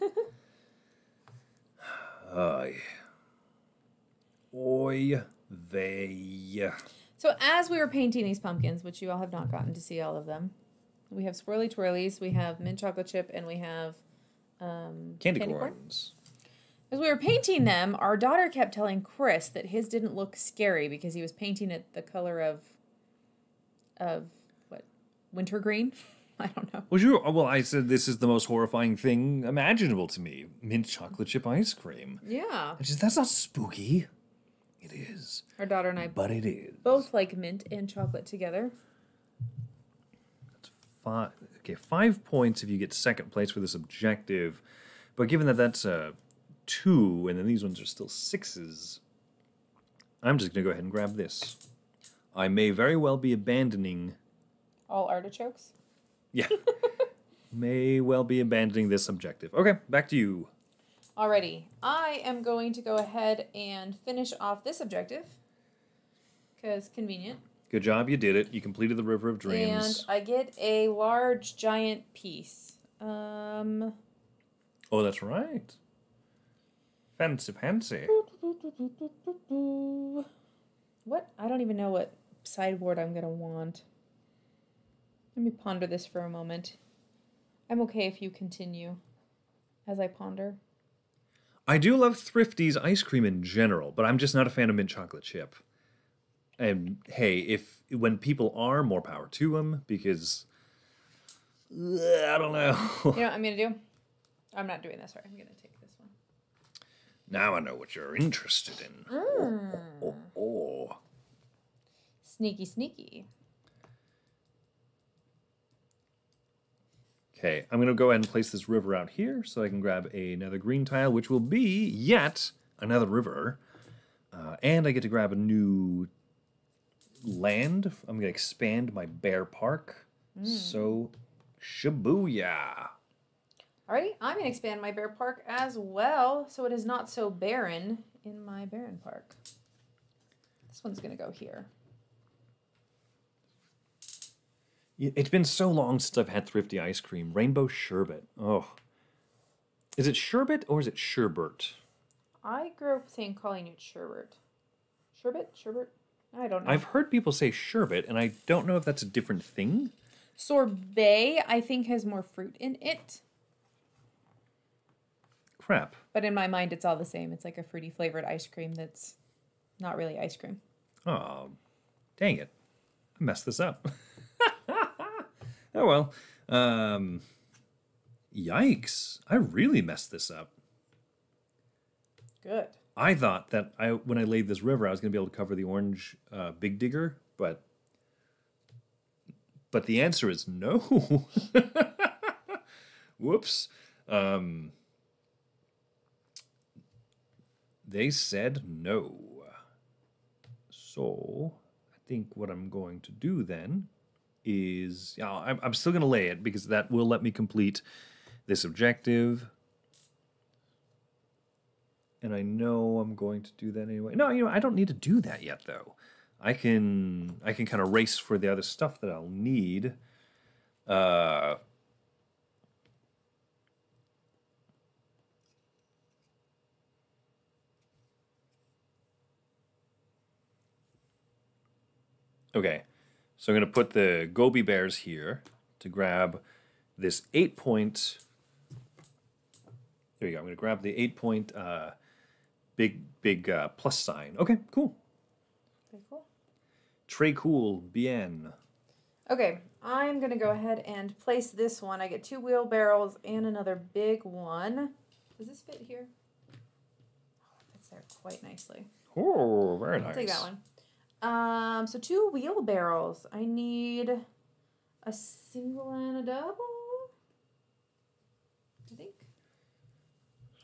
Ay. Oy vey. So as we were painting these pumpkins, which you all have not gotten to see all of them, we have swirly twirlies, we have mint chocolate chip, and we have um, Candy, corn. corns. As we were painting them, our daughter kept telling Chris that his didn't look scary because he was painting it the color of of what wintergreen. I don't know. Well, sure. Uh, well, I said this is the most horrifying thing imaginable to me. Mint chocolate chip ice cream. Yeah, And she's, that's not spooky. It is. our daughter and I But it is. both like mint and chocolate together. That's Five, okay, five points if you get second place for this objective. But given that that's a two, and then these ones are still sixes, I'm just going to go ahead and grab this. I may very well be abandoning. All artichokes. Yeah. may well be abandoning this objective. Okay, back to you. Alrighty, I am going to go ahead and finish off this objective because convenient. Good job, you did it. You completed the River of Dreams. And. I get a large giant piece. Um, oh, that's right. Fancy, fancy. what? I don't even know what sideboard I'm gonna want. Let me ponder this for a moment. I'm okay if you continue as I ponder. I do love Thrifty's ice cream in general, but I'm just not a fan of mint chocolate chip. And hey, if when people are, more power to them because I don't know. You know what I'm gonna do? I'm not doing this. Sorry, I'm gonna take this one. Now I know what you're interested in. Oh, oh, oh. Sneaky, sneaky. Okay, I'm gonna go ahead and place this river out here so I can grab another green tile, which will be yet another river. Uh, and I get to grab a new land. I'm gonna expand my bear park. So, Shibuya. Alrighty, I'm gonna expand my bear park as well, so it is not so barren in my barren park. This one's gonna go here. It's been so long since I've had thrifty ice cream. Rainbow sherbet. Oh. Is it sherbet or is it sherbet? I grew up saying calling it sherbet. Sherbet? Sherbet? I don't know. I've heard people say sherbet, and I don't know if that's a different thing. Sorbet, I think, has more fruit in it, Crap. but in my mind, it's all the same. It's like a fruity flavored ice cream that's not really ice cream. Oh, dang it. I messed this up. oh well. Um, yikes. I really messed this up. Good. I thought that I when I laid this river, I was going to be able to cover the orange uh, Big Digger, but but the answer is no. Whoops. Um, they said no. So I think what I'm going to do then is yeah, I'm, I'm still going to lay it because that will let me complete this objective and I know I'm going to do that anyway. No, you know, I don't need to do that yet though. I can I can kind of race for the other stuff that I'll need. Uh Okay. So I'm going to put the Gobi bears here to grab this 8 point There you go. I'm going to grab the 8 point uh big big uh, plus sign. Okay, cool. Very cool. Très cool, bien. Okay, I'm gonna go ahead and place this one. I get two wheelbarrows and another big one. Does this fit here? Oh, it fits there quite nicely. Oh, very nice. I'll take that one. Um, so two wheelbarrows. I need a single and a double. I think.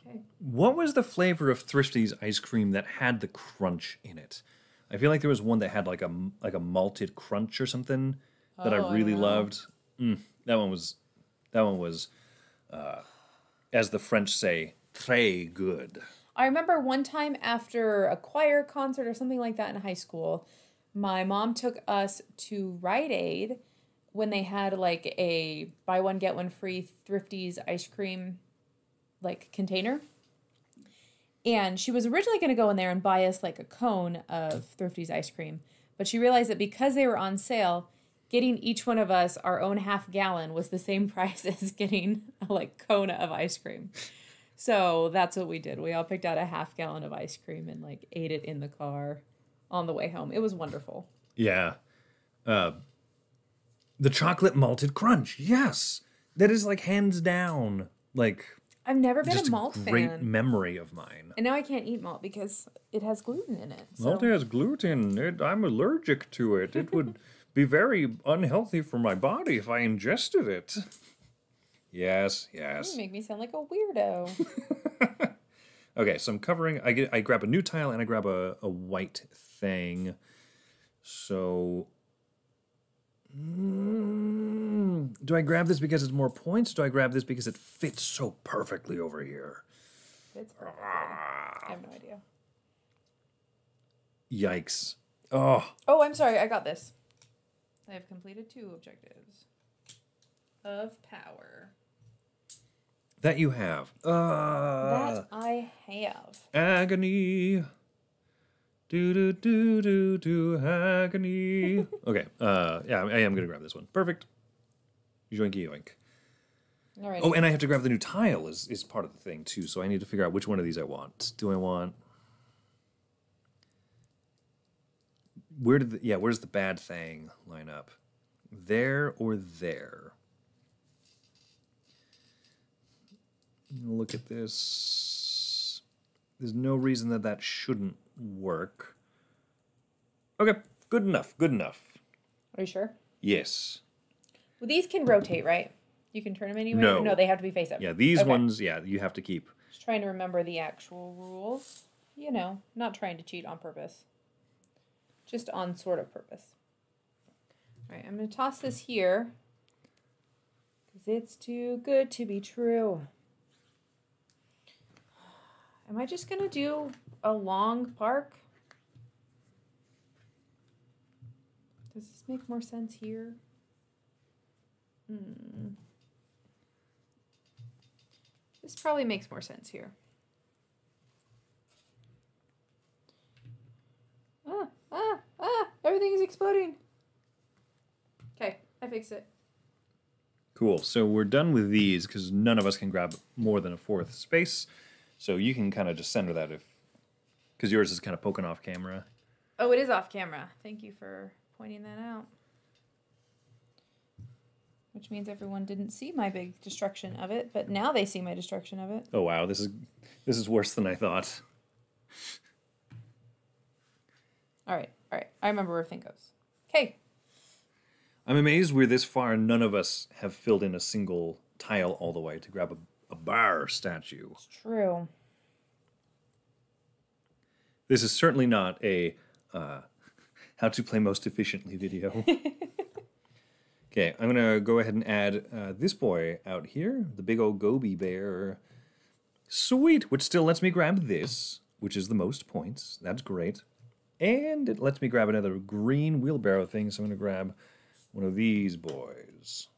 Okay. What was the flavor of Thrifty's ice cream that had the crunch in it? I feel like there was one that had like a like a malted crunch or something that Oh, I I really don't loved. Mm, that one was that one was uh, as the French say, très good. I remember one time after a choir concert or something like that in high school, my mom took us to Rite Aid when they had like a buy one get one free Thrifties ice cream like container. And she was originally going to go in there and buy us like a cone of Thrifties ice cream, but she realized that because they were on sale, getting each one of us our own half gallon was the same price as getting a like cone of ice cream. So that's what we did. We all picked out a half gallon of ice cream and like ate it in the car on the way home. It was wonderful. Yeah. Uh, the chocolate malted crunch. Yes. That is like hands down like I've never been a malt great fan. memory of mine. And now I can't eat malt because it has gluten in it. So. Malt has gluten. It, I'm allergic to it. It would be very unhealthy for my body if I ingested it. Yes, yes. You make me sound like a weirdo. Okay, so I'm covering. I get. I grab a new tile and I grab a, a white thing. So, Mm, do I grab this because it's more points? Do I grab this because it fits so perfectly over here? It's perfect. I have no idea. Yikes! Oh, Oh, I'm sorry. I got this. I have completed two objectives of power. That you have. Uh, that I have. agony. Do do do do do agony. okay. Uh, yeah, I am gonna grab this one. Perfect. Yoinky yoink. All right. Oh, and I have to grab the new tile is is part of the thing too. So I need to figure out which one of these I want. Do I want? Where did the, yeah? Where's the bad thing line up? There or there? Look at this. There's no reason that that shouldn't work. Okay, good enough. Good enough. Are you sure? Yes. Well, these can rotate, right? You can turn them anywhere. No. no, they have to be face up. Yeah, these Okay. ones, yeah, you have to keep. Just trying to remember the actual rules. You know, not trying to cheat on purpose. Just on sort of purpose. All right, I'm going to toss this here because it's too good to be true. Am I just going to do a long park? Does this make more sense here? Hmm. This probably makes more sense here. Ah, ah, ah, everything is exploding. Okay, I fixed it. Cool. So we're done with these because none of us can grab more than a fourth space. So you can kind of just center that if, because yours is kind of poking off camera. Oh, it is off camera. Thank you for pointing that out. Which means everyone didn't see my big destruction of it, but now they see my destruction of it. Oh wow, this is this is worse than I thought. All right, all right. I remember where everything goes. Okay, I'm amazed we're this far and none of us have filled in a single tile all the way to grab a, a bar statue. it's true. This is certainly not a uh, how to play most efficiently video. okay, I'm gonna go ahead and add uh, this boy out here, the big old Gobi bear. Sweet, which still lets me grab this, which is the most points. That's great. And it lets me grab another green wheelbarrow thing, so I'm gonna grab one of these boys.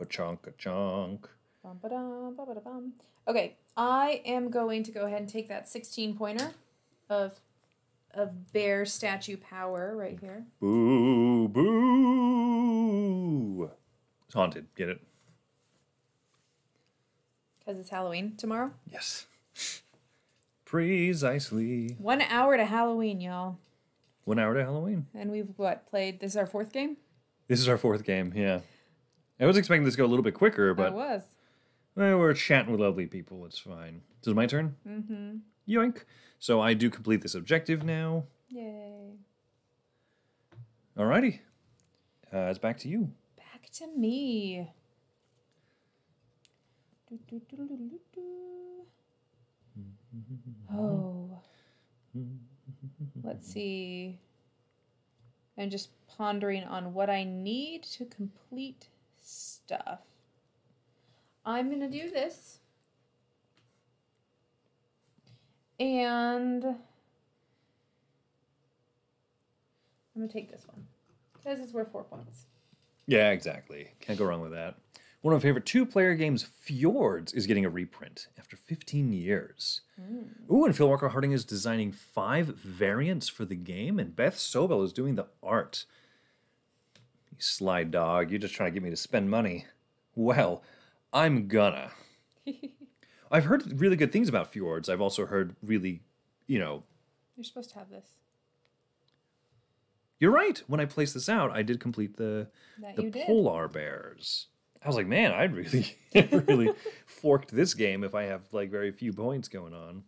Pachonk a chonk. Bum, ba-dum, ba-ba-da-bum. Okay, I am going to go ahead and take that 16 pointer of of bear statue power right here. Boo, boo. It's haunted. Get it? Because it's Halloween tomorrow. Yes. Precisely. One hour to Halloween, y'all. One hour to Halloween. And we've what played? This is our fourth game. This is our fourth game. Yeah. I was expecting this to go a little bit quicker, But but was. Well, we're chatting with lovely people. It's fine. This is my turn. Mm-hmm. Yoink. So I do complete this objective now. Yay! Alrighty. Uh, it's back to you. Back to me. Do. Oh. Let's see. I'm just pondering on what I need to complete stuff. I'm going to do this. And I'm going to take this one because it's worth four points. Yeah, exactly. Can't go wrong with that. One of my favorite two player games, Fjords, is getting a reprint after 15 years. Hmm. Ooh, and Phil Walker Harding is designing five variants for the game, and Beth Sobel is doing the art. You sly dog, you're just trying to get me to spend money. Well, I'm gonna. I've heard really good things about Fjords. I've also heard really, you know, You're supposed to have this. you're right. When I placed this out, I did complete the That the polar bears. I was like, man, I'd really, really forked this game if I have like very few points going on.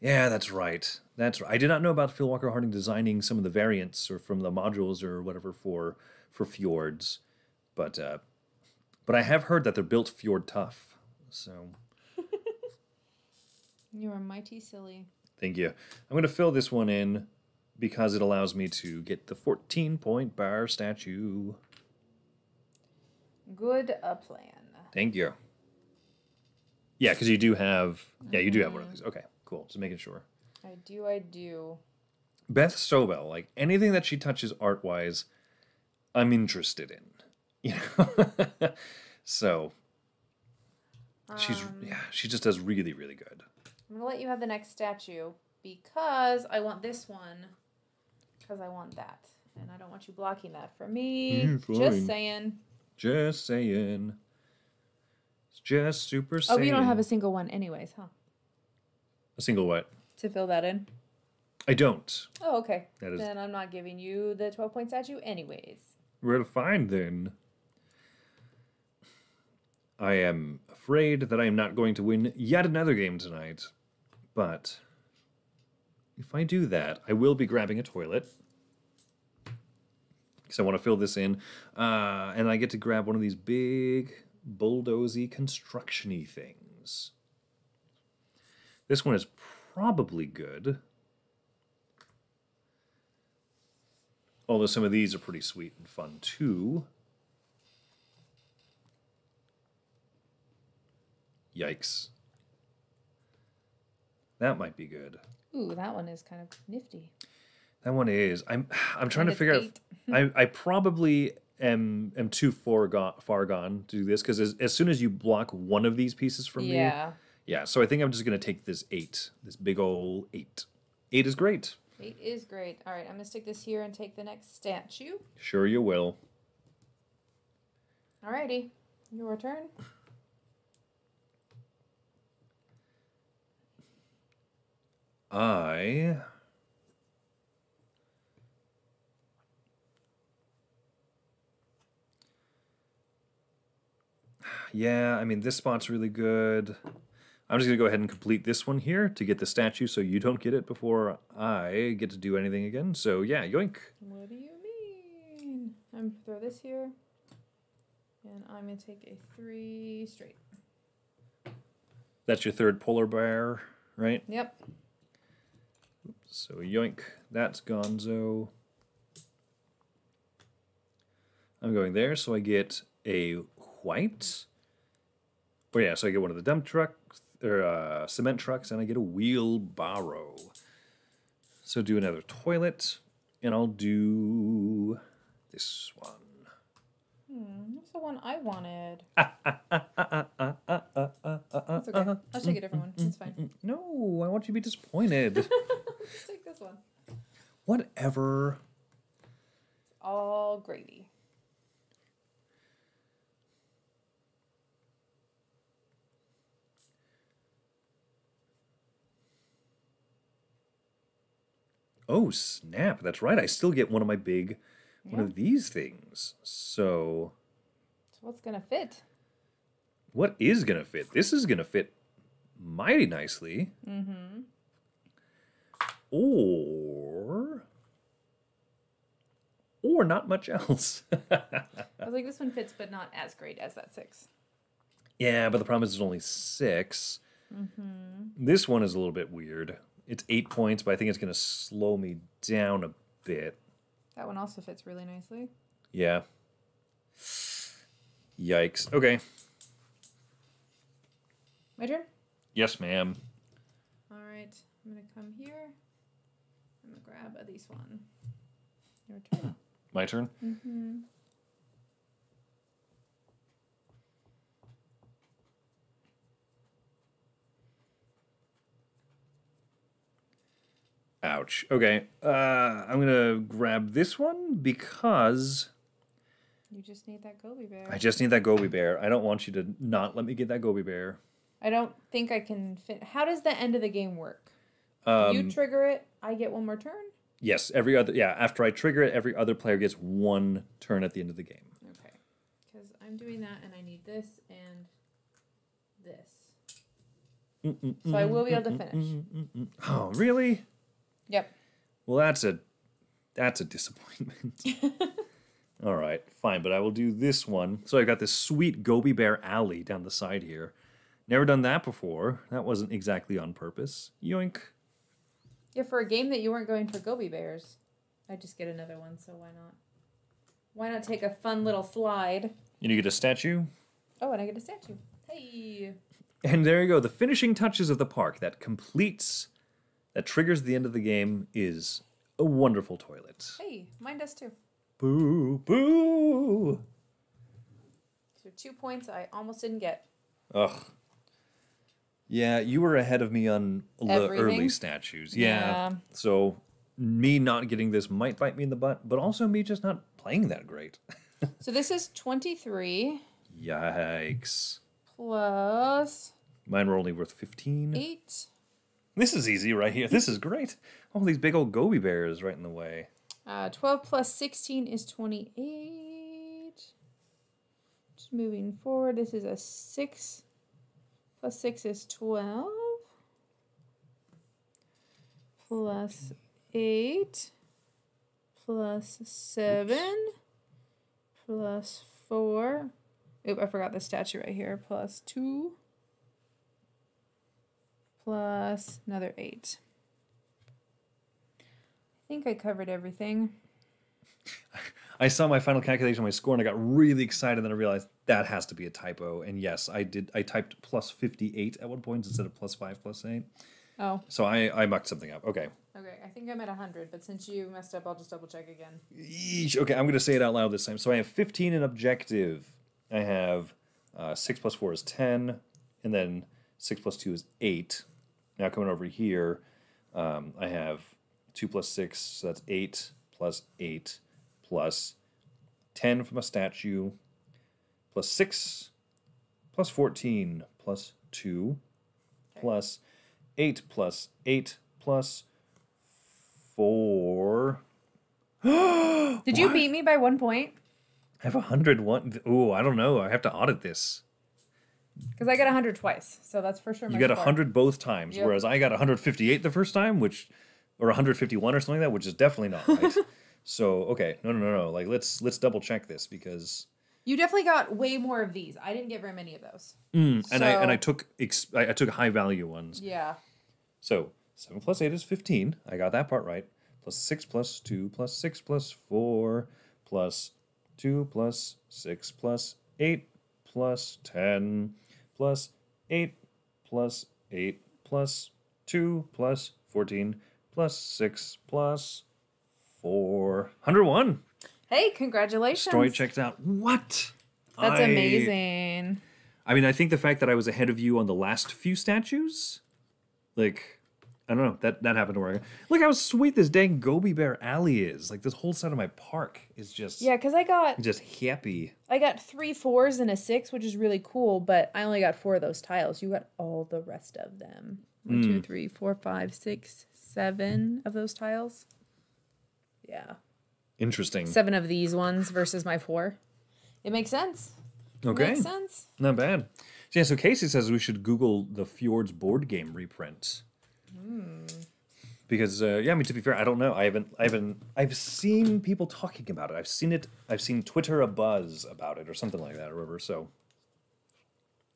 Yeah, that's right. That's right. I did not know about Phil Walker Harding designing some of the variants or from the modules or whatever for for fjords, but uh, but I have heard that they're built fjord tough. So You are mighty silly. thank you. I'm going to fill this one in because it allows me to get the 14 point bar statue. Good a plan. Thank you. Yeah, because you do have. Yeah, you do have one of these. Mm-hmm. Okay, cool. Just making sure. I do, I do. Beth Sobel, like anything that she touches art wise, I'm interested in. You know? so she's yeah, she just does really, really good. I'm gonna let you have the next statue because I want this one because I want that. And I don't want you blocking that for me. Mm. Just saying. Just saying. It's just super Oh, you don't have a single one anyways, huh? a single what? To fill that in. I don't. Oh, okay. That is- Then I'm not giving you the 12 point statue anyways. Well, fine then. I am afraid that I am not going to win yet another game tonight. But if I do that, I will be grabbing a toilet. Because I want to fill this in. Uh, and I get to grab one of these big, bulldozy, construction-y things. This one is probably good. Although some of these are pretty sweet and fun too. Yikes. That might be good. Ooh, that one is kind of nifty. That one is. I'm. I'm trying And to figure eight. out. I. I probably am. Am too far gone. Far gone to do this because as, as soon as you block one of these pieces from me, Yeah. yeah. So I think I'm just gonna take this eight. This big old eight. Eight is great. Eight is great. All right, I'm gonna stick this here and take the next statue. Sure you will. Alrighty, your turn. I. Yeah, I mean, this spot's really good. I'm just going to go ahead and complete this one here to get the statue so you don't get it before I get to do anything again. So, yeah, yoink. What do you mean? I'm gonna throw this here, and I'm gonna take a three straight. That's your third polar bear, right? Yep. So, yoink. That's gonzo. I'm going there, so I get a white. Oh yeah, so I get one of the dump trucks or uh, cement trucks, and I get a wheelbarrow. So do another toilet, and I'll do this one. That's the one I wanted. That's okay. I'll take a different one. It's fine. No, I want you to be disappointed. Let's take this one. Whatever. All gravy. Oh snap! That's right. I still get one of my big, one of these things. So what's gonna fit? what is gonna fit? This is gonna fit mighty nicely. Mm-hmm. Or or not much else. I was like, this one fits, but not as great as that six. yeah, but the problem is it's only 6 Mm-hmm. This one is a little bit weird. It's eight points, but I think it's gonna slow me down a bit. That one also fits really nicely. Yeah. Yikes. Okay. My turn. Yes, ma'am. All right, I'm gonna come here. I'm gonna grab a these one. Your turn. My turn. mm-hmm. Ouch. Okay. Uh, I'm gonna grab this one because You just need that Gobi bear. I just need that Gobi bear. I don't want you to not let me get that Gobi bear. I don't think I can fit. How does the end of the game work? Um, you trigger it, I get one more turn. yes. Every other. Yeah. After I trigger it, every other player gets one turn at the end of the game. Okay, because I'm doing that, and I need this and this. So I will be able to finish. Oh, really? Yep. Well, that's a that's a disappointment. All right, fine, but I will do this one. So I got this sweet Gobi Bear alley down the side here. Never done that before. That wasn't exactly on purpose. Yoink. Yeah, for a game that you weren't going for Gobi bears, I just get another one. So why not? Why not take a fun little slide? And you get a statue. Oh, and I get a statue. Hey. And there you go. The finishing touches of the park that completes, that triggers the end of the game is a wonderful toilet. Hey, mine does too. Boo, boo. So two points I almost didn't get. Ugh. Yeah, you were ahead of me on the early statues. Yeah. Yeah. So me not getting this might bite me in the butt, but also me just not playing that great. So this is 23 Yikes. plus Mine were only worth 15. 8. This is easy right here. This is great. All these big old Gobi bears right in the way. Uh, 12 plus 16 is 28. Just moving forward, this is a 6 plus 6 is 12 plus 8 plus 7 plus 4. Oop, I forgot the statue right here. Plus 2 plus another 8. I think I covered everything. I saw my final calculation, my score, and I got really excited. Then I realized that has to be a typo. And yes, I did. I typed plus fifty-eight at one point instead of plus five, plus eight. Oh, So I I mucked something up. Okay. okay. I think I'm at 100, but since you messed up, I'll just double check again. Yeesh. Okay, I'm gonna say it out loud this time. So I have fifteen in objective. I have uh, six plus four is ten, and then six plus two is eight. Now coming over here, um, I have two plus six, so that's eight plus eight plus ten from a statue plus six plus fourteen plus two plus eight plus eight plus four. Did you beat me by one point? I have a hundred one. Ooh, I don't know. I have to audit this. Because I got 100 twice, so that's for sure. You got a score. hundred both times, Yep. whereas I got 158 the first time, which or 151 or something like that, which is definitely not right. so okay, no, no, no, no. Like let's let's double check this because You definitely got way more of these. I didn't get very many of those. Mm, and I and I took ex- I, I took high value ones. Yeah. So seven plus eight is 15. I got that part right. Plus six plus two plus six plus four plus two plus six plus eight plus ten plus eight plus eight plus two plus fourteen plus six plus four. 101. Hey, congratulations. Story checked out. What? That's I- amazing. I mean, I think the fact that I was ahead of you on the last few statues, like, I don't know, that that happened to work. Look how sweet this dang Gobi Bear Alley is. Like this whole side of my park is just Yeah, because I got just happy. I got three fours and a six, which is really cool, but I only got four of those tiles. You got all the rest of them. One, two, hmm. three, four, five, six, seven of those tiles. Yeah. Interesting. Seven of these ones versus my four. It makes sense. Okay, Makes sense. not bad. So, yeah, so Casey says we should Google the Fjords board game reprint. Because uh, yeah, I mean to be fair, I don't know. I haven't, I haven't, I've seen people talking about it. I've seen it. I've seen Twitter a buzz about it or something like that or whatever. So,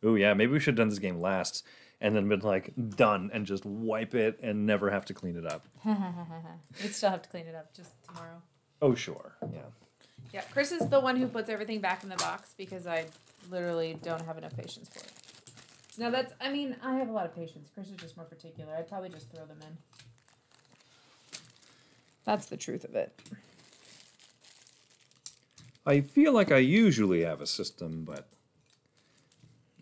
oh yeah, maybe we should have done this game last and then been like done and just wipe it and never have to clean it up. We'd still have to clean it up just tomorrow. Oh sure, yeah. Yeah, Chris is the one who puts everything back in the box because I literally don't have enough patience for it. No, that's, I mean, I have a lot of patience. Chris is just more particular. I'd probably just throw them in. That's the truth of it. I feel like I usually have a system, but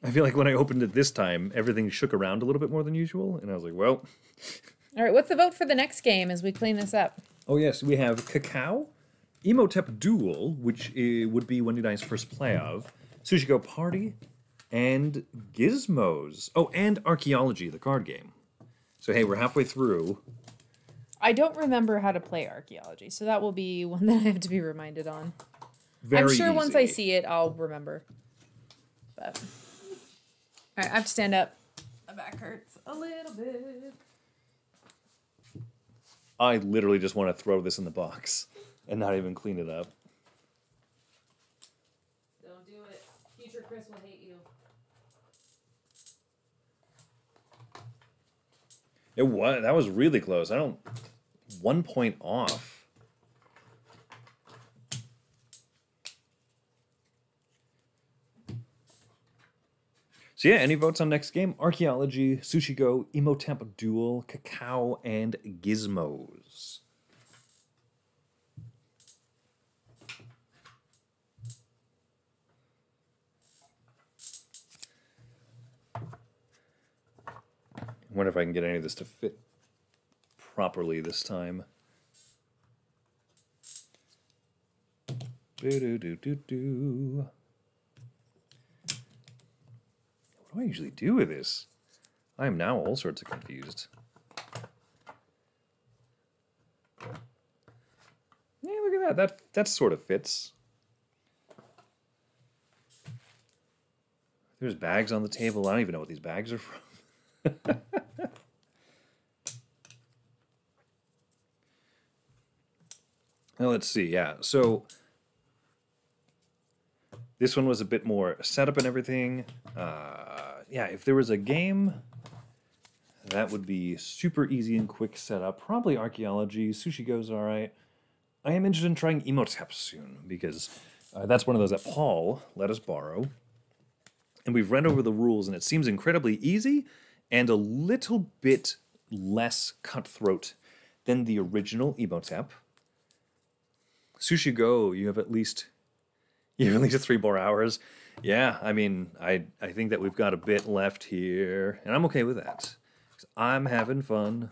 I feel like when I opened it this time, everything shook around a little bit more than usual, and I was like, well, All right, what's the vote for the next game as we clean this up? Oh yes, we have Cacao, Imhotep Duel, which would be Wendy Nice first play of, Sushi Go Party, and Gizmos. Oh, and Archaeology, the card game. So hey, we're halfway through. I don't remember how to play archaeology, so that will be one that I have to be reminded on. Very I'm sure once I see it, I'll remember. But all right, I have to stand up. My back hurts a little bit. I literally just want to throw this in the box and not even clean it up. Don't do it. Future Chris will hate you. It was that was really close. I don't one point off. So yeah, any votes on next game? Archaeology, Sushi Go, Imhotep Duel, Cacao, and Gizmos. I wonder if I can get any of this to fit properly this time. Do-do-do-do-do. Do I usually do with this? I am now all sorts of confused. Yeah, look at that. That that sort of fits. There's bags on the table. I don't even know what these bags are from. now let's see. Yeah, so this one was a bit more setup and everything. Uh, yeah, if there was a game, that would be super easy and quick setup. Probably archaeology. Sushi goes all right. I am interested in trying Imhotep soon because uh, that's one of those that Paul let us borrow. And we've read over the rules, and it seems incredibly easy and a little bit less cutthroat than the original Imhotep. Sushi Go, you have at least have at least three more hours. Yeah, I mean, I I think that we've got a bit left here, and I'm okay with that. I'm having fun.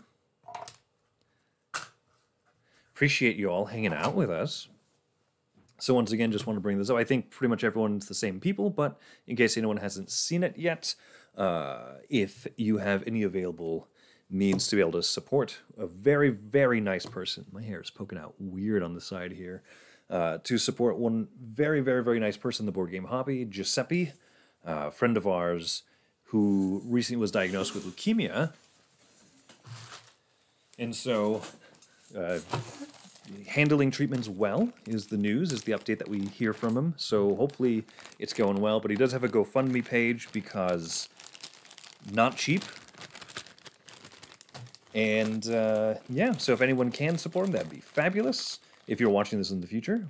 Appreciate you all hanging out with us. So once again, just want to bring this up. I think pretty much everyone's the same people, but in case anyone hasn't seen it yet, uh, if you have any available means to be able to support a very, very nice person, my hair is poking out weird on the side here, uh, to support one very, very, very nice person in the board game hobby, Giuseppe, a friend of ours who recently was diagnosed with leukemia. And so uh, handling treatments well is the news, is the update that we hear from him. So hopefully it's going well. But he does have a GoFundMe page because not cheap. And uh, yeah, so if anyone can support him, that'd be fabulous. If you're watching this in the future,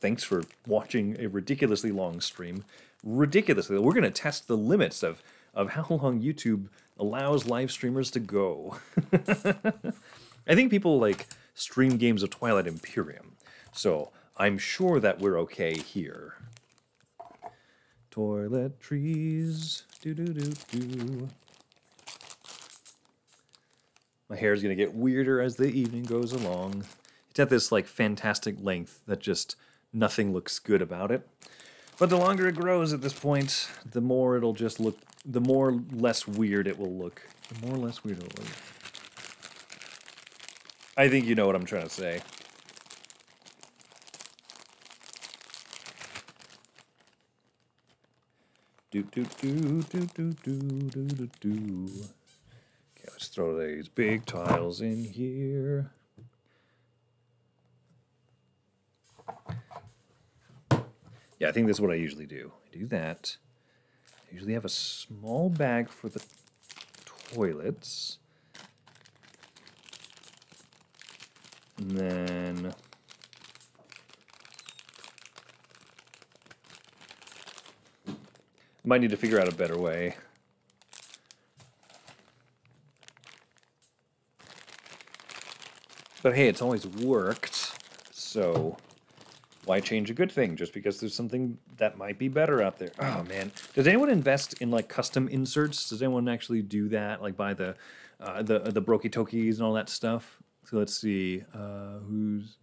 thanks for watching a ridiculously long stream. Ridiculously, we're going to test the limits of of how long YouTube allows live streamers to go. I think people like stream games of Twilight Imperium, so I'm sure that we're okay here. Toiletries, do do do do. My hair is gonna get weirder as the evening goes along. It's at this like fantastic length that just nothing looks good about it. But the longer it grows at this point, the more it'll just look, the more less weird it will look. The more less weird it will look. I think you know what I'm trying to say. Do do do do do do do do do. Okay, let's throw these big tiles in here. Yeah, I think this is what I usually do. I do that. I usually have a small bag for the toilets. And then I might need to figure out a better way. But hey, it's always worked, so why change a good thing just because there's something that might be better out there? Oh man, does anyone invest in like custom inserts? Does anyone actually do that, like buy the uh, the the Brokey tokies and all that stuff? So let's see, uh, who's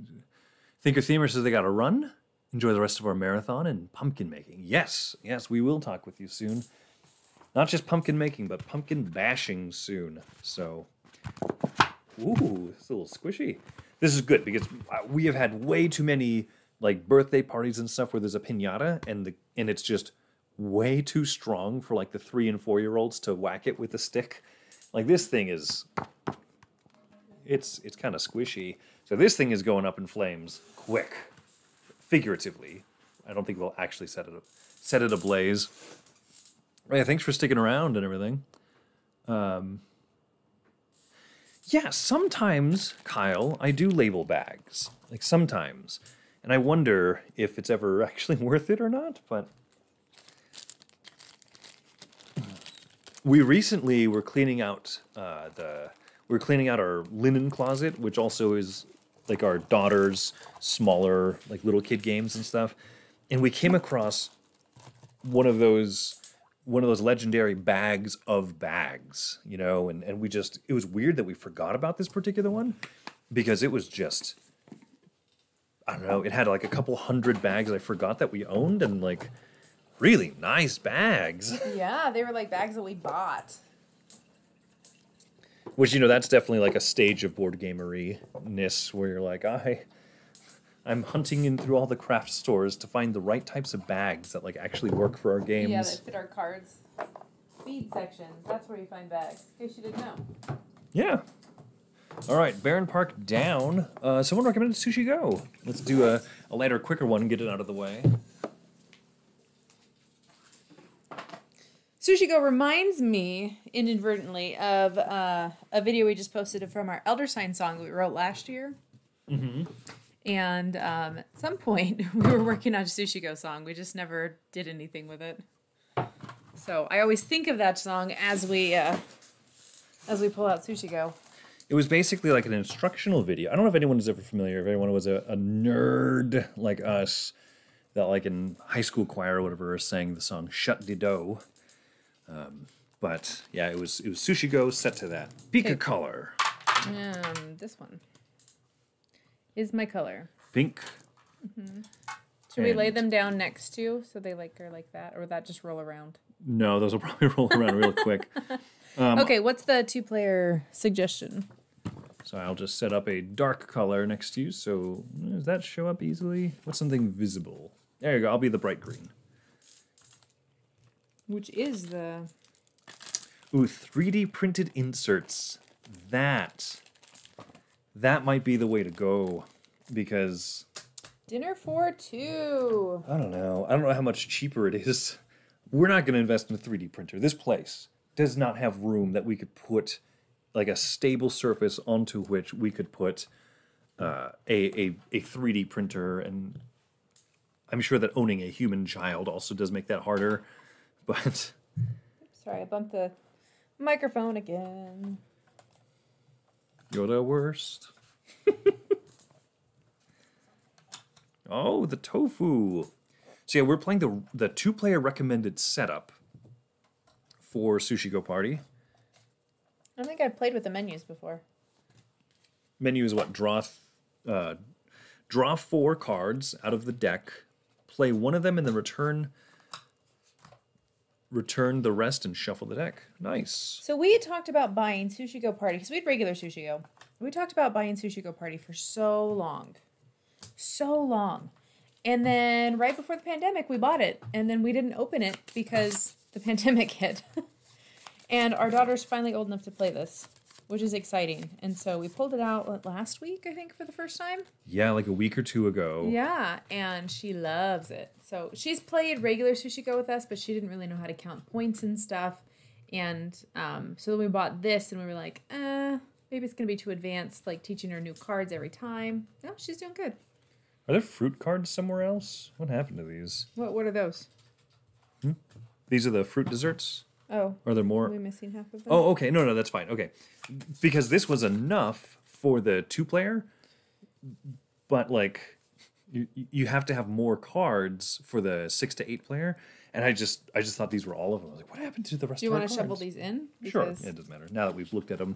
Thinker Themer says they got to run. Enjoy the rest of our marathon and pumpkin making. Yes, yes, we will talk with you soon. Not just pumpkin making, but pumpkin bashing soon. So, ooh, it's a little squishy. This is good because uh, we have had way too many like birthday parties and stuff where there's a pinata and the and it's just way too strong for like the three and four year olds to whack it with a stick. Like this thing is, it's it's kind of squishy. So this thing is going up in flames quick, figuratively. I don't think we'll actually set it set it ablaze. Yeah, thanks for sticking around and everything. Um, yeah, sometimes, Kyle, I do label bags. Like sometimes. And I wonder if it's ever actually worth it or not, but we recently were cleaning out uh, the we are cleaning out our linen closet, which also is like our daughter's smaller like little kid games and stuff. And we came across one of those one of those legendary bags of bags, you know, and, and we just it was weird that we forgot about this particular one because it was just I don't know, it had like a couple hundred bags I forgot that we owned and like really nice bags. Yeah, they were like bags that we bought. Which you know, that's definitely like a stage of board gamery ness where you're like, I I'm hunting in through all the craft stores to find the right types of bags that like actually work for our games. Yeah, that fit our cards. Feed sections. That's where you find bags. In case you didn't know. Yeah. All right, Barenpark down. Uh, someone recommended Sushi Go. Let's do a, a lighter, quicker one and get it out of the way. Sushi Go reminds me inadvertently of uh, a video we just posted from our Elder Sign song we wrote last year. Mm-hmm. And um, at some point, we were working on a Sushi Go song. We just never did anything with it. So I always think of that song as we uh, as we pull out Sushi Go. It was basically like an instructional video. I don't know if anyone is ever familiar, if anyone was a, a nerd like us, that like in high school choir or whatever sang the song "Shut the Dough." Um, but yeah, it was it was Sushi Go set to that. Pika color, Um, this one is my color. pink. Should we lay them down next to you so they like are like that, or would that just roll around? No, those will probably roll around real quick. Um, okay, what's the two-player suggestion? So I'll just set up a dark color next to you. So does that show up easily? What's something visible? There you go. I'll be the bright green. Which is the Ooh, 3D printed inserts. That that might be the way to go because dinner for two. I don't know. I don't know how much cheaper it is. We're not going to invest in a 3D printer. This place does not have room that we could put like a stable surface onto which we could put uh, a, a a 3D printer and I'm sure that owning a human child also does make that harder. But Sorry, I bumped the microphone again. You're the worst. oh, the tofu. So yeah, we're playing the the two player recommended setup for Sushi Go Party. I don't think I've played with the menus before. Menu is what draw th- uh, draw four cards out of the deck, play one of them, and then return return the rest and shuffle the deck. Nice. So we had talked about buying Sushi Go Party because we had regular Sushi Go. We talked about buying Sushi Go Party for so long, so long, and then right before the pandemic, we bought it, and then we didn't open it because the pandemic hit. and our daughter's finally old enough to play this, which is exciting. And so we pulled it out last week, I think, for the first time. Yeah, like a week or two ago. Yeah, and she loves it. So she's played regular Sushi Go with us, but she didn't really know how to count points and stuff. And um, so then we bought this, and we were like, uh, maybe it's gonna be too advanced, like teaching her new cards every time. No, she's doing good. Are there fruit cards somewhere else? What happened to these? What What are those? These are the fruit desserts? Oh, Are there are more? we missing half of them? Oh, okay. No, no, that's fine. Okay. Because this was enough for the two player, but like you you have to have more cards for the six to eight player. And I just I just thought these were all of them. I was like, what happened to the rest Do you want to shovel these in? Sure. Yeah, it doesn't matter. Now that we've looked at them,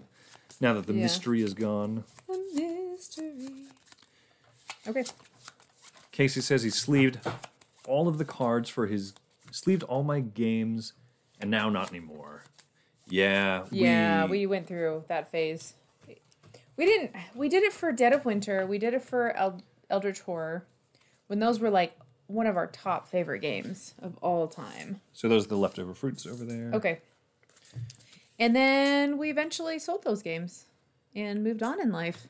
now that the Yeah. mystery is gone. The mystery. Okay. Casey says he sleeved all of the cards for his sleeved all my games, and now not anymore. Yeah. Yeah, we went through that phase. We didn't. We did it for Dead of Winter. We did it for El- Eldritch Horror, when those were like one of our top favorite games of all time. So those are the leftover fruits over there. Okay. And then we eventually sold those games and moved on in life.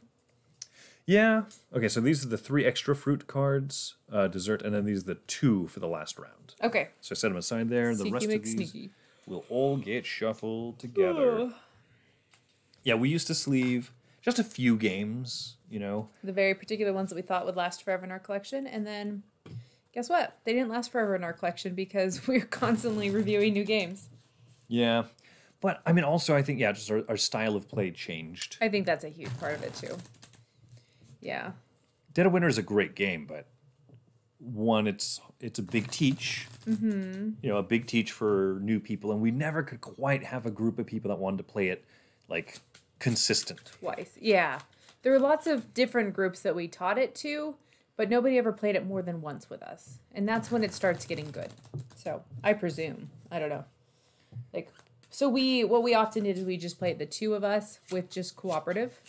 Yeah. Okay, so these are the three extra fruit cards, uh, dessert, and then these are the two for the last round. Okay. So I set them aside there. the rest of these McSneaky. will all get shuffled together. Yeah, we used to sleeve just a few games, you know. The very particular ones that we thought would last forever in our collection, and then guess what? They didn't last forever in our collection because we're constantly reviewing new games. Yeah. But I mean, also, I think, yeah, just our, our style of play changed. I think that's a huge part of it too. Yeah. Dead of Winter is a great game, but one, it's it's a big teach. Mm-hmm. You know, a big teach for new people, and we never could quite have a group of people that wanted to play it like consistent. twice. Yeah. There were lots of different groups that we taught it to, but nobody ever played it more than once with us. And that's when it starts getting good. So, I presume. I don't know. Like so we what we often did is we just played the two of us with just cooperative.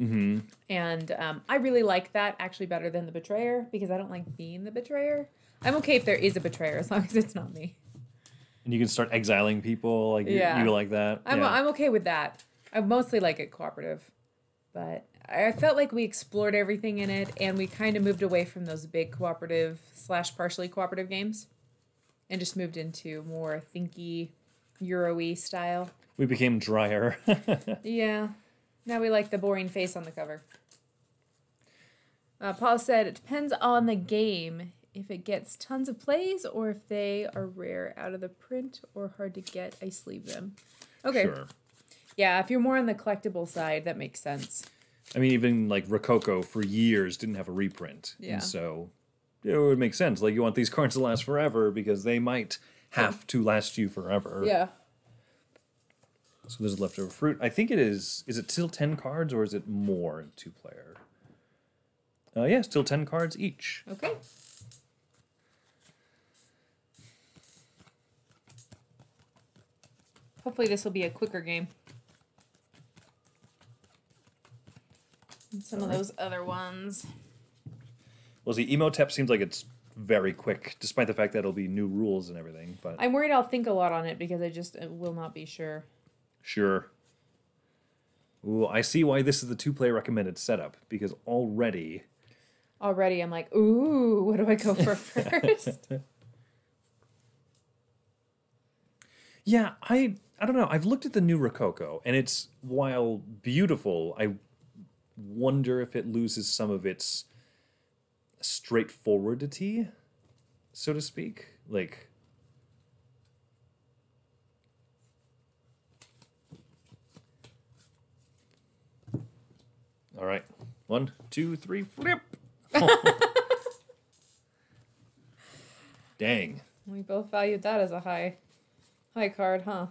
Mm-hmm. And um, I really like that actually better than the betrayer because I don't like being the betrayer. I'm okay if there is a betrayer as long as it's not me. And you can start exiling people. Like you- Yeah. you, like that. I'm, yeah. I'm okay with that. I mostly like it cooperative, but I felt like we explored everything in it, and we kind of moved away from those big cooperative slash partially cooperative games, and just moved into more thinky, Euro-y style. we became drier. Yeah, now we like the boring face on the cover. Uh, Paul said it depends on the game if it gets tons of plays or if they are rare out of the print or hard to get. I sleeve them. Okay. Sure. Yeah, if you're more on the collectible side, that makes sense. I mean, even like Rococo for years didn't have a reprint. Yeah. And so it would make sense. Like you want these cards to last forever because they might have to last you forever. Yeah. So there's leftover fruit. I think it is. Is it still ten cards or is it more in two player? Uh, yeah, still ten cards each. Okay. Hopefully this will be a quicker game. than Some of those other ones. Well, see, Imhotep seems like it's very quick, despite the fact that it'll be new rules and everything. But I'm worried I'll think a lot on it because I just uh, will not be sure. Sure. Ooh, I see why this is the two-player recommended setup because already Already I'm like, ooh, what do I go for first? Yeah, I I don't know. I've looked at the new Rococo, and it's while beautiful, I wonder if it loses some of its straightforwardity, so to speak. Like, all right, one, two, three, flip. Dang, we both valued that as a high high card, huh?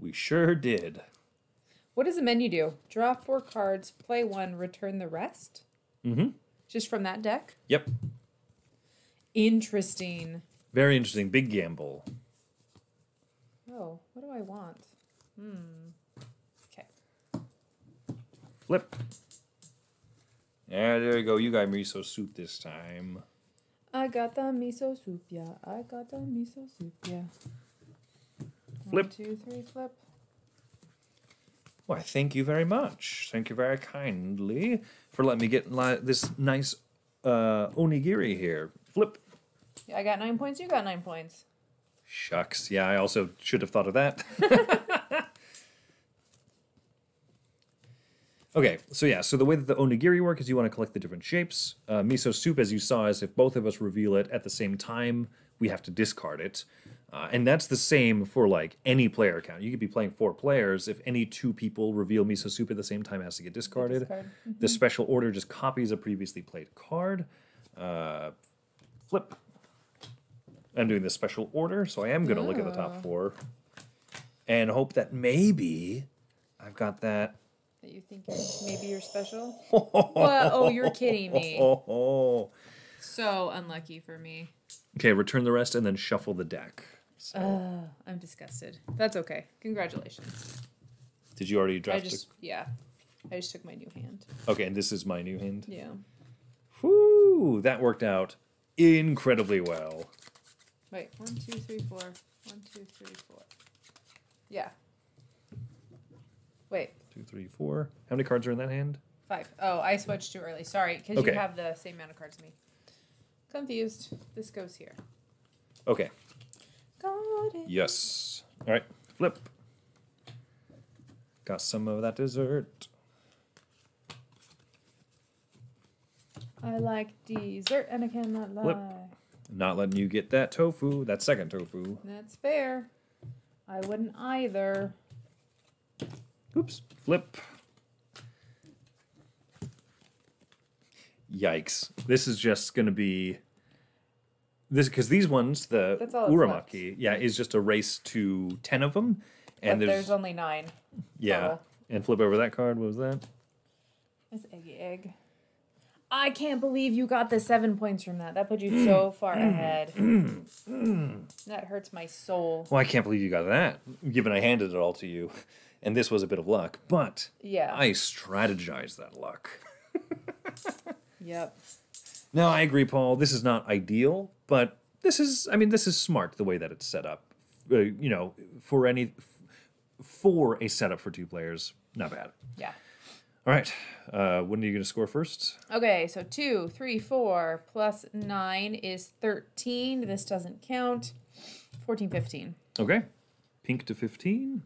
we sure did. What does the menu do? Draw four cards, play one, return the rest? Mm-hmm. Just from that deck? Yep. Interesting. Very interesting. Big gamble. Oh, what do I want? Hmm. Okay. Flip. Yeah, there you go. You got miso soup this time. I got the miso soup, yeah. I got the miso soup, yeah. Flip. One, two, three, flip. Why, thank you very much. Thank you very kindly for letting me get li- this nice uh, onigiri here. Flip. Yeah, I got nine points, you got nine points. Shucks. Yeah, I also should have thought of that. okay, so yeah, so the way that the onigiri work is you want to collect the different shapes. Uh, miso soup, as you saw, is if both of us reveal it at the same time, we have to discard it. Uh, and that's the same for like any player count. You could be playing four players. If any two people reveal miso soup at the same time, it has to get discarded. Discard. The special order just copies a previously played card. Uh, flip. I'm doing the special order, so I am going to look at the top four and hope that maybe I've got that. That you think maybe you're special? what? Oh, you're kidding me. So unlucky for me. Okay, return the rest and then shuffle the deck. So, Uh, I'm disgusted. That's okay. Congratulations. did you already I draft? just, yeah. I just took my new hand. Okay, and this is my new hand. Yeah. Whoo! That worked out incredibly well. Wait, one, two, three, four. One, two, three, four. Yeah. Wait, Two, three, four. How many cards are in that hand? five. Oh, I switched too early. Sorry, because Okay. you have the same amount of cards as me. Confused. This goes here. Okay. Got it. Yes. All right. Flip. Got some of that dessert. I like dessert and I cannot lie. Flip. Not letting you get that tofu. That second tofu. That's fair. I wouldn't either. Oops. Flip. Yikes. This is just going to be this because these ones, the Uramaki, yeah, is just a race to 10 of them. And there's, there's only nine. yeah. total. And flip over that card. What was that? That's eggy egg. I can't believe you got the seven points from that. That put you so far ahead. that hurts my soul. Well, I can't believe you got that, given I handed it all to you. And this was a bit of luck, but Yeah. I strategized that luck. Yep. Now I agree, Paul. This is not ideal, but this is I mean this is smart the way that it's set up. Uh, you know, for any for a setup for two players, not bad. Yeah. All right, uh, when are you going to score first? Okay, so two, three, four plus nine is 13. This doesn't count. 14, 15. Okay, pink to fifteen.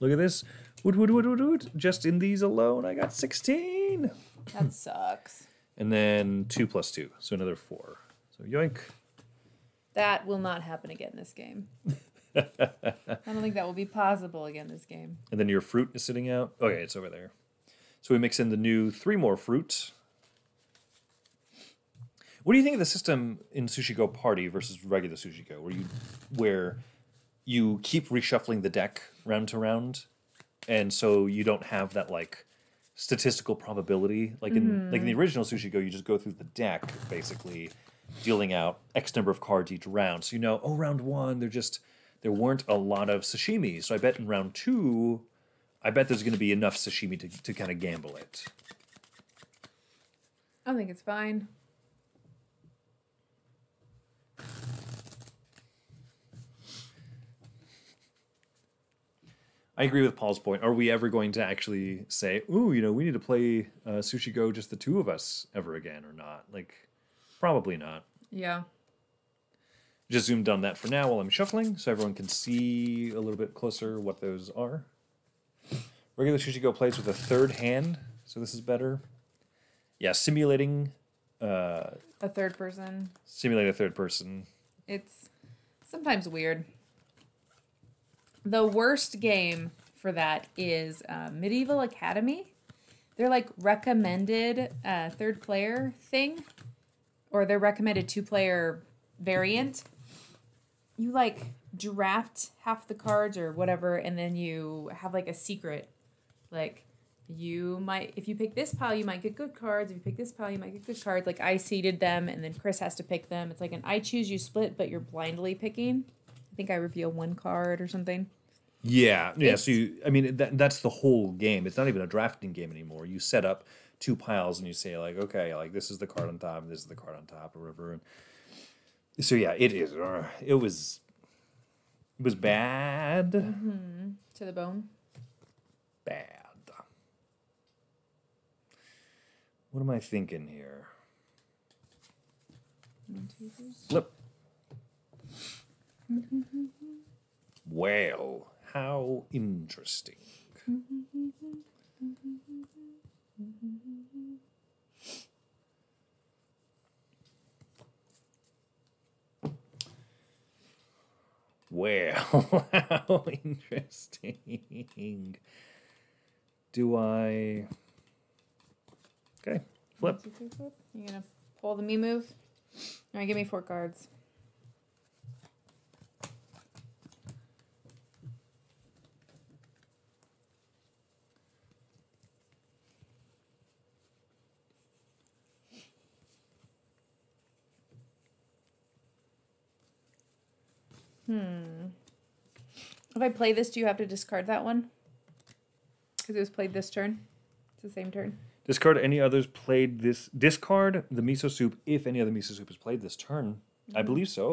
Look at this. Woot woot woot woot woot. Just in these alone, I got sixteen. That sucks. And then two plus two, so another four. So yoink. That will not happen again in this game. I don't think that will be possible again this game. And then your fruit is sitting out. Okay, it's over there. So we mix in the new three more fruit. What do you think of the system in Sushi Go Party versus regular Sushi Go, where you where you keep reshuffling the deck round to round, and so you don't have that like statistical probability like in like in the mm-hmm. original Sushi Go, you just go through the deck basically, dealing out X number of cards each round. So you know, oh, round one, there just there weren't a lot of sashimi. So I bet in round two, I bet there's going to be enough sashimi to to kind of gamble it. I think it's fine. I agree with Paul's point. Are we ever going to actually say, "Ooh, you know, we need to play uh, Sushi Go just the two of us ever again," or not? Like, probably not. Yeah. Just zoomed on that for now while I'm shuffling, so everyone can see a little bit closer what those are. Regular Sushi Go plays with a third hand, so this is better. Yeah, simulating, uh, A third person. simulate a third person. It's sometimes weird. The worst game for that is uh, Medieval Academy. They're like recommended uh, third player thing, or their recommended two player variant. You like draft half the cards or whatever, and then you have like a secret. Like you might, if you pick this pile, you might get good cards. If you pick this pile, you might get good cards. Like I seeded them, and then Chris has to pick them. It's like an I choose you split, but you're blindly picking. I think I reveal one card or something. Yeah, yeah. It's- So you, I mean, that, that's the whole game. It's not even a drafting game anymore. You set up two piles and you say like, okay, like this is the card on top, and this is the card on top, or whatever. And so yeah, it is. Uh, it was. It was bad. To the bone. Bad. What am I thinking here? Flip. Well, how interesting. Well, how interesting. Do I. Okay, flip. You're gonna pull the me move? All right, give me four cards. Hmm. If I play this, do you have to discard that one? Because it was played this turn. It's the same turn. Discard any others played this. Discard the miso soup if any other miso soup is played this turn. I Mm-hmm. believe so.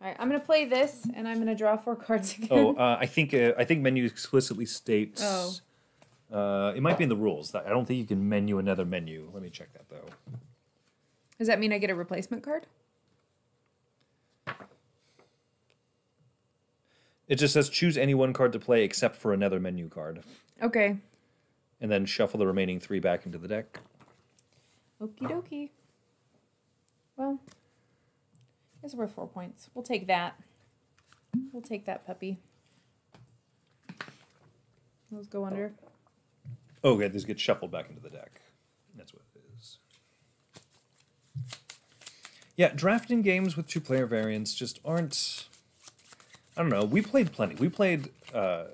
All right, I'm gonna play this, and I'm gonna draw four cards again. Oh, uh, I think uh, I think menu explicitly states. Oh. Uh, it might be in the rules. I don't think you can menu another menu. Let me check that though. Does that mean I get a replacement card? It just says choose any one card to play except for another menu card, Okay. and then shuffle the remaining three back into the deck. Okie dokie. Well, it's worth four points. We'll take that. We'll take that puppy. Those go under. Oh, okay, these get shuffled back into the deck. That's what it is. Yeah, drafting games with two player variants just aren't. I don't know. We played plenty. We played. Uh,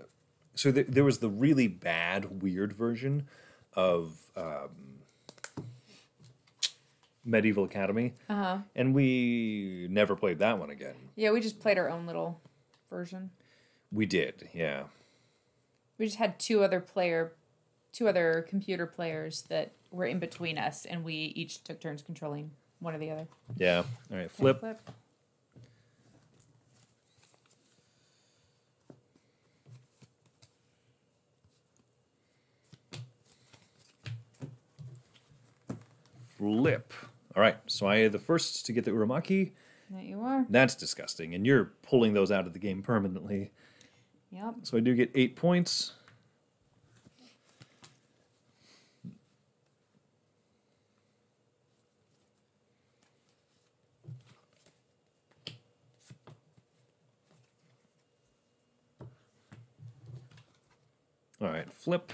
so th- there was the really bad, weird version of um, Medieval Academy, Uh huh. and we never played that one again. Yeah, we just played our own little version. We did, yeah. We just had two other player, two other computer players that were in between us, and we each took turns controlling one or the other. Yeah. All right. Flip. Flip. Flip. All right. So I the first to get the Uramaki. There you are. That's disgusting. And you're pulling those out of the game permanently. Yep. So I do get eight points. All right, flip.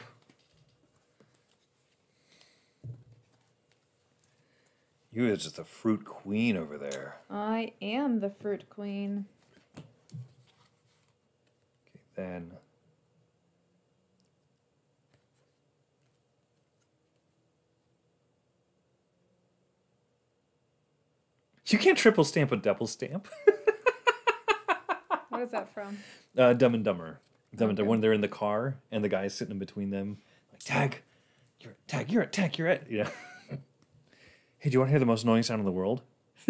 You is just a fruit queen over there. I am the fruit queen. Okay, then. You can't triple stamp a double stamp. What is that from? Uh, Dumb and Dumber. Dumb and Dumber. When they're in the car and the guy's sitting in between them, like tag, you're tag, you're at tag, you're at yeah. hey, do you want to hear the most annoying sound in the world?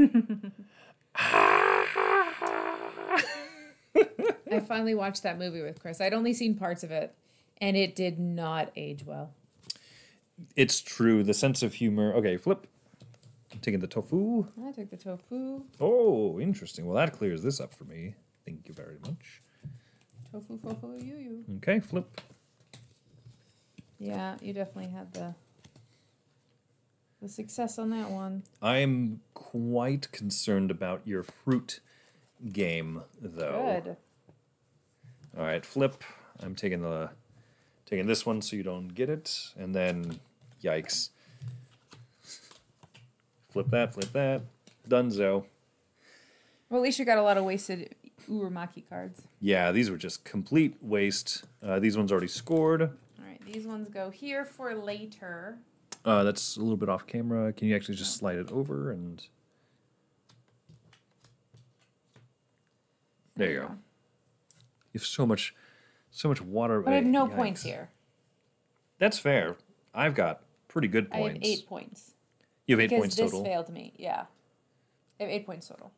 I finally watched that movie with Chris. I'd only seen parts of it, and it did not age well. It's true. The sense of humor. Okay, flip. I'm Taking the tofu. I took the tofu. Oh, interesting. Well, that clears this up for me. Thank you very much. Tofu, fofo, you, you. Okay, flip. Yeah, you definitely had the the success on that one. I'm quite concerned about your fruit game, though. Good. All right, flip. I'm taking the taking this one so you don't get it, and then yikes. Flip that, flip that. Dunzo. Well, at least you got a lot of wasted Uramaki cards. Yeah, these were just complete waste. Uh, these ones already scored. All right, these ones go here for later. Uh, that's a little bit off camera. Can you actually just slide it over and? There you go. You have so much, so much water. But I have no Yikes. points here. That's fair. I've got pretty good points. I have eight points. You have eight because points this total. failed me. Yeah. I have eight points total.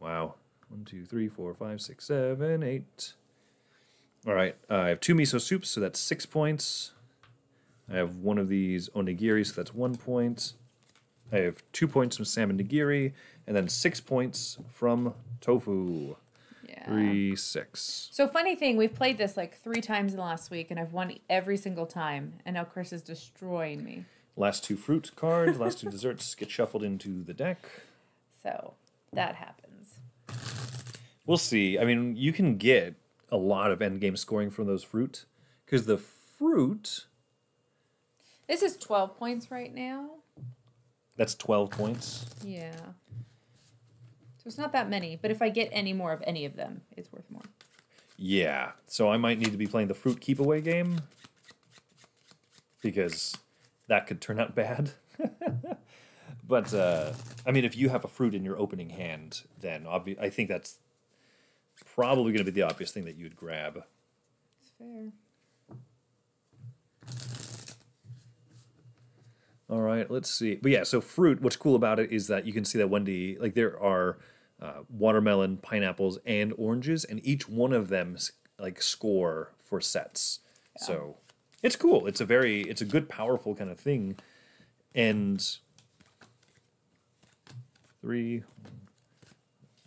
Wow. One, two, three, four, five, six, seven, eight. All right. Uh, I have two miso soups, so that's six points. I have one of these onigiri, so that's one point. I have two points from salmon nigiri, and then six points from tofu. Yeah. Three, six. So funny thing, we've played this like three times in the last week, and I've won every single time, and now Chris is destroying me. Last two fruit cards, last two desserts get shuffled into the deck. So that happens. We'll see. I mean, you can get a lot of endgame scoring from those fruit because the fruit This is twelve points right now. that's twelve points. Yeah. So it's not that many, but if I get any more of any of them, it's worth more. Yeah, so I might need to be playing the fruit keep away game because that could turn out bad. but uh, I mean, if you have a fruit in your opening hand, then obvi- I think that's probably going to be the obvious thing that you'd grab. It's fair. All right, let's see. But yeah, so fruit. What's cool about it is that you can see that Wendy, like there are uh, watermelon, pineapples, and oranges, and each one of them like score for sets. So it's cool. It's a very, it's a good, powerful kind of thing, and three.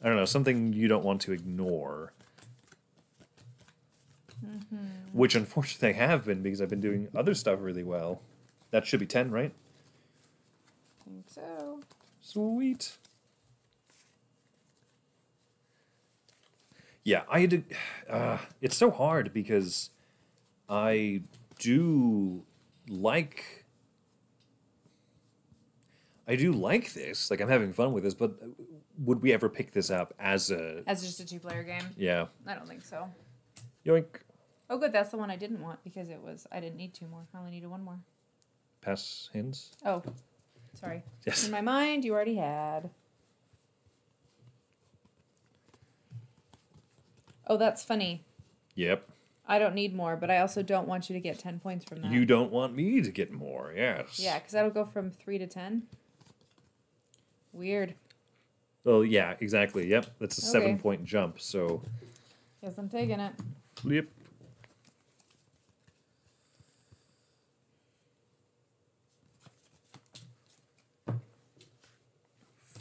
I don't know something you don't want to ignore. Which unfortunately I have been because I've been doing other stuff really well. That should be ten, right? Think so. Sweet. Yeah, I had to. Uh, it's so hard because I do like. I do like this. Like I'm having fun with this, but would we ever pick this up as a? As just a two player game? Yeah. I don't think so. Yoink. Oh, good. That's the one I didn't want because it was, I didn't need two more. I only needed one more. Pass hands. Oh, sorry. Yes. In my mind, you already had. Oh, that's funny. Yep. I don't need more, but I also don't want you to get 10 points from that. You don't want me to get more, yes. yeah, because that'll go from 3 to 10. Weird. Well, yeah, exactly. Yep, that's a seven point jump. So Guess I'm taking it. flip.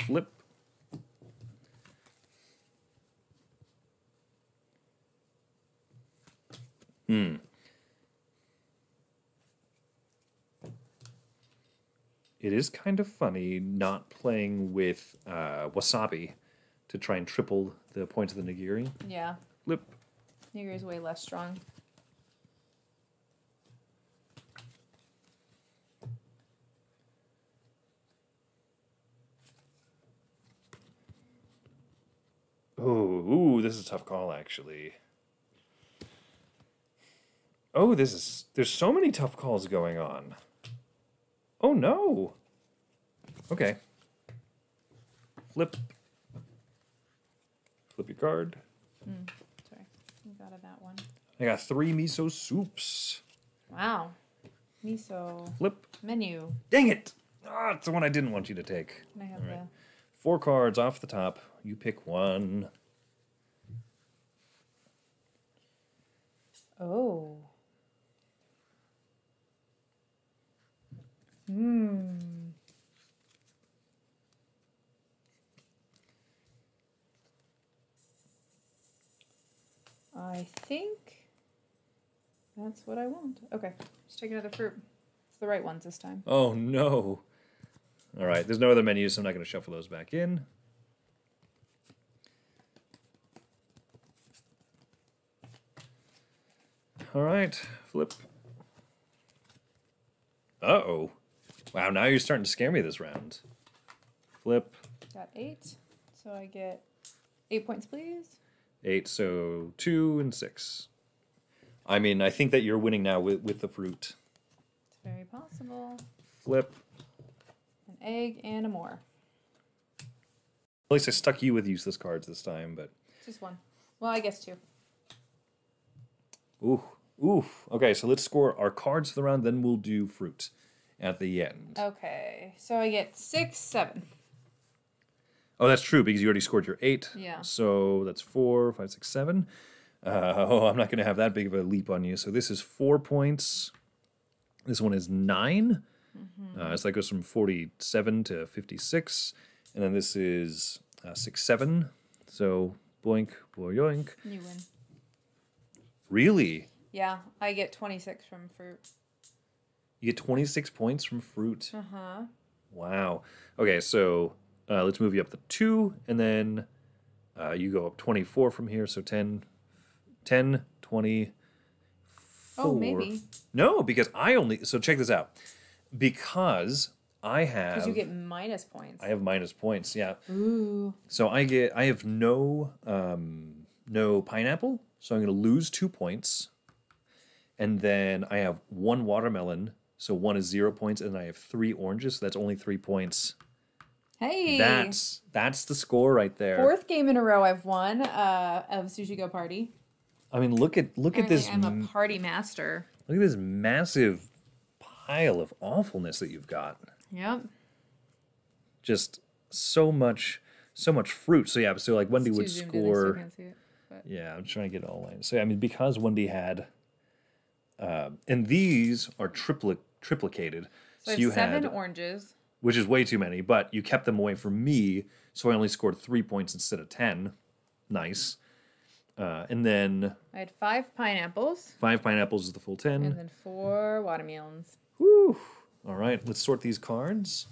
Flip. Hmm. It is kind of funny not playing with uh, wasabi to try and triple the points of the nigiri. Yeah. Flip. is way less strong. Oh, ooh, this is a tough call actually. Oh, this is there's so many tough calls going on. Oh no. Okay. Flip. Flip your card. Sorry. I got that one. I got three miso soups. Wow. Miso Flip. menu. Dang it! Ah, it's the one I didn't want you to take. I have right. Four cards off the top. You pick one. Oh. Hmm. I think that's what I want. Okay, let's take another fruit. It's the right ones this time. Oh no. All right, there's no other menus, so I'm not going to shuffle those back in. All right, flip. Uh oh. Wow, now you're starting to scare me this round. Flip. Got eight, so I get eight points, please. Eight, so two and six. I mean, I think that you're winning now with, with the fruit. It's very possible. Flip. An egg and a more. At least I stuck you with useless cards this time, but. Just one. Well, I guess two. Ooh, oof. Okay, so let's score our cards for the round, then we'll do fruit at the end. Okay, so I get six, seven. Oh, that's true because you already scored your eight. Yeah. So that's four, five, six, seven. Uh, oh, I'm not going to have that big of a leap on you. So this is four points. This one is 9 Uh, so that goes from 47 to 56. And then this is uh, six, seven. So boink, boyoink. You win. Really? Yeah, I get 26 from fruit. You get 26 points from fruit. Uh huh. Wow. Okay, so uh, let's move you up to two, and then uh, you go up 24 from here. So 10, 10, 20. Oh, maybe. No, because I only. So check this out. Because I have. Because you get minus points. I have minus points. Yeah. Ooh. So I get. I have no. Um, no pineapple. So I'm going to lose two points. And then I have one watermelon. So one is zero points, and I have three oranges. So that's only three points. Hey. That's that's the score right there. Fourth game in a row I've won uh, of Sushi Go Party. I mean, look at look at this I'm a party master. look at this massive pile of awfulness that you've got. Yep. Just so much so much fruit. So yeah, so like Wendy would too zoomed in, I still score. it. Yeah, I'm trying to get it all in. So I mean, because Wendy had, uh, and these are triplet triplicated. So, I you seven had, oranges. which is way too many, but you kept them away from me, so I only scored three points instead of ten. Nice. Uh, and then I had five pineapples five pineapples is the full ten. and then four watermelons. Whew. All right, let's sort these cards.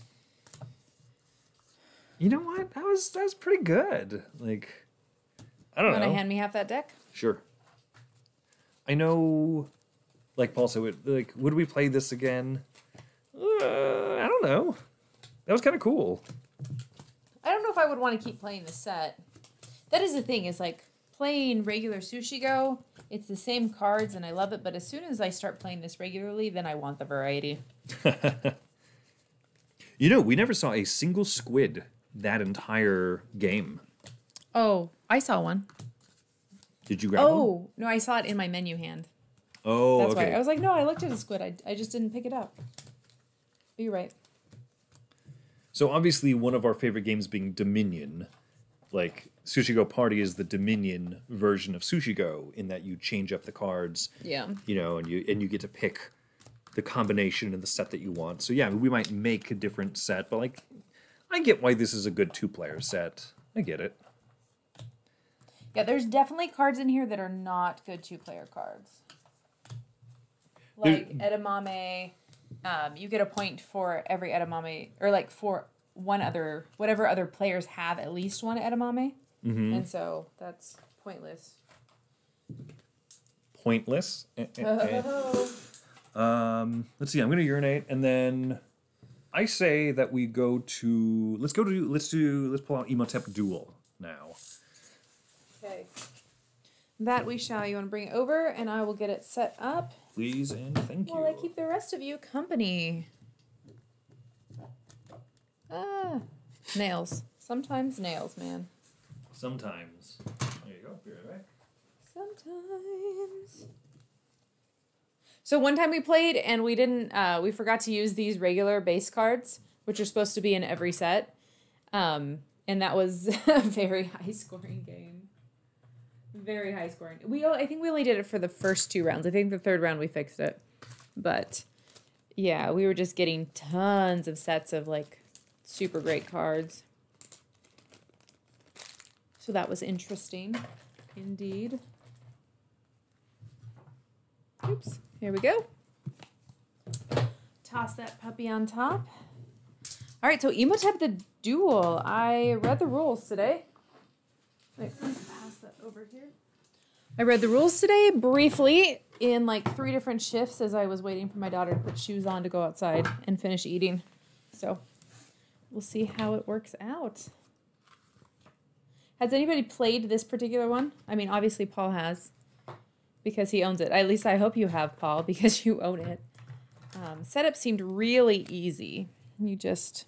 You know what? That was that was pretty good. Like, I don't know. Want to hand me half that deck? Sure. I know, like Paul said, would- like would we play this again? Uh, I don't know. That was kind of cool. I don't know if I would want to keep playing the set. That is the thing, is like playing regular Sushi Go, it's the same cards and I love it, but as soon as I start playing this regularly, then I want the variety. You know, we never saw a single squid that entire game. Oh, I saw one. Did Did you grab one? Oh no, I saw it in my menu hand. Oh, That's okay. why I was like, no, I looked at a squid. I, I just didn't pick it up. But you're right. So obviously, one of our favorite games being Dominion, like Sushi Go Party is the Dominion version of Sushi Go in that you change up the cards, Yeah. you know, and you and you get to pick the combination and the set that you want. So yeah, we might make a different set, but like, I get why this is a good two-player set. I get it. Yeah, there's definitely cards in here that are not good two player cards. Like edamame, um, you get a point for every edamame, or like for one other, whatever other players have at least one edamame. And so that's pointless. Pointless. Eh, eh, eh. Um, let's see. I'm gonna urinate, and then I say that we go to. Let's go to. Let's do. Let's pull out Imhotep Duel now. Okay. That we shall. You want to bring it over, and I will get it set up Please and thank you. while I keep the rest of you company. Ah, nails. Sometimes nails, man. Sometimes. There you go. Be right back. Sometimes. So one time we played and we didn't uh, we forgot to use these regular base cards, which are supposed to be in every set. Um, and that was a very high scoring game. Very high scoring. We I think we only did it for the first two rounds. I think the third round we fixed it. But yeah, we were just getting tons of sets of like super great cards. So that was interesting. Indeed. Oops. Here we go. Toss that puppy on top. All right, so Imhotep the Duel. I read the rules today. Pass that over here. I read the rules today briefly in like three different shifts as I was waiting for my daughter to put shoes on to go outside and finish eating. So we'll see how it works out. Has anybody played this particular one? I mean, obviously Paul has because he owns it. At least I hope you have, Paul, because you own it. Um, setup seemed really easy. You just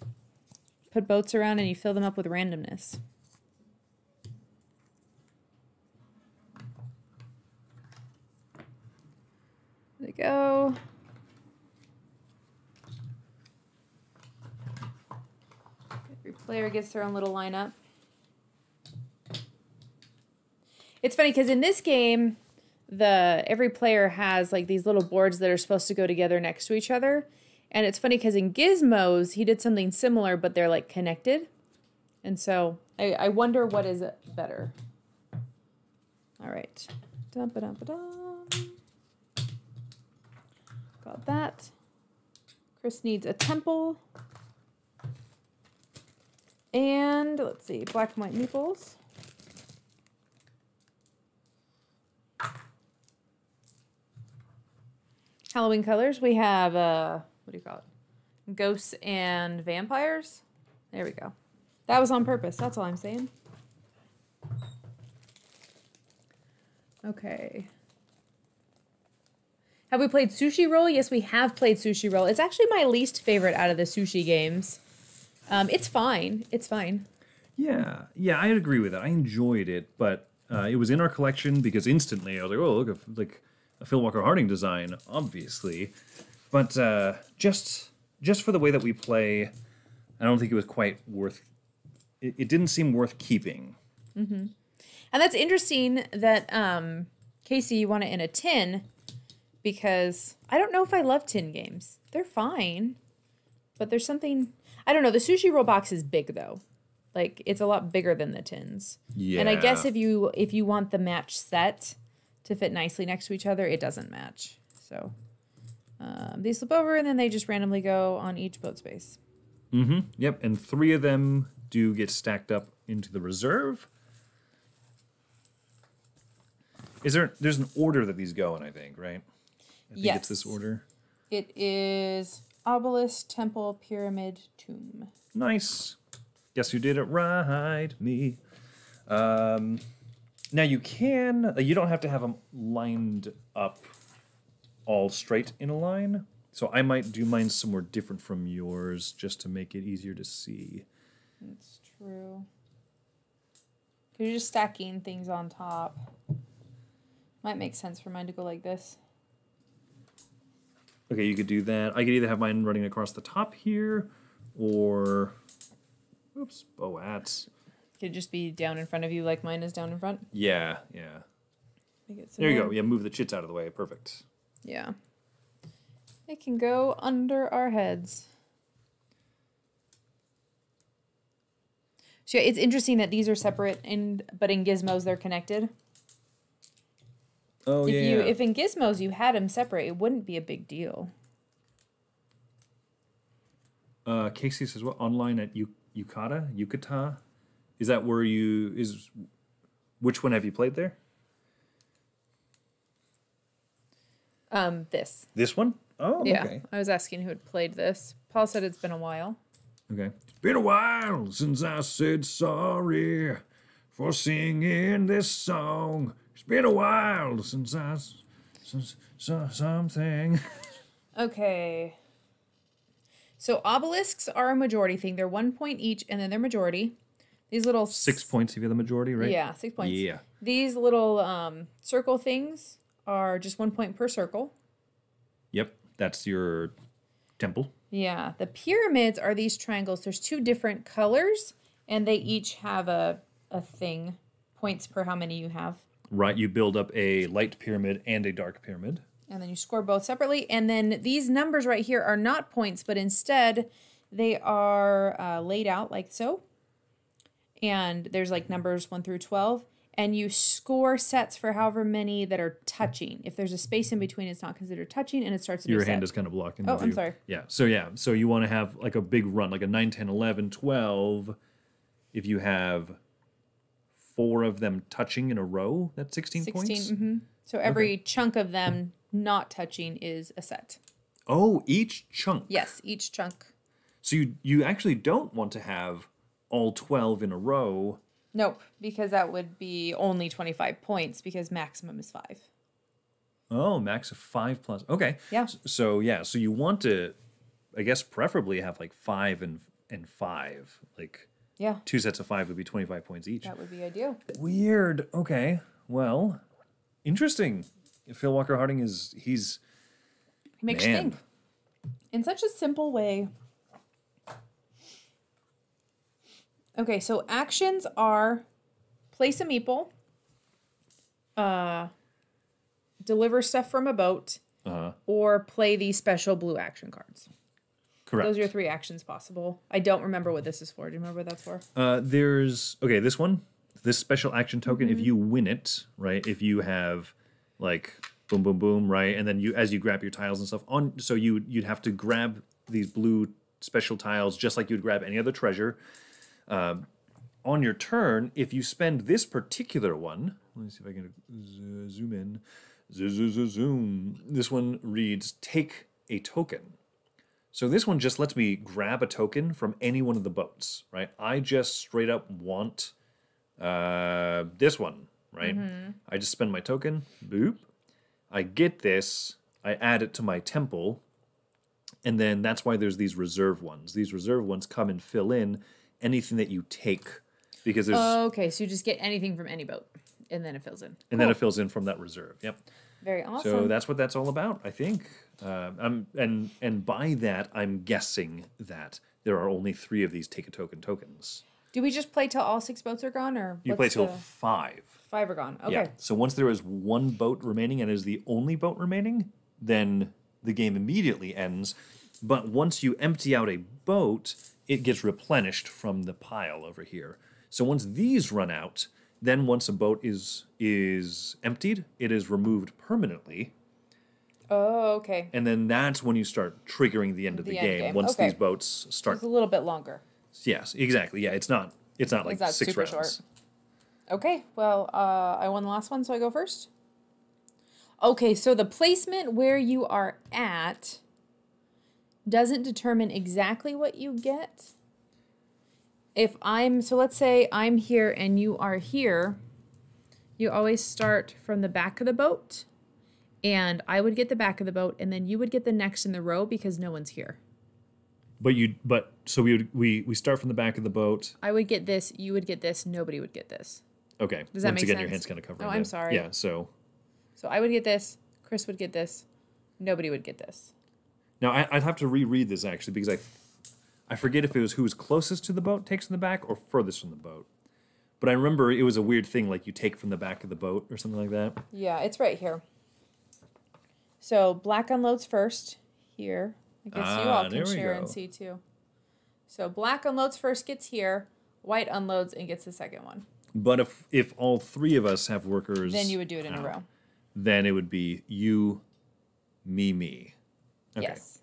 put boats around and you fill them up with randomness. We go. Every player gets their own little lineup. It's funny because in this game, the every player has like these little boards that are supposed to go together next to each other. And it's funny because in Gizmos, he did something similar, but they're like connected. And so I, I wonder what is better. All right. Dum, ba, dum, ba, dum. Got that. Chris needs a temple. And let's see, black and white meeples. Halloween colors, we have uh what do you call it? Ghosts and vampires. There we go. That was on purpose. That's all I'm saying. Okay. Have we played Sushi Roll? Yes, we have played Sushi Roll. It's actually my least favorite out of the sushi games. Um, it's fine. It's fine. Yeah, yeah, I agree with that. I enjoyed it, but uh, it was in our collection because instantly I was like, oh, look, a, like a Phil Walker Harding design, obviously. But uh, just just for the way that we play, I don't think it was quite worth. It, it didn't seem worth keeping. Mm-hmm. And that's interesting that um, Casey, you want it in a tin because I don't know if I love tin games. They're fine, but there's something I don't know. The sushi roll box is big though, like it's a lot bigger than the tins. Yeah. And I guess if you if you want the match set to fit nicely next to each other, it doesn't match. So um, they slip over and then they just randomly go on each boat space. Mm-hmm. Yep, and three of them do get stacked up into the reserve. Is there? There's an order that these go in, I think, right? I think it's this order. It is obelisk, temple, pyramid, tomb. Nice. Guess who did it right? Me. Um, now you can. uh, You don't have to have them lined up all straight in a line. So I might do mine somewhere different from yours just to make it easier to see. That's true. You're just stacking things on top. Might make sense for mine to go like this. Okay, you could do that. I could either have mine running across the top here, or oops, boats. Could just be down in front of you like mine is down in front. Yeah, yeah. There you go. Yeah, move the chits out of the way. Perfect. Yeah. It can go under our heads. So yeah, it's interesting that these are separate and but in gizmos they're connected. Oh if you if in gizmos you had them separate, it wouldn't be a big deal. Uh, Casey says what online at U- Yucata, Yucata, is that where you is? Which one have you played there? Um, this. This one. Oh, Yeah. okay. I was asking who had played this. Paul said it's been a while. Okay. It's been a while since I said sorry for singing this song. It's been a while since I s- since saw something. Okay. So obelisks are a majority thing. They're one point each, and then they're majority. These little Six points if you're the majority, right? Yeah, six points. Yeah. These little um, circle things are just one point per circle. Yep. That's your temple. Yeah, the pyramids are these triangles. There's two different colors, and they each have a a thing, points per how many you have, Right. You build up a light pyramid and a dark pyramid. and then you score both separately. And then these numbers right here are not points, but instead they are uh, laid out like so. And there's like numbers one through twelve, and you score sets for however many that are touching. If there's a space in between, it's not considered touching, and it starts Your hand set. is kind of blocking. Oh, I'm sorry. Yeah. So yeah. So you want to have like a big run, like a 9, 10, 11, 12. If you have four of them touching in a row, that's 16, 16 points. hmm So every chunk of them not touching is a set. Oh, each chunk. Yes, each chunk. So you you actually don't want to have all 12 in a row. Nope, because that would be only 25 points because maximum is 5. Oh, max of 5 plus. Okay. Yeah. S- So yeah, so you want to I guess preferably have like 5 and and 5. Like Yeah, two sets of 5 would be 25 points each. that would be ideal. Weird. Okay. Well, interesting. Phil Walker Harding is he's He makes Man. you think in such a simple way. Okay, so actions are place a meeple, uh, deliver stuff from a boat, uh or play these special blue action cards. Correct. Those are your three actions possible. I don't remember what this is for. Do you remember what that's for? Uh, there's okay. This one, this special action token. Mm-hmm. If you win it, right? If you have like boom, boom, boom, right, and then you as you grab your tiles and stuff on, so you you'd have to grab these blue special tiles just like you'd grab any other treasure. Um, on your turn, if you spend this particular one, let me see if I can z- zoom in. Z- z- z- zoom. This one reads: Take a token. So this one just lets me grab a token from any one of the boats, right? I just straight up want uh, this one, right? I just spend my token, boop. I get this, I add it to my temple, and then that's why there's these reserve ones. These reserve ones come and fill in anything that you take because there's, okay, so you just get anything from any boat, and then it fills in. and then it fills in from that reserve. Yep. Very awesome. So that's what that's all about, I think. Uh, um, and and by that, I'm guessing that there are only three of these take a token tokens. Do we just play till all six boats are gone, or You play till the- five. five are gone? Okay. Yeah. So once there is one boat remaining and is the only boat remaining, then the game immediately ends. But once you empty out a boat, it gets replenished from the pile over here. So once these run out, then once a boat is is emptied, it is removed permanently. Oh, okay. And then that's when you start triggering the end of the, The end game. game, Once okay. these boats start It's a little bit longer. Yes, exactly. Yeah, it's not it's not like It's not six super rounds. short. Okay, well, uh, I won the last one, so I go first. Okay, so the placement where you are at doesn't determine exactly what you get. If I'm, so let's say I'm here and you are here, you always start from the back of the boat, and I would get the back of the boat, and then you would get the next in the row because no one's here. But you but so we would we we start from the back of the boat. I would get this, you would get this, nobody would get this. Okay. Does that Once make again your sense? hand's kind of covered. Oh, I'm it. sorry. Yeah, so So I would get this. Chris would get this. Nobody would get this. Now I, I'd have to reread this actually because I, I forget if it was who was closest to the boat takes from the back or furthest from the boat. But I remember it was a weird thing like you take from the back of the boat or something like that. Yeah, it's right here. So black unloads first here. I guess you Ah, all can we share go. and see too. So black unloads first, gets here. White unloads and gets the second one. But if if all three of us have workers, Then you would do it in a uh, row. Then it would be you, me, me. Okay. Yes.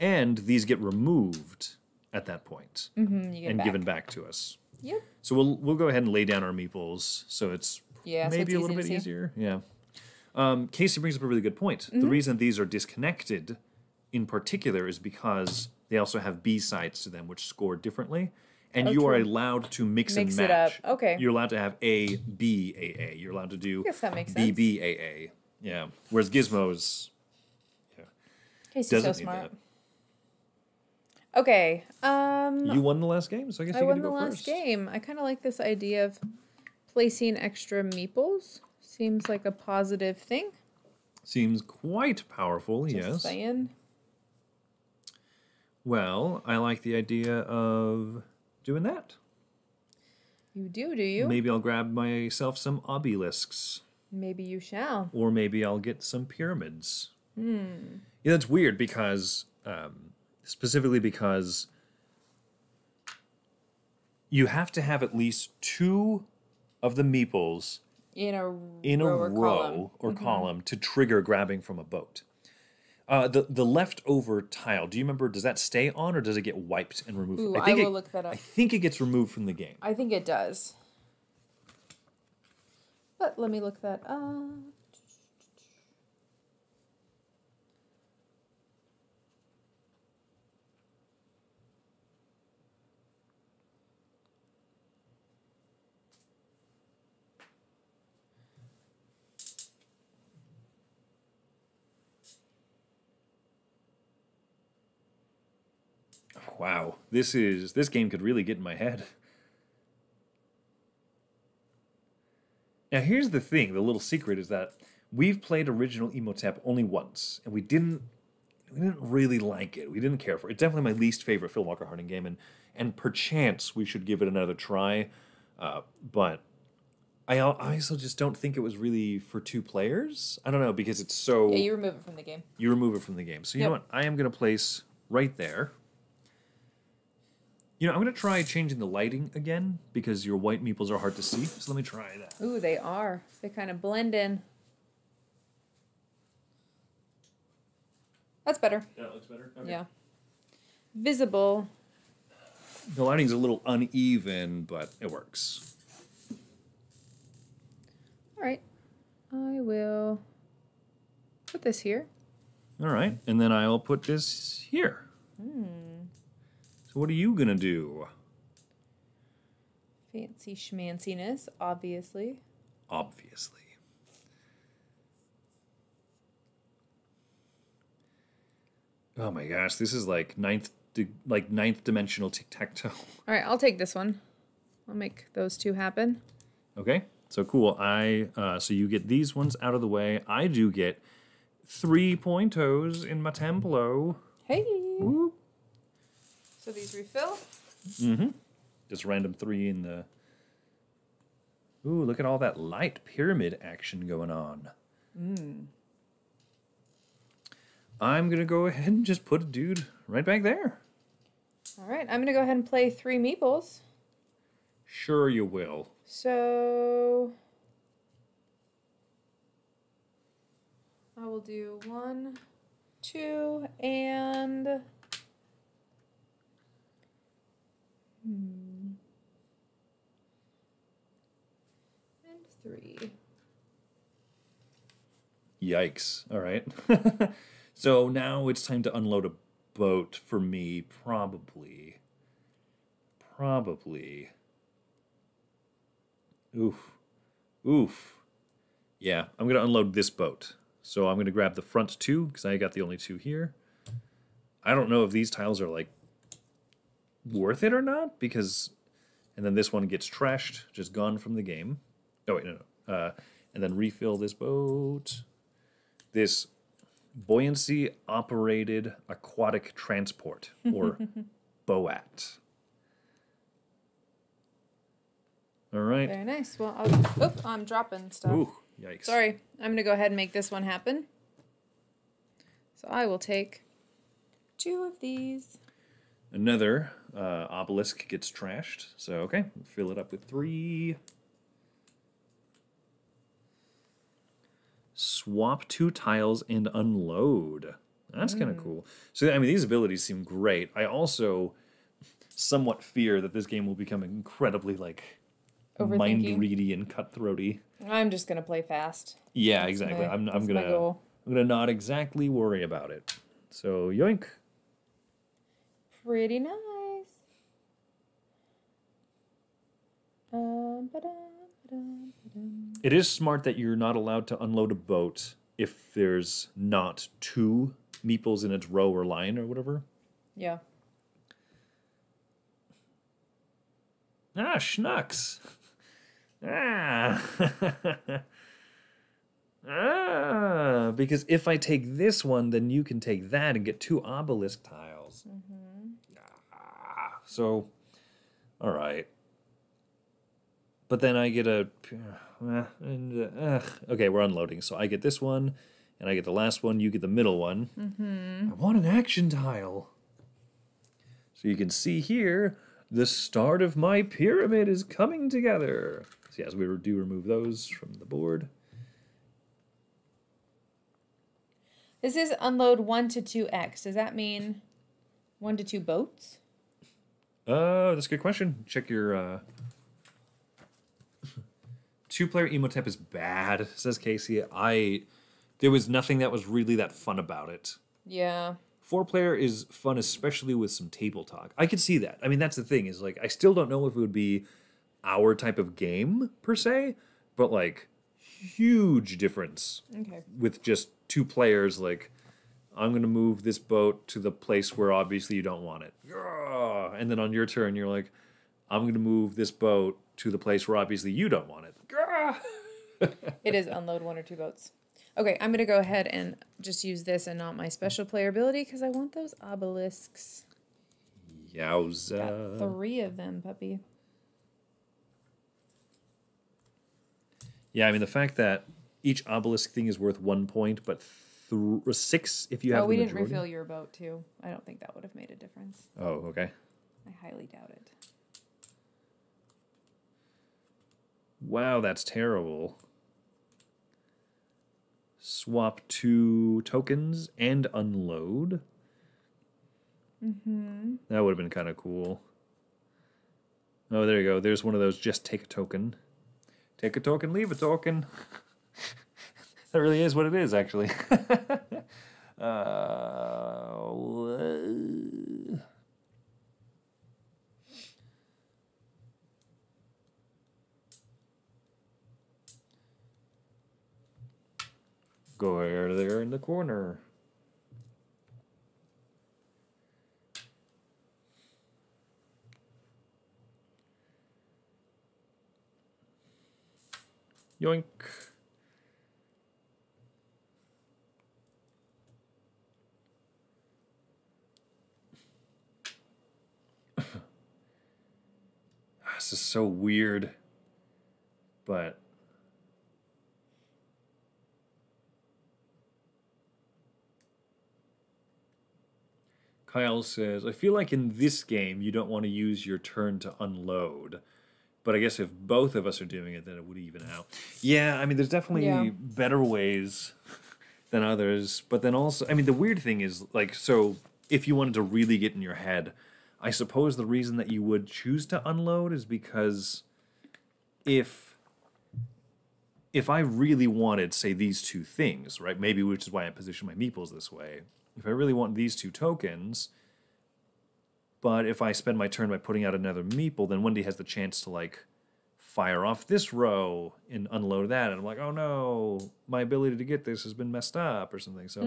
And these get removed at that point Mm-hmm, you get and back. given back to us. Yep. So we'll we'll go ahead and lay down our meeples so it's Yeah, so maybe it's a little bit see. easier. Yeah. Um, Casey brings up a really good point. Mm-hmm. The reason these are disconnected, in particular, is because they also have B sides to them, which score differently, and Oh, you are allowed to mix, Mix and it up. match. Okay. You're allowed to have A B A A. You're allowed to do guess that makes sense. B A A. Yeah. Whereas Gizmos Casey's doesn't so need smart. that. Okay. Um You won the last game, so I guess I you won the last first. game. I kind of like this idea of placing extra meeples. Seems like a positive thing. Seems quite powerful. Just yes. saying. Well, I like the idea of doing that. You do, do you? Maybe I'll grab myself some obelisks, Maybe you shall. or maybe I'll get some pyramids. Hmm. Yeah, that's weird because, um, specifically because you have to have at least two of the meeples In a in a row or row column. or column to trigger grabbing from a boat. Uh, the the leftover tile. Do you remember? Does that stay on or does it get wiped and removed? Ooh, I, think will it, look that up. I think it gets removed from the game. I think it does. But let me look that up. Wow, this is this game could really get in my head. Now here's the thing, the little secret is that we've played original Imhotep only once, and we didn't we didn't really like it. We didn't care for it. It's definitely my least favorite Phil Walker Harding game, and and perchance we should give it another try. Uh, but I I also just don't think it was really for two players. I don't know because it's so Yeah, you remove it from the game. you remove it from the game. So you know what? I am going to place right there. You know, I'm going to try changing the lighting again because your white meeples are hard to see. So let me try that. Ooh, they are. They kind of blend in. That's better. That looks better. Yeah. Visible. The lighting's a little uneven, but it works. All right. I will put this here. All right, and then I'll put this here. Hmm. So what are you gonna do? Fancy schmanciness, obviously. Obviously. Oh my gosh, this is like ninth, like ninth dimensional tic tac toe. All right, I'll take this one. I'll make those two happen. Okay, so cool. I uh, so you get these ones out of the way. I do get three pointos in my templo. Hey. Woo. So these refill. Mm-hmm. Just random three in the. Ooh, look at all that light pyramid action going on. Mm. I'm gonna go ahead and just put a dude right back there. All right, I'm gonna go ahead and play three meeples. Sure, you will. So I will do one, two, and hmm, and three. Yikes. All right. so now it's time to unload a boat for me, probably. Probably. Oof. Oof. Yeah, I'm going to unload this boat. So I'm going to grab the front two because I got the only two here. I don't know if these tiles are like worth it or not because. And then this one gets trashed, just gone from the game. Oh, wait, no, no. Uh, and then refill this boat. This buoyancy operated aquatic transport, or BOAT. All right. Very nice. Well, I'll, oop, I'm dropping stuff. Ooh, yikes. Sorry, I'm gonna go ahead and make this one happen. So I will take two of these. Another uh, obelisk gets trashed. So, okay, fill it up with three. Swap two tiles and unload. That's kind of cool. So, I mean, these abilities seem great. I also somewhat fear that this game will become incredibly, like, mind ready and cutthroaty. I'm just gonna play fast. Yeah, exactly. my- I'm, I'm gonna. I'm gonna not exactly worry about it. So yoink. Pretty nice. Um, ba-dum, ba-dum, ba-dum. It is smart that you're not allowed to unload a boat if there's not two meeples in its row or line or whatever. Yeah. Ah, schnucks. Ah. ah. Because if I take this one, then you can take that and get two obelisk tiles. Mm-hmm. Ah. So, all right. But then I get a. and, uh. Okay, we're unloading. So I get this one, and I get the last one. You get the middle one. I want an action tile. So you can see here, the start of my pyramid is coming together. So yes, we do remove those from the board. This is unload one to two X. Does that mean one to two boats? Uh, that's a good question. Check your uh two player Imhotep is bad, says Casey. I there was nothing that was really that fun about it. Yeah. Four player is fun, especially with some table talk. I could see that. I mean, that's the thing is like I still don't know if it would be our type of game per se, but like huge difference Okay. with just two players. Like I'm gonna move this boat to the place where obviously you don't want it, and then on your turn you're like, I'm gonna move this boat to the place where obviously you don't want it. Yeah. It is unload one or two boats. Okay, I'm gonna go ahead and just use this and not my special player ability because I want those obelisks. Got Yowza. three of them, puppy. Yeah, I mean the fact that each obelisk thing is worth one point, but th- six if you have. Oh, we the didn't refill your boat too. I don't think that would have made a difference. Oh, okay. I highly doubt it. Wow, that's terrible. Swap two tokens and unload. Mm-hmm. That would have been kind of cool. Oh, there you go. There's one of those just take a token. Take a token, leave a token. that really is what it is, actually. uh, Go there in the corner. Yoink. this is so weird. But Kyle says, I feel like in this game you don't want to use your turn to unload. But I guess if both of us are doing it, then it would even out. Yeah, I mean, there's definitely Yeah. better ways than others. But then also, I mean, the weird thing is, like, so if you wanted to really get in your head, I suppose the reason that you would choose to unload is because if if I really wanted, say, these two things, right? Maybe which is why I position my meeples this way. If I really want these two tokens, but if I spend my turn by putting out another meeple, then Wendy has the chance to like fire off this row and unload that, and I'm like, oh no, my ability to get this has been messed up or something. So,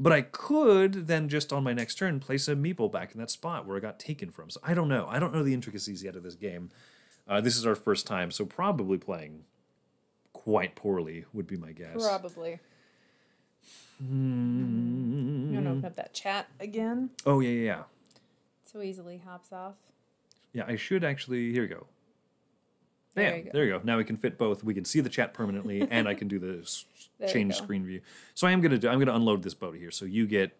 but I could then just on my next turn place a meeple back in that spot where it got taken from. So I don't know. I don't know the intricacies yet of this game. Uh, this is our first time, so probably playing quite poorly, would be my guess. Probably. Mm. You want to open up that chat again? Oh yeah, yeah, yeah. So easily hops off. Yeah, I should actually. Here we go. There Bam, you go. there you go. Now we can fit both. We can see the chat permanently, and I can do the s- There you change screen view. So I am gonna do. I'm gonna unload this boat here. So you get,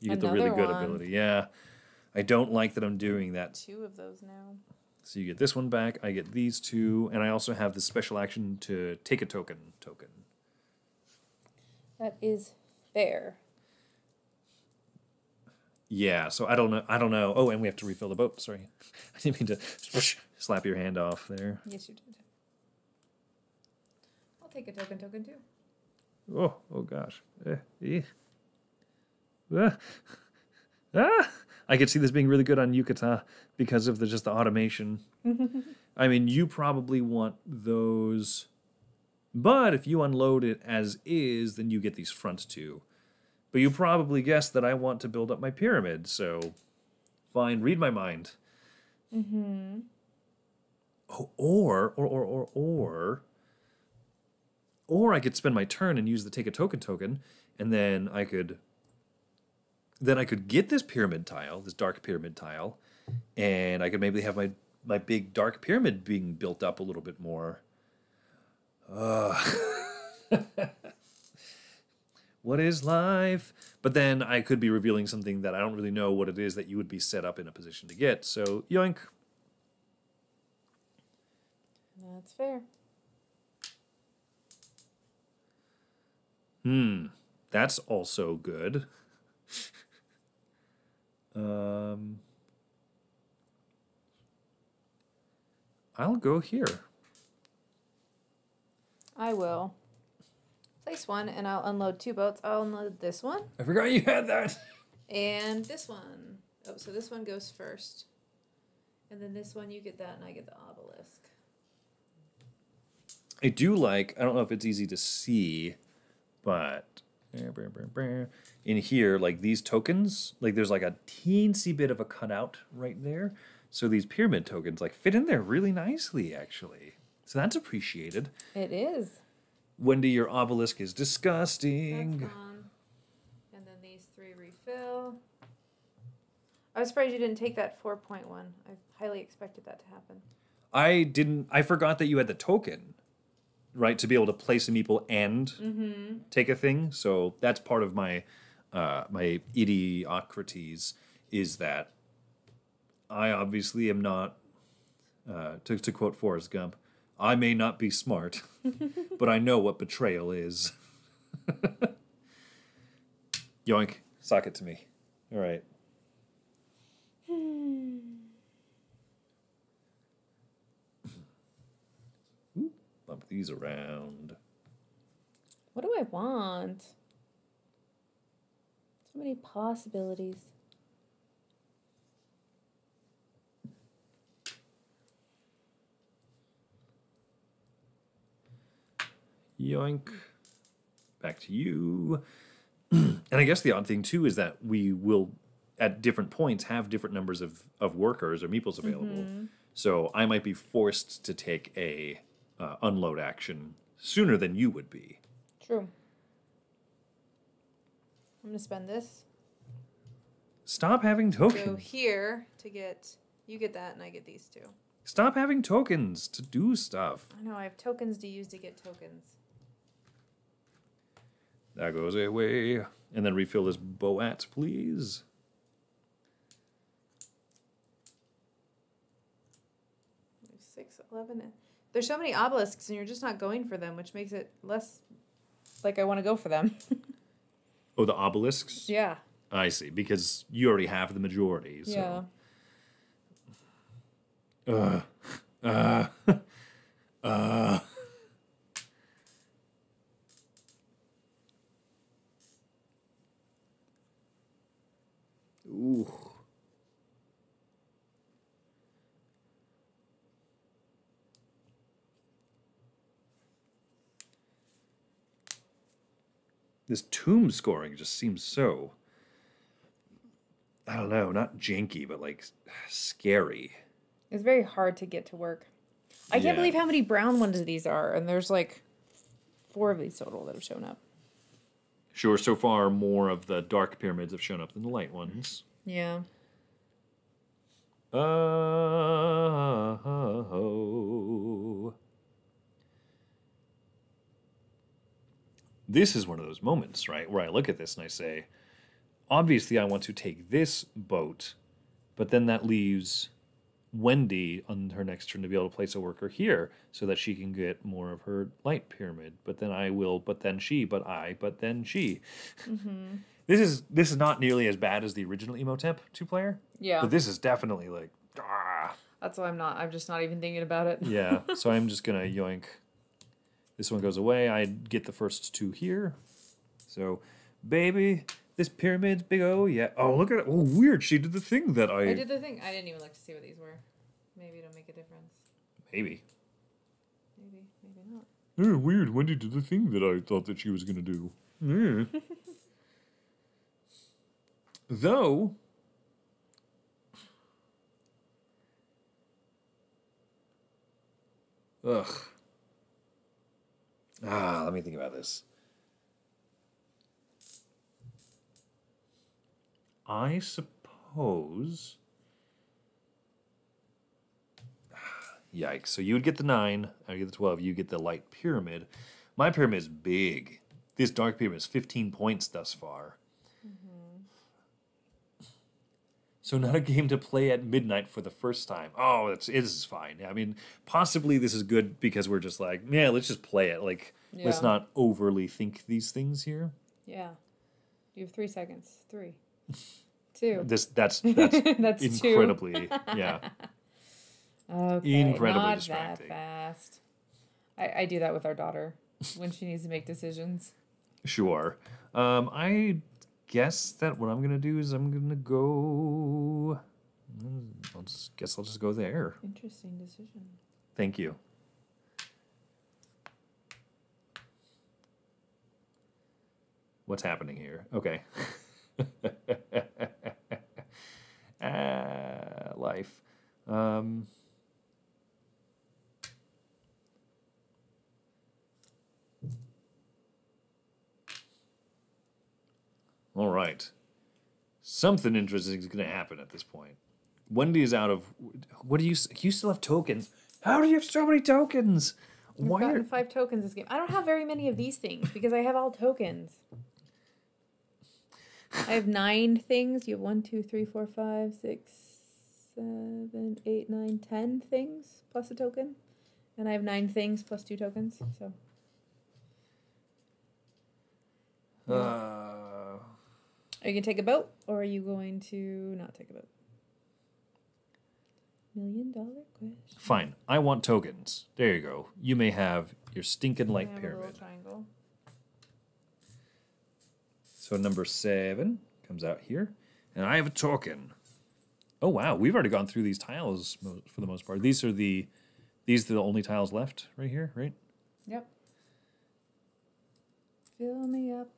you get the really good one. ability. Yeah, I don't like that I'm doing that. Two of those now. So you get this one back. I get these two, and I also have the special action to take a token. Token. That is fair. Yeah. So I don't know. I don't know. Oh, and we have to refill the boat. Sorry, I didn't mean to slap your hand off there. Yes, you did. I'll take a token token too. Oh, oh gosh. Eh, eh. Ah. Ah. I could see this being really good on Yucata because of the just the automation. I mean, you probably want those, but if you unload it as is, then you get these front two. But you probably guessed that I want to build up my pyramid, so fine, read my mind. Mm-hmm. Oh, or, or, or, or, or, or I could spend my turn and use the take a token token, and then I could then I could get this pyramid tile, this dark pyramid tile, and I could maybe have my my big dark pyramid being built up a little bit more. Ugh. what is life? But then I could be revealing something that I don't really know what it is that you would be set up in a position to get. So yoink. That's fair. Hmm, that's also good. um, I'll go here. I will. Place one and I'll unload two boats. I'll unload this one I forgot you had that. and this one. Oh, so this one goes first. And then this one you get that and I get the obelisk. I do like. I don't know if it's easy to see, but in here, like these tokens, like there's like a teensy bit of a cutout right there. So these pyramid tokens like fit in there really nicely, actually. So that's appreciated. It is. Wendy, your obelisk is That's disgusting. gone. And then these three refill. I was surprised you didn't take that 4.1. I highly expected that to happen. I didn't. I forgot that you had the token, right, to be able to place a meeple and Mm-hmm. take a thing. So that's part of my uh, my idiocracies is that I obviously am not. Uh, to to quote Forrest Gump, I may not be smart, but I know what betrayal is. Yoink! Sock it to me. All right. Hmm. Bump these around. What do I want? So many possibilities. Yoink. Back to you. and I guess the odd thing too is that we will at different points have different numbers of, of workers or meeples available. So I might be forced to take a uh, unload action sooner than you would be. True. I'm gonna spend this. Stop having Go tokens. here to get you get that and I get these two. Stop having tokens to do stuff. I know I have tokens to use to get tokens. That goes away. And then refill this boat, please. Six, eleven. There's so many obelisks and you're just not going for them, which makes it less like I want to go for them. Oh, the obelisks? yeah. I see, because you already have the majority. So. Yeah. Uh, uh, uh. Ooh. This tomb scoring just seems so. I don't know, not janky, but like scary. It's very hard to get to work. I Yeah. can't believe how many brown ones these are, and there's like four of these total that have shown up. Sure, so far more of the dark pyramids have shown up than the light ones. Yeah. Oh. This is one of those moments, right, where I look at this and I say, obviously, I want to take this boat, but then that leaves Wendy on her next turn to be able to place a worker here so that she can get more of her light pyramid. But then I will, but then she, but I, but then she. This is this is not nearly as bad as the original Imhotep two player. Yeah. But this is definitely like ah. That's why I'm not. I'm just not even thinking about it. Yeah, so I'm just gonna yoink. This one goes away. I get the first two here. So, baby, this pyramid's big. Oh yeah. Oh look at it. Oh weird. She did the thing that I, I did the thing. I didn't even look to see what these were. Maybe it'll make a difference. maybe. Maybe, maybe not. Oh, weird. Wendy did the thing that I thought that she was gonna do. Yeah. Though. Ugh. Ah, let me think about this. I suppose. Yikes. So you would get the 9, I would get the 12, you get the light pyramid. My pyramid is big. This dark pyramid is 15 points thus far. Mm-hmm. So not a game to play at midnight for the first time. Oh, that's it is fine. I mean, possibly this is good because we're just like, yeah, let's just play it. Like, let's not overly think these things here. Yeah. You have three seconds. Three. Two. This that's that's, That's incredibly yeah. Okay. incredibly not distracting. that fast. I, I do that with our daughter when she needs to make decisions. Sure. Um, I guess that what I'm gonna do is I'm gonna go. mm, I'll just guess I'll just go there. Interesting decision. Thank you. What's happening here? Okay. ah, life. Um, all right. Something interesting is going to happen at this point. Wendy is out of. What do you? You still have tokens. How do you have so many tokens? I've Why gotten are, five tokens this game. I don't have very many of these things because I have all tokens. I have nine things. You have one, two, three, four, five, six, seven, eight, nine, ten things plus a token. And I have nine things plus two tokens. So Uh, are you gonna take a boat or are you going to not take a boat? Million dollar question. fine. I want tokens. There you go. You may have your stinking light have a little pyramid. triangle. So number seven comes out here, and I have a token. Oh wow, we've already gone through these tiles for the most part. These are the these are the only tiles left right here, right? Yep. Fill me up.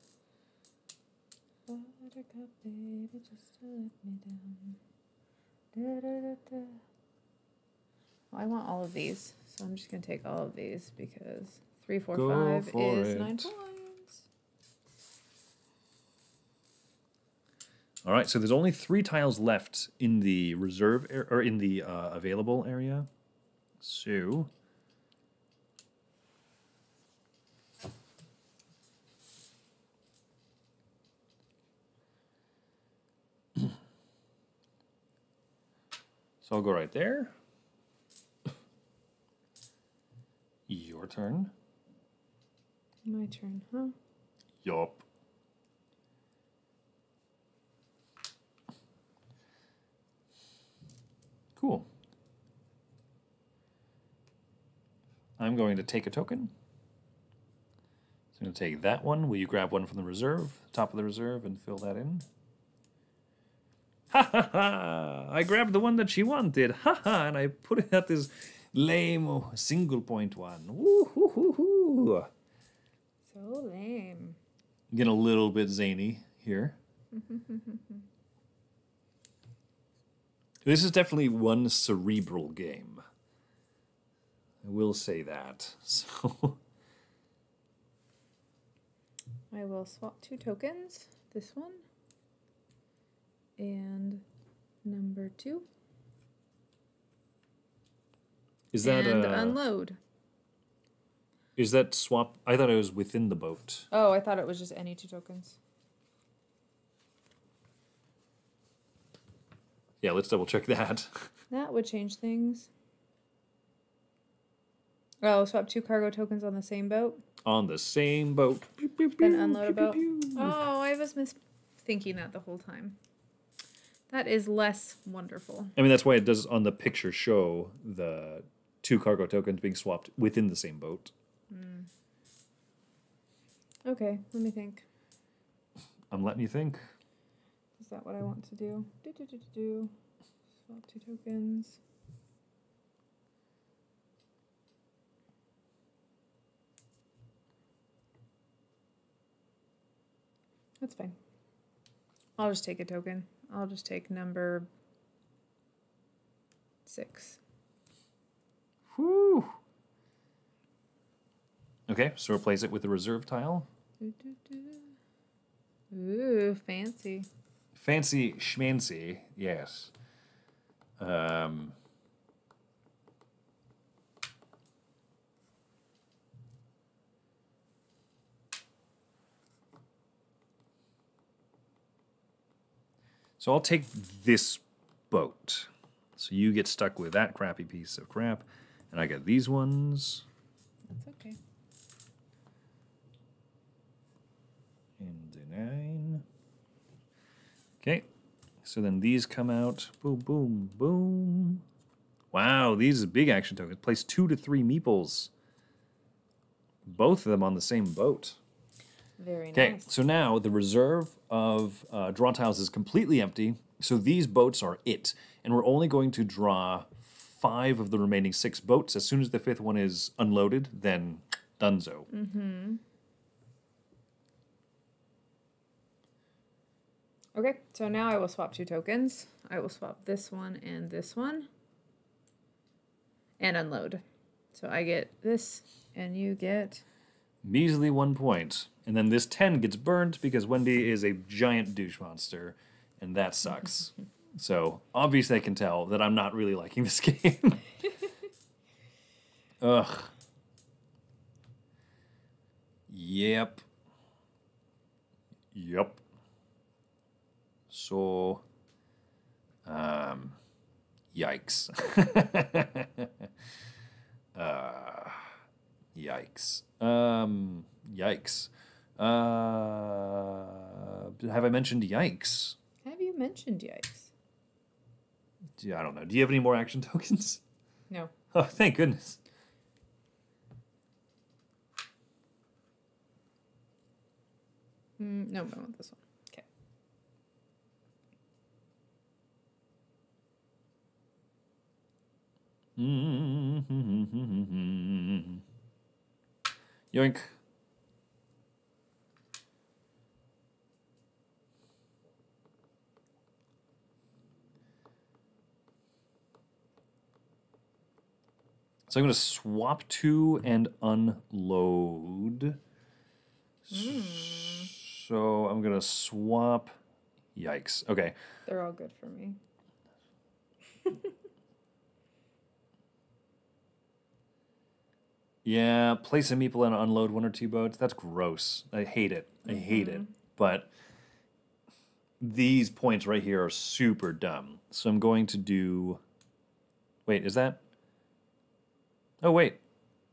Buttercup, baby, just to let me down. Da-da-da-da. Well, I want all of these, so I'm just gonna take all of these because three, four, Go five is nine points. All right, so there's only three tiles left in the reserve ar- or in the uh, available area. So So I'll go right there. Your turn. My turn, huh? Yup. Cool. I'm going to take a token. So I'm going to take that one. Will you grab one from the reserve, top of the reserve, and fill that in? Ha ha ha! I grabbed the one that she wanted. Ha ha! And I put it at this lame single point one. Woo hoo hoo hoo! So lame. Getting a little bit zany here. this is definitely one cerebral game. I will say that. So I will swap two tokens. This one and number two. Is that and uh, unload. is that swap? I thought it was within the boat. Oh, I thought it was just any two tokens. Yeah, let's double check that. That would change things. Oh, swap two cargo tokens on the same boat. On the same boat. Then unload a boat. Oh, I was mis thinking that the whole time. That is less wonderful. I mean, that's why it does on the picture show the two cargo tokens being swapped within the same boat. Hmm. Okay, let me think. I'm letting you think. Is that what I want to do? Do do do do do. Swap two tokens. That's fine. I'll just take a token. I'll just take number six. Whew. Okay, so replace it with the reserve tile. Ooh, fancy. Fancy schmancy, yes. Um, so I'll take this boat. So you get stuck with that crappy piece of crap, and I get these ones. That's okay. And a nine. Okay, so then these come out. Boom, boom, boom. Wow, these are big action tokens. Place two to three meeples. Both of them on the same boat. Very Okay, nice. so now the reserve of uh, draw tiles is completely empty. So these boats are it. And we're only going to draw five of the remaining six boats. As soon as the fifth one is unloaded, then dunzo. Okay, so now I will swap two tokens. I will swap this one and this one. And unload. So I get this, and you get. Measly one point. And then this 10 gets burned because Wendy is a giant douche monster, and that sucks. so obviously, I can tell that I'm not really liking this game. Ugh. Yep. Yep. So, um, yikes. uh, Yikes. Um, yikes. Uh, have I mentioned yikes? Have you mentioned yikes? Yeah, I don't know. Do you have any more action tokens? No. Oh, thank goodness. Mm, no, I want this one. Okay. Yoink. So I'm going to swap two and unload. So I'm going to swap. Yikes. Okay. They're all good for me. Yeah, place a meeple and unload one or two boats. That's gross. I hate it. I hate it. Mm-hmm. But these points right here are super dumb. So I'm going to do. Wait, is that? Oh wait,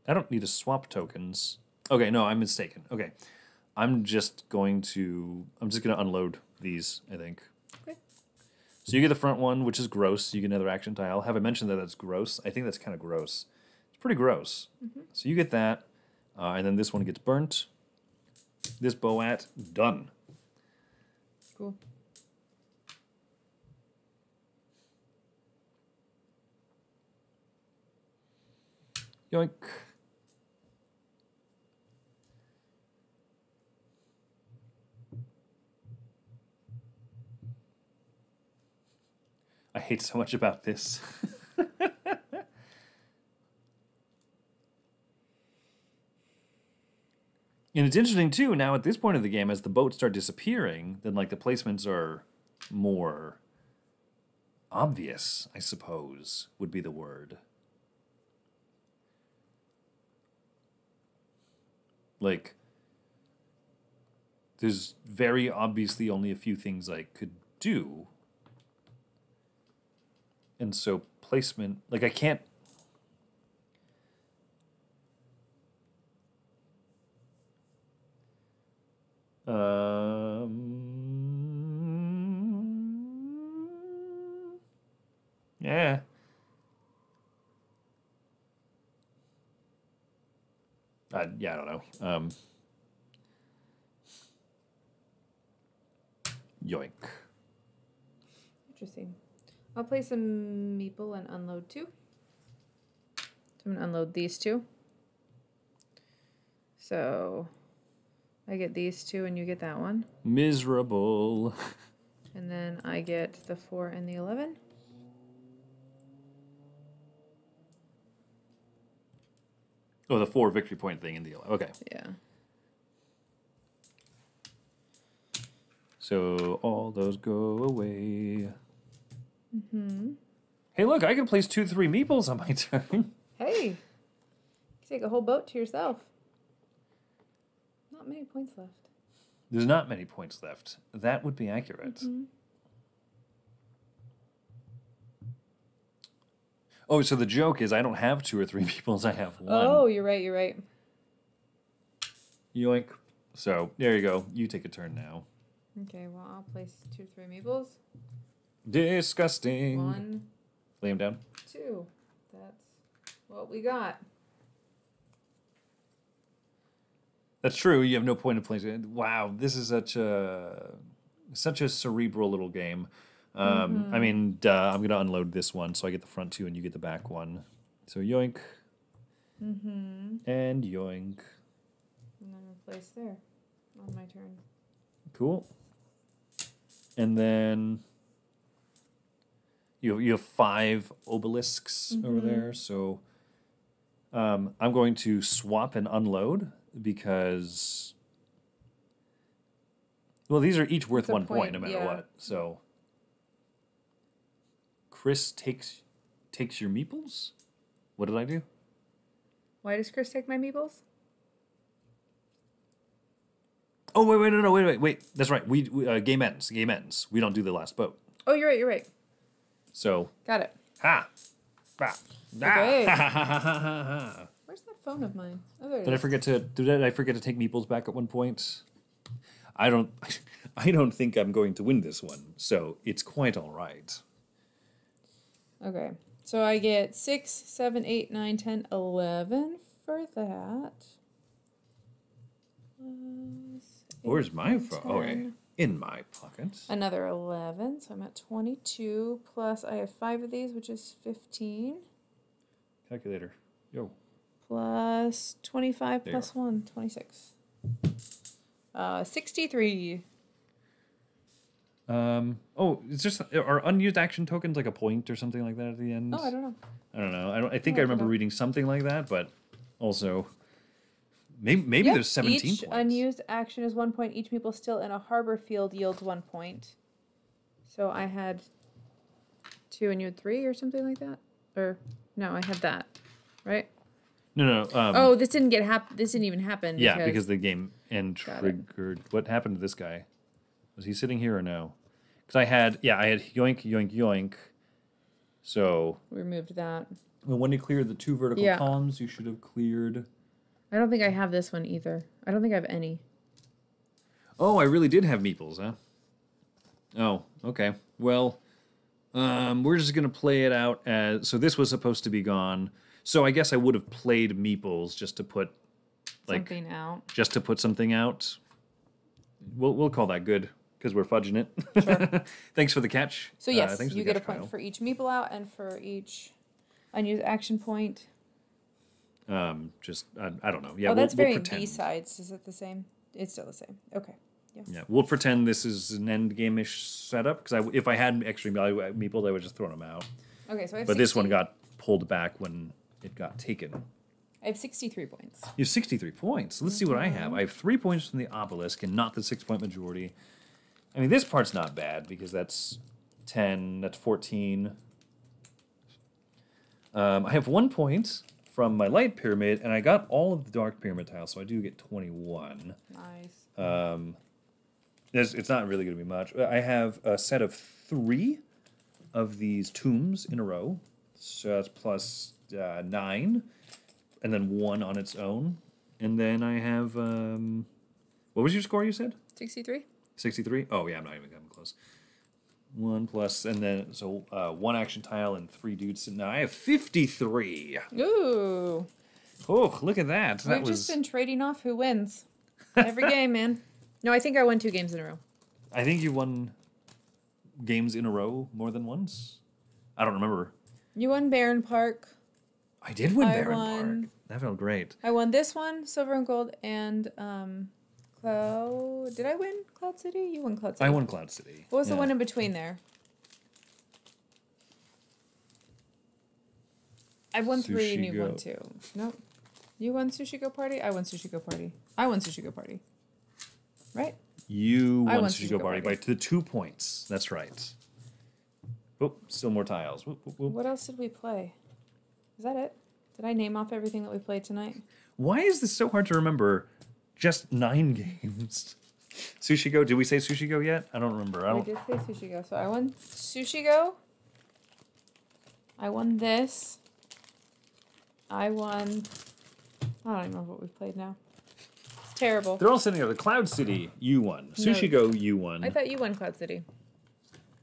I don't need to swap tokens. Okay, no, I'm mistaken. Okay, I'm just going to. I'm just going to unload these. I think. Okay. So you get the front one, which is gross. You get another action tile. Have I mentioned that that's gross? I think that's kind of gross. Pretty gross. So you get that, uh, and then this one gets burnt. This boat done. Cool. Yoink. I hate so much about this. And it's interesting too. Now at this point of the game, as the boats start disappearing, then like the placements are more obvious. I suppose would be the word. Like, there's very obviously only a few things I could do. And so placement, like I can't Um, yeah. I, yeah, I don't know. Um, yoink. Interesting. I'll play some meeple and unload two. So I'm gonna unload these two. So I get these two and you get that one. Miserable. And then I get the four and the eleven. Oh, the four victory point thing in the 11. okay. Yeah. So all those go away. Mm-hmm. Hey, look! I can place two, three meeples on my turn. Hey. You take a whole boat to yourself. Not many points left. There's not many points left. That would be accurate. Mm-hmm. Oh, so the joke is I don't have two or three meeples. I have one. Oh, you're right, you're right. Yoink. So there you go. You take a turn now. Okay, well I'll place two, or three meeples. Disgusting. One, Lay him down. two. That's what we got. That's true. You have no point of playing. Wow, this is such a such a cerebral little game. Um, I mean, duh, I'm gonna unload this one, so I get the front two and you get the back one. So yoink. Mm-hmm. And yoink. And then place there on my turn. Cool. And then you have, you have five obelisks over there. So um, I'm going to swap and unload because well, these are each worth one point, point, no matter yeah. what. So Chris takes takes your meeples. What did I do? Why does Chris take my meeples? Oh wait, wait, no, no, wait, wait, wait. That's right. We, we uh, game ends. Game ends. We don't do the last boat. Oh, you're right, you're right. So Got it. Ha! Ah. Okay. Ah. Phone of mine? Oh, there it Did I is. forget to did I forget to take Meeples back at one point? I don't I don't think I'm going to win this one, so it's quite all right. Okay. So I get six, seven, eight, nine, ten, eleven for that. Where's my phone? Oh, okay, in my pocket. Another 11, so I'm at 22. Plus, I have five of these, which is 15. Calculator. Yo. Plus 25 There. plus 1, 26. Uh, 63. Um. Oh, it's just are unused action tokens like a point or something like that at the end? Oh, I don't know. I don't know. I don't. I think Oh, I I remember reading something like that, but also maybe maybe Yep, there's seventeen Each points. unused action is one point. Each people still in a harbor field yields one point. So I had two and you had three or something like that? Or, no, I had that, right? No, no. Um, oh, this didn't get hap- This didn't even happen. Yeah, because the game end triggered. What happened to this guy? Was he sitting here or no? Because I had, yeah, I had yoink, yoink, yoink. So we removed that. well, when you cleared the two vertical Yeah. columns, you should have cleared. I don't think I have this one either. I don't think I have any. Oh, I really did have meeples, huh? Oh, okay. Well, um, we're just gonna play it out as. So this was supposed to be gone. So I guess I would have played meeples just to put, like, Something out. just to put something out. We'll we'll call that good because we're fudging it. thanks for the catch. So Uh, yes, for you get a point Kyle. for each meeple out and for each unused action point. Um, just I, I don't know. Yeah, oh, we'll, that's we'll very pretend. B sides. Is it the same? It's still the same. Okay. Yeah. Yeah, we'll pretend this is an end game-ish setup because I, if I had extra value meeples, I would just throw them out. Okay, so But this one got pulled back when it got taken. I have 63 points. You have 63 points. Let's see what I have. I have three points from the obelisk and not the six point majority. I mean, this part's not bad because that's 10, that's 14. Um, I have one point from my light pyramid, and I got all of the dark pyramid tiles, so I do get 21. Nice. Um, it's, it's not really going to be much. I have a set of three of these tombs in a row. So that's plus uh, nine, and then one on its own. And then I have, um, what was your score you said? 63? 63? Oh, yeah, I'm not even coming close. One plus, and then, so uh, one action tile and three dudes. Now I have 53. Ooh. Oh, look at that. That We've was. just been trading off who wins. Every game, man. No, I think I won two games in a row. I think you won games in a row more than once. I don't remember. You won Barenpark. I did win I Baron won- Park. That felt great. I won this one, silver and gold, and um, Cloud. Did I win Cloud City? You won Cloud City. I won Cloud City. What was the one in between there? I've won three and you won two. Nope. You won Sushi Go Party. I won Sushi Go Party. I won Sushi Go Party. Right? You won won Sushi Sushi Go Go Party by Party. to two points. That's right. Oh, still more tiles. Whoop, whoop, whoop. What else did we play? Is that it? Did I name off everything that we played tonight? Why is this so hard to remember? Just nine games. Sushi Go. Did we say Sushi Go yet? I don't remember. I don't. We did say Sushi Go. So I won Sushi Go. I won this. I won. I don't even know what we played now. It's terrible. They're all sitting there. The Cloud City, you won. Sushi Go, you won. I thought you won Cloud City.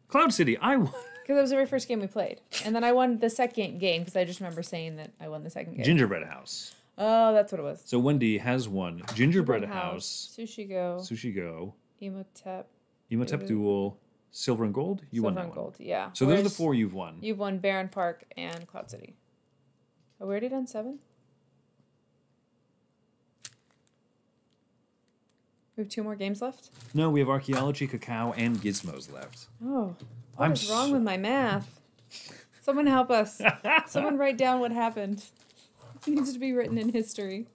Cloud City, I won. Because that was the very first game we played. And then I won the second game because I just remember saying that I won the second game. Gingerbread House. oh, that's what it was. So Wendy has won Gingerbread House, Sushi Go. Sushi Go, Imhotep. Imhotep It Duel, Silver and Gold. You won Silver that and one. Gold. Yeah. So those are the four you've won. You've won Barenpark and Cloud City. Oh, we already done seven? We have two more games left? No, we have archaeology, cacao, and gizmos left. Oh. I'm What is wrong so- with my math? Someone help us. Someone write down what happened. It needs to be written in history.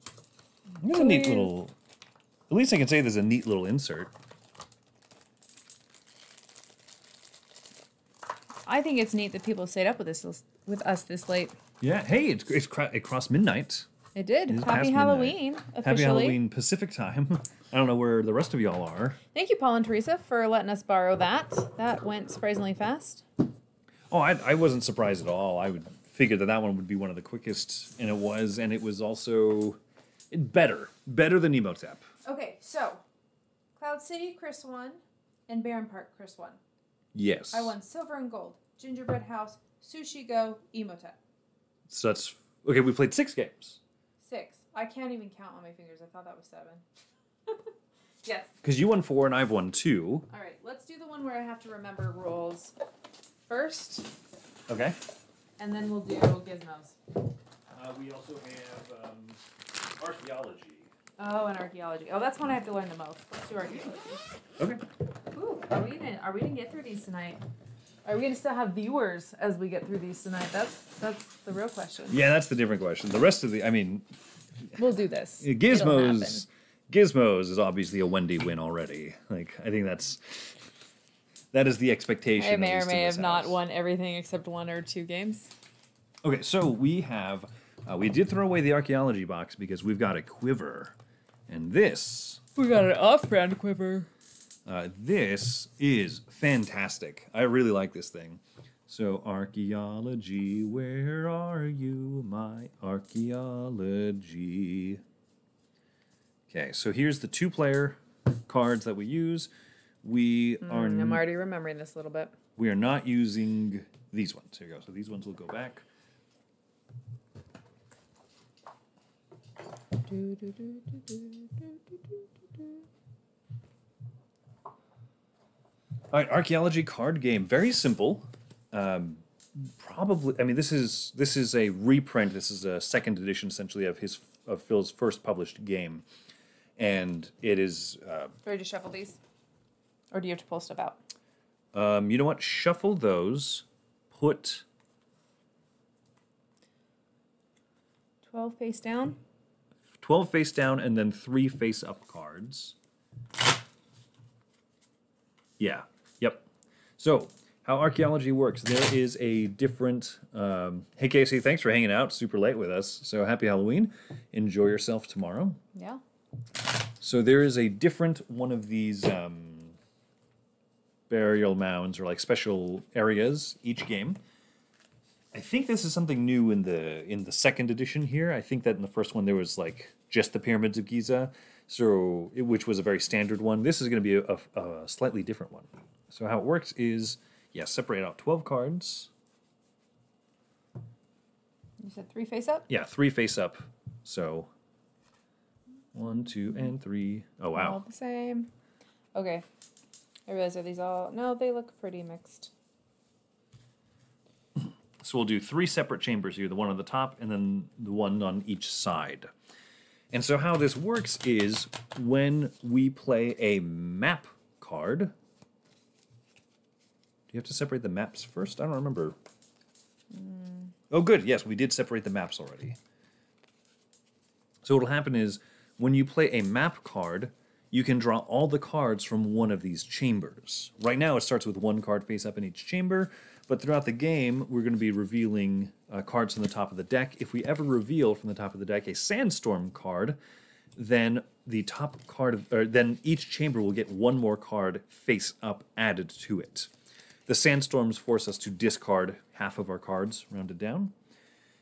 There's a neat little. At least I can say there's a neat little insert. I think it's neat that people stayed up with this with us this late. Yeah. Hey, it's it's it crossed midnight. It did. It is past Happy. Halloween, officially. Happy Halloween Pacific time. I don't know where the rest of y'all are. Thank you, Paul and Teresa, for letting us borrow that. That went surprisingly fast. Oh, I, I wasn't surprised at all. I would figure that that one would be one of the quickest, and it was, and it was also better, better than Imhotep. Okay, so Cloud City, Chris won, and Barenpark, Chris won. Yes. I won silver and gold, gingerbread house, sushi go, Imhotep. So that's okay. We played six games Six. I can't even count on my fingers. I thought that was seven. yes. because you won four and I've won two. All right. Let's do the one where I have to remember rules first, Okay. and then we'll do gizmos. Uh, we also have um, archaeology. Oh, and archaeology. Oh, that's one I have to learn the most. Let's do archaeology. Okay. Ooh, are we gonna are we gonna get through these tonight? Are we gonna still have viewers as we get through these tonight? That's that's the real question. Yeah, that's the different question. The rest of the, I mean, We'll do this. Gizmos. Gizmos is obviously a Wendy win already. Like I think that's that is the expectation. I may or may have not won everything except one or two games. Okay, so we have uh, we did throw away the archaeology box because we've got a quiver, and this We got an off-brand quiver. Uh, this is fantastic. I really like this thing. So archaeology, where are you, my archaeology? Okay, so here's the two-player cards that we use. We are I'm already remembering this a little bit. we are not using these ones. Here you go. So these ones will go back. All right, archaeology card game. Very simple. Um, probably, I mean, this is this is a reprint. This is a second edition, essentially, of his of Phil's first published game, and it is. Uh, Ready to shuffle these? Or do you have to pull stuff out? um, you know what? Shuffle those. Put 12 face down. 12 face down and then three face up cards. Yeah. So, how archaeology works there is a different. Um, hey, Casey, thanks for hanging out super late with us. So, happy Halloween. Enjoy yourself tomorrow. Yeah. So, there is a different one of these um, burial mounds or like special areas each game. I think this is something new in the in the second edition here. I think that in the first one there was like just the pyramids of Giza, so which was a very standard one. This is going to be a, a, a slightly different one. So how it works is, yeah, separate out twelve cards. You said three face up? Yeah, three face up. So one, two, and three. Oh wow. All the same. Okay. I realize are these all no, they look pretty mixed. So we'll do three separate chambers here, the one on the top and then the one on each side. And so how this works is when we play a map card. You have to separate the maps first? I don't remember. Oh, good. Yes, we did separate the maps already. So what'll happen is when you play a map card, you can draw all the cards from one of these chambers. Right now, it starts with one card face up in each chamber, but throughout the game, we're going to be revealing uh, cards from the top of the deck. If we ever reveal from the top of the deck a sandstorm card, then the top card, of, or then each chamber will get one more card face up added to it. The sandstorms force us to discard half of our cards, rounded down.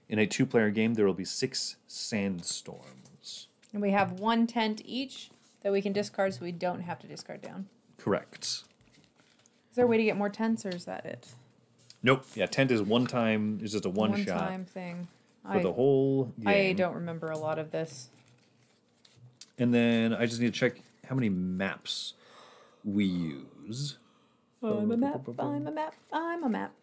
In a two-player game, there will be six sandstorms. And we have one tent each that we can discard so we don't have to discard down. Correct. Is there a way to get more tents or is that it? Nope. Yeah, tent is one time. It's just a one, shot time thing. for I, the whole game. I don't remember a lot of this. And then I just need to check how many maps we use. I'm a map, I'm a map, I'm a map.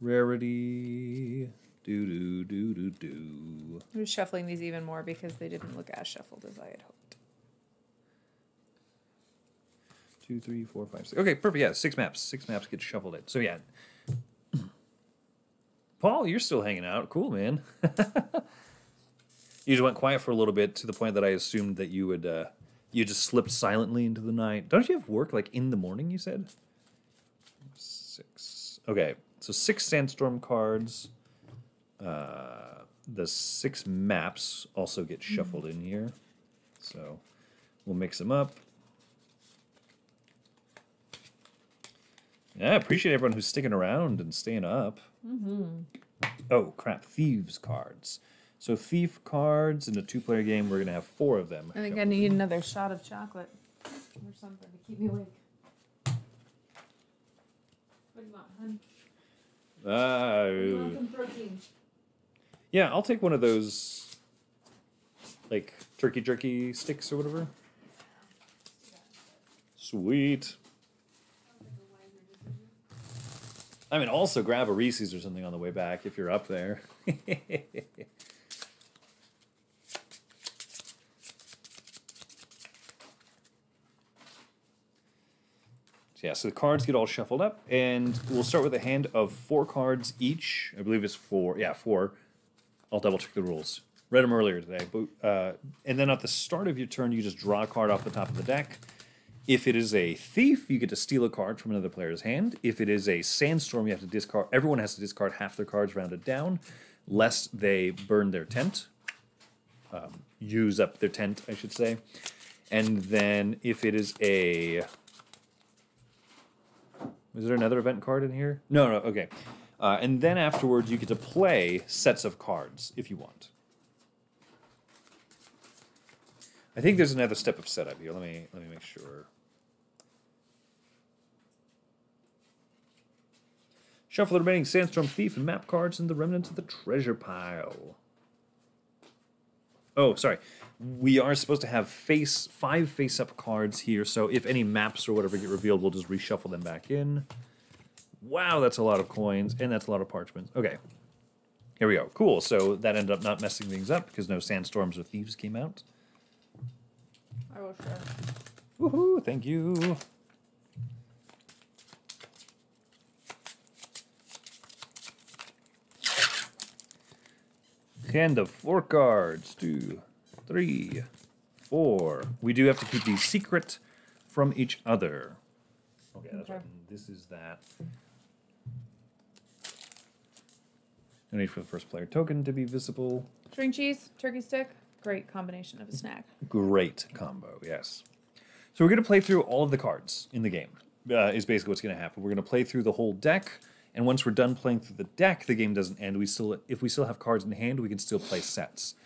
Rarity. Do do do do do. I'm just shuffling these even more because they didn't look as shuffled as I had hoped. Two, three, four, five, six. Okay, perfect. Yeah, six maps. Six maps get shuffled in. So yeah. Paul, you're still hanging out. Cool, man. you just went quiet for a little bit to the point that I assumed that you would uh you just slipped silently into the night. Don't you have work like in the morning, you said? Six. Okay. So six sandstorm cards. Uh the six maps also get shuffled in here. So we'll mix them up. Yeah, I appreciate everyone who's sticking around and staying up. Oh, crap. Thieves cards. So, thief cards in a two player game, we're going to have four of them. I think I need another shot of chocolate or something to keep me awake. What do you want, hun? You want Uh, some protein? yeah, I'll take one of those, like, turkey jerky sticks or whatever. Sweet. I mean, also grab a Reese's or something on the way back if you're up there. yeah, so the cards get all shuffled up, and we'll start with a hand of four cards each. I believe it's four. Yeah, four. I'll double check the rules. Read them earlier today, but uh, and then at the start of your turn, you just draw a card off the top of the deck. If it is a thief, you get to steal a card from another player's hand. If it is a sandstorm, you have to discard. Everyone has to discard half their cards rounded down, lest they burn their tent, um, use up their tent, I should say. And then if it is a is there another event card in here? No, no, okay. Uh, and then afterwards, you get to play sets of cards if you want. I think there's another step of setup here. Let me let me make sure. Shuffle the remaining Sandstorm Thief and map cards and the remnants of the treasure pile. Oh, sorry. We are supposed to have face five face-up cards here, so if any maps or whatever get revealed, we'll just reshuffle them back in. Wow, that's a lot of coins, and that's a lot of parchments. Okay. Here we go. Cool. So that ended up not messing things up because no sandstorms or thieves came out. I will share. Woohoo! Thank you. Hand of four cards. Two, three, four. We do have to keep these secret from each other. Okay, that's right. And This is that. No need for the first player token to be visible. String cheese, turkey stick, great combination of a snack. Great combo, yes. So we're going to play through all of the cards in the game. Uh, is basically what's going to happen. We're going to play through the whole deck, and once we're done playing through the deck, the game doesn't end. We still, if we still have cards in hand, we can still play sets.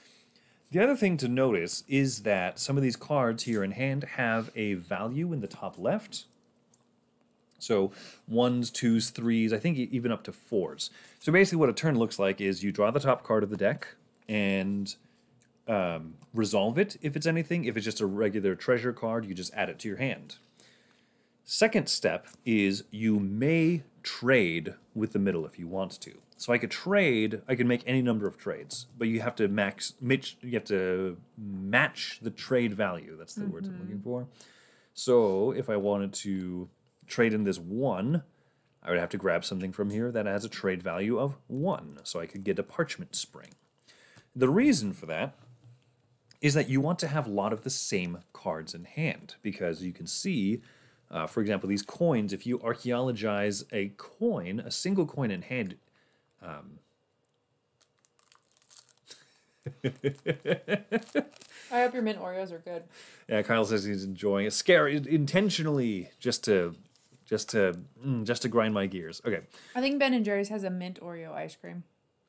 The other thing to notice is that some of these cards here in hand have a value in the top left. So ones, twos, threes, I think even up to fours. So basically, what a turn looks like is you draw the top card of the deck and um, resolve it if it's anything. If it's just a regular treasure card, you just add it to your hand. Second step is you may trade with the middle if you want to. So I could trade, I could make any number of trades, but you have to max, match, you have to match the trade value. That's the words I'm looking for. So if I wanted to trade in this one, I would have to grab something from here that has a trade value of one. So I could get a parchment spring. The reason for that is that you want to have a lot of the same cards in hand because you can see, uh, for example, these coins. If you archaeologize a coin, a single coin in hand, I hope your mint Oreos are good. yeah, Kyle says he's enjoying it. Scary, intentionally, just to, just to, mm, just to grind my gears. Okay. I think Ben and Jerry's has a mint Oreo ice cream.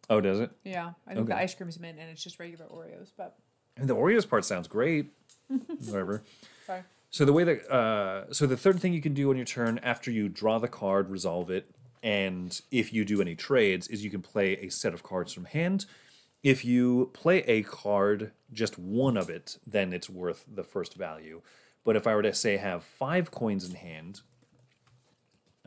Oh, does it? Yeah, I think the Okay. ice cream's mint and it's just regular Oreos. But And the Oreos part sounds great. Whatever. sorry. So the way that uh, so the third thing you can do on your turn after you draw the card, resolve it, and if you do any trades, is you can play a set of cards from hand. If you play a card, just one of it, then it's worth the first value. But if I were to say have five coins in hand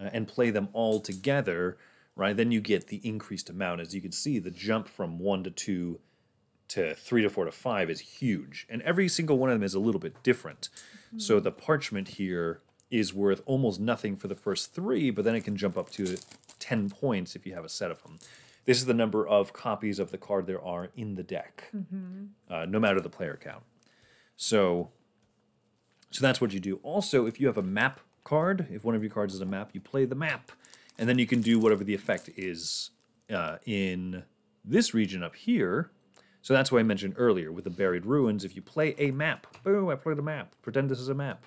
uh, and play them all together, right, then you get the increased amount. As you can see, the jump from one to two to three to four to five is huge. And every single one of them is a little bit different. So the parchment here is worth almost nothing for the first three, but then it can jump up to 10 points if you have a set of them. This is the number of copies of the card there are in the deck, uh, no matter the player count. So, so that's what you do. Also, if you have a map card, if one of your cards is a map, you play the map, and then you can do whatever the effect is uh, in this region up here. So that's why I mentioned earlier with the buried ruins. If you play a map, boom, I played a map. Pretend this is a map.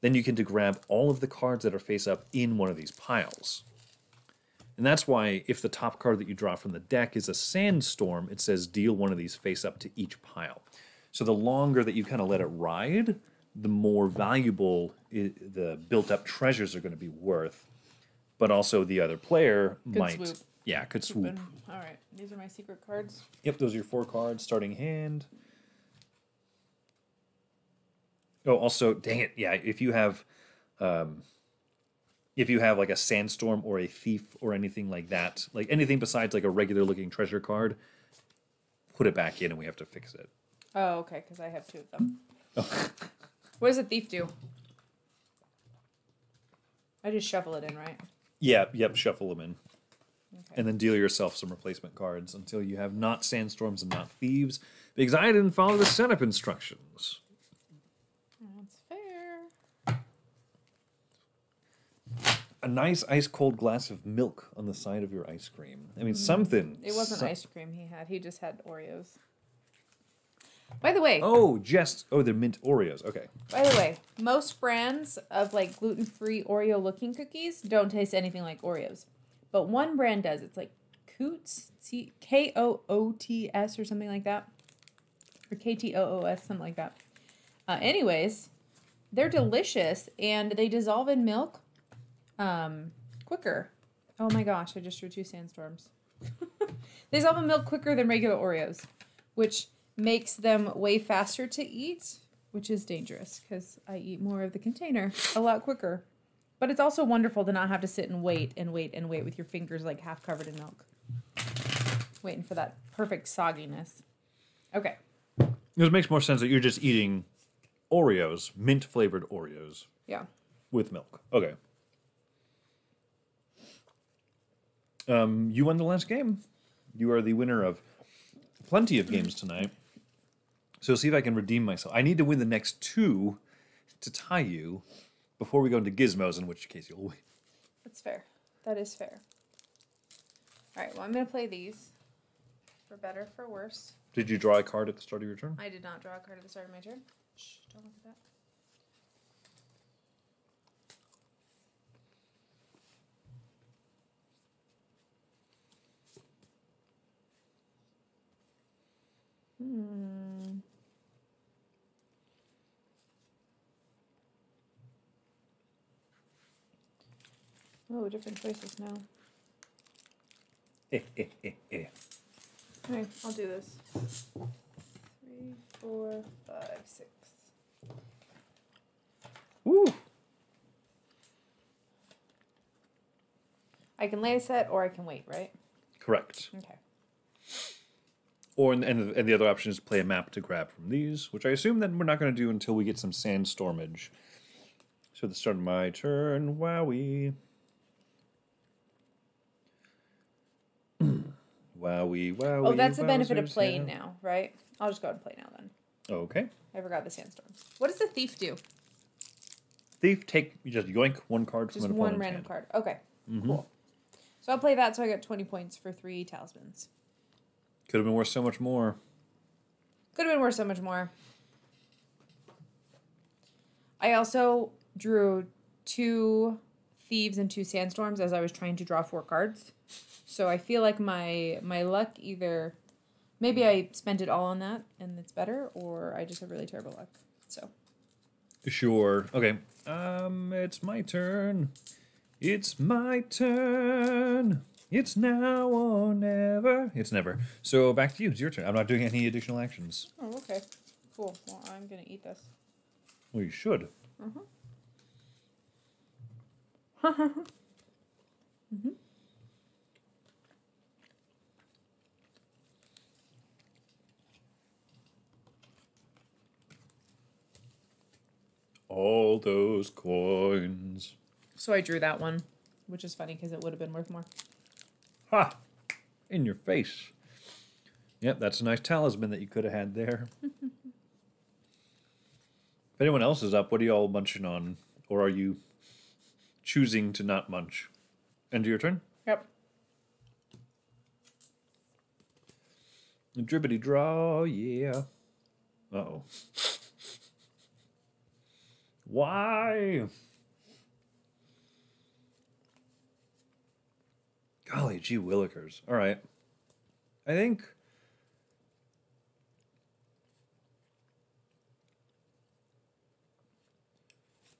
Then you can to grab all of the cards that are face up in one of these piles. And that's why if the top card that you draw from the deck is a sandstorm, it says deal one of these face up to each pile. So the longer that you kind of let it ride, the more valuable i the built up treasures are going to be worth. But also the other player might, swoop. yeah, could swoop. All right, these are my secret cards. Yep, those are your four cards starting hand. Oh, also, dang it, yeah. If you have, um, if you have like a sandstorm or a thief or anything like that, like anything besides like a regular looking treasure card, put it back in and we have to fix it. Oh, okay, because I have two of them. what does a thief do? I just shuffle it in, right? Yeah, yep. Shuffle them in, Okay. and then deal yourself some replacement cards until you have not sandstorms and not thieves, because I didn't follow the setup instructions. That's fair. A nice ice cold glass of milk on the side of your ice cream. I mean, something. Mm. It wasn't ice cream he had. He just had Oreos. By the way, Oh, just oh, they're mint Oreos. Okay. by the way, most brands of like gluten-free Oreo looking cookies don't taste anything like Oreos. But one brand does. It's like Coots, C- K O O T S or something like that. Or K T O O S, something like that. Uh, anyways, they're delicious and they dissolve in milk um, quicker. Oh my gosh, I just drew two sandstorms. they dissolve in milk quicker than regular Oreos, which makes them way faster to eat, which is dangerous because I eat more of the container a lot quicker. But it's also wonderful to not have to sit and wait and wait and wait with your fingers like half covered in milk. Waiting for that perfect sogginess. Okay. It makes more sense that you're just eating Oreos, mint flavored Oreos Yeah. with milk. Okay. Um, you won the last game. You are the winner of plenty of games tonight. So see if I can redeem myself. I need to win the next two to tie you before we go into gizmos, in which case you'll win. That's fair. That is fair. All right. Well, I'm gonna play these. For better, for worse. Did you draw a card at the start of your turn? I did not draw a card at the start of my turn. Shh, don't look at that. Hmm. Oh, different choices now. Eh, eh, eh, eh. Okay, I'll do this. Three, four, five, six. Woo! I can lay a set or I can wait, right? Correct. Okay. Or and, and, the, and the other option is play a map to grab from these, which I assume that we're not going to do until we get some sandstormage. So at the start of my turn, wowie. wowie, wowie. Oh, that's the benefit of playing now, right? I'll just go ahead and play now then. Okay. I forgot the sandstorms. What does the thief do? Thief, take you just yoink one card Just from an one random hand. card. Okay. Mhm. Cool. So I'll play that so I get 20 points for three talismans. Could have been worth so much more. Could have been worth so much more. I also drew two thieves and two sandstorms as I was trying to draw four cards. So I feel like my my luck either maybe I spent it all on that and it's better, or I just have really terrible luck. So Sure. Okay. Um, it's my turn. It's my turn. It's now or never. It's never. So back to you. It's your turn. I'm not doing any additional actions. Oh, okay. Cool. Well I'm gonna eat this. Well, you should. Mm-hmm. All those coins. So I drew that one, which is funny because it would have been worth more. Ha! In your face. Yep, that's a nice talisman that you could have had there. if anyone else is up, what are y'all munching on? Or are you choosing to not munch? End of your turn? Yep. Dribbity draw, yeah. Uh oh. Why? Golly gee willikers. All right. I think.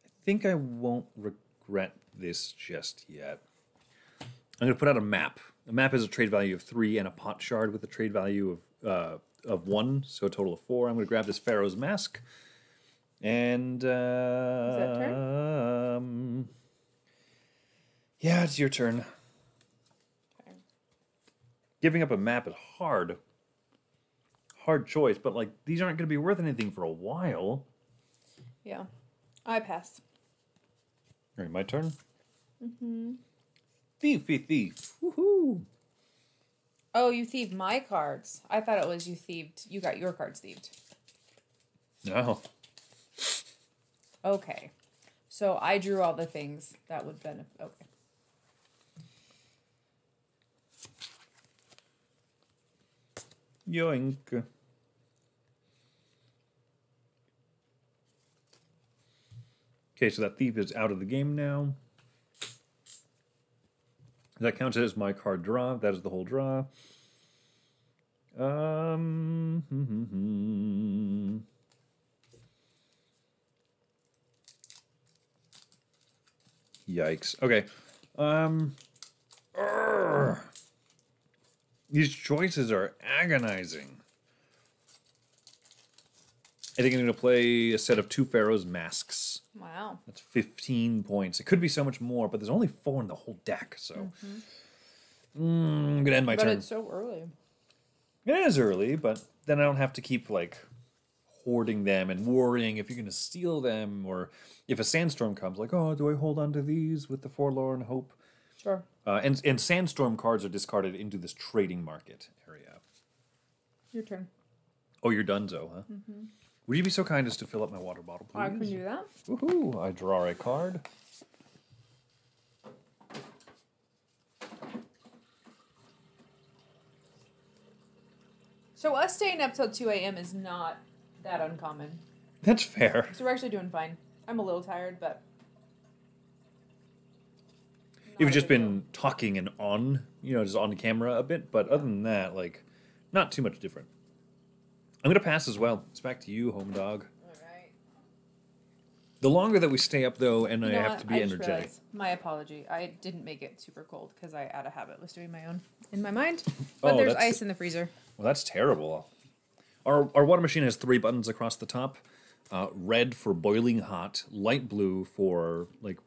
I think I won't regret this just yet. I'm going to put out a map. A map has a trade value of three and a pot shard with a trade value of uh, of one, so a total of four. I'm going to grab this Pharaoh's mask, and uh, that turn? um, yeah, it's your turn. Giving up a map is hard. Hard choice, but like these aren't going to be worth anything for a while. Yeah. I pass. All right, my turn. Mm-hmm. Thief, thief, thief. Woohoo! Oh, you thieved my cards. I thought it was you thieved. You got your cards thieved. No. Okay. So I drew all the things that would benefit. Okay. Yoink. Okay, so that thief is out of the game now. That counts as my card draw. That is the whole draw. Um. Yikes. Okay. Um. Urgh. These choices are agonizing. I think I'm going to play a set of two Pharaoh's masks. Wow. That's 15 points. It could be so much more, but there's only four in the whole deck, so. Mm, I'm going to end my but turn. it's so early. It is early, but then I don't have to keep, like, hoarding them and worrying if you're going to steal them, or if a sandstorm comes, like, oh, do I hold on to these with the forlorn hope? Sure. Uh, and, and sandstorm cards are discarded into this trading market area. Your turn. Oh, you're done, Zoe, huh? Would you be so kind as to fill up my water bottle, please? I can do that. Woohoo! I draw a card. So us staying up till 2 a.m. is not that uncommon. That's fair. So we're actually doing fine. I'm a little tired, but You've just been talking and on, you know, just on camera a bit, but other than that, like, not too much different. I'm gonna pass as well. It's back to you, home dog. All right. The longer that we stay up, though, and You I have what? to be I energetic. realized- my apology. I didn't make it super cold because I, out of habit, was doing my own in my mind. But Oh, there's ice in the freezer. Well, that's terrible. Our, our water machine has three buttons across the top uh, red for boiling hot, light blue for like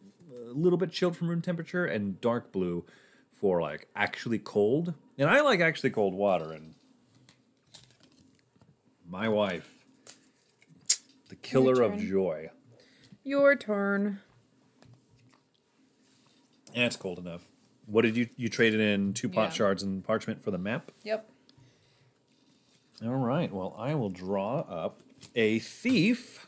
a little bit chilled from room temperature, and dark blue for like actually cold. And I like actually cold water, and my wife, the killer of joy. Your turn. And it's cold enough. What did you you traded in two pot Yeah. shards and parchment for the map? Yep. All right. Well, I will draw up a thief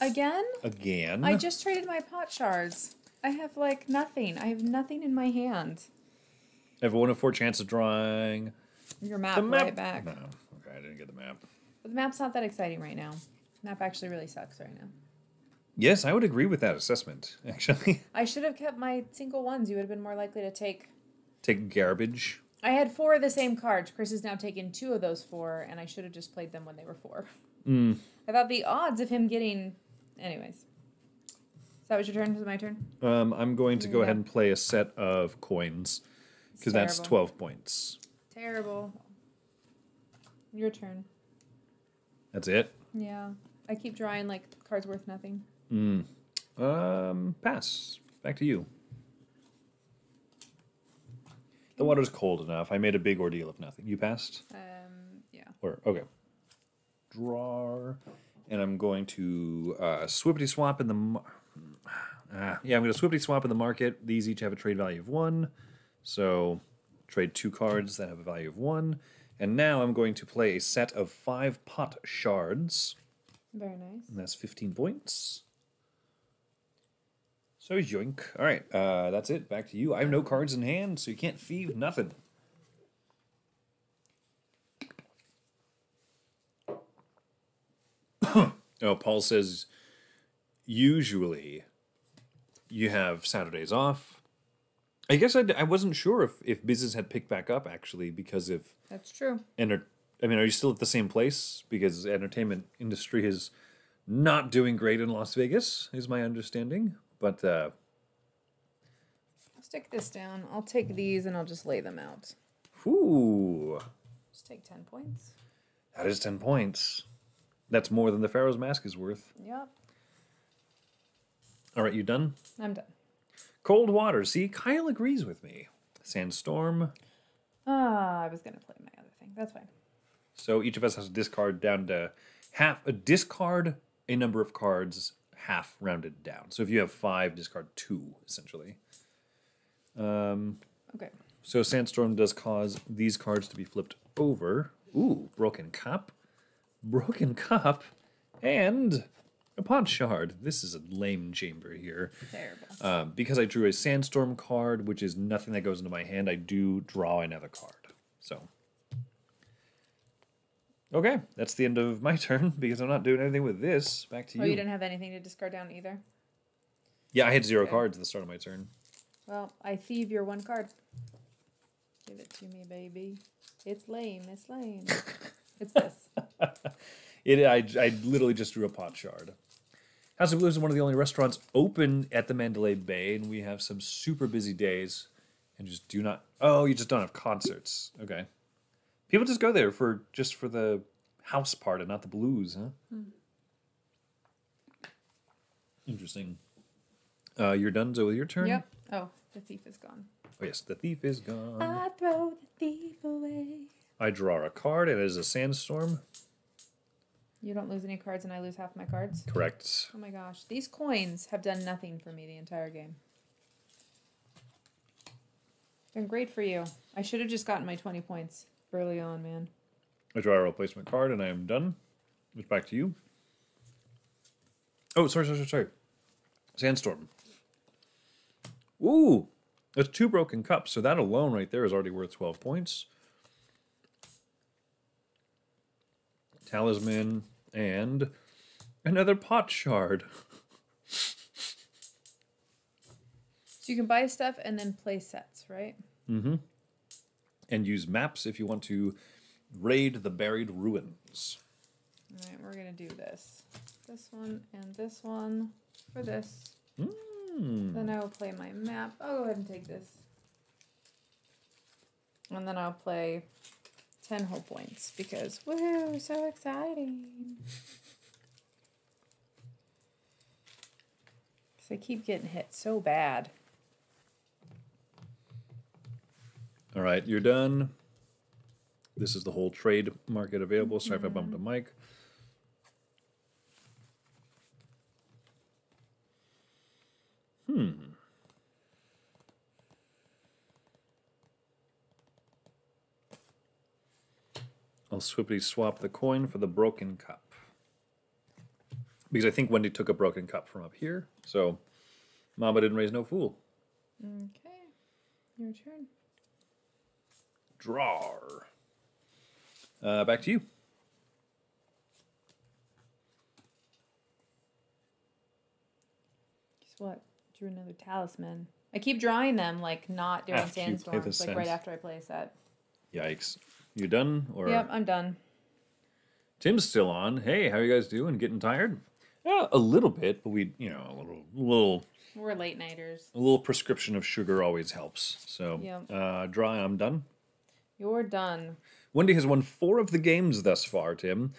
Again? again. I just traded my pot shards. I have like nothing. I have nothing in my hand. I have a one in four chance of drawing Your map, the map. right back. No, okay, I didn't get the map. But the map's not that exciting right now. Map actually really sucks right now. Yes, I would agree with that assessment. Actually, I should have kept my single ones. You would have been more likely to take. take garbage. I had four of the same cards. Chris has now taken two of those four, and I should have just played them when they were four. Mm. I thought the odds of him getting. Anyways. Is that was your turn? Was it my turn? Um, I'm going to go Yeah. ahead and play a set of coins because that's twelve points. Terrible. Your turn. That's it. Yeah. I keep drawing like cards worth nothing. Mm. Um, pass. Back to you. The water's cold enough. I made a big ordeal of nothing. You passed. Um, yeah. Or okay. Draw, and I'm going to uh, swippity swap in the. Mar- ah, yeah, I'm going to swippity swap in the market. These each have a trade value of one, so trade two cards that have a value of one. And now I'm going to play a set of five pot shards, Very nice. and that's 15 points. So yoink. All right, uh, that's it. Back to you. I have no cards in hand, so you can't thieve nothing. Oh, Paul says usually you have Saturdays off. I guess I, I wasn't sure if, if business had picked back up actually because of That's true. enter. I mean, are you still at the same place? Because the entertainment industry is not doing great in Las Vegas, is my understanding. But uh, I'll stick this down. I'll take these and I'll just lay them out. whew, Just take 10 points. that is ten points. That's more than the Pharaoh's mask is worth. Yep. All right, you done? I'm done. Cold water. See, Kyle agrees with me. Sandstorm. Ah, I was going to play my other thing. That's fine. So each of us has to discard down to half. A discard a number of cards, half rounded down. So if you have five, discard two essentially. Um, Okay. so sandstorm does cause these cards to be flipped over. Ooh, broken cup, broken cup, and a pot shard. This is a lame chamber here. Terrible. Um, because I drew a sandstorm card, which is nothing that goes into my hand, I do draw another card. So, okay, that's the end of my turn because I'm not doing anything with this. Back to you. Oh, you. you didn't have anything to discard down either? yeah, I had zero Okay. cards at the start of my turn. Well, I thieve your one card. Give it to me, baby. It's lame. It's lame. it's this. It, I, I literally just drew a pot shard. House of Blues is one of the only restaurants open at the Mandalay Bay, and we have some super busy days, and just do not. Oh, you just don't have concerts. Okay, people just go there for just for the house part and not the blues, huh? Interesting. Uh, you're done, so Zoe. Your turn. Yep. Oh, the thief is gone. Oh yes, the thief is gone. I throw the thief away. I draw a card, and it is a sandstorm. You don't lose any cards, and I lose half my cards. Correct. Oh my gosh, these coins have done nothing for me the entire game. Been great for you. I should have just gotten my twenty points. early on, man. I draw a replacement card and I am done. It's back to you. Oh, sorry, sorry, sorry, sorry. Sandstorm. Ooh, that's two broken cups. So that alone right there is already worth 12 points. Talisman and another pot shard. So you can buy stuff and then play sets, right? Mm-hmm. And use maps if you want to raid the buried ruins. All right, we're gonna do this. This one and this one for this. Hmm. Then I will play my map. I'll go ahead and take this. And then I'll play 10 whole points because, woohoo, so exciting. Because I keep getting hit so bad. All right, you're done. This is the whole trade market available. Sorry if I bumped a mic. Hmm. I'll swiftly swap the coin for the broken cup. Because I think Wendy took a broken cup from up here. So Mama didn't raise no fool. Okay, your turn. Draw. Uh, back to you. Guess what? Drew another talisman. I keep drawing them like not during After you play the sandstorms, like right after I play a set. Yikes. You done? Or Yep, I'm done. Tim's still on. Hey, how you guys doing? Getting tired? Yeah, a little bit, but we, you know, a little, little, We're late nighters. a little prescription of sugar always helps. So, Yep. uh, draw. I'm done. You're done. Wendy has won four of the games thus far, Tim,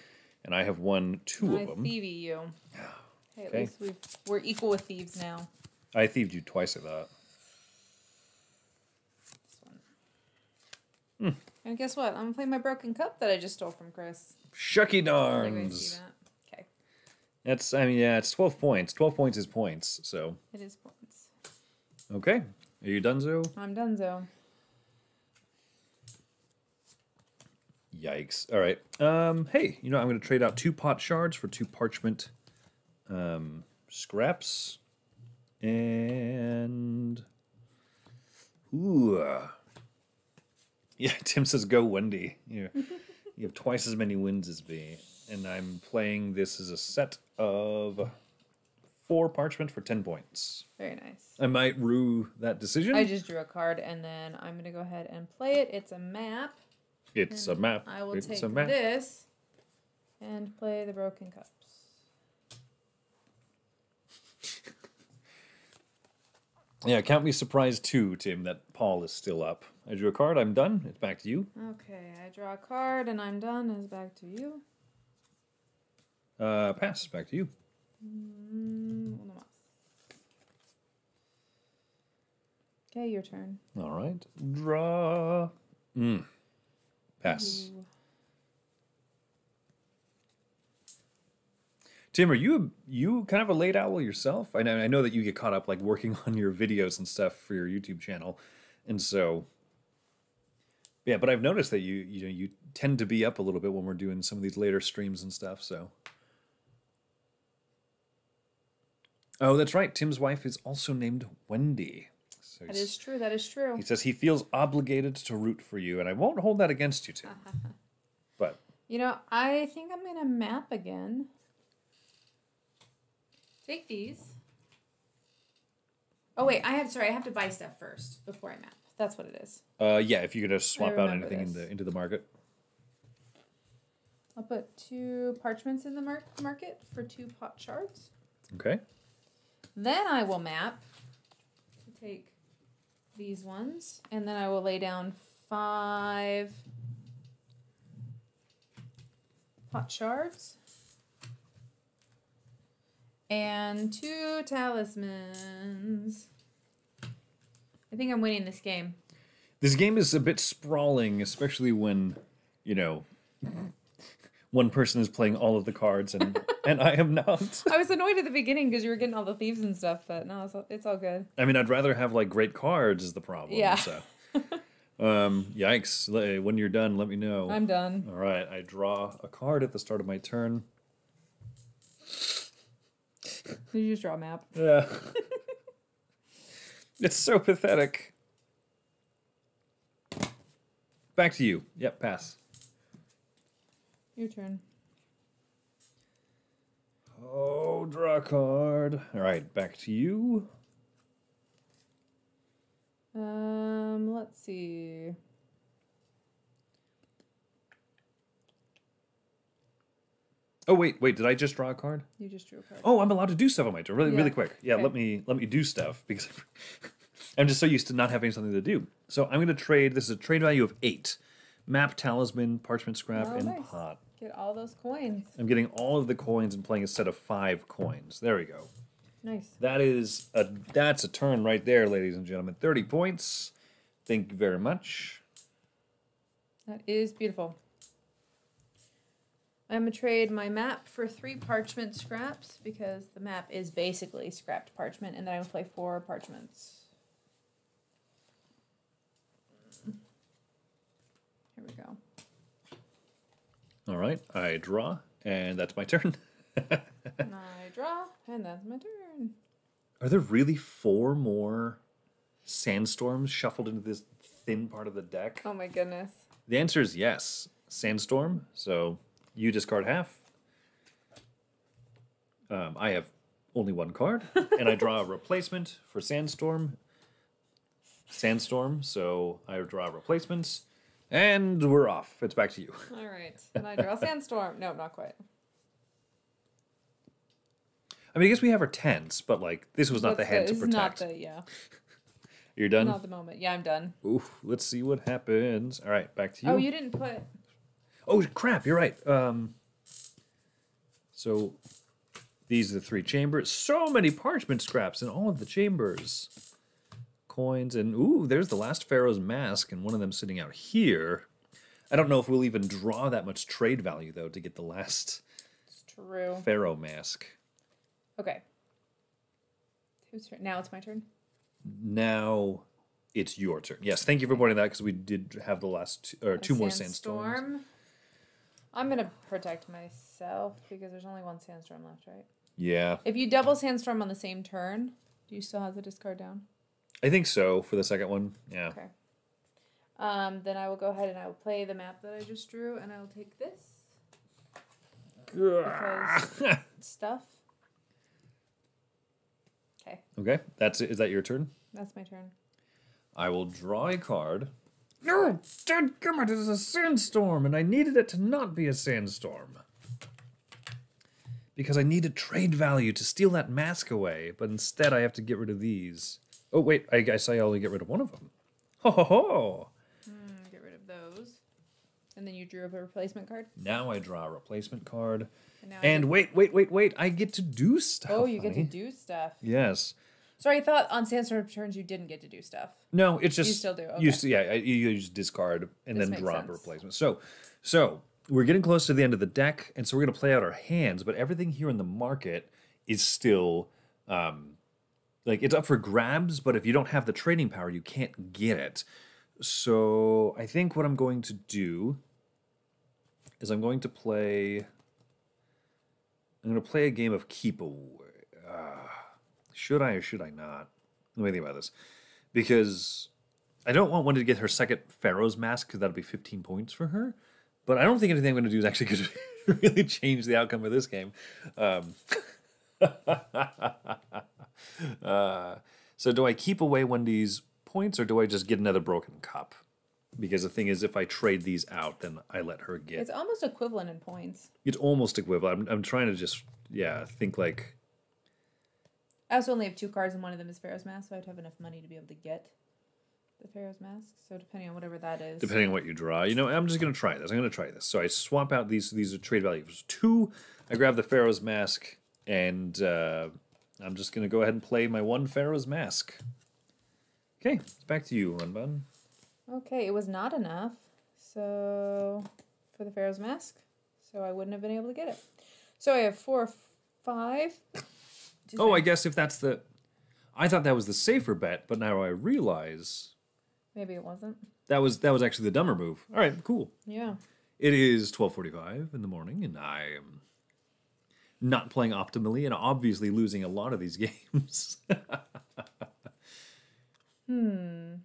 and I have won two I of them. thievy you. Hey, at Okay. least we've, we're equal with thieves now. I thieved you twice. I that. This one. Hmm. And guess what? I'm gonna play my broken cup that I just stole from Chris. Shucky Did you guys see darns. that? Okay, That's. I mean, yeah, it's twelve points. Twelve points is points. So, it is points. okay. Are you done, Zo? I'm done, Zo. Yikes. All right. Um, hey, you know, I'm going to trade out two pot shards for two parchment um, scraps. And. Ooh. Yeah, Tim says go Wendy. You, you have twice as many wins as me. And I'm playing this as a set of four parchment for 10 points. Very nice. I might rue that decision. I just drew a card and then I'm gonna go ahead and play it. It's a map. it's a map. I will it's take a map. this and play the broken cups. Yeah, can't be surprised too, Tim, that Paul is still up. I drew a card. I'm done. It's back to you. Okay, I draw a card and I'm done. It's back to you. Uh, pass. Back to you. Mm. Okay, your turn. All right. Draw. Mm. Pass. Ooh. Tim, are you you kind of a late owl yourself? I know I know that you get caught up like working on your videos and stuff for your YouTube channel, and so yeah. But I've noticed that you you know you tend to be up a little bit when we're doing some of these later streams and stuff. So. Oh, that's right. Tim's wife is also named Wendy. So That is true. That is true. He says he feels obligated to root for you, and I won't hold that against you, Tim. but You know, I think I'm gonna map again. Take these. Oh wait, I have sorry, I have to buy stuff first before I map. That's what it is. uh, yeah, if you're gonna swap out anything in the into the market. I'll put two parchments in the mar- market for two pot shards. Okay. Then I will map. To take these ones, and then I will lay down five pot shards and two talismans. I think I'm winning this game. This game is a bit sprawling, especially when you know one person is playing all of the cards and and I am not. I was annoyed at the beginning because you were getting all the thieves and stuff, but no, it's all, it's all good. I mean, I'd rather have like great cards is the problem. Yeah. So. Um, yikes. When you're done, let me know. I'm done. All right, I draw a card at the start of my turn. Did you just draw a map? Yeah. it's so pathetic. Back to you. Yep, pass. Your turn. Oh, draw a card. All right, back to you. Um, let's see. Oh wait, wait. Did I just draw a card? You just drew a card. Oh, I'm allowed to do stuff on my turn. Really, Yeah. really quick. Yeah, Okay. let me let me do stuff because I'm just so used to not having something to do. So I'm going to trade. This is a trade value of eight. Map, talisman, parchment scrap, Oh, and nice. pot. Get all those coins. I'm getting all of the coins and playing a set of five coins. There we go. Nice. That is a that's a turn right there, ladies and gentlemen. Thirty points. Thank you very much. That is beautiful. I'm gonna trade my map for three parchment scraps because the map is basically scrapped parchment, and then I'm gonna play four parchments. Here we go. All right, I draw, and that's my turn. I draw, and that's my turn. Are there really four more sandstorms shuffled into this thin part of the deck? Oh my goodness. The answer is yes. Sandstorm. So you discard half. Um, I have only one card, and I draw a replacement for Sandstorm. Sandstorm. So I draw replacements, and we're off. It's back to you. All right, and I draw sandstorm. No, not quite. I mean, I guess we have our tents, but like this was not the hand to this is not protect. the yeah, You're done. not the moment. Yeah, I'm done. Oof. Let's see what happens. All right, back to you. Oh, you didn't put. Oh crap! You're right. Um, so these are the three chambers. So many parchment scraps in all of the chambers. Coins and ooh, there's the last pharaoh's mask, and one of them sitting out here. I don't know if we'll even draw that much trade value though to get the last It's true. pharaoh mask. Okay. Turn? Now it's my turn. Now it's your turn. Yes, thank you for pointing that because we did have the last two, or A two more sandstorms. I'm gonna protect myself because there's only one sandstorm left, right? Yeah, If you double sandstorm on the same turn, do you still have the discard down? I think so for the second one. Yeah. Okay. Um, then I will go ahead and I will play the map that I just drew, and I will take this because stuff. Okay, Okay, that's it. Is that your turn? that's my turn. I will draw a card. No, dadgummit, it is a sandstorm, and I needed it to not be a sandstorm. Because I needed trade value to steal that mask away, but instead I have to get rid of these. Oh, wait, I guess I only get rid of one of them. Ho ho ho! Mm, get rid of those, and then you drew up a replacement card. Now I draw a replacement card. And And wait, wait, wait, wait, I get to do stuff. oh, you get to do stuff. Yes. Sorry, I thought on sandstorm turns you didn't get to do stuff. No, it's just you still do, You okay. s- yeah, you use discard and This then drop a replacement. So, so we're getting close to the end of the deck, and so we're gonna play out our hands. But everything here in the market is still, um, like it's up for grabs. But if you don't have the trading power, you can't get it. So I think what I'm going to do is I'm going to play. I'm going to play a game of keep away. Uh, should I or should I not? Let me think about this. Because I don't want one to get her second Pharaoh's mask because that'll be 15 points for her. But I don't think anything I'm going to do is actually going to really change the outcome of this game. Um, uh, so do I keep away Wendy's points or do I just get another broken cup? Because the thing is, if I trade these out, then I let her get It's almost equivalent in points. it's almost equivalent. I'm, I'm trying to just yeah think like I also only have two cards, and one of them is Pharaoh's Mask, so I'd have enough money to be able to get the Pharaoh's Mask. So depending on whatever that is. depending on what you draw. You know, I'm just gonna try this. I'm gonna try this. So I swap out these. These are trade values two. I grab the Pharaoh's mask, and uh, I'm just gonna go ahead and play my one Pharaoh's mask. Okay, it's back to you, Run Bun. Okay, it was not enough. So for the Pharaoh's Mask, so I wouldn't have been able to get it. So I have four, five. Just Oh, I guess if that's the, I thought that was the safer bet, but now I realize maybe it wasn't. That was that was actually the dumber move. All right, cool. Yeah. It is 12:45 in the morning and I am not playing optimally and obviously losing a lot of these games. Hmm.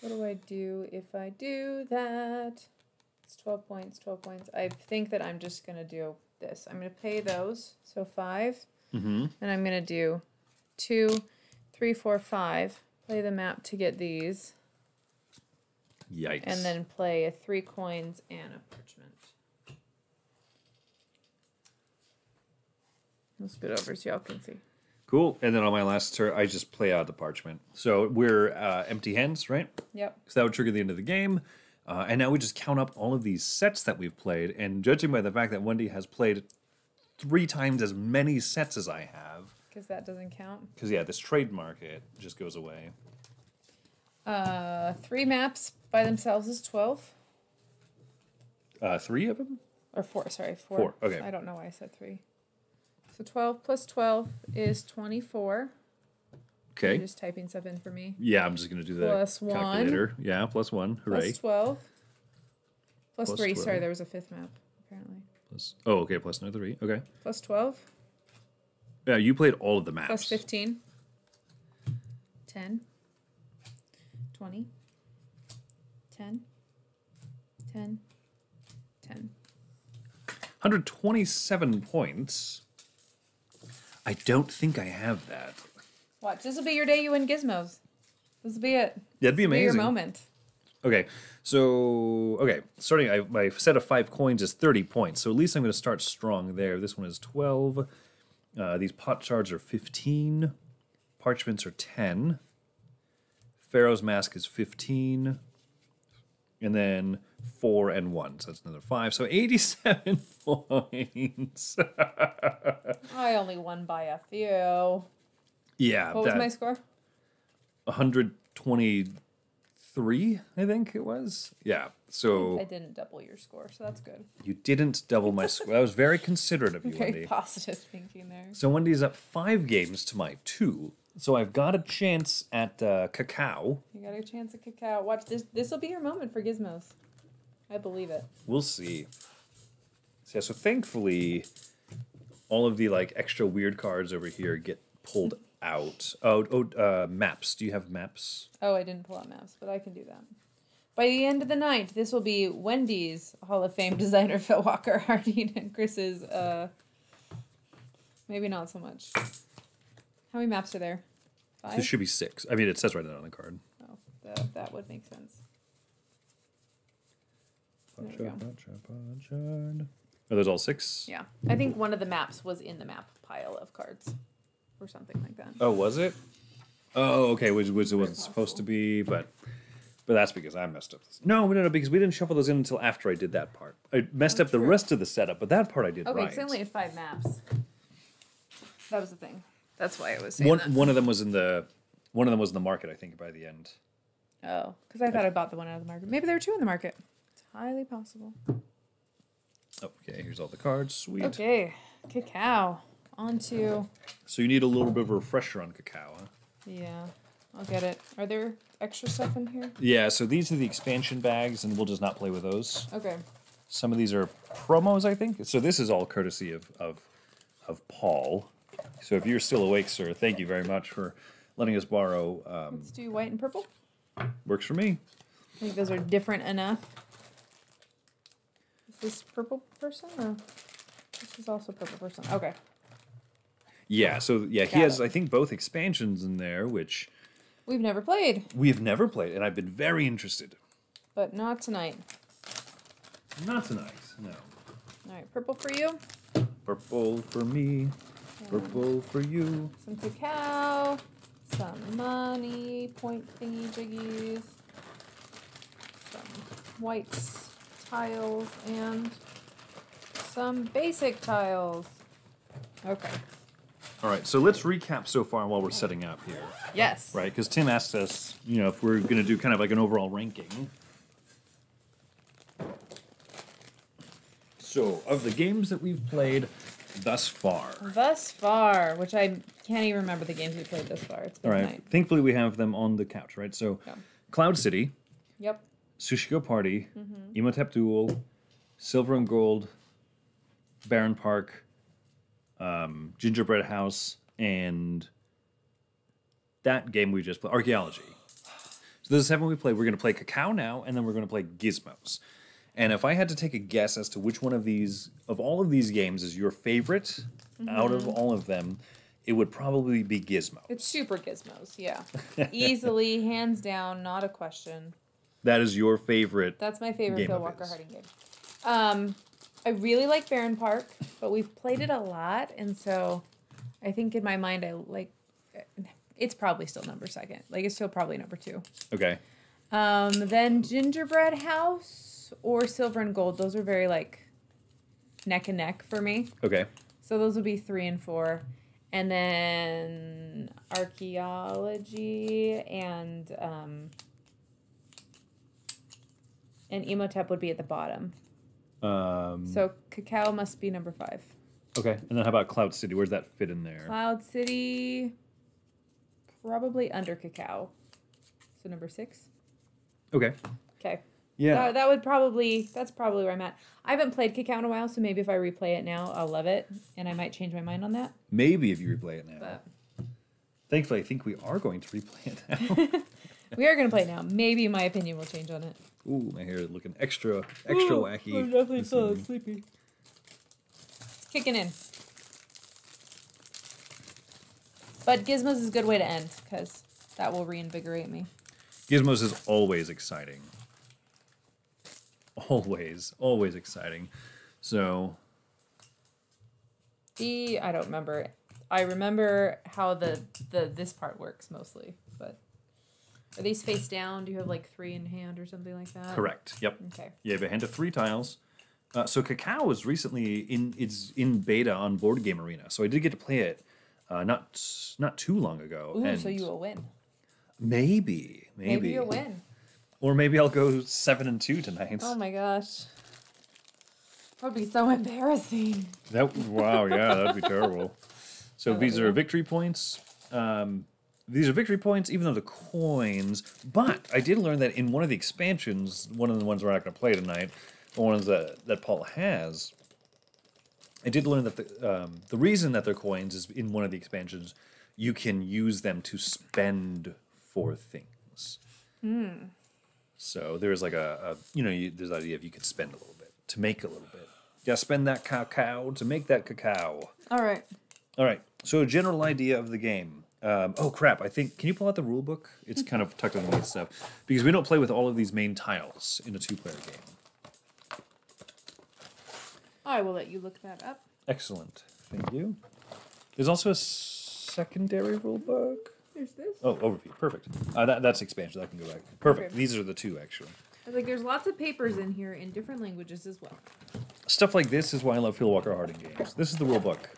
What do I do if I do that? It's 12 points, 12 points. I think that I'm just going to do this. I'm going to pay those. So 5 mm-hmm. And I'm going to do two, three, four, five. Play the map to get these. Yikes. And then play a three coins and a parchment. I'll spit over so y'all can see. cool. And then on my last turn I just play out the parchment. So we're uh, empty hands, right? Yep. So that would trigger the end of the game. Uh, and now we just count up all of these sets that we've played. And judging by the fact that Wendy has played three times as many sets as I have, Because that doesn't count. because yeah, this trade market just goes away. Uh, three maps by themselves is 12. Uh, three of them? Or four, sorry, four. Four, okay. I don't know why I said three. So 12 plus 12 is 24. You're Okay. just typing stuff in for me. Yeah, I'm just gonna do that. Plus one. calculator. Yeah, plus one. Hooray. Plus 12. Plus, Plus 3. Sorry, there was a fifth map, apparently. Plus- oh, okay. Plus another three. Okay. Plus 12. Yeah, you played all of the maps. Plus 15. 10. 20. 10. 10. 10. 127 points. I don't think I have that. Watch. This will be your day you win gizmos. This will be it. Yeah, that'd be amazing. be your moment. Okay, so okay, starting. I, my set of five coins is 30 points, so at least I'm going to start strong there. This one is 12. Uh, these pot shards are 15. Parchments are 10. Pharaoh's mask is 15. And then four and one, so that's another five. So 87 points. I only won by a few. Yeah, What was my score? 123, I think it was. Yeah. So I didn't double your score, so that's good. you didn't double my score. That was very considerate of you, Very Wendy. positive thinking there. So Wendy's up five games to my two. So I've got a chance at uh, Cacao. You got a chance at cacao. Watch this. This will be your moment for gizmos. I believe it. We'll see. So, yeah, so thankfully, all of the like extra weird cards over here get pulled out. Oh, oh, uh, maps. Do you have maps? Oh, I didn't pull out maps, but I can do that. By the end of the night, this will be Wendy's Hall of Fame designer Phil Walker Harding and Chris's. Uh, maybe not so much. How many maps are there? Five. This should be six. I mean, it says right on the card. oh, that, that would make sense. There we go. Are those all six? Yeah, I think one of the maps was in the map pile of cards, or something like that. Oh, was it? Oh, okay. Which, which it wasn't possible. supposed to be, but but that's because I messed up. This. No, no, no, because we didn't shuffle those in until after I did that part. I messed Oh, up the rest of the setup, but that part I did Okay, right. because I only had five maps. That was the thing. That's why it was saying one that. one of them was in the one of them was in the market. I think by the end. Oh, because I thought I bought the one out of the market. Maybe there were two in the market. It's highly possible. Okay, here's all the cards. Sweet. Okay, cacao. On to So you need a little bit of a refresher on cacao. Huh? yeah. I'll get it. Are there extra stuff in here? Yeah. So these are the expansion bags, and we'll just not play with those. Okay. Some of these are promos, I think. So this is all courtesy of of of Paul. So if you're still awake, sir, thank you very much for letting us borrow. Um, Let's do white and purple. works for me. I think those are different enough. Is this purple person or this is also purple person? Okay. Yeah. So yeah, he has it. I think both expansions in there, which We've never played, we've never played, and I've been very interested. but not tonight. Not tonight. No. All right, purple for you. Purple for me. Purple for you. Some cacao, some money, point thingy jiggies, some whites tiles, and some basic tiles. Okay. All right. So let's recap so far while we're setting up here. Yes. Right, because Tim asked us, you know, if we're going to do kind of like an overall ranking. So, of the games that we've played, thus far. Thus far, which I can't even remember the games we played thus far. It's been All right. night. Thankfully, we have them on the couch, right? So, Yeah. Cloud City, Yep. Sushi Go Party, Mm-hmm. Imhotep Duel, Silver and Gold, Barenpark, um, Gingerbread House, and that game we just played, Archaeology. So this is seven we played. We're going to play Cacao now, and then we're going to play Gizmos. And if I had to take a guess as to which one of these, of all of these games, is your favorite out of all of them, it would probably be Gizmo. It's super gizmos, yeah. Easily, hands down, not a question. That is your favorite. That's my favorite Phil Walker. Harding game. Um, I really like Barenpark, but we've played it a lot, and so I think in my mind I like. It's probably still number second. Like it's still probably number two. Okay. Um, then Gingerbread House or Silver and Gold. Those are very like neck and neck for me. Okay. So those would be three and four. And then archaeology and um, and Imhotep would be at the bottom. Um, So cacao must be number five. okay. And then how about Cloud City? Where's that fit in there? Cloud City, probably under cacao. So number six. Okay. Okay. Yeah. That, that would probably that's probably where I'm at. I haven't played cacao in a while, so maybe if I replay it now, I'll love it, and I might change my mind on that. Maybe if you replay it now. But Thankfully, I think we are going to replay it now. we are gonna play it now. Maybe my opinion will change on it. Ooh, my hair is looking extra, extra Ooh, wacky. I'm definitely this still evening. sleepy. It's kicking in. But Gizmos is a good way to end because that will reinvigorate me. Gizmos is always exciting. Always, always exciting. So, The I don't remember. I remember how the the this part works mostly, but are these face down? Do you have like three in hand or something like that? correct. Yep. Okay. You have a hand of three tiles. Uh, so Cacao was recently in it's in beta on Board Game Arena, so I did get to play it uh, not not too long ago. Ooh, and so you will win. maybe, maybe, Maybe you'll win. or maybe I'll go seven and two tonight. Oh my gosh. That would be so embarrassing. That wow, yeah, that'd be terrible. So these are victory points. Um, these are victory points, even though the coins. But I did learn that in one of the expansions, one of the ones we're not going to play tonight, the ones that that Paul has. I did learn that the um, the reason that they're coins is in one of the expansions, you can use them to spend for things. So there's like a, a you know you, there's the idea of you could spend a little bit to make a little bit. You gotta spend that cacao to make that cacao. All right. All right. So a general idea of the game. Um, oh crap! I think can you pull out the rule book? It's kind of tucked underneath stuff because we don't play with all of these main tiles in a two-player game. I will let you look that up. Excellent. Thank you. There's also a secondary rule book. There's this. Oh, overview. Perfect. Uh, that, that's expansion. That can go back. Perfect. Okay. These are the two actually. I was like, there's lots of papers in here in different languages as well. Stuff like this is why I love Phil Walker Harding games. This is the rule book.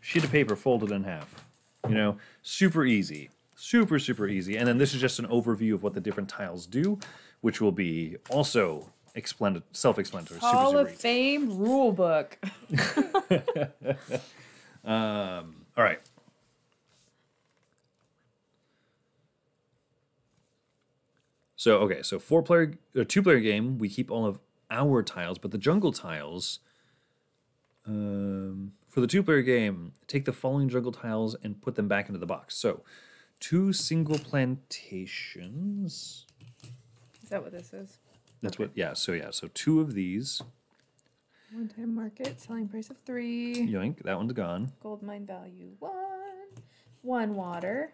Sheet of paper folded in half. You know, super easy. Super, super easy. And then this is just an overview of what the different tiles do, which will be also explan- self-explanatory. Super, Hall super of easy. Fame rule book. All right. So okay, so four player, a two player game. We keep all of our tiles, but the jungle tiles. Um, for the two player game, take the following jungle tiles and put them back into the box. So, two single plantations. Is that what this is? That's what. Yeah. So yeah. So two of these. One time market, selling price of three. Yoink. That one's gone. Gold mine value one. One water.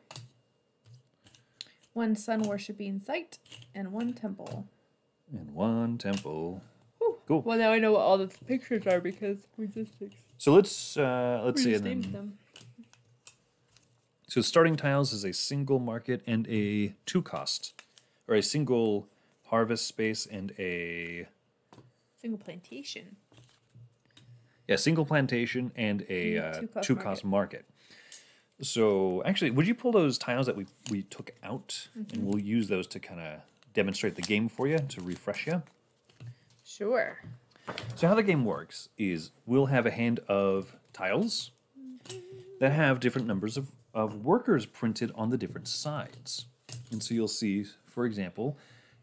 One sun worshipping site. And one temple. And one temple. Whew. Cool. Well, now I know what all the pictures are because we just, So let's uh, let's we see. and then- them. So starting tiles is a single market and a two cost, or a single harvest space and a Single plantation. yeah single plantation and a uh, two cost market. So actually, would you pull those tiles that we we took out, Mm-hmm. and we'll use those to kind of demonstrate the game for you to refresh you. Sure. So how the game works is we'll have a hand of tiles that have different numbers of, of workers printed on the different sides. And so you'll see, for example,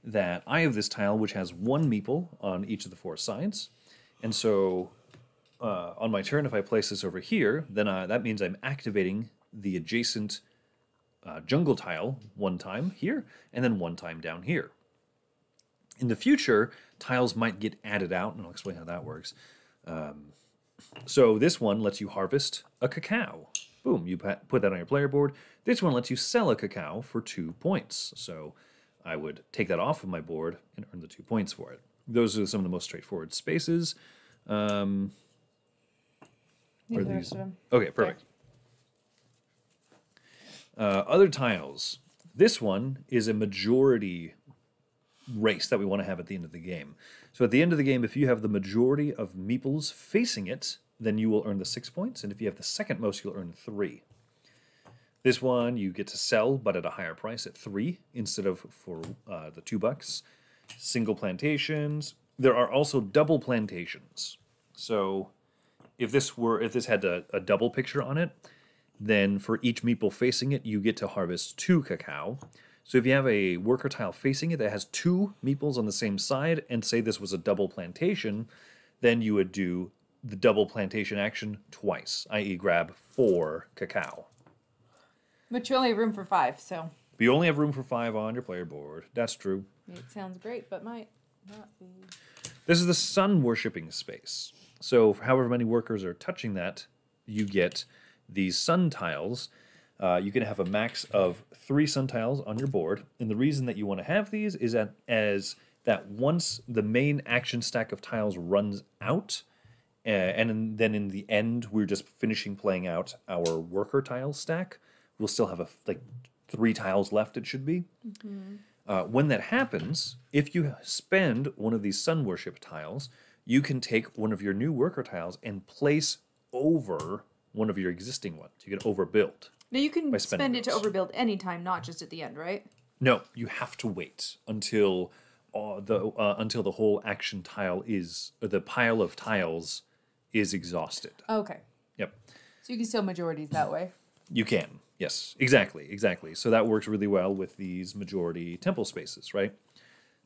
that I have this tile which has one meeple on each of the four sides. And so uh, on my turn, if I place this over here, then uh, that means I'm activating the adjacent uh, jungle tile one time here, and then one time down here. In the future, tiles might get added out, and I'll explain how that works. Um, so this one lets you harvest a cacao. Boom, you put that on your player board. This one lets you sell a cacao for two points. So I would take that off of my board and earn the two points for it. Those are some of the most straightforward spaces. Um, are these? rest of them. Okay, perfect. Uh, other tiles. This one is a majority race that we want to have at the end of the game. So at the end of the game, if you have the majority of meeples facing it, then you will earn the six points, and if you have the second most, you'll earn three. This one you get to sell, but at a higher price at three instead of for uh, the two bucks. Single plantations. There are also double plantations. So if this were if this had a, a double picture on it, then for each meeple facing it, you get to harvest two cacao. So if you have a worker tile facing it that has two meeples on the same side, and say this was a double plantation, then you would do the double plantation action twice, i.e., grab four cacao. But you only have room for five, so But you only have room for five on your player board. That's true. it sounds great, but might not be. This is the sun worshipping space. So, however many workers are touching that, you get these sun tiles. Uh, you can have a max of three sun tiles on your board, and the reason that you want to have these is that as that once the main action stack of tiles runs out, uh, and then in the end we're just finishing playing out our worker tile stack, we'll still have a like three tiles left. It should be. Uh, when that happens, if you spend one of these sun worship tiles, you can take one of your new worker tiles and place over one of your existing ones. You can overbuild. Now you can spend it to overbuild anytime, not just at the end, right? No, you have to wait until uh, the uh, until the whole action tile is or the pile of tiles is exhausted. Okay. Yep. So you can still majorities that way. You can. Yes, exactly, exactly. So that works really well with these majority temple spaces, right?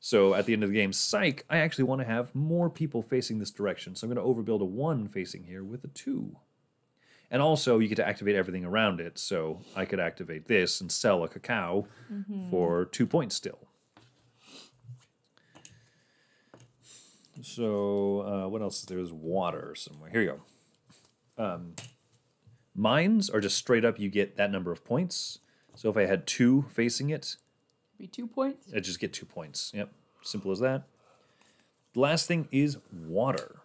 So at the end of the game, psych, I actually want to have more people facing this direction. So I'm going to overbuild a one facing here with a two. And also, you get to activate everything around it. So I could activate this and sell a cacao for two points still. So uh, what else? There's water somewhere. Here you go. Mines are just straight up, you get that number of points. So if I had two facing it, Be two points. I just get two points. Yep, simple as that. The last thing is water.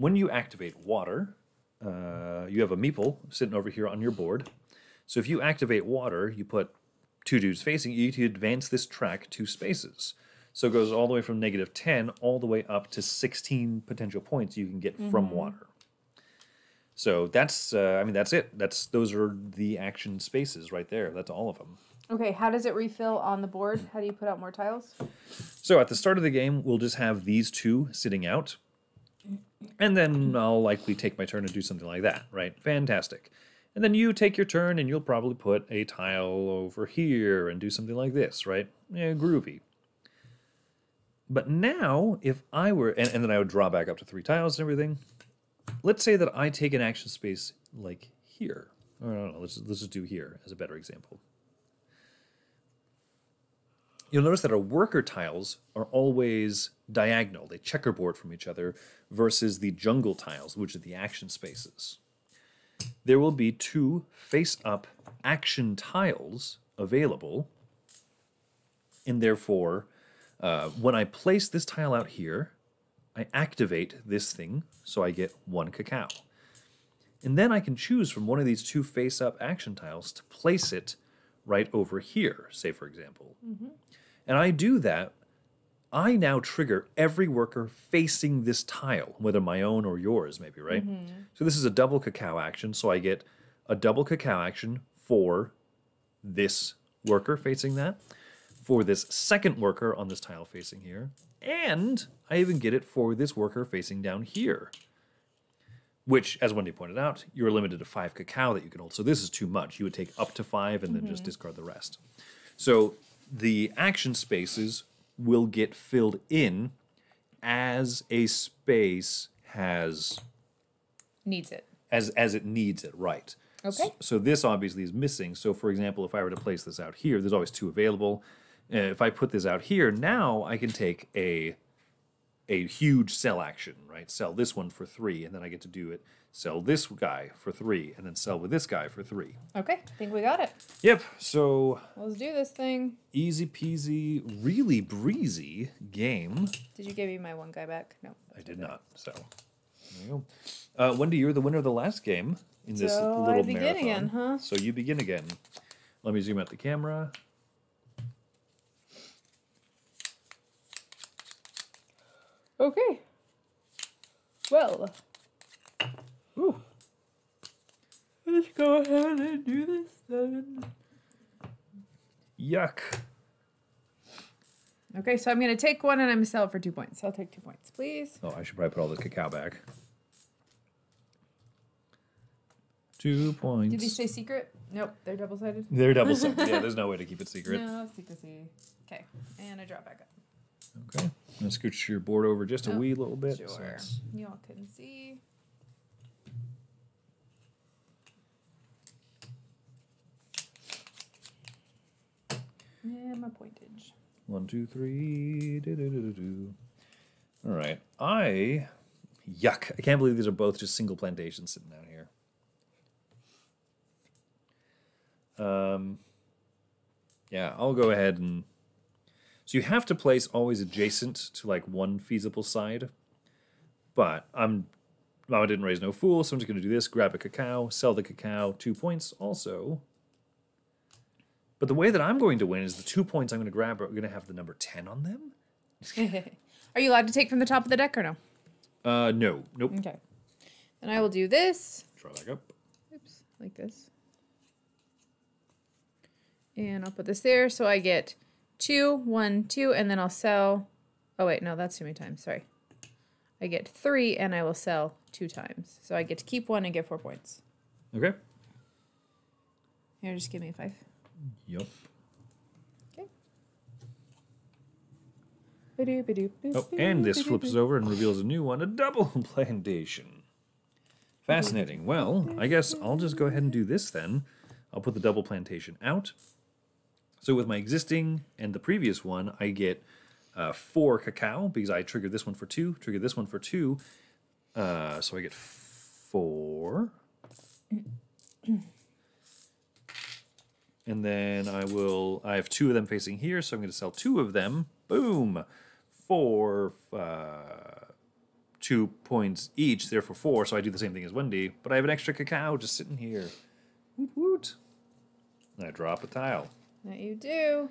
When you activate water, uh, you have a meeple sitting over here on your board. So if you activate water, you put two dudes facing you to advance this track two spaces. So it goes all the way from negative 10 all the way up to 16 potential points you can get from water. So that's, uh, I mean, that's it. That's those are the action spaces right there. That's all of them. Okay, how does it refill on the board? How do you put out more tiles? So at the start of the game, we'll just have these two sitting out. And then I'll likely take my turn and do something like that, right? Fantastic. And then you take your turn and you'll probably put a tile over here and do something like this, right? Yeah, groovy. But now, if I were, and, and then I would draw back up to three tiles and everything. Let's say that I take an action space like here. Or no, no, let's, let's just do here as a better example. You'll notice that our worker tiles are always diagonal. They checkerboard from each other versus the jungle tiles, which are the action spaces. There will be two face-up action tiles available, and therefore, uh, when I place this tile out here, I activate this thing, so I get one cacao. And then I can choose from one of these two face-up action tiles to place it right over here, say for example. And I do that, I now trigger every worker facing this tile, whether my own or yours, maybe, right? Mm-hmm. So this is a double cacao action, so I get a double cacao action for this worker facing that. for this second worker on this tile facing here, and I even get it for this worker facing down here. Which, as Wendy pointed out, you're limited to five cacao that you can hold. So this is too much. You would take up to five and then just mm-hmm. discard the rest. So the action spaces will get filled in as a space has Needs it. as as it needs it, right? Okay. S- So, this obviously is missing. So, for example, if I were to place this out here, there's always two available. Uh, if I put this out here, now I can take a a huge sell action, right? Sell this one for three, and then I get to do it. Sell this guy for three, and then sell with this guy for three. Okay, I think we got it. Yep. So Let's do this thing. easy peasy, really breezy game. Did you give me my one guy back? No. I did not. So there you go. Uh, Wendy, you're the winner of the last game in this So little I begin marathon. again, huh? So you begin again. Let me zoom out the camera. Okay. Well. Whew. Let's go ahead and do this then. Yuck. Okay, so I'm gonna take one and I'm gonna sell it for two points. I'll take two points, please. Oh, I should probably put all this cacao back. Two points. Did these say secret? Nope, they're double sided. They're double sided. yeah, there's no way to keep it secret. No secrecy. Okay, and I drop back up. Okay. I'm gonna scooch your board over just a Oh, wee little bit. Sure. it's- You all couldn't see. Yeah, my pointage. One, two, three. do-do-do-do-do. All right. I. Yuck. I can't believe these are both just single plantations sitting down here. Um, yeah, I'll go ahead and. So you have to place always adjacent to like one feasible side. But I'm. Mama didn't raise no fool, so I'm just going to do this grab a cacao, sell the cacao, two points also. But the way that I'm going to win is the two points I'm going to grab are going to have the number 10 on them. Are you allowed to take from the top of the deck or no? Uh, no. Nope. Okay. And I will do this. Draw back up. Oops, like this. And I'll put this there. So I get two, one, two, and then I'll sell. Oh, wait, no, that's too many times. Sorry. I get three, and I will sell two times. So I get to keep one and get four points. Okay. Here, just give me a five. Yep. Okay. Oh, and this flips over and reveals a new one, a double plantation. Fascinating. Well, I guess I'll just go ahead and do this then. I'll put the double plantation out. So with my existing and the previous one, I get uh, four cacao because I triggered this one for two, triggered this one for two. Uh, so I get four. And then I will, I have two of them facing here, so I'm going to sell two of them. Boom. Four, uh, two points each, therefore four, so I do the same thing as Wendy, but I have an extra cacao just sitting here. Woot woot. And I drop a tile. That you do.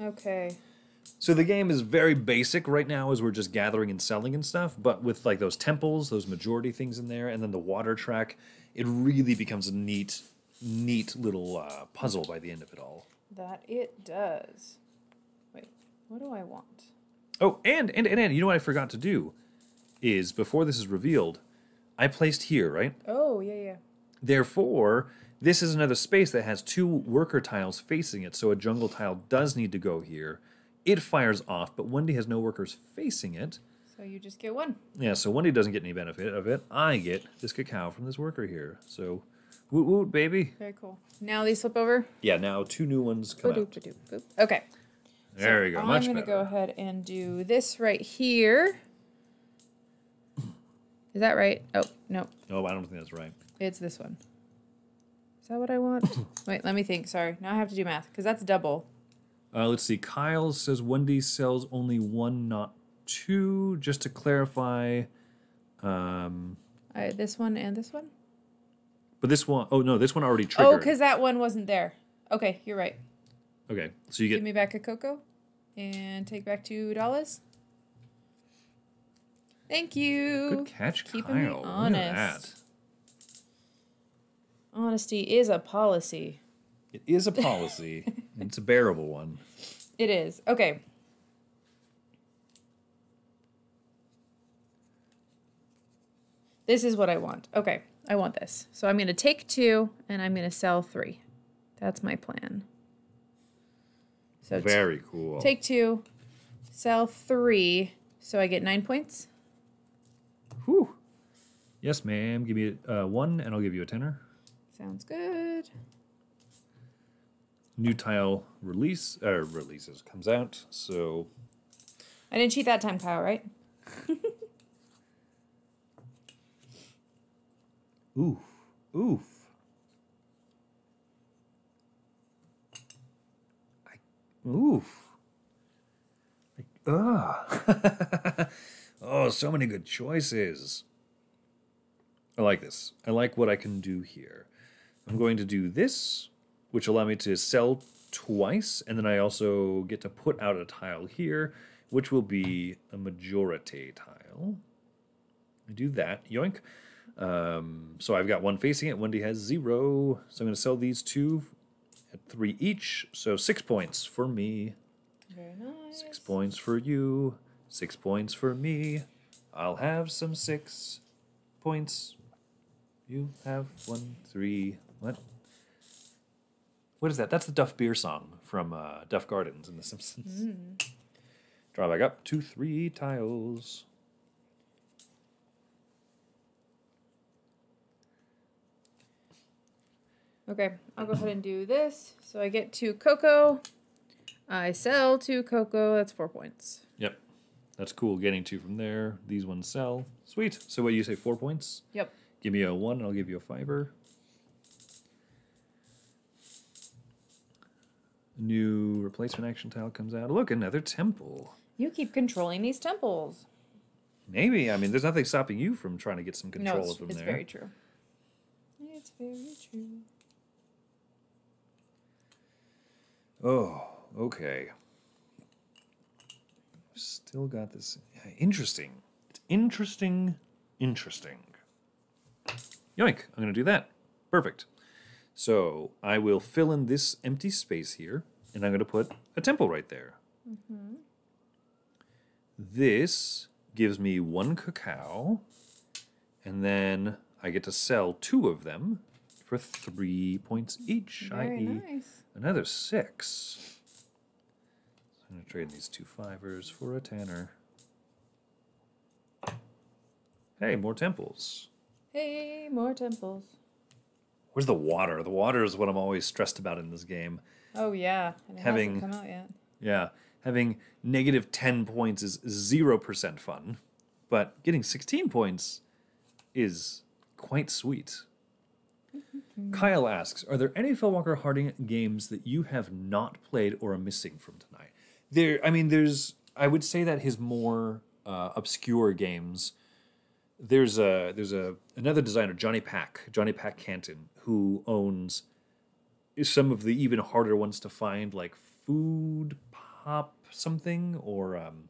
Okay. So the game is very basic right now as we're just gathering and selling and stuff, but with like those temples, those majority things in there, and then the water track, it really becomes a neat, neat little uh, puzzle by the end of it all. That it does. Wait, what do I want? Oh, and and and, and you know what I forgot to do is before this is revealed, I placed here, right? Oh, yeah, yeah. Therefore, this is another space that has two worker tiles facing it, so a jungle tile does need to go here. It fires off, but Wendy has no workers facing it. So you just get one. Yeah, so Wendy doesn't get any benefit of it. I get this cacao from this worker here. So, woot woot, baby. Very cool. Now these flip over. Yeah, now two new ones come Ba-doop, out. ba-doop. Okay. There we go. I'm Much gonna better. go ahead and do this right here. Is that right? Oh, no. No, I don't think that's right. It's this one. Is that what I want? Wait, let me think. Sorry. Now I have to do math because that's double. Uh, let's see. Kyle says Wendy sells only one, not two. Just to clarify, um, I, this one and this one? But this one, oh no, this one already oh, triggered. Oh, because that one wasn't there. Okay, you're right. okay, so you get. Give me back a cocoa and take back two dollars. Thank you. good catch, Keeping me Kyle. Look at honest. that. Honesty is a policy. It is a policy. It's a bearable one. It is. Okay. This is what I want. Okay, I want this. So I'm going to take two and I'm going to sell three. That's my plan. So t- Very cool. take two, sell three. So I get nine points. Whew. Yes, ma'am. Give me uh, one, and I'll give you a tenner. Sounds good. New tile release or releases comes out. So I didn't cheat that time, Kyle, right? oof, oof. I, oof. Like, ah. oh, so many good choices. I like this. I like what I can do here. I'm going to do this, which allow me to sell twice, and then I also get to put out a tile here, which will be a majority tile. I do that, yoink. Um, so I've got one facing it, Wendy has zero. So I'm going to sell these two at three each. So six points for me, Very nice. six points for you, six points for me. I'll have some six points. You have one, three, what? What is that? That's the Duff Beer song from uh, Duff Gardens in The Simpsons. Draw back up Two, three tiles. Okay, I'll go ahead and do this. So I get two cocoa. I sell two cocoa. That's four points. Yep. That's cool. Getting two from there. These ones sell. Sweet. So what you say, four points? Yep. Give me a one, and I'll give you a fiver. New replacement action tile comes out. Look, another temple. You keep controlling these temples. Maybe. I mean, there's nothing stopping you from trying to get some No, control it's, from it's there. very true. It's very true. Oh, okay. Still got this. Interesting. It's interesting. Interesting. Yoink. I'm going to do that. Perfect. So I will fill in this empty space here, and I'm going to put a temple right there. Mm-hmm. This gives me one cacao, and then I get to sell two of them for three points each, i.e., nice. Another six. I'm gonna trade these two fivers for a tanner. Hey, more temples. Hey, more temples. Where's the water? The water is what I'm always stressed about in this game. Oh yeah, Having- come out yet. Yeah, having negative 10 points is 0% fun, but getting 16 points is quite sweet. Kyle asks, are there any Phil Walker Harding games that you have not played or are missing from tonight? There, I mean, there's, I would say that his more uh, obscure games, there's a, there's a, another designer, Johnny Pack, Johnny Pack Canton, who owns some of the even harder ones to find, like Food Pop something, or um,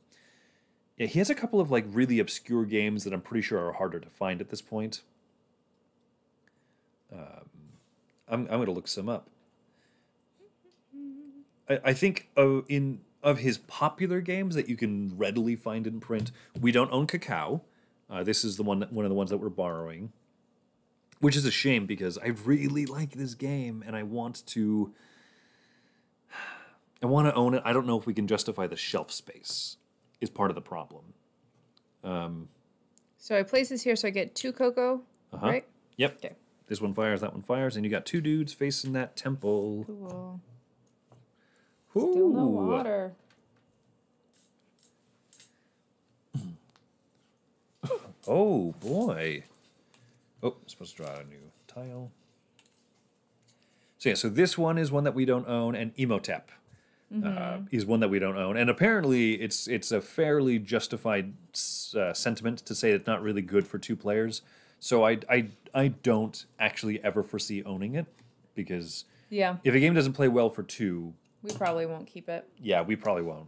yeah, he has a couple of like really obscure games that I'm pretty sure are harder to find at this point. Um, I'm I'm gonna look some up. I, I think uh, in of his popular games that you can readily find in print, we don't own Cacao. Uh, this is the one that, one of the ones that we're borrowing which is a shame because I really like this game and I want to I want to own it. I don't know if we can justify the shelf space is part of the problem. Um, So I place this here, so I get two cocoa, Uh-huh. right? Yep. Okay. This one fires, that one fires, and you got two dudes facing that temple. Cool. Still no water. Oh boy. Oh, I'm supposed to draw a new tile. So yeah, so this one is one that we don't own, and Imhotep uh, is one that we don't own, and apparently it's it's a fairly justified uh, sentiment to say it's not really good for two players. So I I I don't actually ever foresee owning it because Yeah, if a game doesn't play well for two, we probably won't keep it yeah, we probably won't.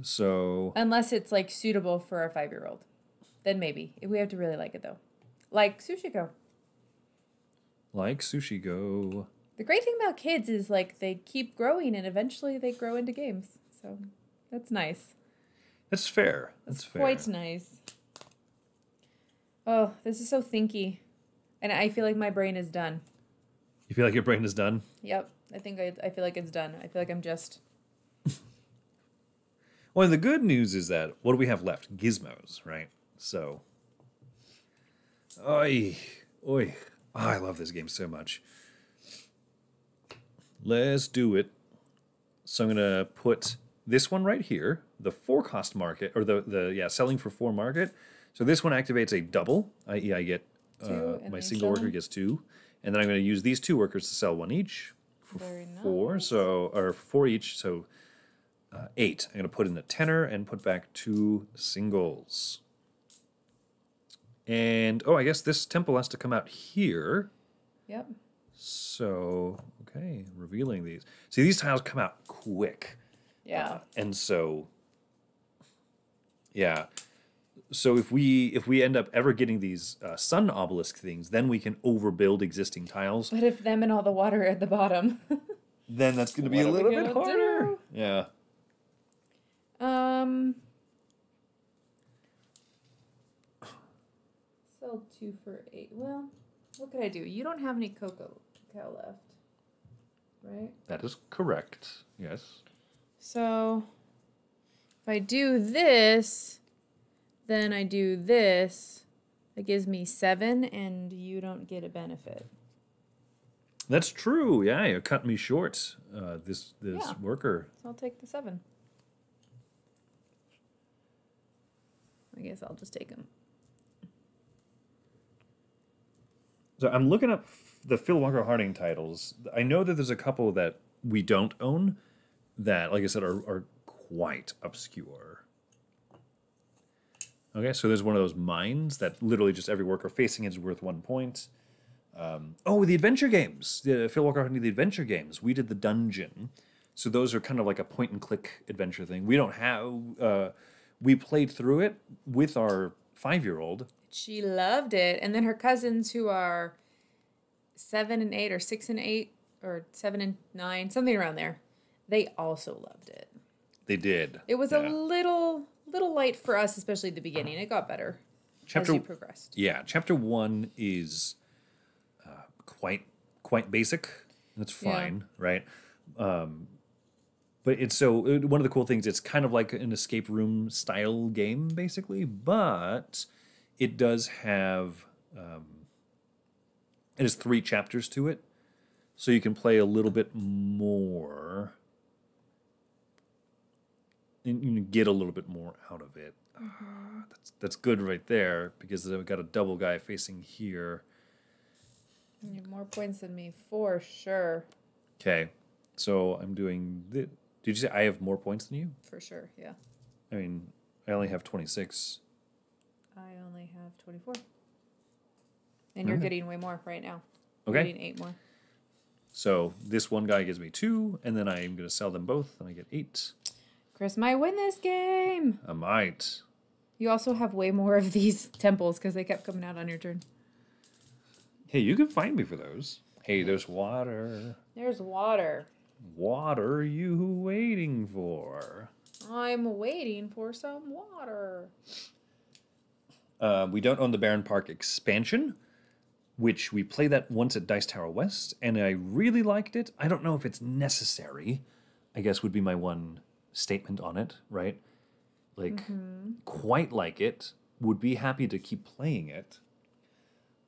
So unless it's like suitable for a five-year-old. Then maybe we have to really like it though, like Sushi Go. like Sushi Go. The great thing about kids is like they keep growing and eventually they grow into games. So that's nice. That's fair. That's fair. Quite nice. Oh, this is so thinky. And I feel like my brain is done. You feel like your brain is done? Yep. I think I, I feel like it's done. I feel like I'm just. Well, and the good news is that what do we have left? Gizmos, right? So. Oi. Oi. Oh, ah, I love this game so much. Let's do it. So I'm gonna put this one right here, the four cost market, or the the yeah selling for four market. So this one activates a double, i.e., I get uh, my single worker gets two, and then I'm going to use these two workers to sell one each for Very four. nice. So or four each, so uh, eight. I'm going to put in a tenner and put back two singles. And oh, I guess this temple has to come out here. Yep. So okay, revealing these. See, these tiles come out quick. Yeah. Uh, and so yeah so if we if we end up ever getting these uh, sun obelisk things then we can overbuild existing tiles But if them and all the water are at the bottom. then that's going to be a little bit harder do? yeah um. Sell two for eight. Well, what could I do? You don't have any cocoa cacao left, right? that is correct yes So if I do this, then I do this. That gives me seven, and you don't get a benefit. that's true yeah you cut me short uh, this this Yeah. worker So I'll take the seven. I guess I'll just take them. So I'm looking up the Phil Walker Harding titles. I know that there's a couple that we don't own that, like I said, are, are quite obscure. Okay, so there's one of those mines that literally just every worker facing it is worth one point. Um, oh, the adventure games, the Phil Walker Harding, the adventure games. We did the dungeon, so those are kind of like a point and click adventure thing. We don't have. Uh, we played through it with our five year old, She loved it. And then her cousins, who are seven and eight, or six and eight, or seven and nine, something around there, they also loved it. They did. It was Yeah. a little little light for us, especially at the beginning. It got better Chapter as you progressed. Yeah, chapter one is uh, quite quite basic. That's Yeah. fine, right? Um, but it's so it- one of the cool things. It's kind of like an escape room style game, basically, but it does have um, it has three chapters to it, so you can play a little bit more. And you get a little bit more out of it. Ah, mm-hmm. That's that's good right there because I've got a double guy facing here. You have more points than me, for sure. Okay, so I'm doing. The, did you say I have more points than you? For sure, yeah. I mean, I only have 26. I only have 24. And you're Okay. getting way more right now. You're Okay, getting eight more. so this one guy gives me two, and then I'm going to sell them both, and I get eight. Chris might win this game. I might. You also have way more of these temples because they kept coming out on your turn. Hey, you can find me for those. Hey, there's water. There's water. What are you waiting for? I'm waiting for some water. Uh, we don't own the Barenpark expansion, which we played that once at Dice Tower West, and I really liked it. I don't know if it's necessary. I guess would be my one statement on it, right? Like, quite like it. Would be happy to keep playing it.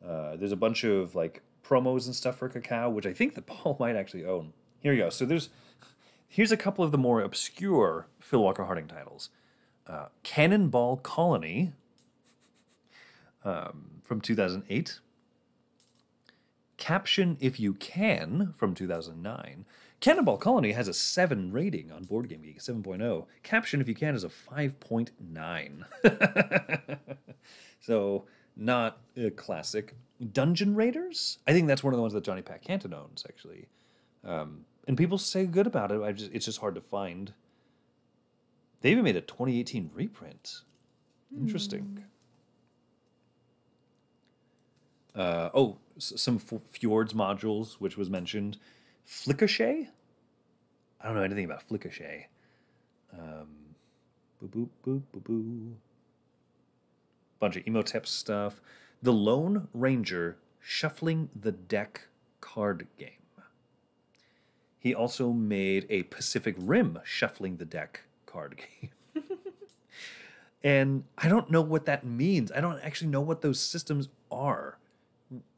Uh, there's a bunch of like promos and stuff for Cacao, which I think that Paul might actually own. Here you go. So there's here's a couple of the more obscure Phil Walker Harding titles. Uh, Cannonball Colony um, from 2008. Caption If You Can from 2009. Cannonball Colony has a 7 rating on Board Game Geek, 7.0. Caption If You Can is a 5.9. so, not a classic. Dungeon Raiders? I think that's one of the ones that Johnny Pat Canton owns, actually. Um, and people say good about it. I just, it's just hard to find. They even made a 2018 reprint. Interesting. Uh, oh, some Fjords modules, which was mentioned. Flickershare? I don't know anything about Flickershare. Um, boo boop boop boo boo. Bunch of Imhotep stuff. The Lone Ranger Shuffling the Deck card game. He also made a Pacific Rim Shuffling the Deck card game. and I don't know what that means. I don't actually know what those systems are.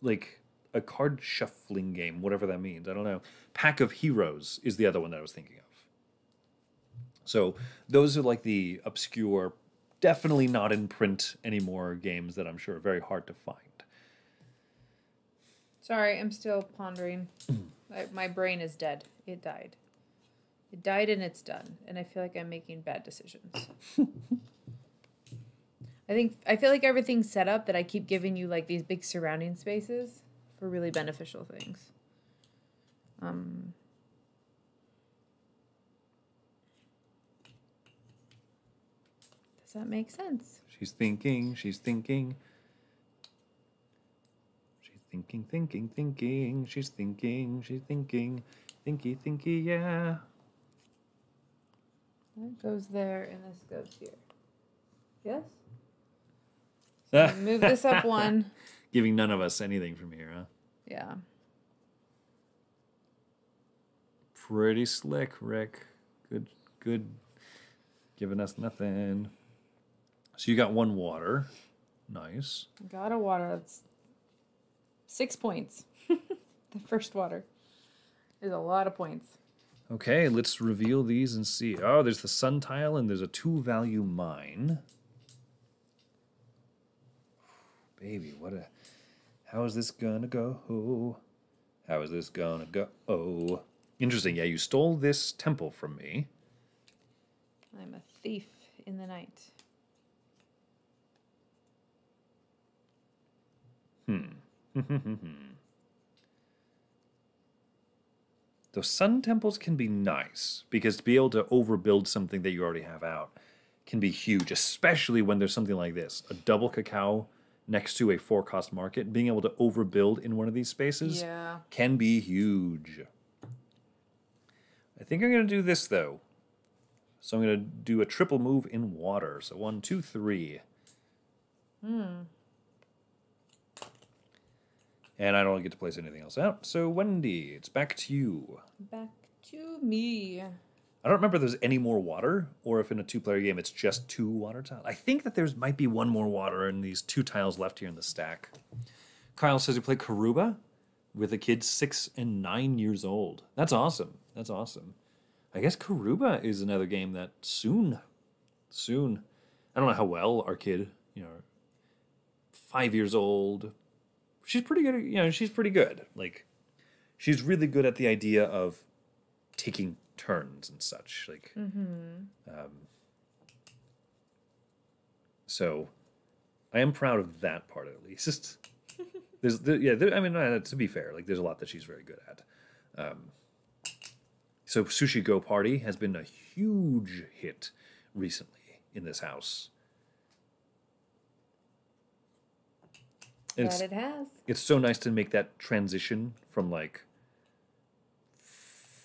Like a card shuffling game, whatever that means. I don't know. Pack of Heroes is the other one that I was thinking of. So those are like the obscure, definitely not in print anymore games that I'm sure are very hard to find. Sorry, I'm still pondering. I, my brain is dead. It died. It died and it's done. And I feel like I'm making bad decisions. I think I feel like everything's set up that I keep giving you like these big surrounding spaces for really beneficial things. Um Does that make sense? She's thinking, she's thinking. She's thinking, thinking, thinking. She's thinking, she's thinking. Thinky, thinky, yeah. That goes there and this goes here. Yes? So move this up one. Giving none of us anything from here, huh? Yeah. Pretty slick, Rick. Good, good. Giving us nothing. So you got one water. Nice. Got a water. That's six points. the first water is a lot of points. Okay, let's reveal these and see. Oh, there's the sun tile and there's a two value mine. Baby, what a. How is this gonna go? How is this gonna go? Oh. Interesting. Yeah, you stole this temple from me. I'm a thief in the night. Hmm. Those sun temples can be nice because to be able to overbuild something that you already have out can be huge, especially when there's something like this a double cacao next to a four cost market. Being able to overbuild in one of these spaces Yeah. can be huge. I think I'm going to do this though. So I'm going to do a triple move in water. So one, two, three. Hmm. And I don't get to place anything else out. So Wendy, it's back to you. Back to me. I don't remember if there's any more water, or if in a two-player game it's just two water tiles. I think that there's might be one more water in these two tiles left here in the stack. Kyle says he played Karuba with a kid six and nine years old. That's awesome. That's awesome. I guess Karuba is another game that soon, soon. I don't know how well our kid, you know, five years old. She's pretty good. You know, she's pretty good. Like, she's really good at the idea of taking turns and such. Like, um, so I am proud of that part at least. there's, there, yeah, there, I mean, uh, to be fair, like, there's a lot that she's very good at. Um, so Sushi Go Party has been a huge hit recently in this house. And it's, That it has. it's so nice to make that transition from like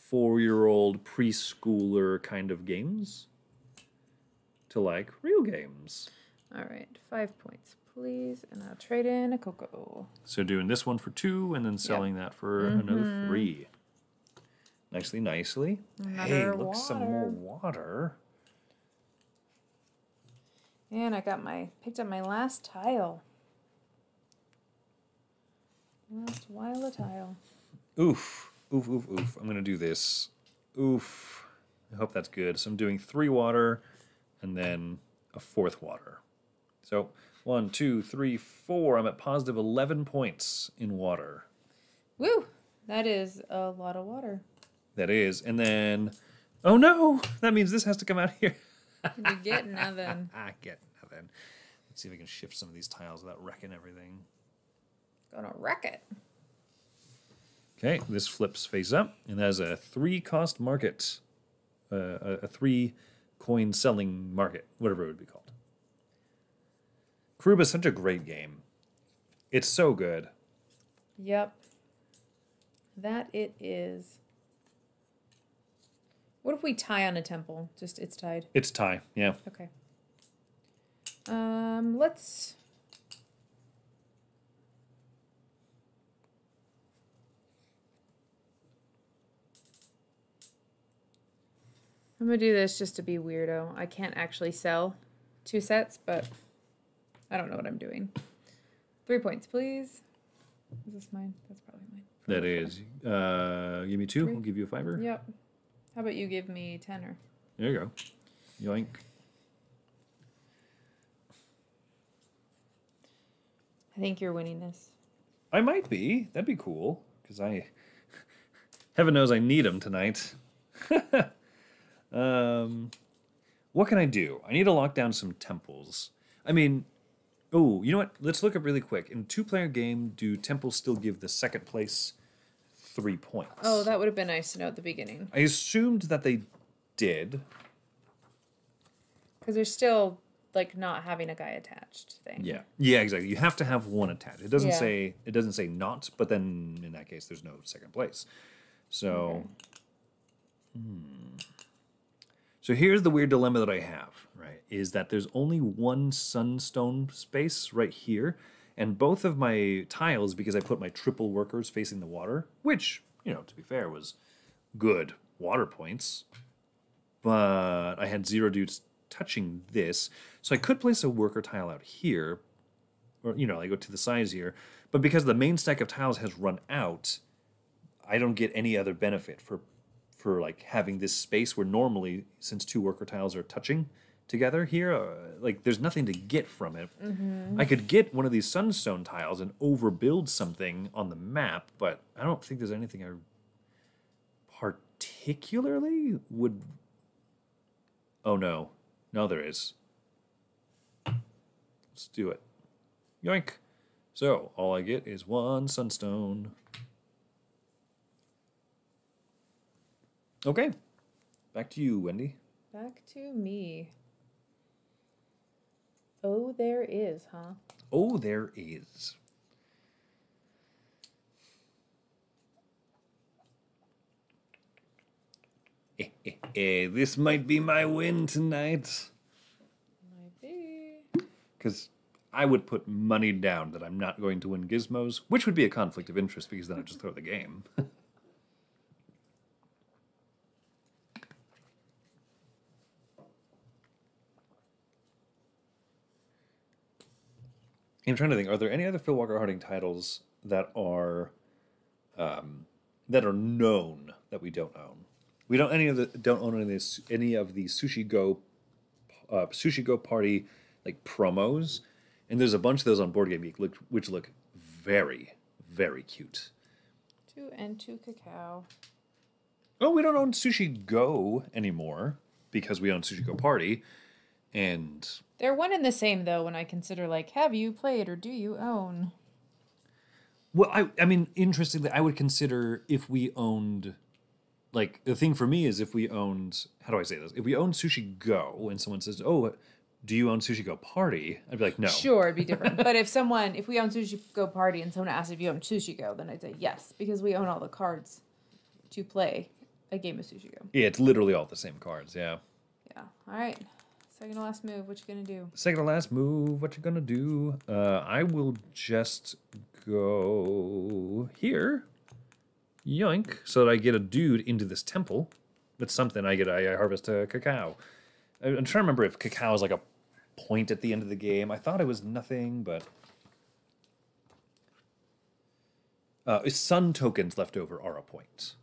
four year old preschooler kind of games to like real games. All right, five points, please, and I'll trade in a cocoa. So doing this one for two and then selling that for mm-hmm. another three. Nicely, nicely. hey, Another look, some more water. And I got my picked up my last tile. Last Wila tile. Oof, oof, oof, oof. I'm gonna do this. Oof. I hope that's good. So I'm doing three water and then a fourth water. So one, two, three, four. I'm at positive 11 points in water. Woo! That is a lot of water. That is. And then, oh no, that means this has to come out here. You get nothing. I get nothing. Let's see if I can shift some of these tiles without wrecking everything. Gonna wreck it. Okay, this flips face up, and that is a three cost market, uh, a, a three coin selling market, whatever it would be called. Karuba is such a great game. It's so good. Yep. That it is. What if we tie on a temple? Just it's tied. It's tie. Yeah. Okay. Um, let's. I'm gonna do this just to be weirdo. I can't actually sell two sets, but I don't know what I'm doing. Three points, please. Is this mine? That's probably mine. That is. Uh, give me two. Three. I'll give you a fiver. Yep. How about you give me tenner? There you go. Yoink. I think you're winning this. I might be. That'd be cool. Because I. Heaven knows I need them tonight. um, what can I do? I need to lock down some temples. I mean, oh, you know what? Let's look up really quick. In two player game, do temples still give the second place three points? Oh, that would have been nice to know at the beginning. I assumed that they did. Because they're still like not having a guy attached thing. Yeah. Yeah, exactly. You have to have one attached. It doesn't Yeah. say it doesn't say not, but then in that case there's no second place. So hmm. So here's the weird dilemma that I have, right? Is that there's only one sunstone space right here, and both of my tiles, because I put my triple workers facing the water, which, you know, to be fair, was good water points, but I had zero dudes touching this. So I could place a worker tile out here, or, you know, I go to the sides here, but because the main stack of tiles has run out, I don't get any other benefit for for like having this space where normally since two worker tiles are touching together here uh, like there's nothing to get from it. I could get one of these sunstone tiles and overbuild something on the map but i don't think there's anything i particularly would oh no. No there is. Let's do it. Yoink. So all i get is one sunstone Okay. Back to you, Wendy. Back to me. Oh, there is, huh? Oh, there is. Eh, eh, eh, this might be my win tonight. Might be. Because I would put money down that I'm not going to win gizmos, which would be a conflict of interest because then I'd just throw the game. I'm trying to think. Are there any other Phil Walker Harding titles that are, um, that are known that we don't own? We don't any of the don't own any of this any of the Sushi Go, uh, Sushi Go Party like promos, and there's a bunch of those on Board Game Geek, look, which look very very cute. Two and two cacao. Oh, we don't own Sushi Go anymore because we own Sushi Go Party, and They're one and the same though when I consider like have you played or do you own? Well, I I mean, interestingly, I would consider if we owned, like the thing for me is if we owned, how do I say this? If we owned Sushi Go, and someone says, "Oh, do you own Sushi Go Party?" I'd be like, "No." Sure, it'd be different. but if someone if we own Sushi Go Party and someone asks if you own Sushi Go, then I'd say yes, because we own all the cards to play a game of Sushi Go. Yeah, it's literally all the same cards. Yeah. Yeah. All right. Second to last move, what you gonna do? Second to last move. What you gonna do? Uh, I will just go here. Yoink! So that I get a dude into this temple. That's something I get. I, I harvest a cacao. I- I'm trying to remember if cacao is like a point at the end of the game. I thought it was nothing, but uh, sun tokens left over are a point.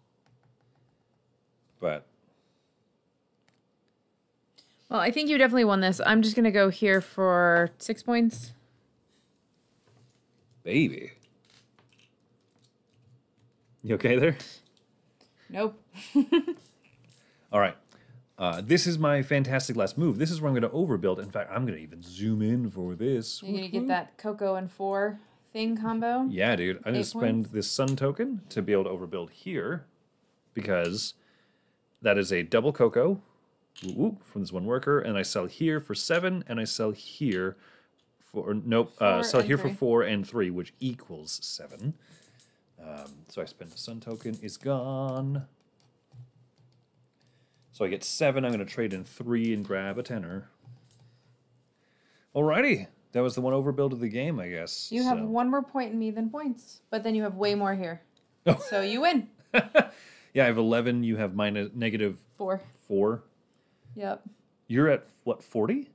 But Well, I think you definitely won this. I'm just gonna go here for six points. baby, you okay there? Nope. All right. Uh, this is my fantastic last move. This is where I'm going to overbuild. In fact, I'm going to even zoom in for this. You're gonna get that cocoa and four thing combo. Yeah, dude. I'm going to spend this sun token to be able to overbuild here because that is a double cocoa woo, woo, from this one worker. And I sell here for seven and I sell here for, nope, uh, sell here three. for four and three, which equals seven. Um, so I spend a sun token, is gone. So I get seven. I'm going to trade in three and grab a tenner. Alrighty. That was the one overbuild of the game, I guess. You have one more point in me than points, but then you have way more here. Oh. So you win. Yeah, I have 11. You have minus negative Four. four. Yep. You're at what, 40?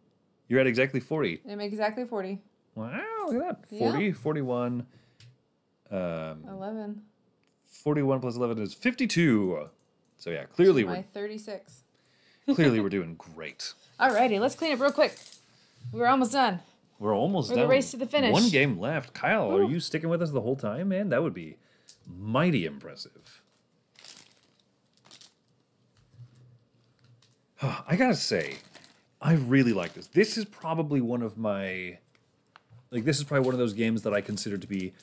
You're at exactly 40. I make exactly 40. Wow, look at that. Yeah. 40, 41. Um, 11. 41 plus 11 is 52. So yeah, clearly we're 36. clearly we're doing great. Alrighty, let's clean up real quick. We're almost done. We're almost We're the race to the finish. One game left. Kyle, are you sticking with us the whole time, man? That would be mighty impressive. I gotta say, I really like this. This is probably one of my, like, this is probably one of those games that I consider to be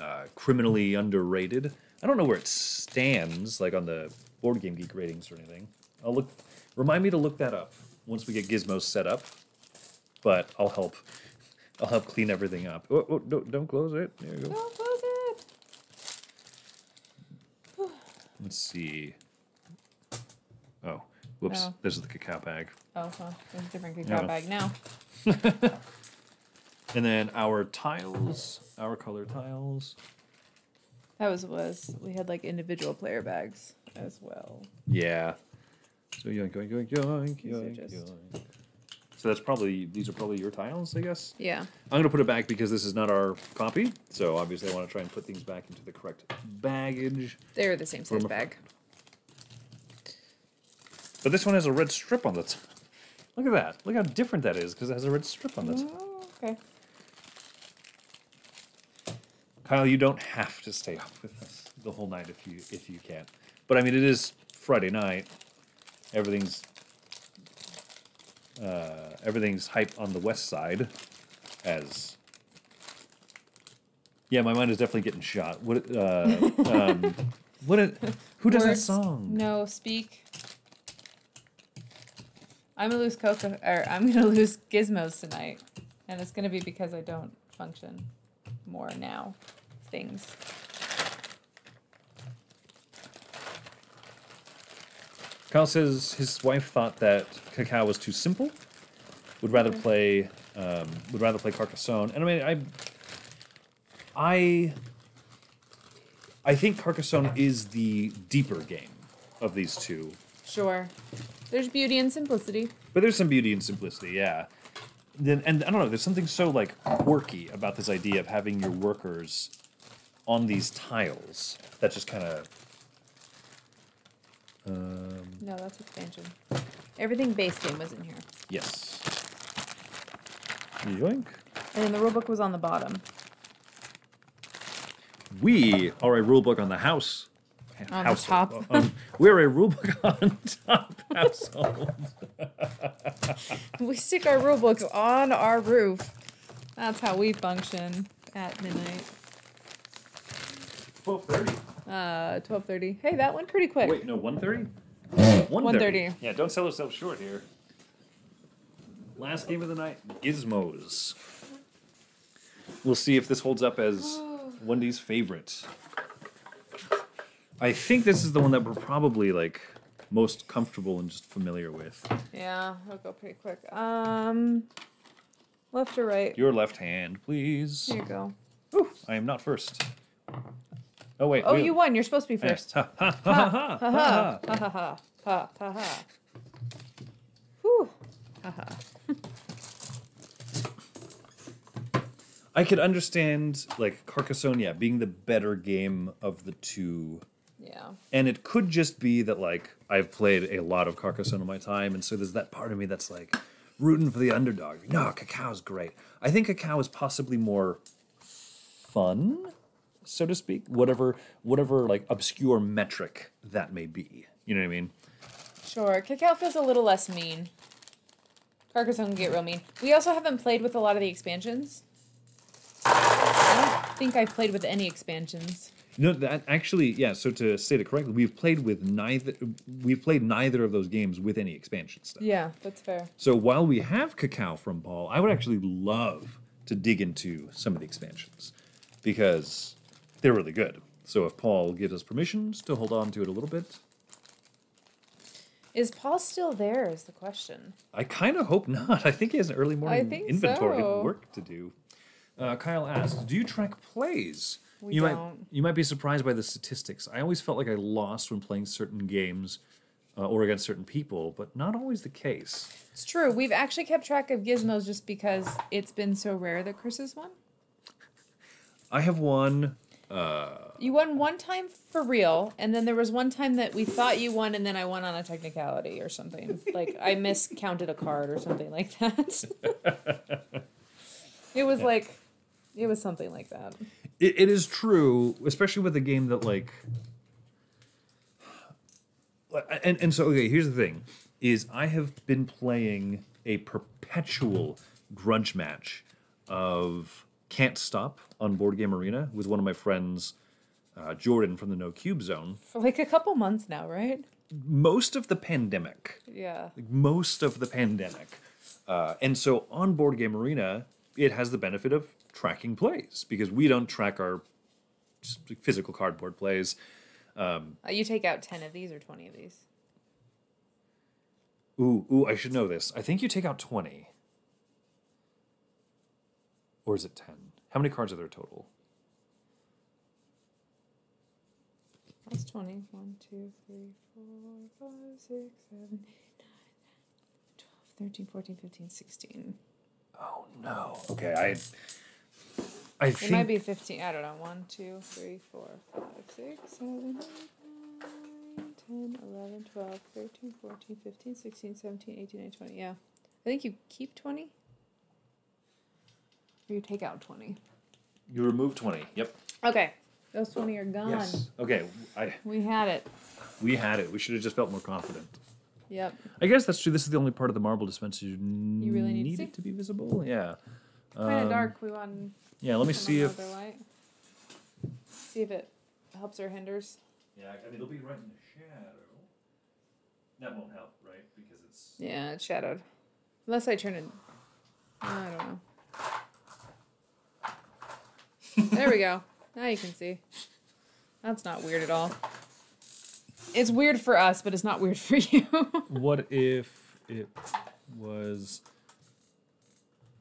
uh, criminally underrated. I don't know where it stands, like on the Board Game Geek ratings or anything. I'll look. Remind me to look that up once we get Gizmos set up. But I'll help. I'll help clean everything up. Oh, oh, don't, don't close it. There you go. Don't close it. Let's see. Oh, whoops. No. This is the cacao bag. Oh, well, there's a different cacao No. bag now. And then our tiles, our color tiles. That was was we had like individual player bags as well. Yeah. So yoink, yoink, yoink, yoink, yoink, just- yoink. So that's probably, these are probably your tiles, I guess? Yeah. I'm going to put it back because this is not our copy. So obviously I want to try and put things back into the correct baggage. They're the same size bag. But this one has a red strip on the top. Look at that. Look how different that is because it has a red strip on the top. Oh, okay. Kyle, you don't have to stay up with us the whole night if you if you can't. But I mean, it is Friday night. Everything's uh, everything's hype on the west side, as yeah, my mind is definitely getting shot. What uh, um, what it, who does that song? No, speak. I'm gonna lose Coco, or I'm gonna lose Gizmos tonight, and it's gonna be because I don't function more now. Things. Kyle says his wife thought that Cacao was too simple. Would rather play um, would rather play Carcassonne. And I mean I I I think Carcassonne is the deeper game of these two. Sure. There's beauty and simplicity. But there's some beauty and simplicity, yeah. Then and I don't know, there's something so like quirky about this idea of having your workers on these tiles that just kind of um, No, that's expansion. Everything base game was in here, yes. Yoink. and then the rulebook was on the bottom. We are a rulebook on the house. On the household. top. Um, we're a rulebook on top household. We stick our rulebooks on our roof. That's how we function at midnight. Twelve thirty. Uh, twelve thirty. Hey, that went pretty quick. Wait, no, one thirty. One 1:30. Yeah, don't sell yourself short here. Last game of the night, Gizmos. We'll see if this holds up as Wendy's favorite. I think this is the one that we're probably like most comfortable and just familiar with. Yeah, it'll go pretty quick. Um, left or right? Your left hand, please. Here you go. Ooh, I am not first. Oh wait. Oh, we- you won. You're supposed to be first. Ha, ha, ha, ha, ha, ha. Ha ha ha ha ha ha. Whew. Ha ha. I could understand like Carcassonne, yeah, being the better game of the two. Yeah. And it could just be that like I've played a lot of Carcassonne in my time, and so there's that part of me that's like rooting for the underdog. No, Cacao's great. I think Cacao is possibly more fun, so to speak. Whatever whatever like obscure metric that may be. You know what I mean? Sure. Cacao feels a little less mean. Carcassonne can get real mean. We also haven't played with a lot of the expansions. I don't think I've played with any expansions. No, that actually, yeah. So to state it correctly, we've played with neither. We've played neither of those games with any expansion stuff. Yeah, that's fair. So while we have Cacao from Paul, I would actually love to dig into some of the expansions because they're really good. So if Paul gives us permissions to hold on to it a little bit, Is Paul still there? Is the question. I kind of hope not. I think he has an early morning think inventory so. work to do. Uh, Kyle asks, "Do you track plays?" We you might don't. you might be surprised by the statistics. I always felt like I lost when playing certain games uh, or against certain people, but not always the case. It's true. We've actually kept track of gizmos just because it's been so rare that Chris has won. I have won. You won one time for real, and then there was one time that we thought you won, and then I won on a technicality or something. like I miscounted a card or something like that. it was like, it was something like that. It, it is true, especially with a game that like. And and so okay, here's the thing: is I have been playing a perpetual grudge match of Can't Stop on Board Game Arena with one of my friends, uh, Jordan from the No Cube Zone. For like a couple months now, right? Most of the pandemic, Yeah. like most of the pandemic. Uh, and so on Board Game Arena, it has the benefit of tracking plays because we don't track our physical cardboard plays. Uh, you take out ten of these or twenty of these. Ooh, ooh, I should know this. I think you take out 20. Or is it 10? How many cards are there total? That's 20. 1, 2, 3, 4, 5, 6, 7, 8, 9, 10, 12, 13, 14, 15, 16. Oh no. Okay, I I It think might be 15. I don't know. 1, 2, 3, 4, 5, 6, 7, 8, 9, 10, 11, 12, 13, 14, 15, 16, 17, 18, 19, 20. Yeah. I think you keep 20. Or you take out 20. you remove 20. Yep. Okay. Those 20 are gone. Yes. Okay, I We had it. we had it. We should have just felt more confident. Yep. I guess that's true. This is the only part of the marble dispenser you, You really need to see? it to be visible. Yeah. Kind of Um, dark. We want Yeah, let me see if light. See if it helps or hinders. Yeah, I mean it'll be right in the shadow. That won't help, right? Because it's Yeah, it's shadowed. Unless I turn it. I don't know. there we go. Now you can see. That's not weird at all. It's weird for us, but it's not weird for you. What if it was?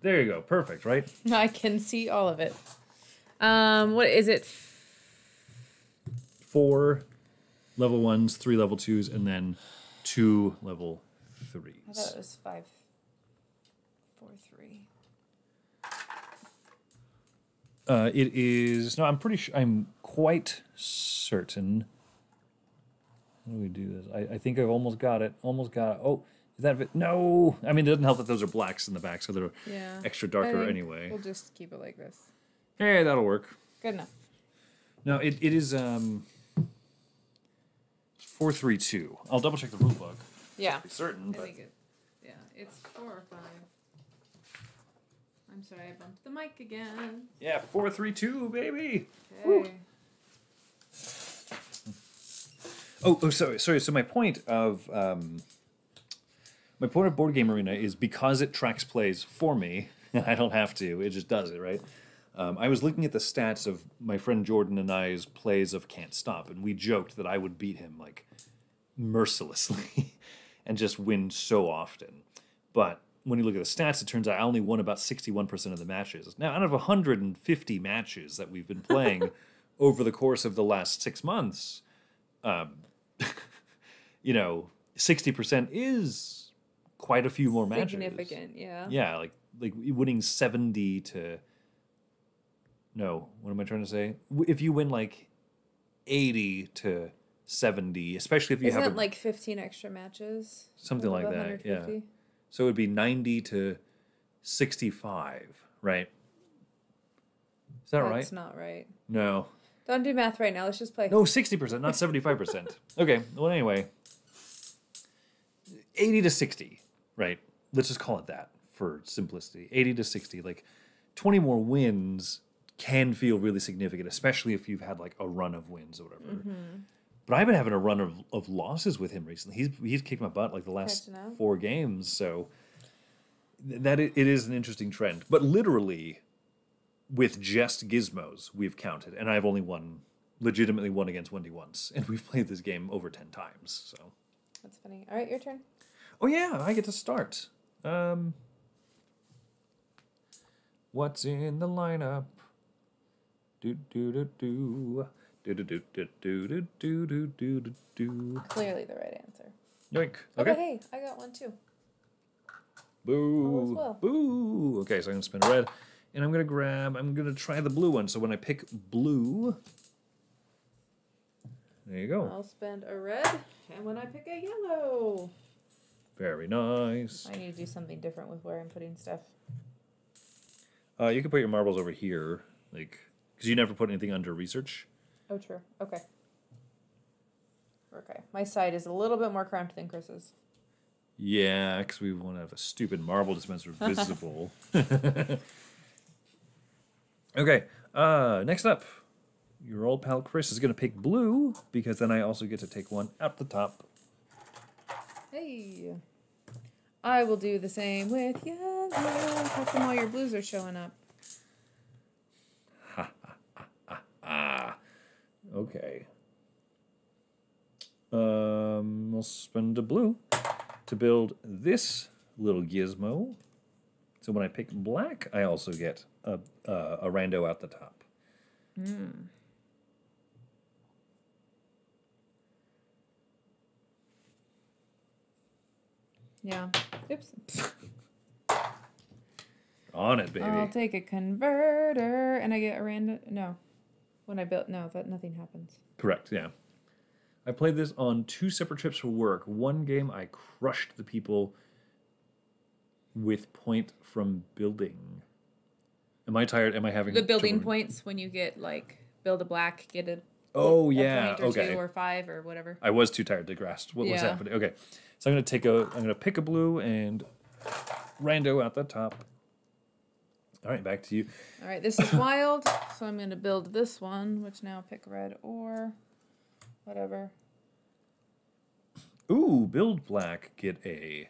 There you go. Perfect, right? I can see all of it. Um, what is it? Four level ones, three level twos, and then two level threes. I thought threes. it was five, four, three. Uh, it is no. I'm pretty sure. I'm quite certain. How do we do this? I, I think I've almost got it. Almost got it. Oh, is that it? No. I mean, it doesn't help that those are blacks in the back, so they're Yeah. extra darker anyway. We'll just keep it like this. Hey, that'll work. Good enough. No, it, it is um four three two. I'll double check the rule book. Yeah. Be certain, I but think it. Yeah, it's four or five. I'm sorry, I bumped the mic again. yeah, four three two, baby. Okay. Oh, oh, sorry, sorry. So my point of um, my point of board game arena is because it tracks plays for me. And I don't have to. It just does it, right? Um, I was looking at the stats of my friend Jordan and I's plays of Can't Stop, and we joked that I would beat him like mercilessly and just win so often. But when you look at the stats, it turns out I only won about 61% of the matches. Now, out of 150 matches that we've been playing over the course of the last six months, um, you know, 60% is quite a few more matches. Significant, yeah. Yeah, like like winning 70 to No, what am I trying to say? If you win like 80 to 70, especially if you Isn't have a, like 15 extra matches? Something like that, yeah. so it would be 90 to 65, right? Is that That's right? That's not right. No. Don't do math right now. Let's just play. No, 60%, not 75%. okay, well, anyway, 80 to 60, right? Let's just call it that for simplicity. 80 to 60, like 20 more wins can feel really significant, especially if you've had like a run of wins or whatever. Mm-hmm. But I've been having a run of, of losses with him recently. He's he's kicked my butt like the last four games, so that it, it is an interesting trend. But literally, with just gizmos, we've counted, and I've only won legitimately won against Wendy once, and we've played this game over ten times. So That's funny. All right, your turn. Oh yeah, I get to start. Um, what's in the lineup? Do do do do. Do do do do do do do do do do. Clearly the right answer. Yoink. Okay. Okay. hey, I got one too. Boo. Well. Boo. Okay, so I'm gonna spin a red, and I'm gonna grab. I'm gonna try the blue one. So when I pick blue, there you go. I'll spend a red, and when I pick a yellow, Very nice. I need to do something different with where I'm putting stuff. Uh, you can put your marbles over here, like, because you never put anything under research. Oh, true. Okay. Okay. My side is a little bit more cramped than Chris's. Yeah, because we want to have a stupid marble dispenser visible. okay, uh, next up, your old pal Chris is going to pick blue because then I also get to take one at the top. Hey. I will do the same with yellow. How come all your blues are showing up? Okay. Um, we'll spend a blue to build this little gizmo. So when I pick black, I also get a uh, a rando out the top. Yeah. Oops. On it, baby. I'll take a converter and I get a random. No. When I built. No, that nothing happens. Correct, yeah. I played this on two separate trips for work. One game I crushed the people with point from building. Am I tired? Am I having The building trouble- points when you get like build a black, get a, Oh yeah, point or okay. two or five or whatever. I was too tired to grasp what was Yeah. happening. Okay, so I'm gonna take a. I'm gonna pick a blue and rando at the top. All right, back to you. All right, this is wild, so I'm going to build this one, which now pick red or whatever. Ooh, build black, get a.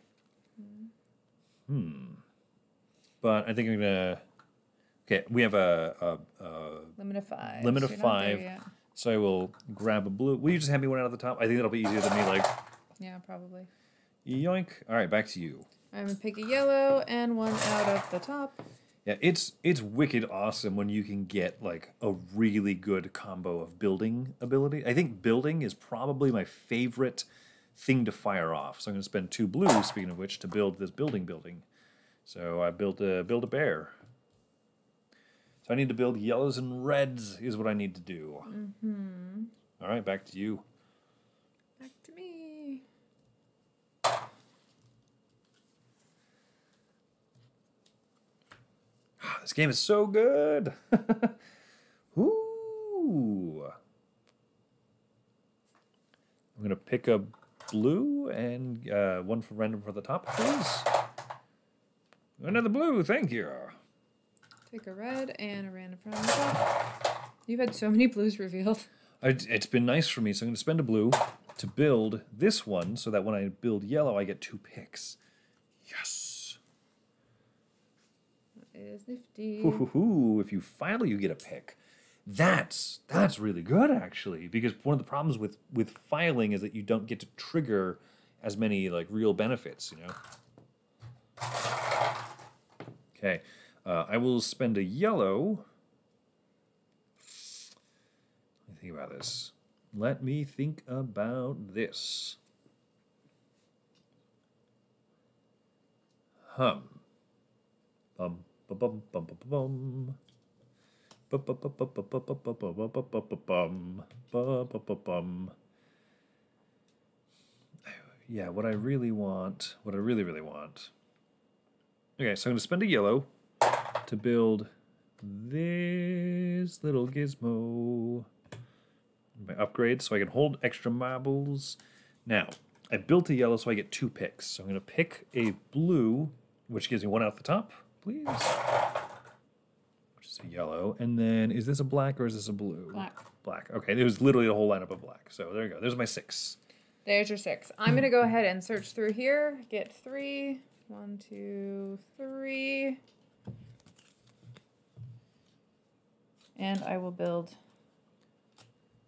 Hmm. But I think I'm gonna. Okay, we have a, a, a Limit of five. Limit of there five. So I will grab a blue. Will you just hand me one out of the top? I think that'll be easier than me. Like, Yeah, probably. yoink. All right, back to you. I'm going to pick a yellow and one out of the top. Yeah, it's it's wicked awesome when you can get like a really good combo of building ability. I think building is probably my favorite thing to fire off. So I'm going to spend two blues, speaking of which, to build this building building. So I built a build a bear. So I need to build yellows and reds is what I need to do. Mm-hmm. All right, back to you. Back to me. This game is so good. Ooh. I'm gonna pick a blue and uh, one for random for the top, please. Another blue, thank you. Take a red and a random from. You've had so many blues revealed. I, it's been nice for me, so I'm gonna spend a blue to build this one, so that when I build yellow, I get two picks. Yes. That is nifty. Hoo, hoo, hoo. If you finally you get a pick, that's that's really good actually. Because one of the problems with with filing is that you don't get to trigger as many like real benefits. You know. Okay, uh, I will spend a yellow. Let me think about this. Let me think about this. Hum. Bum bum bum bum bum bum. Bum bum bum bum bum bum bum bum bum bum bum bum. Yeah, what I really want, what I really really want. Okay, so I'm gonna spend a yellow to build this little gizmo. My upgrade, so I can hold extra marbles. Now, I built a yellow, so I get two picks. So I'm gonna pick a blue, which gives me one out the top, please. Which is a yellow. And then is this a black or is this a blue? Black. Black. Okay, it was literally a whole lineup of black. So there you go. There's my six. There's your six. I'm gonna go ahead and search through here. Get three. One, two, three. And I will build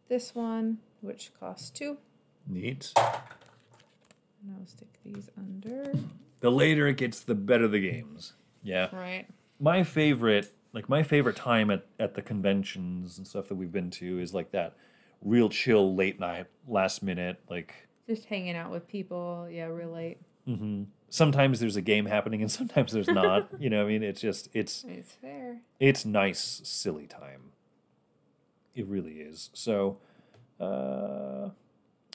this one, which costs two. Neat. And I'll stick these under. The later it gets, the better the games. Yeah. Right. My favorite, like my favorite time at, at the conventions and stuff that we've been to is like that real chill late night, last minute, like Just hanging out with people. Yeah, real late. Mm-hmm. Sometimes there's a game happening and sometimes there's not. you know, I mean, it's just it's It's fair. it's nice, silly time. It really is. So, uh,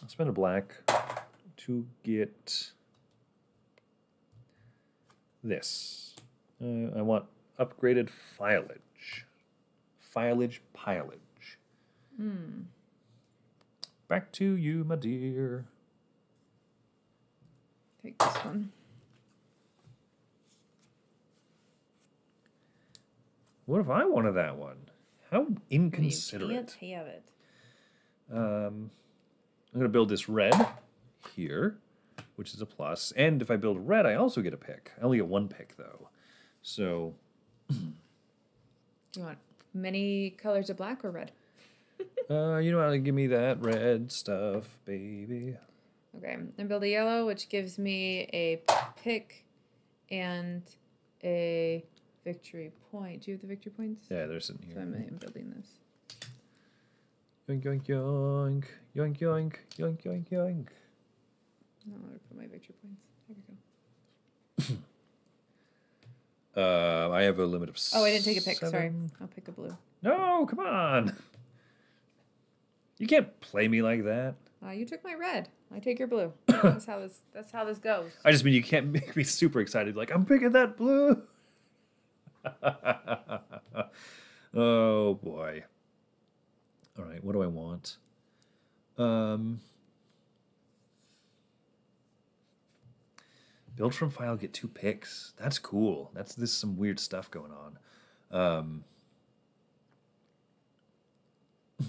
I'll spend a black to get this. Uh, I want upgraded filage. Filage pilage. Back to you, my dear. Take this one. What if I wanted that one? How inconsiderate. You can't have it. Um, I'm going to build this red here, which is a plus. And if I build red, I also get a pick. I only get one pick, though. So, You want many colors of black or red? uh, you know how to give me that red stuff, baby. Okay, and build a yellow, which gives me a pick and a victory point. Do you have the victory points? Yeah, they're sitting So here. I'm, I'm building this. Yoink, yoink, yoink. Yoink, yoink. Yoink, yoink, yoink. No, I'm gonna put my victory points. There we go. Uh, I have a limit of Oh, I didn't take a pick. Sorry. I'll pick a blue. No, come on. You can't play me like that. Uh, you took my red. I take your blue. that's how this. That's how this goes. I just mean you can't make me super excited. Like I'm picking that blue. oh boy. All right, what do I want? Um, build from file, get two picks. That's cool. That's this some weird stuff going on. Um,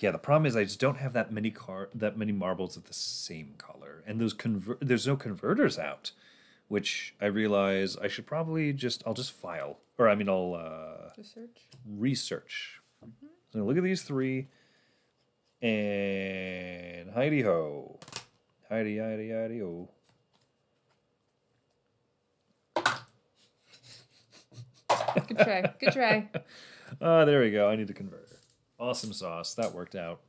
yeah, the problem is I just don't have that many car that many marbles of the same color, and those convert there's no converters out, which I realize I should probably just I'll just file or I mean I'll uh, Just search. research. So look at these three, and Heidi ho, Heidi Heidi Heidi ho. Good try. Good try. Ah, there we go. I need the converter. Awesome sauce. That worked out.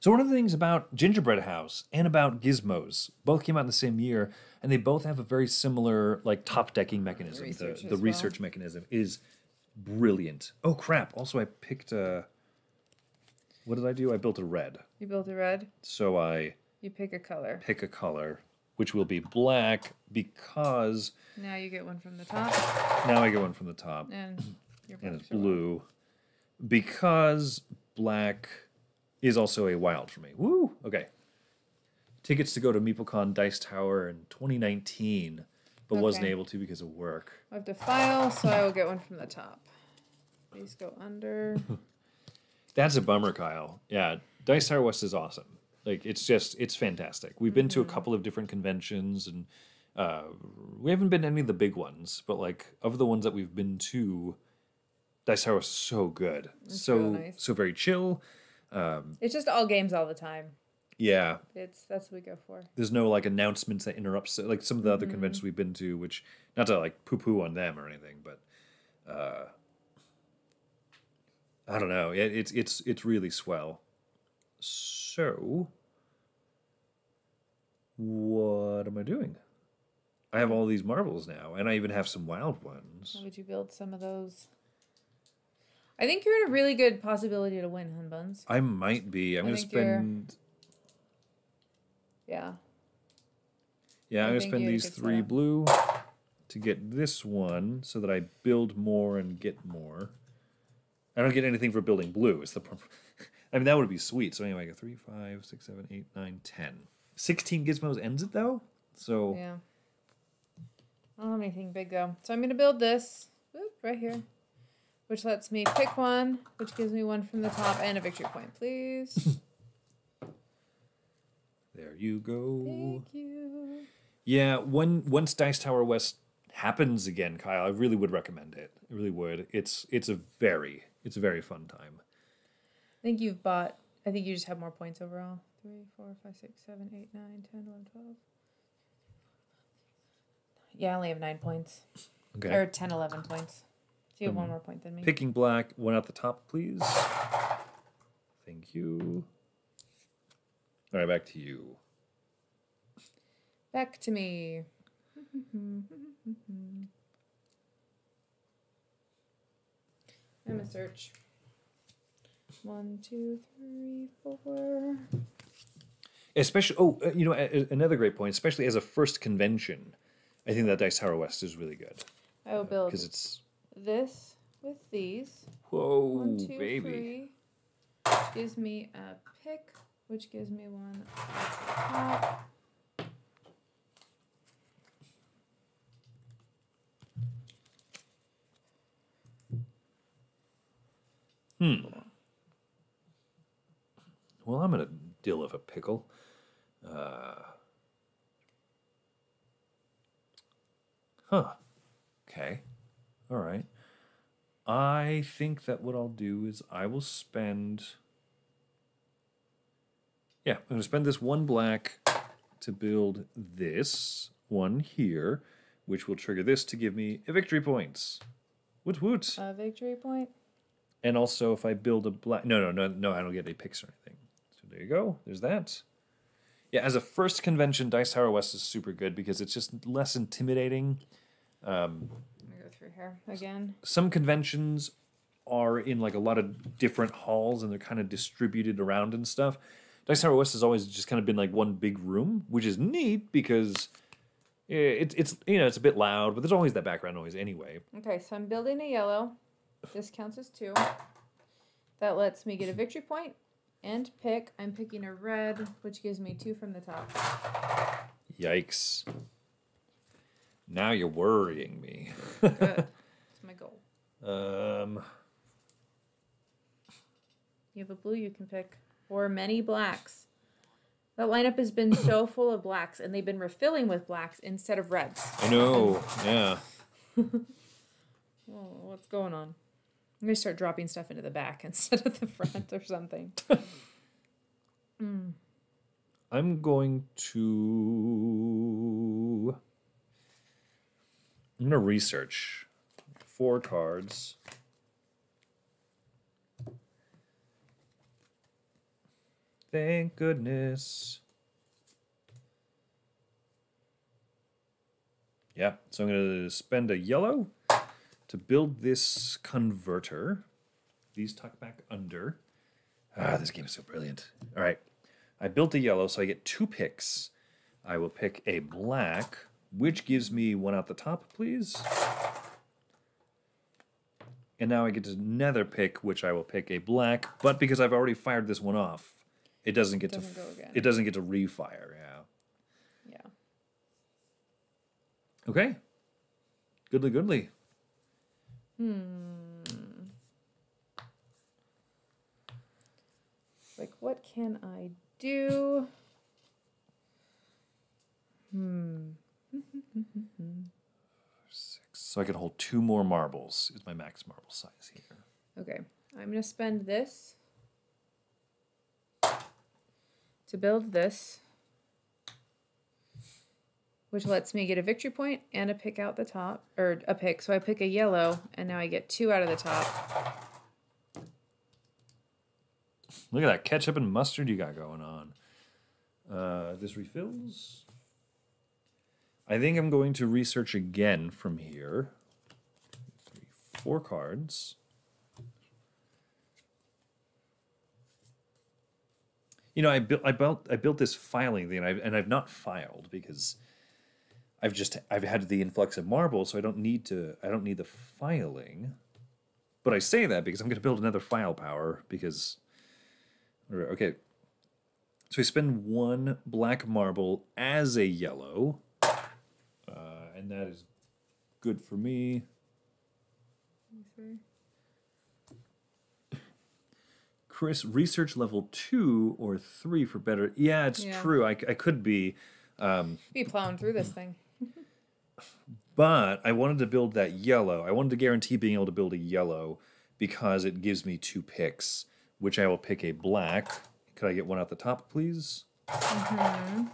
So one of the things about Gingerbread House and about Gizmos both came out in the same year, and they both have a very similar like top decking oh, mechanism. The research the, as well. mechanism is brilliant. Oh crap! Also, I picked a. What did I do? I built a red. You built a red. So I You pick a color. pick a color, which will be black because Now you get one from the top, now I get one from the top. and your and it's blue because black is also a wild for me. Woo! Okay. Tickets to go to MeepleCon Dice Tower in 2019, but wasn't able to because of work. I have to file, so I will get one from the top. These go under. That's a bummer, Kyle. Yeah, Dice Tower West is awesome. Like it's just it's fantastic. We've been to a couple of different conventions and uh, we haven't been to any of the big ones, but like of the ones that we've been to, Dice Tower was so good, so nice. so very chill. It's just all games all the time. Yeah, It's that's what we go for. there's no like announcements that interrupts like some of the other conventions we've been to which not to like poo poo on them or anything but uh i don't know. It, it's it's it's really swell. So what am i doing? I have all these marbles now and i even have some wild ones. How would you build some of those? I think you're in a really good possibility to win, Hun Buns. i might be. I'm I gonna think you're- spend Yeah. Yeah, I I'm gonna spend you had a these three blue to get this one so that I build more and get more. I don't get anything for building blue. It's the. I mean that would be sweet. So anyway, I go three, five, six, seven, eight, nine, ten. Sixteen gizmos ends it though. So Yeah. I don't have anything big though. So I'm gonna build this whoop, right here. Which lets me pick one, which gives me one from the top and a victory point, please. you go. Thank you. Yeah, when once Dice Tower West happens again, Kyle, I really would recommend it. I really would. It's it's a very it's a very fun time. I think you've bought I think you just have more points overall. three, four, five, six, seven, eight, nine, 10, 11, 12. Yeah, I only have nine points. Okay. Or 10, 11 points. So you have one Um, more point than me. Picking black, one at the top, please. Thank you. All right, back to you. Back to me. I'm gonna search. One, two, three, four. Especially, oh, uh, you know, another great point, especially as a first convention, I think that Dice Tower West is really good I will build because it's this with these. whoa, One, two, baby. three. Which gives me a pick, which gives me one at the top. Well, I'm in a deal of a pickle. Uh, huh. Okay. All right. I think that what I'll do is I will spend. Yeah, I'm going to spend this one black to build this one here, which will trigger this to give me a victory points. Woot woot. A victory point. And also, if I build a black, no, no, no, no, I don't get any picks or anything. So there you go. There's that. Yeah, as a first convention, Dice Tower West is super good because it's just less intimidating. Um, Let me go through here again. Some conventions are in like a lot of different halls and they're kind of distributed around and stuff. Dice Tower West has always just kind of been like one big room, which is neat because it's it's you know it's a bit loud, but there's always that background noise anyway. Okay, so I'm building a yellow. This counts as two. That lets me get a victory point and pick. I'm picking a red, which gives me two from the top. Yikes! Now you're worrying me. Good. That's my goal. Um. You have a blue you can pick, or many blacks. That lineup has been so full of blacks, and they've been refilling with blacks instead of reds. I know. Yeah. Oh, what's going on? I'm gonna start dropping stuff into the back instead of the front or something. I'm going to. I'm to research four cards. Thank goodness. Yeah, so I'm going to spend a yellow to build this converter. These tuck back under. Ah, this game is so brilliant. All right. I built a yellow, so I get two picks. I will pick a black, which gives me one out the top, please. And now I get another pick, which I will pick a black, but because I've already fired this one off, it doesn't get Doesn't to it doesn't get to refire. Yeah. Yeah. Okay. Goodly, goodly. Hmm. Like, what can I do? Hmm. Six. So I can hold two more marbles. Is my max marble size here? Okay, I'm gonna spend this to build this, which lets me get a victory point and a pick out the top, or a pick. So I pick a yellow, and now I get two out of the top. Look at that ketchup and mustard you got going on. Uh, this refills. I think I'm going to research again from here. Three, four cards. You know, I built, I built, I built this filing thing, and I've, and I've not filed because I've just, I've had the influx of marble, so I don't need to, I don't need the filing. But I say that because I'm going to build another file power because Okay. So we spend one black marble as a yellow. Uh, and that is good for me. Chris, research level two or three for better. Yeah, it's Yeah. true. I, I could be. Be plowing through this thing. But I wanted to build that yellow. I wanted to guarantee being able to build a yellow because it gives me two picks, which I will pick a black could I get one out the top, please? Mm-hmm.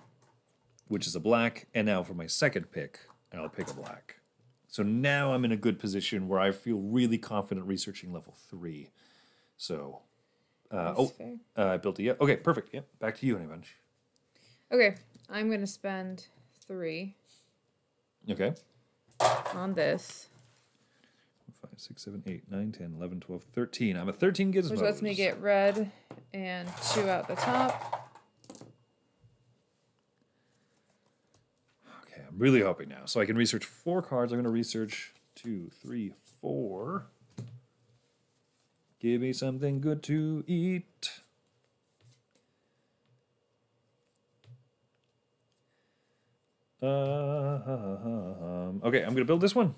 Which is a black. And now for my second pick, I'll pick a black. So now I'm in a good position where I feel really confident researching level three. So, uh, oh, uh, I built a Yeah. Okay, perfect. Yep. Back to you, Honey Bunch. Okay, I'm gonna spend three Okay. on this, Five, six, seven, eight, nine, 10, 11, 12, 13. I'm a 13 gizmos. which lets me get red and two out the top. Okay, I'm really hoping now. So I can research four cards. I'm going to research two, three, four. Give me something good to eat. Um, okay, I'm going to build this one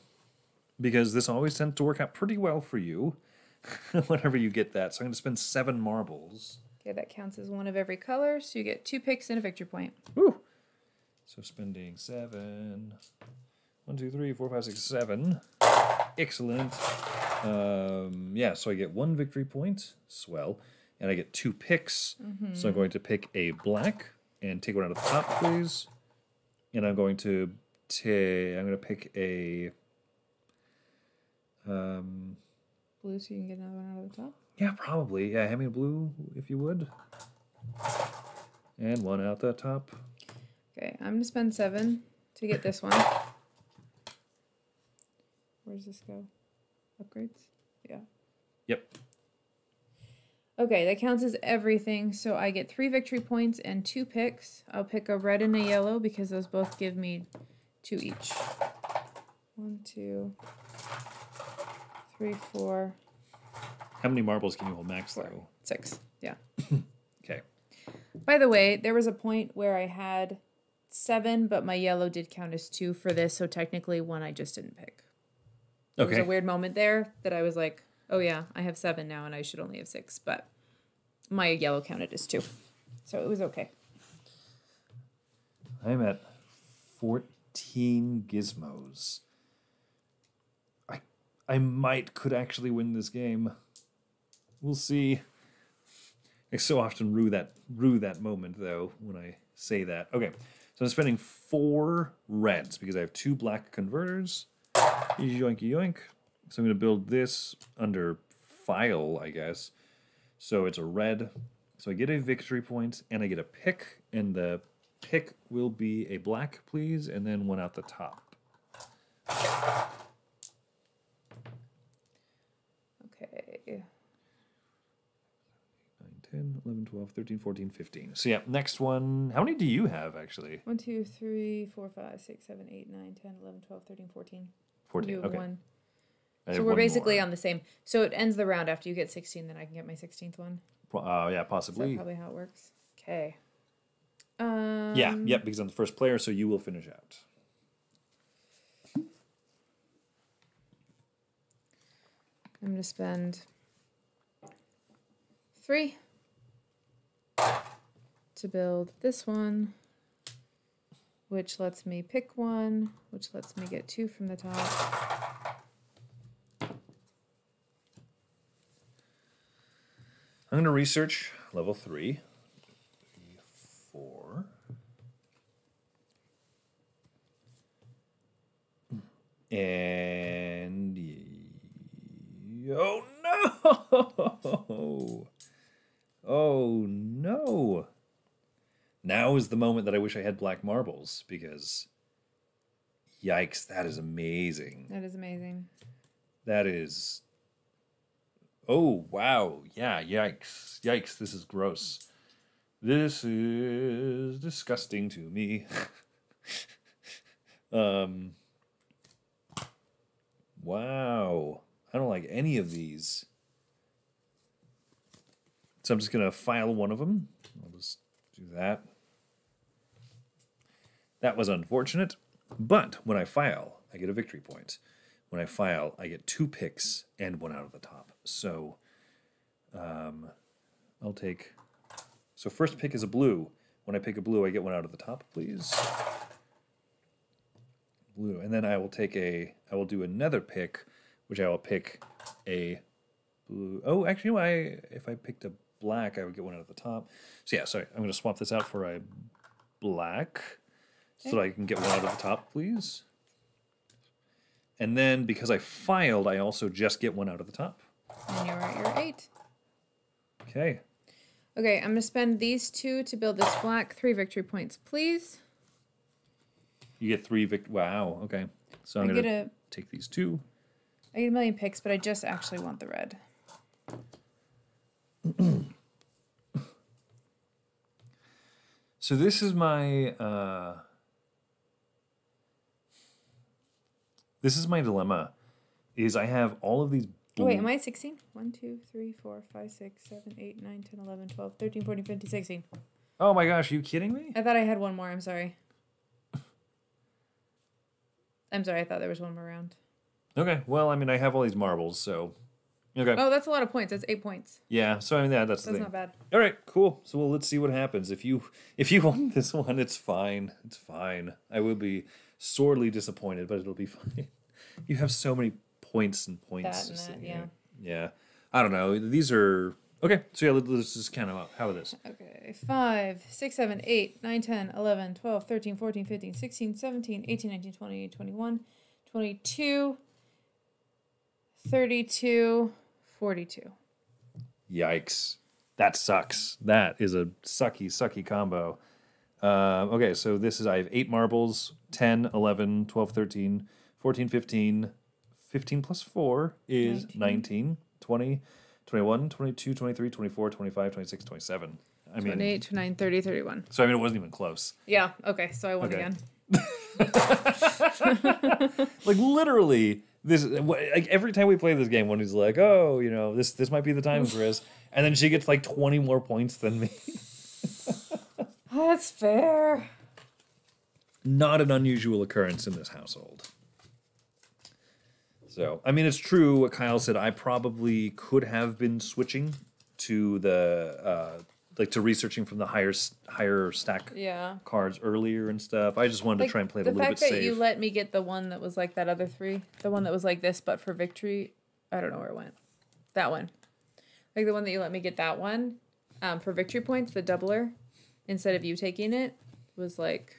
because this always tends to work out pretty well for you whenever you get that. So I'm going to spend seven marbles. Okay, that counts as one of every color, so you get two picks and a victory point. Woo! So spending seven. One, two, three, four, five, six, seven. Excellent. Um, yeah, so I get one victory point. Swell. And I get two picks. So I'm going to pick a black and take one out of the top, please. And I'm going to take. I'm going to pick a. Um, Blue, so you can get another one out of the top. yeah, probably. Yeah, hand me a blue if you would. And one out the top. Okay, I'm gonna spend seven to get this one. Where does this go? Upgrades? Yeah. Yep. Okay, that counts as everything. So I get three victory points and two picks. I'll pick a red and a yellow because those both give me two each. One, two, three, four, How many marbles can you hold max though? six. Yeah. Okay. By the way, there was a point where I had seven, but my yellow did count as two for this, so technically one I just didn't pick. There was a weird moment there that I was like, oh yeah, I have seven now and I should only have six, but my yellow counted as two. So it was okay. I'm at 14 gizmos. I I might could actually win this game. We'll see. I so often rue that rue that moment though when I say that. Okay. So I'm spending four reds because I have two black converters. Yoink yoink. So I'm gonna build this under file, I guess. So it's a red. So I get a victory point and I get a pick, and the pick will be a black, please, and then one out the top. Okay. 9, 10, 11, 12, 13, 14, 15. So yeah, next one. How many do you have actually? One, two, three, four, five, six, seven, eight, nine, 10, 11, 12, 13, 14. 14. You have okay. one. So we're basically more. on the same. So it ends the round after you get 16, then I can get my 16th one. Uh, yeah, possibly. probably how it works? Okay. Um, yeah, yep, because I'm the first player, so you will finish out. I'm going to spend three to build this one, which lets me pick one, which lets me get two from the top. I'm going to research level three, three, four. And oh no! Oh no! Now is the moment that I wish I had black marbles because, yikes, that is amazing. That is amazing. That is. Oh, wow. Yeah, yikes. Yikes, this is gross. This is disgusting to me. um. Wow. I don't like any of these. So I'm just going to file one of them. I'll just do that. That was unfortunate, but when I file, I get a victory point. When I file, I get two picks and one out of the top. So um, I'll take. So first pick is a blue. When I pick a blue, I get one out of the top, please. Blue, and then I will take a. I will do another pick, which I will pick a blue. Oh, actually, no, I if I picked a black, I would get one out of the top. So yeah, sorry, I'm gonna swap this out for a black, so that I can get one out of the top, please. And then because I filed, I also just get one out of the top. And you're at your eight. Okay. Okay, I'm gonna spend these two to build this black. Three victory points, please. You get three vict. Wow. Okay. So I'm gonna take these two. I get a million picks, but I just actually want the red. So this is my uh This is my dilemma is I have all of these Oh, wait, am I at 16? 1, 2, 3, 4, 5, 6, 7, 8, 9, 10, 11, 12, 13, 14, 15, 16. Oh my gosh, are you kidding me? I thought I had one more. I'm sorry. I'm sorry. I thought there was one more round. Okay. Well, I mean I have all these marbles, so Okay. Oh, that's a lot of points. That's eight points. Yeah, so I mean yeah, that's the That's not bad. All right, cool. So well, let's see what happens. If you if you want this one, it's fine. It's fine. I will be sorely disappointed, but it'll be fine. You have so many points and points. That and that, here. Yeah. I don't know. These are okay. So yeah, let- let's just kind of how about this. Okay. 5, 6, 7, 8, 9, 10, 11, 12, 13, 14, 15, 16, 17, 18, 19, 20, 21, 22, 32, 42. Yikes. That sucks. That is a sucky, sucky combo. Um, okay, so this is I have eight marbles 10, 11, 12, 13, 14, 15. 15 plus 4 is 19, 19. 20, 21, 22, 23, 24, 25, 26, 27. I mean, 28, 29, 30, 31. so I mean, it wasn't even close. Yeah. Okay. So I won Okay. again. Like literally, this like every time we play this game, when he's like, "Oh, you know, this this might be the time, Chris," and then she gets like twenty more points than me. That's fair. Not an unusual occurrence in this household. So, I mean, it's true what Kyle said. I probably could have been switching to the uh, like to researching from the higher higher stack Yeah. cards earlier and stuff. I just wanted to try and play it the a little fact bit that you let me get the one that was like that other three, the one that was like this but for victory, I don't know where it went. That one, like the one that you let me get that one, um, for victory points, the doubler, instead of you taking it, was like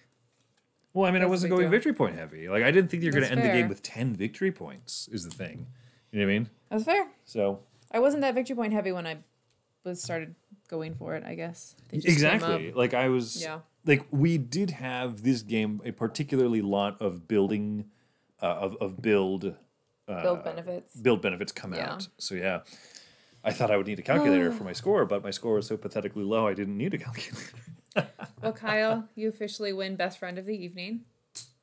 Well, I mean, I wasn't going deal. victory point heavy. Like, I didn't think you're going to end the game with 10 victory points, is the thing. You know what I mean? that's fair. So, I wasn't that victory point heavy when I was started going for it. I guess They just came exactly. Like, I was. Yeah. Like, we did have this game a particularly lot of building, uh, of, of build. Uh, Build benefits. Build benefits come Yeah. out. So, yeah. I thought I would need a calculator for my score, but my score was so pathetically low, I didn't need a calculator. Well, Kyle, you officially win best friend of the evening.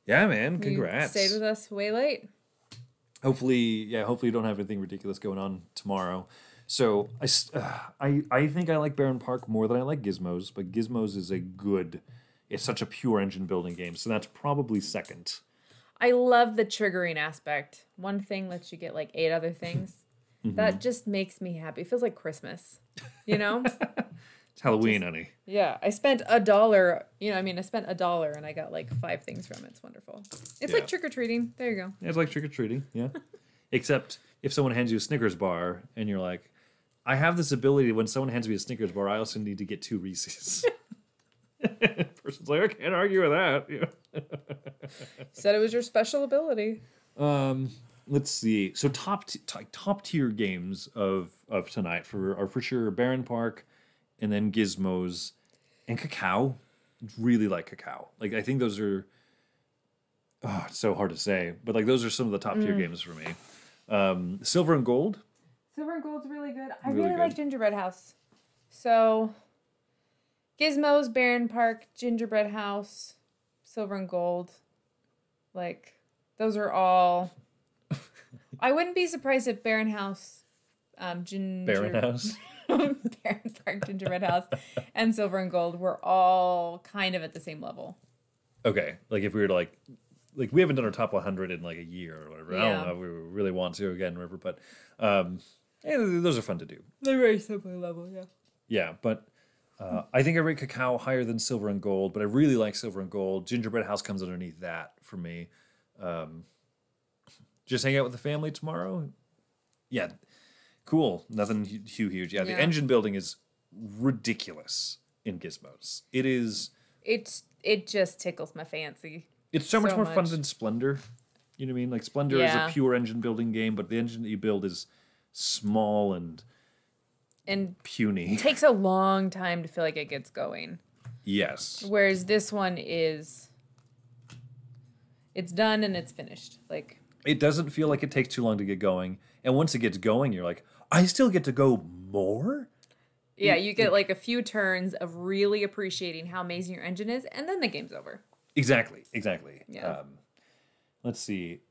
Yeah, man. You Congrats. stayed with us way late. hopefully yeah hopefully you don't have anything ridiculous going on tomorrow so I, s- uh, I i think i like Barenpark more than i like gizmos but gizmos is a good it's such a pure engine building game so that's probably second I love the triggering aspect. One thing lets you get like eight other things. Mm-hmm. That just makes me happy. It feels like Christmas, you know? it's halloween honey yeah. I spent a dollar, you know, I mean, I spent a dollar and I got like five things from it. It's wonderful. It's Yeah. like trick or treating. There you go. Yeah, it's like trick-or-treating yeah except if someone hands you a snickers bar and you're like i have this ability when someone hands me a snickers bar i also need to get two reese's person's like i can't argue with that yeah. Said it was your special ability. Um, let's see. So top t- t- top tier games of of tonight for are for sure Barenpark, and then Gizmos, and Cacao. Really like Cacao. Like I think those are. Oh, it's so hard to say, but like those are some of the top tier games for me. Um, Silver and Gold. Silver and Gold's really good. I Really really, like. Gingerbread House. So, Gizmos, Barenpark, Gingerbread House, Silver and Gold. Like, those are all. I wouldn't be surprised if Barron House, um, Ginger, Baron House. Barron Park, Gingerbread House, and Silver and Gold were all kind of at the same level. Okay, like if we were to like, like we haven't done our top 100 in like a year or whatever. I don't know if we really want to again, River, but um, yeah, those are fun to do. They're very similar level, yeah. Yeah, but uh, I think I rate cacao higher than silver and gold, but I really like silver and gold. Gingerbread house comes underneath that for me. Um, just hang out with the family tomorrow. Yeah, cool. Nothing hu- hu- huge. Yeah, the engine building is ridiculous in Gizmos. It is. It's it just tickles my fancy. It's so much So more fun than Splendor. You know what I mean? Like Splendor Yeah. is a pure engine building game, but the engine that you build is small and And puny. It takes a long time to feel like it gets going. yes. Whereas this one is it's done and it's finished. Like It doesn't feel like it takes too long to get going. And once it gets going, you're like, I still get to go more? yeah, you get like a few turns of really appreciating how amazing your engine is, and then the game's over. Exactly, exactly. Yeah. Um, let's see.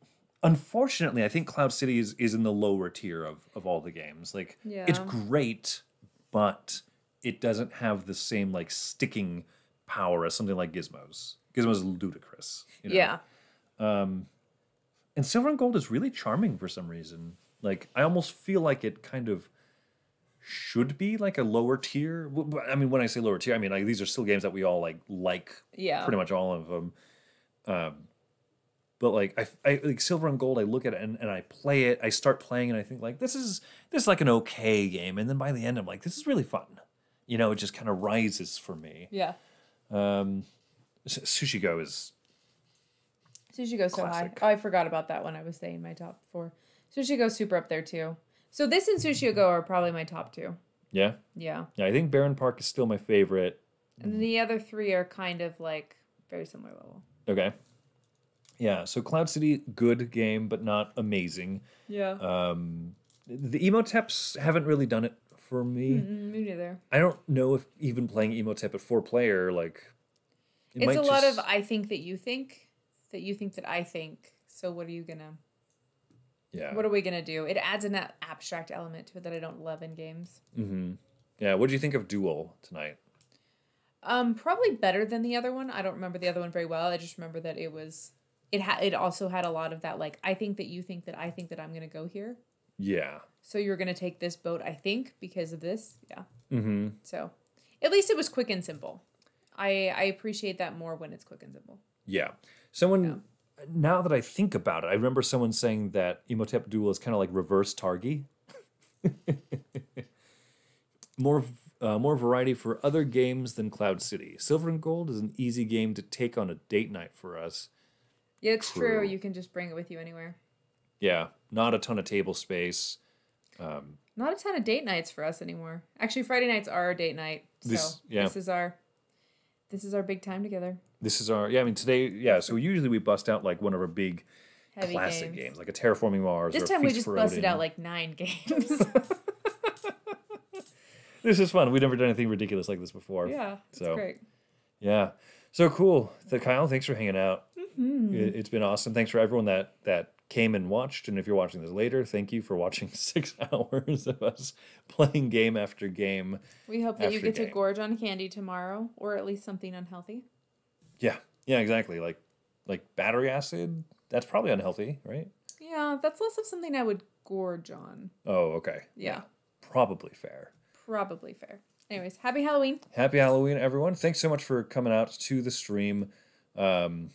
Unfortunately, I think Cloud City is, is in the lower tier of, of all the games. Like, yeah. it's great, but it doesn't have the same like sticking power as something like Gizmos. Gizmos is ludicrous. you know? Yeah. And Silver and Gold is really charming for some reason. Like, I almost feel like it kind of should be like a lower tier. I mean, when I say lower tier, I mean like these are still games that we all like like Yeah. pretty much all of them. Um, but like I, I like Silver and Gold, I look at it and, and I play it. I start playing and I think like this is this is like an okay game, and then by the end I'm like this is really fun. You know, it just kind of rises for me. Yeah. Um, Sushi Go is Sushi goes so high. Oh, I forgot about that one. I was saying my top four. Sushi Go super up there too. So this and Sushi Go are probably my top two. yeah Yeah. yeah. I think Barenpark is still my favorite. And then the other three are kind of like very similar level. Okay. Yeah, so Cloud City, good game, but not amazing. Yeah. Um, the Imhoteps haven't really done it for me. Mm, me neither. I don't know if even playing Imhotep at four player, like, it It's a lot of I think that you think, that you think that I think. So what are you gonna? Yeah, What are we gonna do? It adds an abstract element to it that I don't love in games. mm-hmm. yeah. What do you think of Duel tonight? Um, probably better than the other one. I don't remember the other one very well. I just remember that it was. It had. It also had a lot of that. Like I think that you think that I think that I'm gonna go here. Yeah, So you're gonna take this boat. I think because of this. Yeah. mm-hmm. So, at least it was quick and simple. I I appreciate that more when it's quick and simple. yeah. Someone now that I think about it, I remember someone saying that Imhotep Duel is kind of like reverse Targi. more uh, more variety for other games than Cloud City. Silver and Gold is an easy game to take on a date night for us. Yeah, it's true. True. You can just bring it with you anywhere. Yeah, not a ton of table space. Not a ton of date nights for us anymore. Actually, Friday nights are our date night. So This- yeah. this is our this is our big time together. This is our yeah. I mean today yeah. So usually we bust out like one of our big Heavy classic games. games. like a Terraforming Mars. or This time we just busted out like nine games. This is fun. We've never done anything ridiculous like this before. yeah, So- great. Yeah. So cool. The Kyle, thanks for hanging out. Mm-hmm. It, it's been awesome. Thanks for everyone that that came and watched. And if you're watching this later, thank you for watching six hours of us playing game after game. We hope that you get to gorge on candy tomorrow, or at least something unhealthy. Yeah. Yeah. Exactly. Like like battery acid. That's probably unhealthy, right? Yeah, that's less of something I would gorge on. Oh, okay. Yeah, Probably fair. probably fair. Anyways, happy Halloween. Happy Halloween, everyone. Thanks so much for coming out to the stream. Um,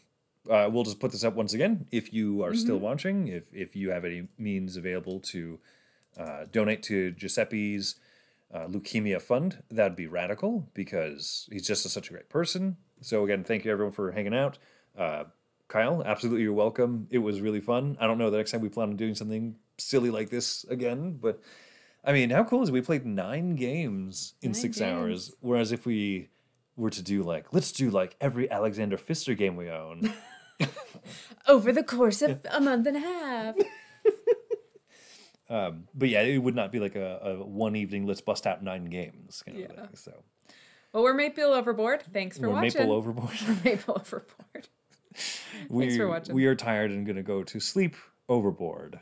uh, we'll just put this up once again. If you are still watching, if, if you have any means available to uh, donate to Giuseppe's uh, leukemia fund, that'd be radical because he's just a, such a great person. So, again, thank you everyone for hanging out. Uh, Kyle, absolutely you're welcome. It was really fun. I don't know the next time we plan on doing something silly like this again, but I mean, how cool is it? We played nine games in Nine six games. hours. Whereas if we were to do like, let's do like every Alexander Pfister game we own. Over the course of a month and a half. um, but yeah, it would not be like a, a one evening, let's bust out nine games kind of Yeah. thing. So Well, we're Meeple Overboard. Thanks for we're watching. meeple overboard. Meeple Overboard. we for watching. we are tired and gonna go to sleep overboard.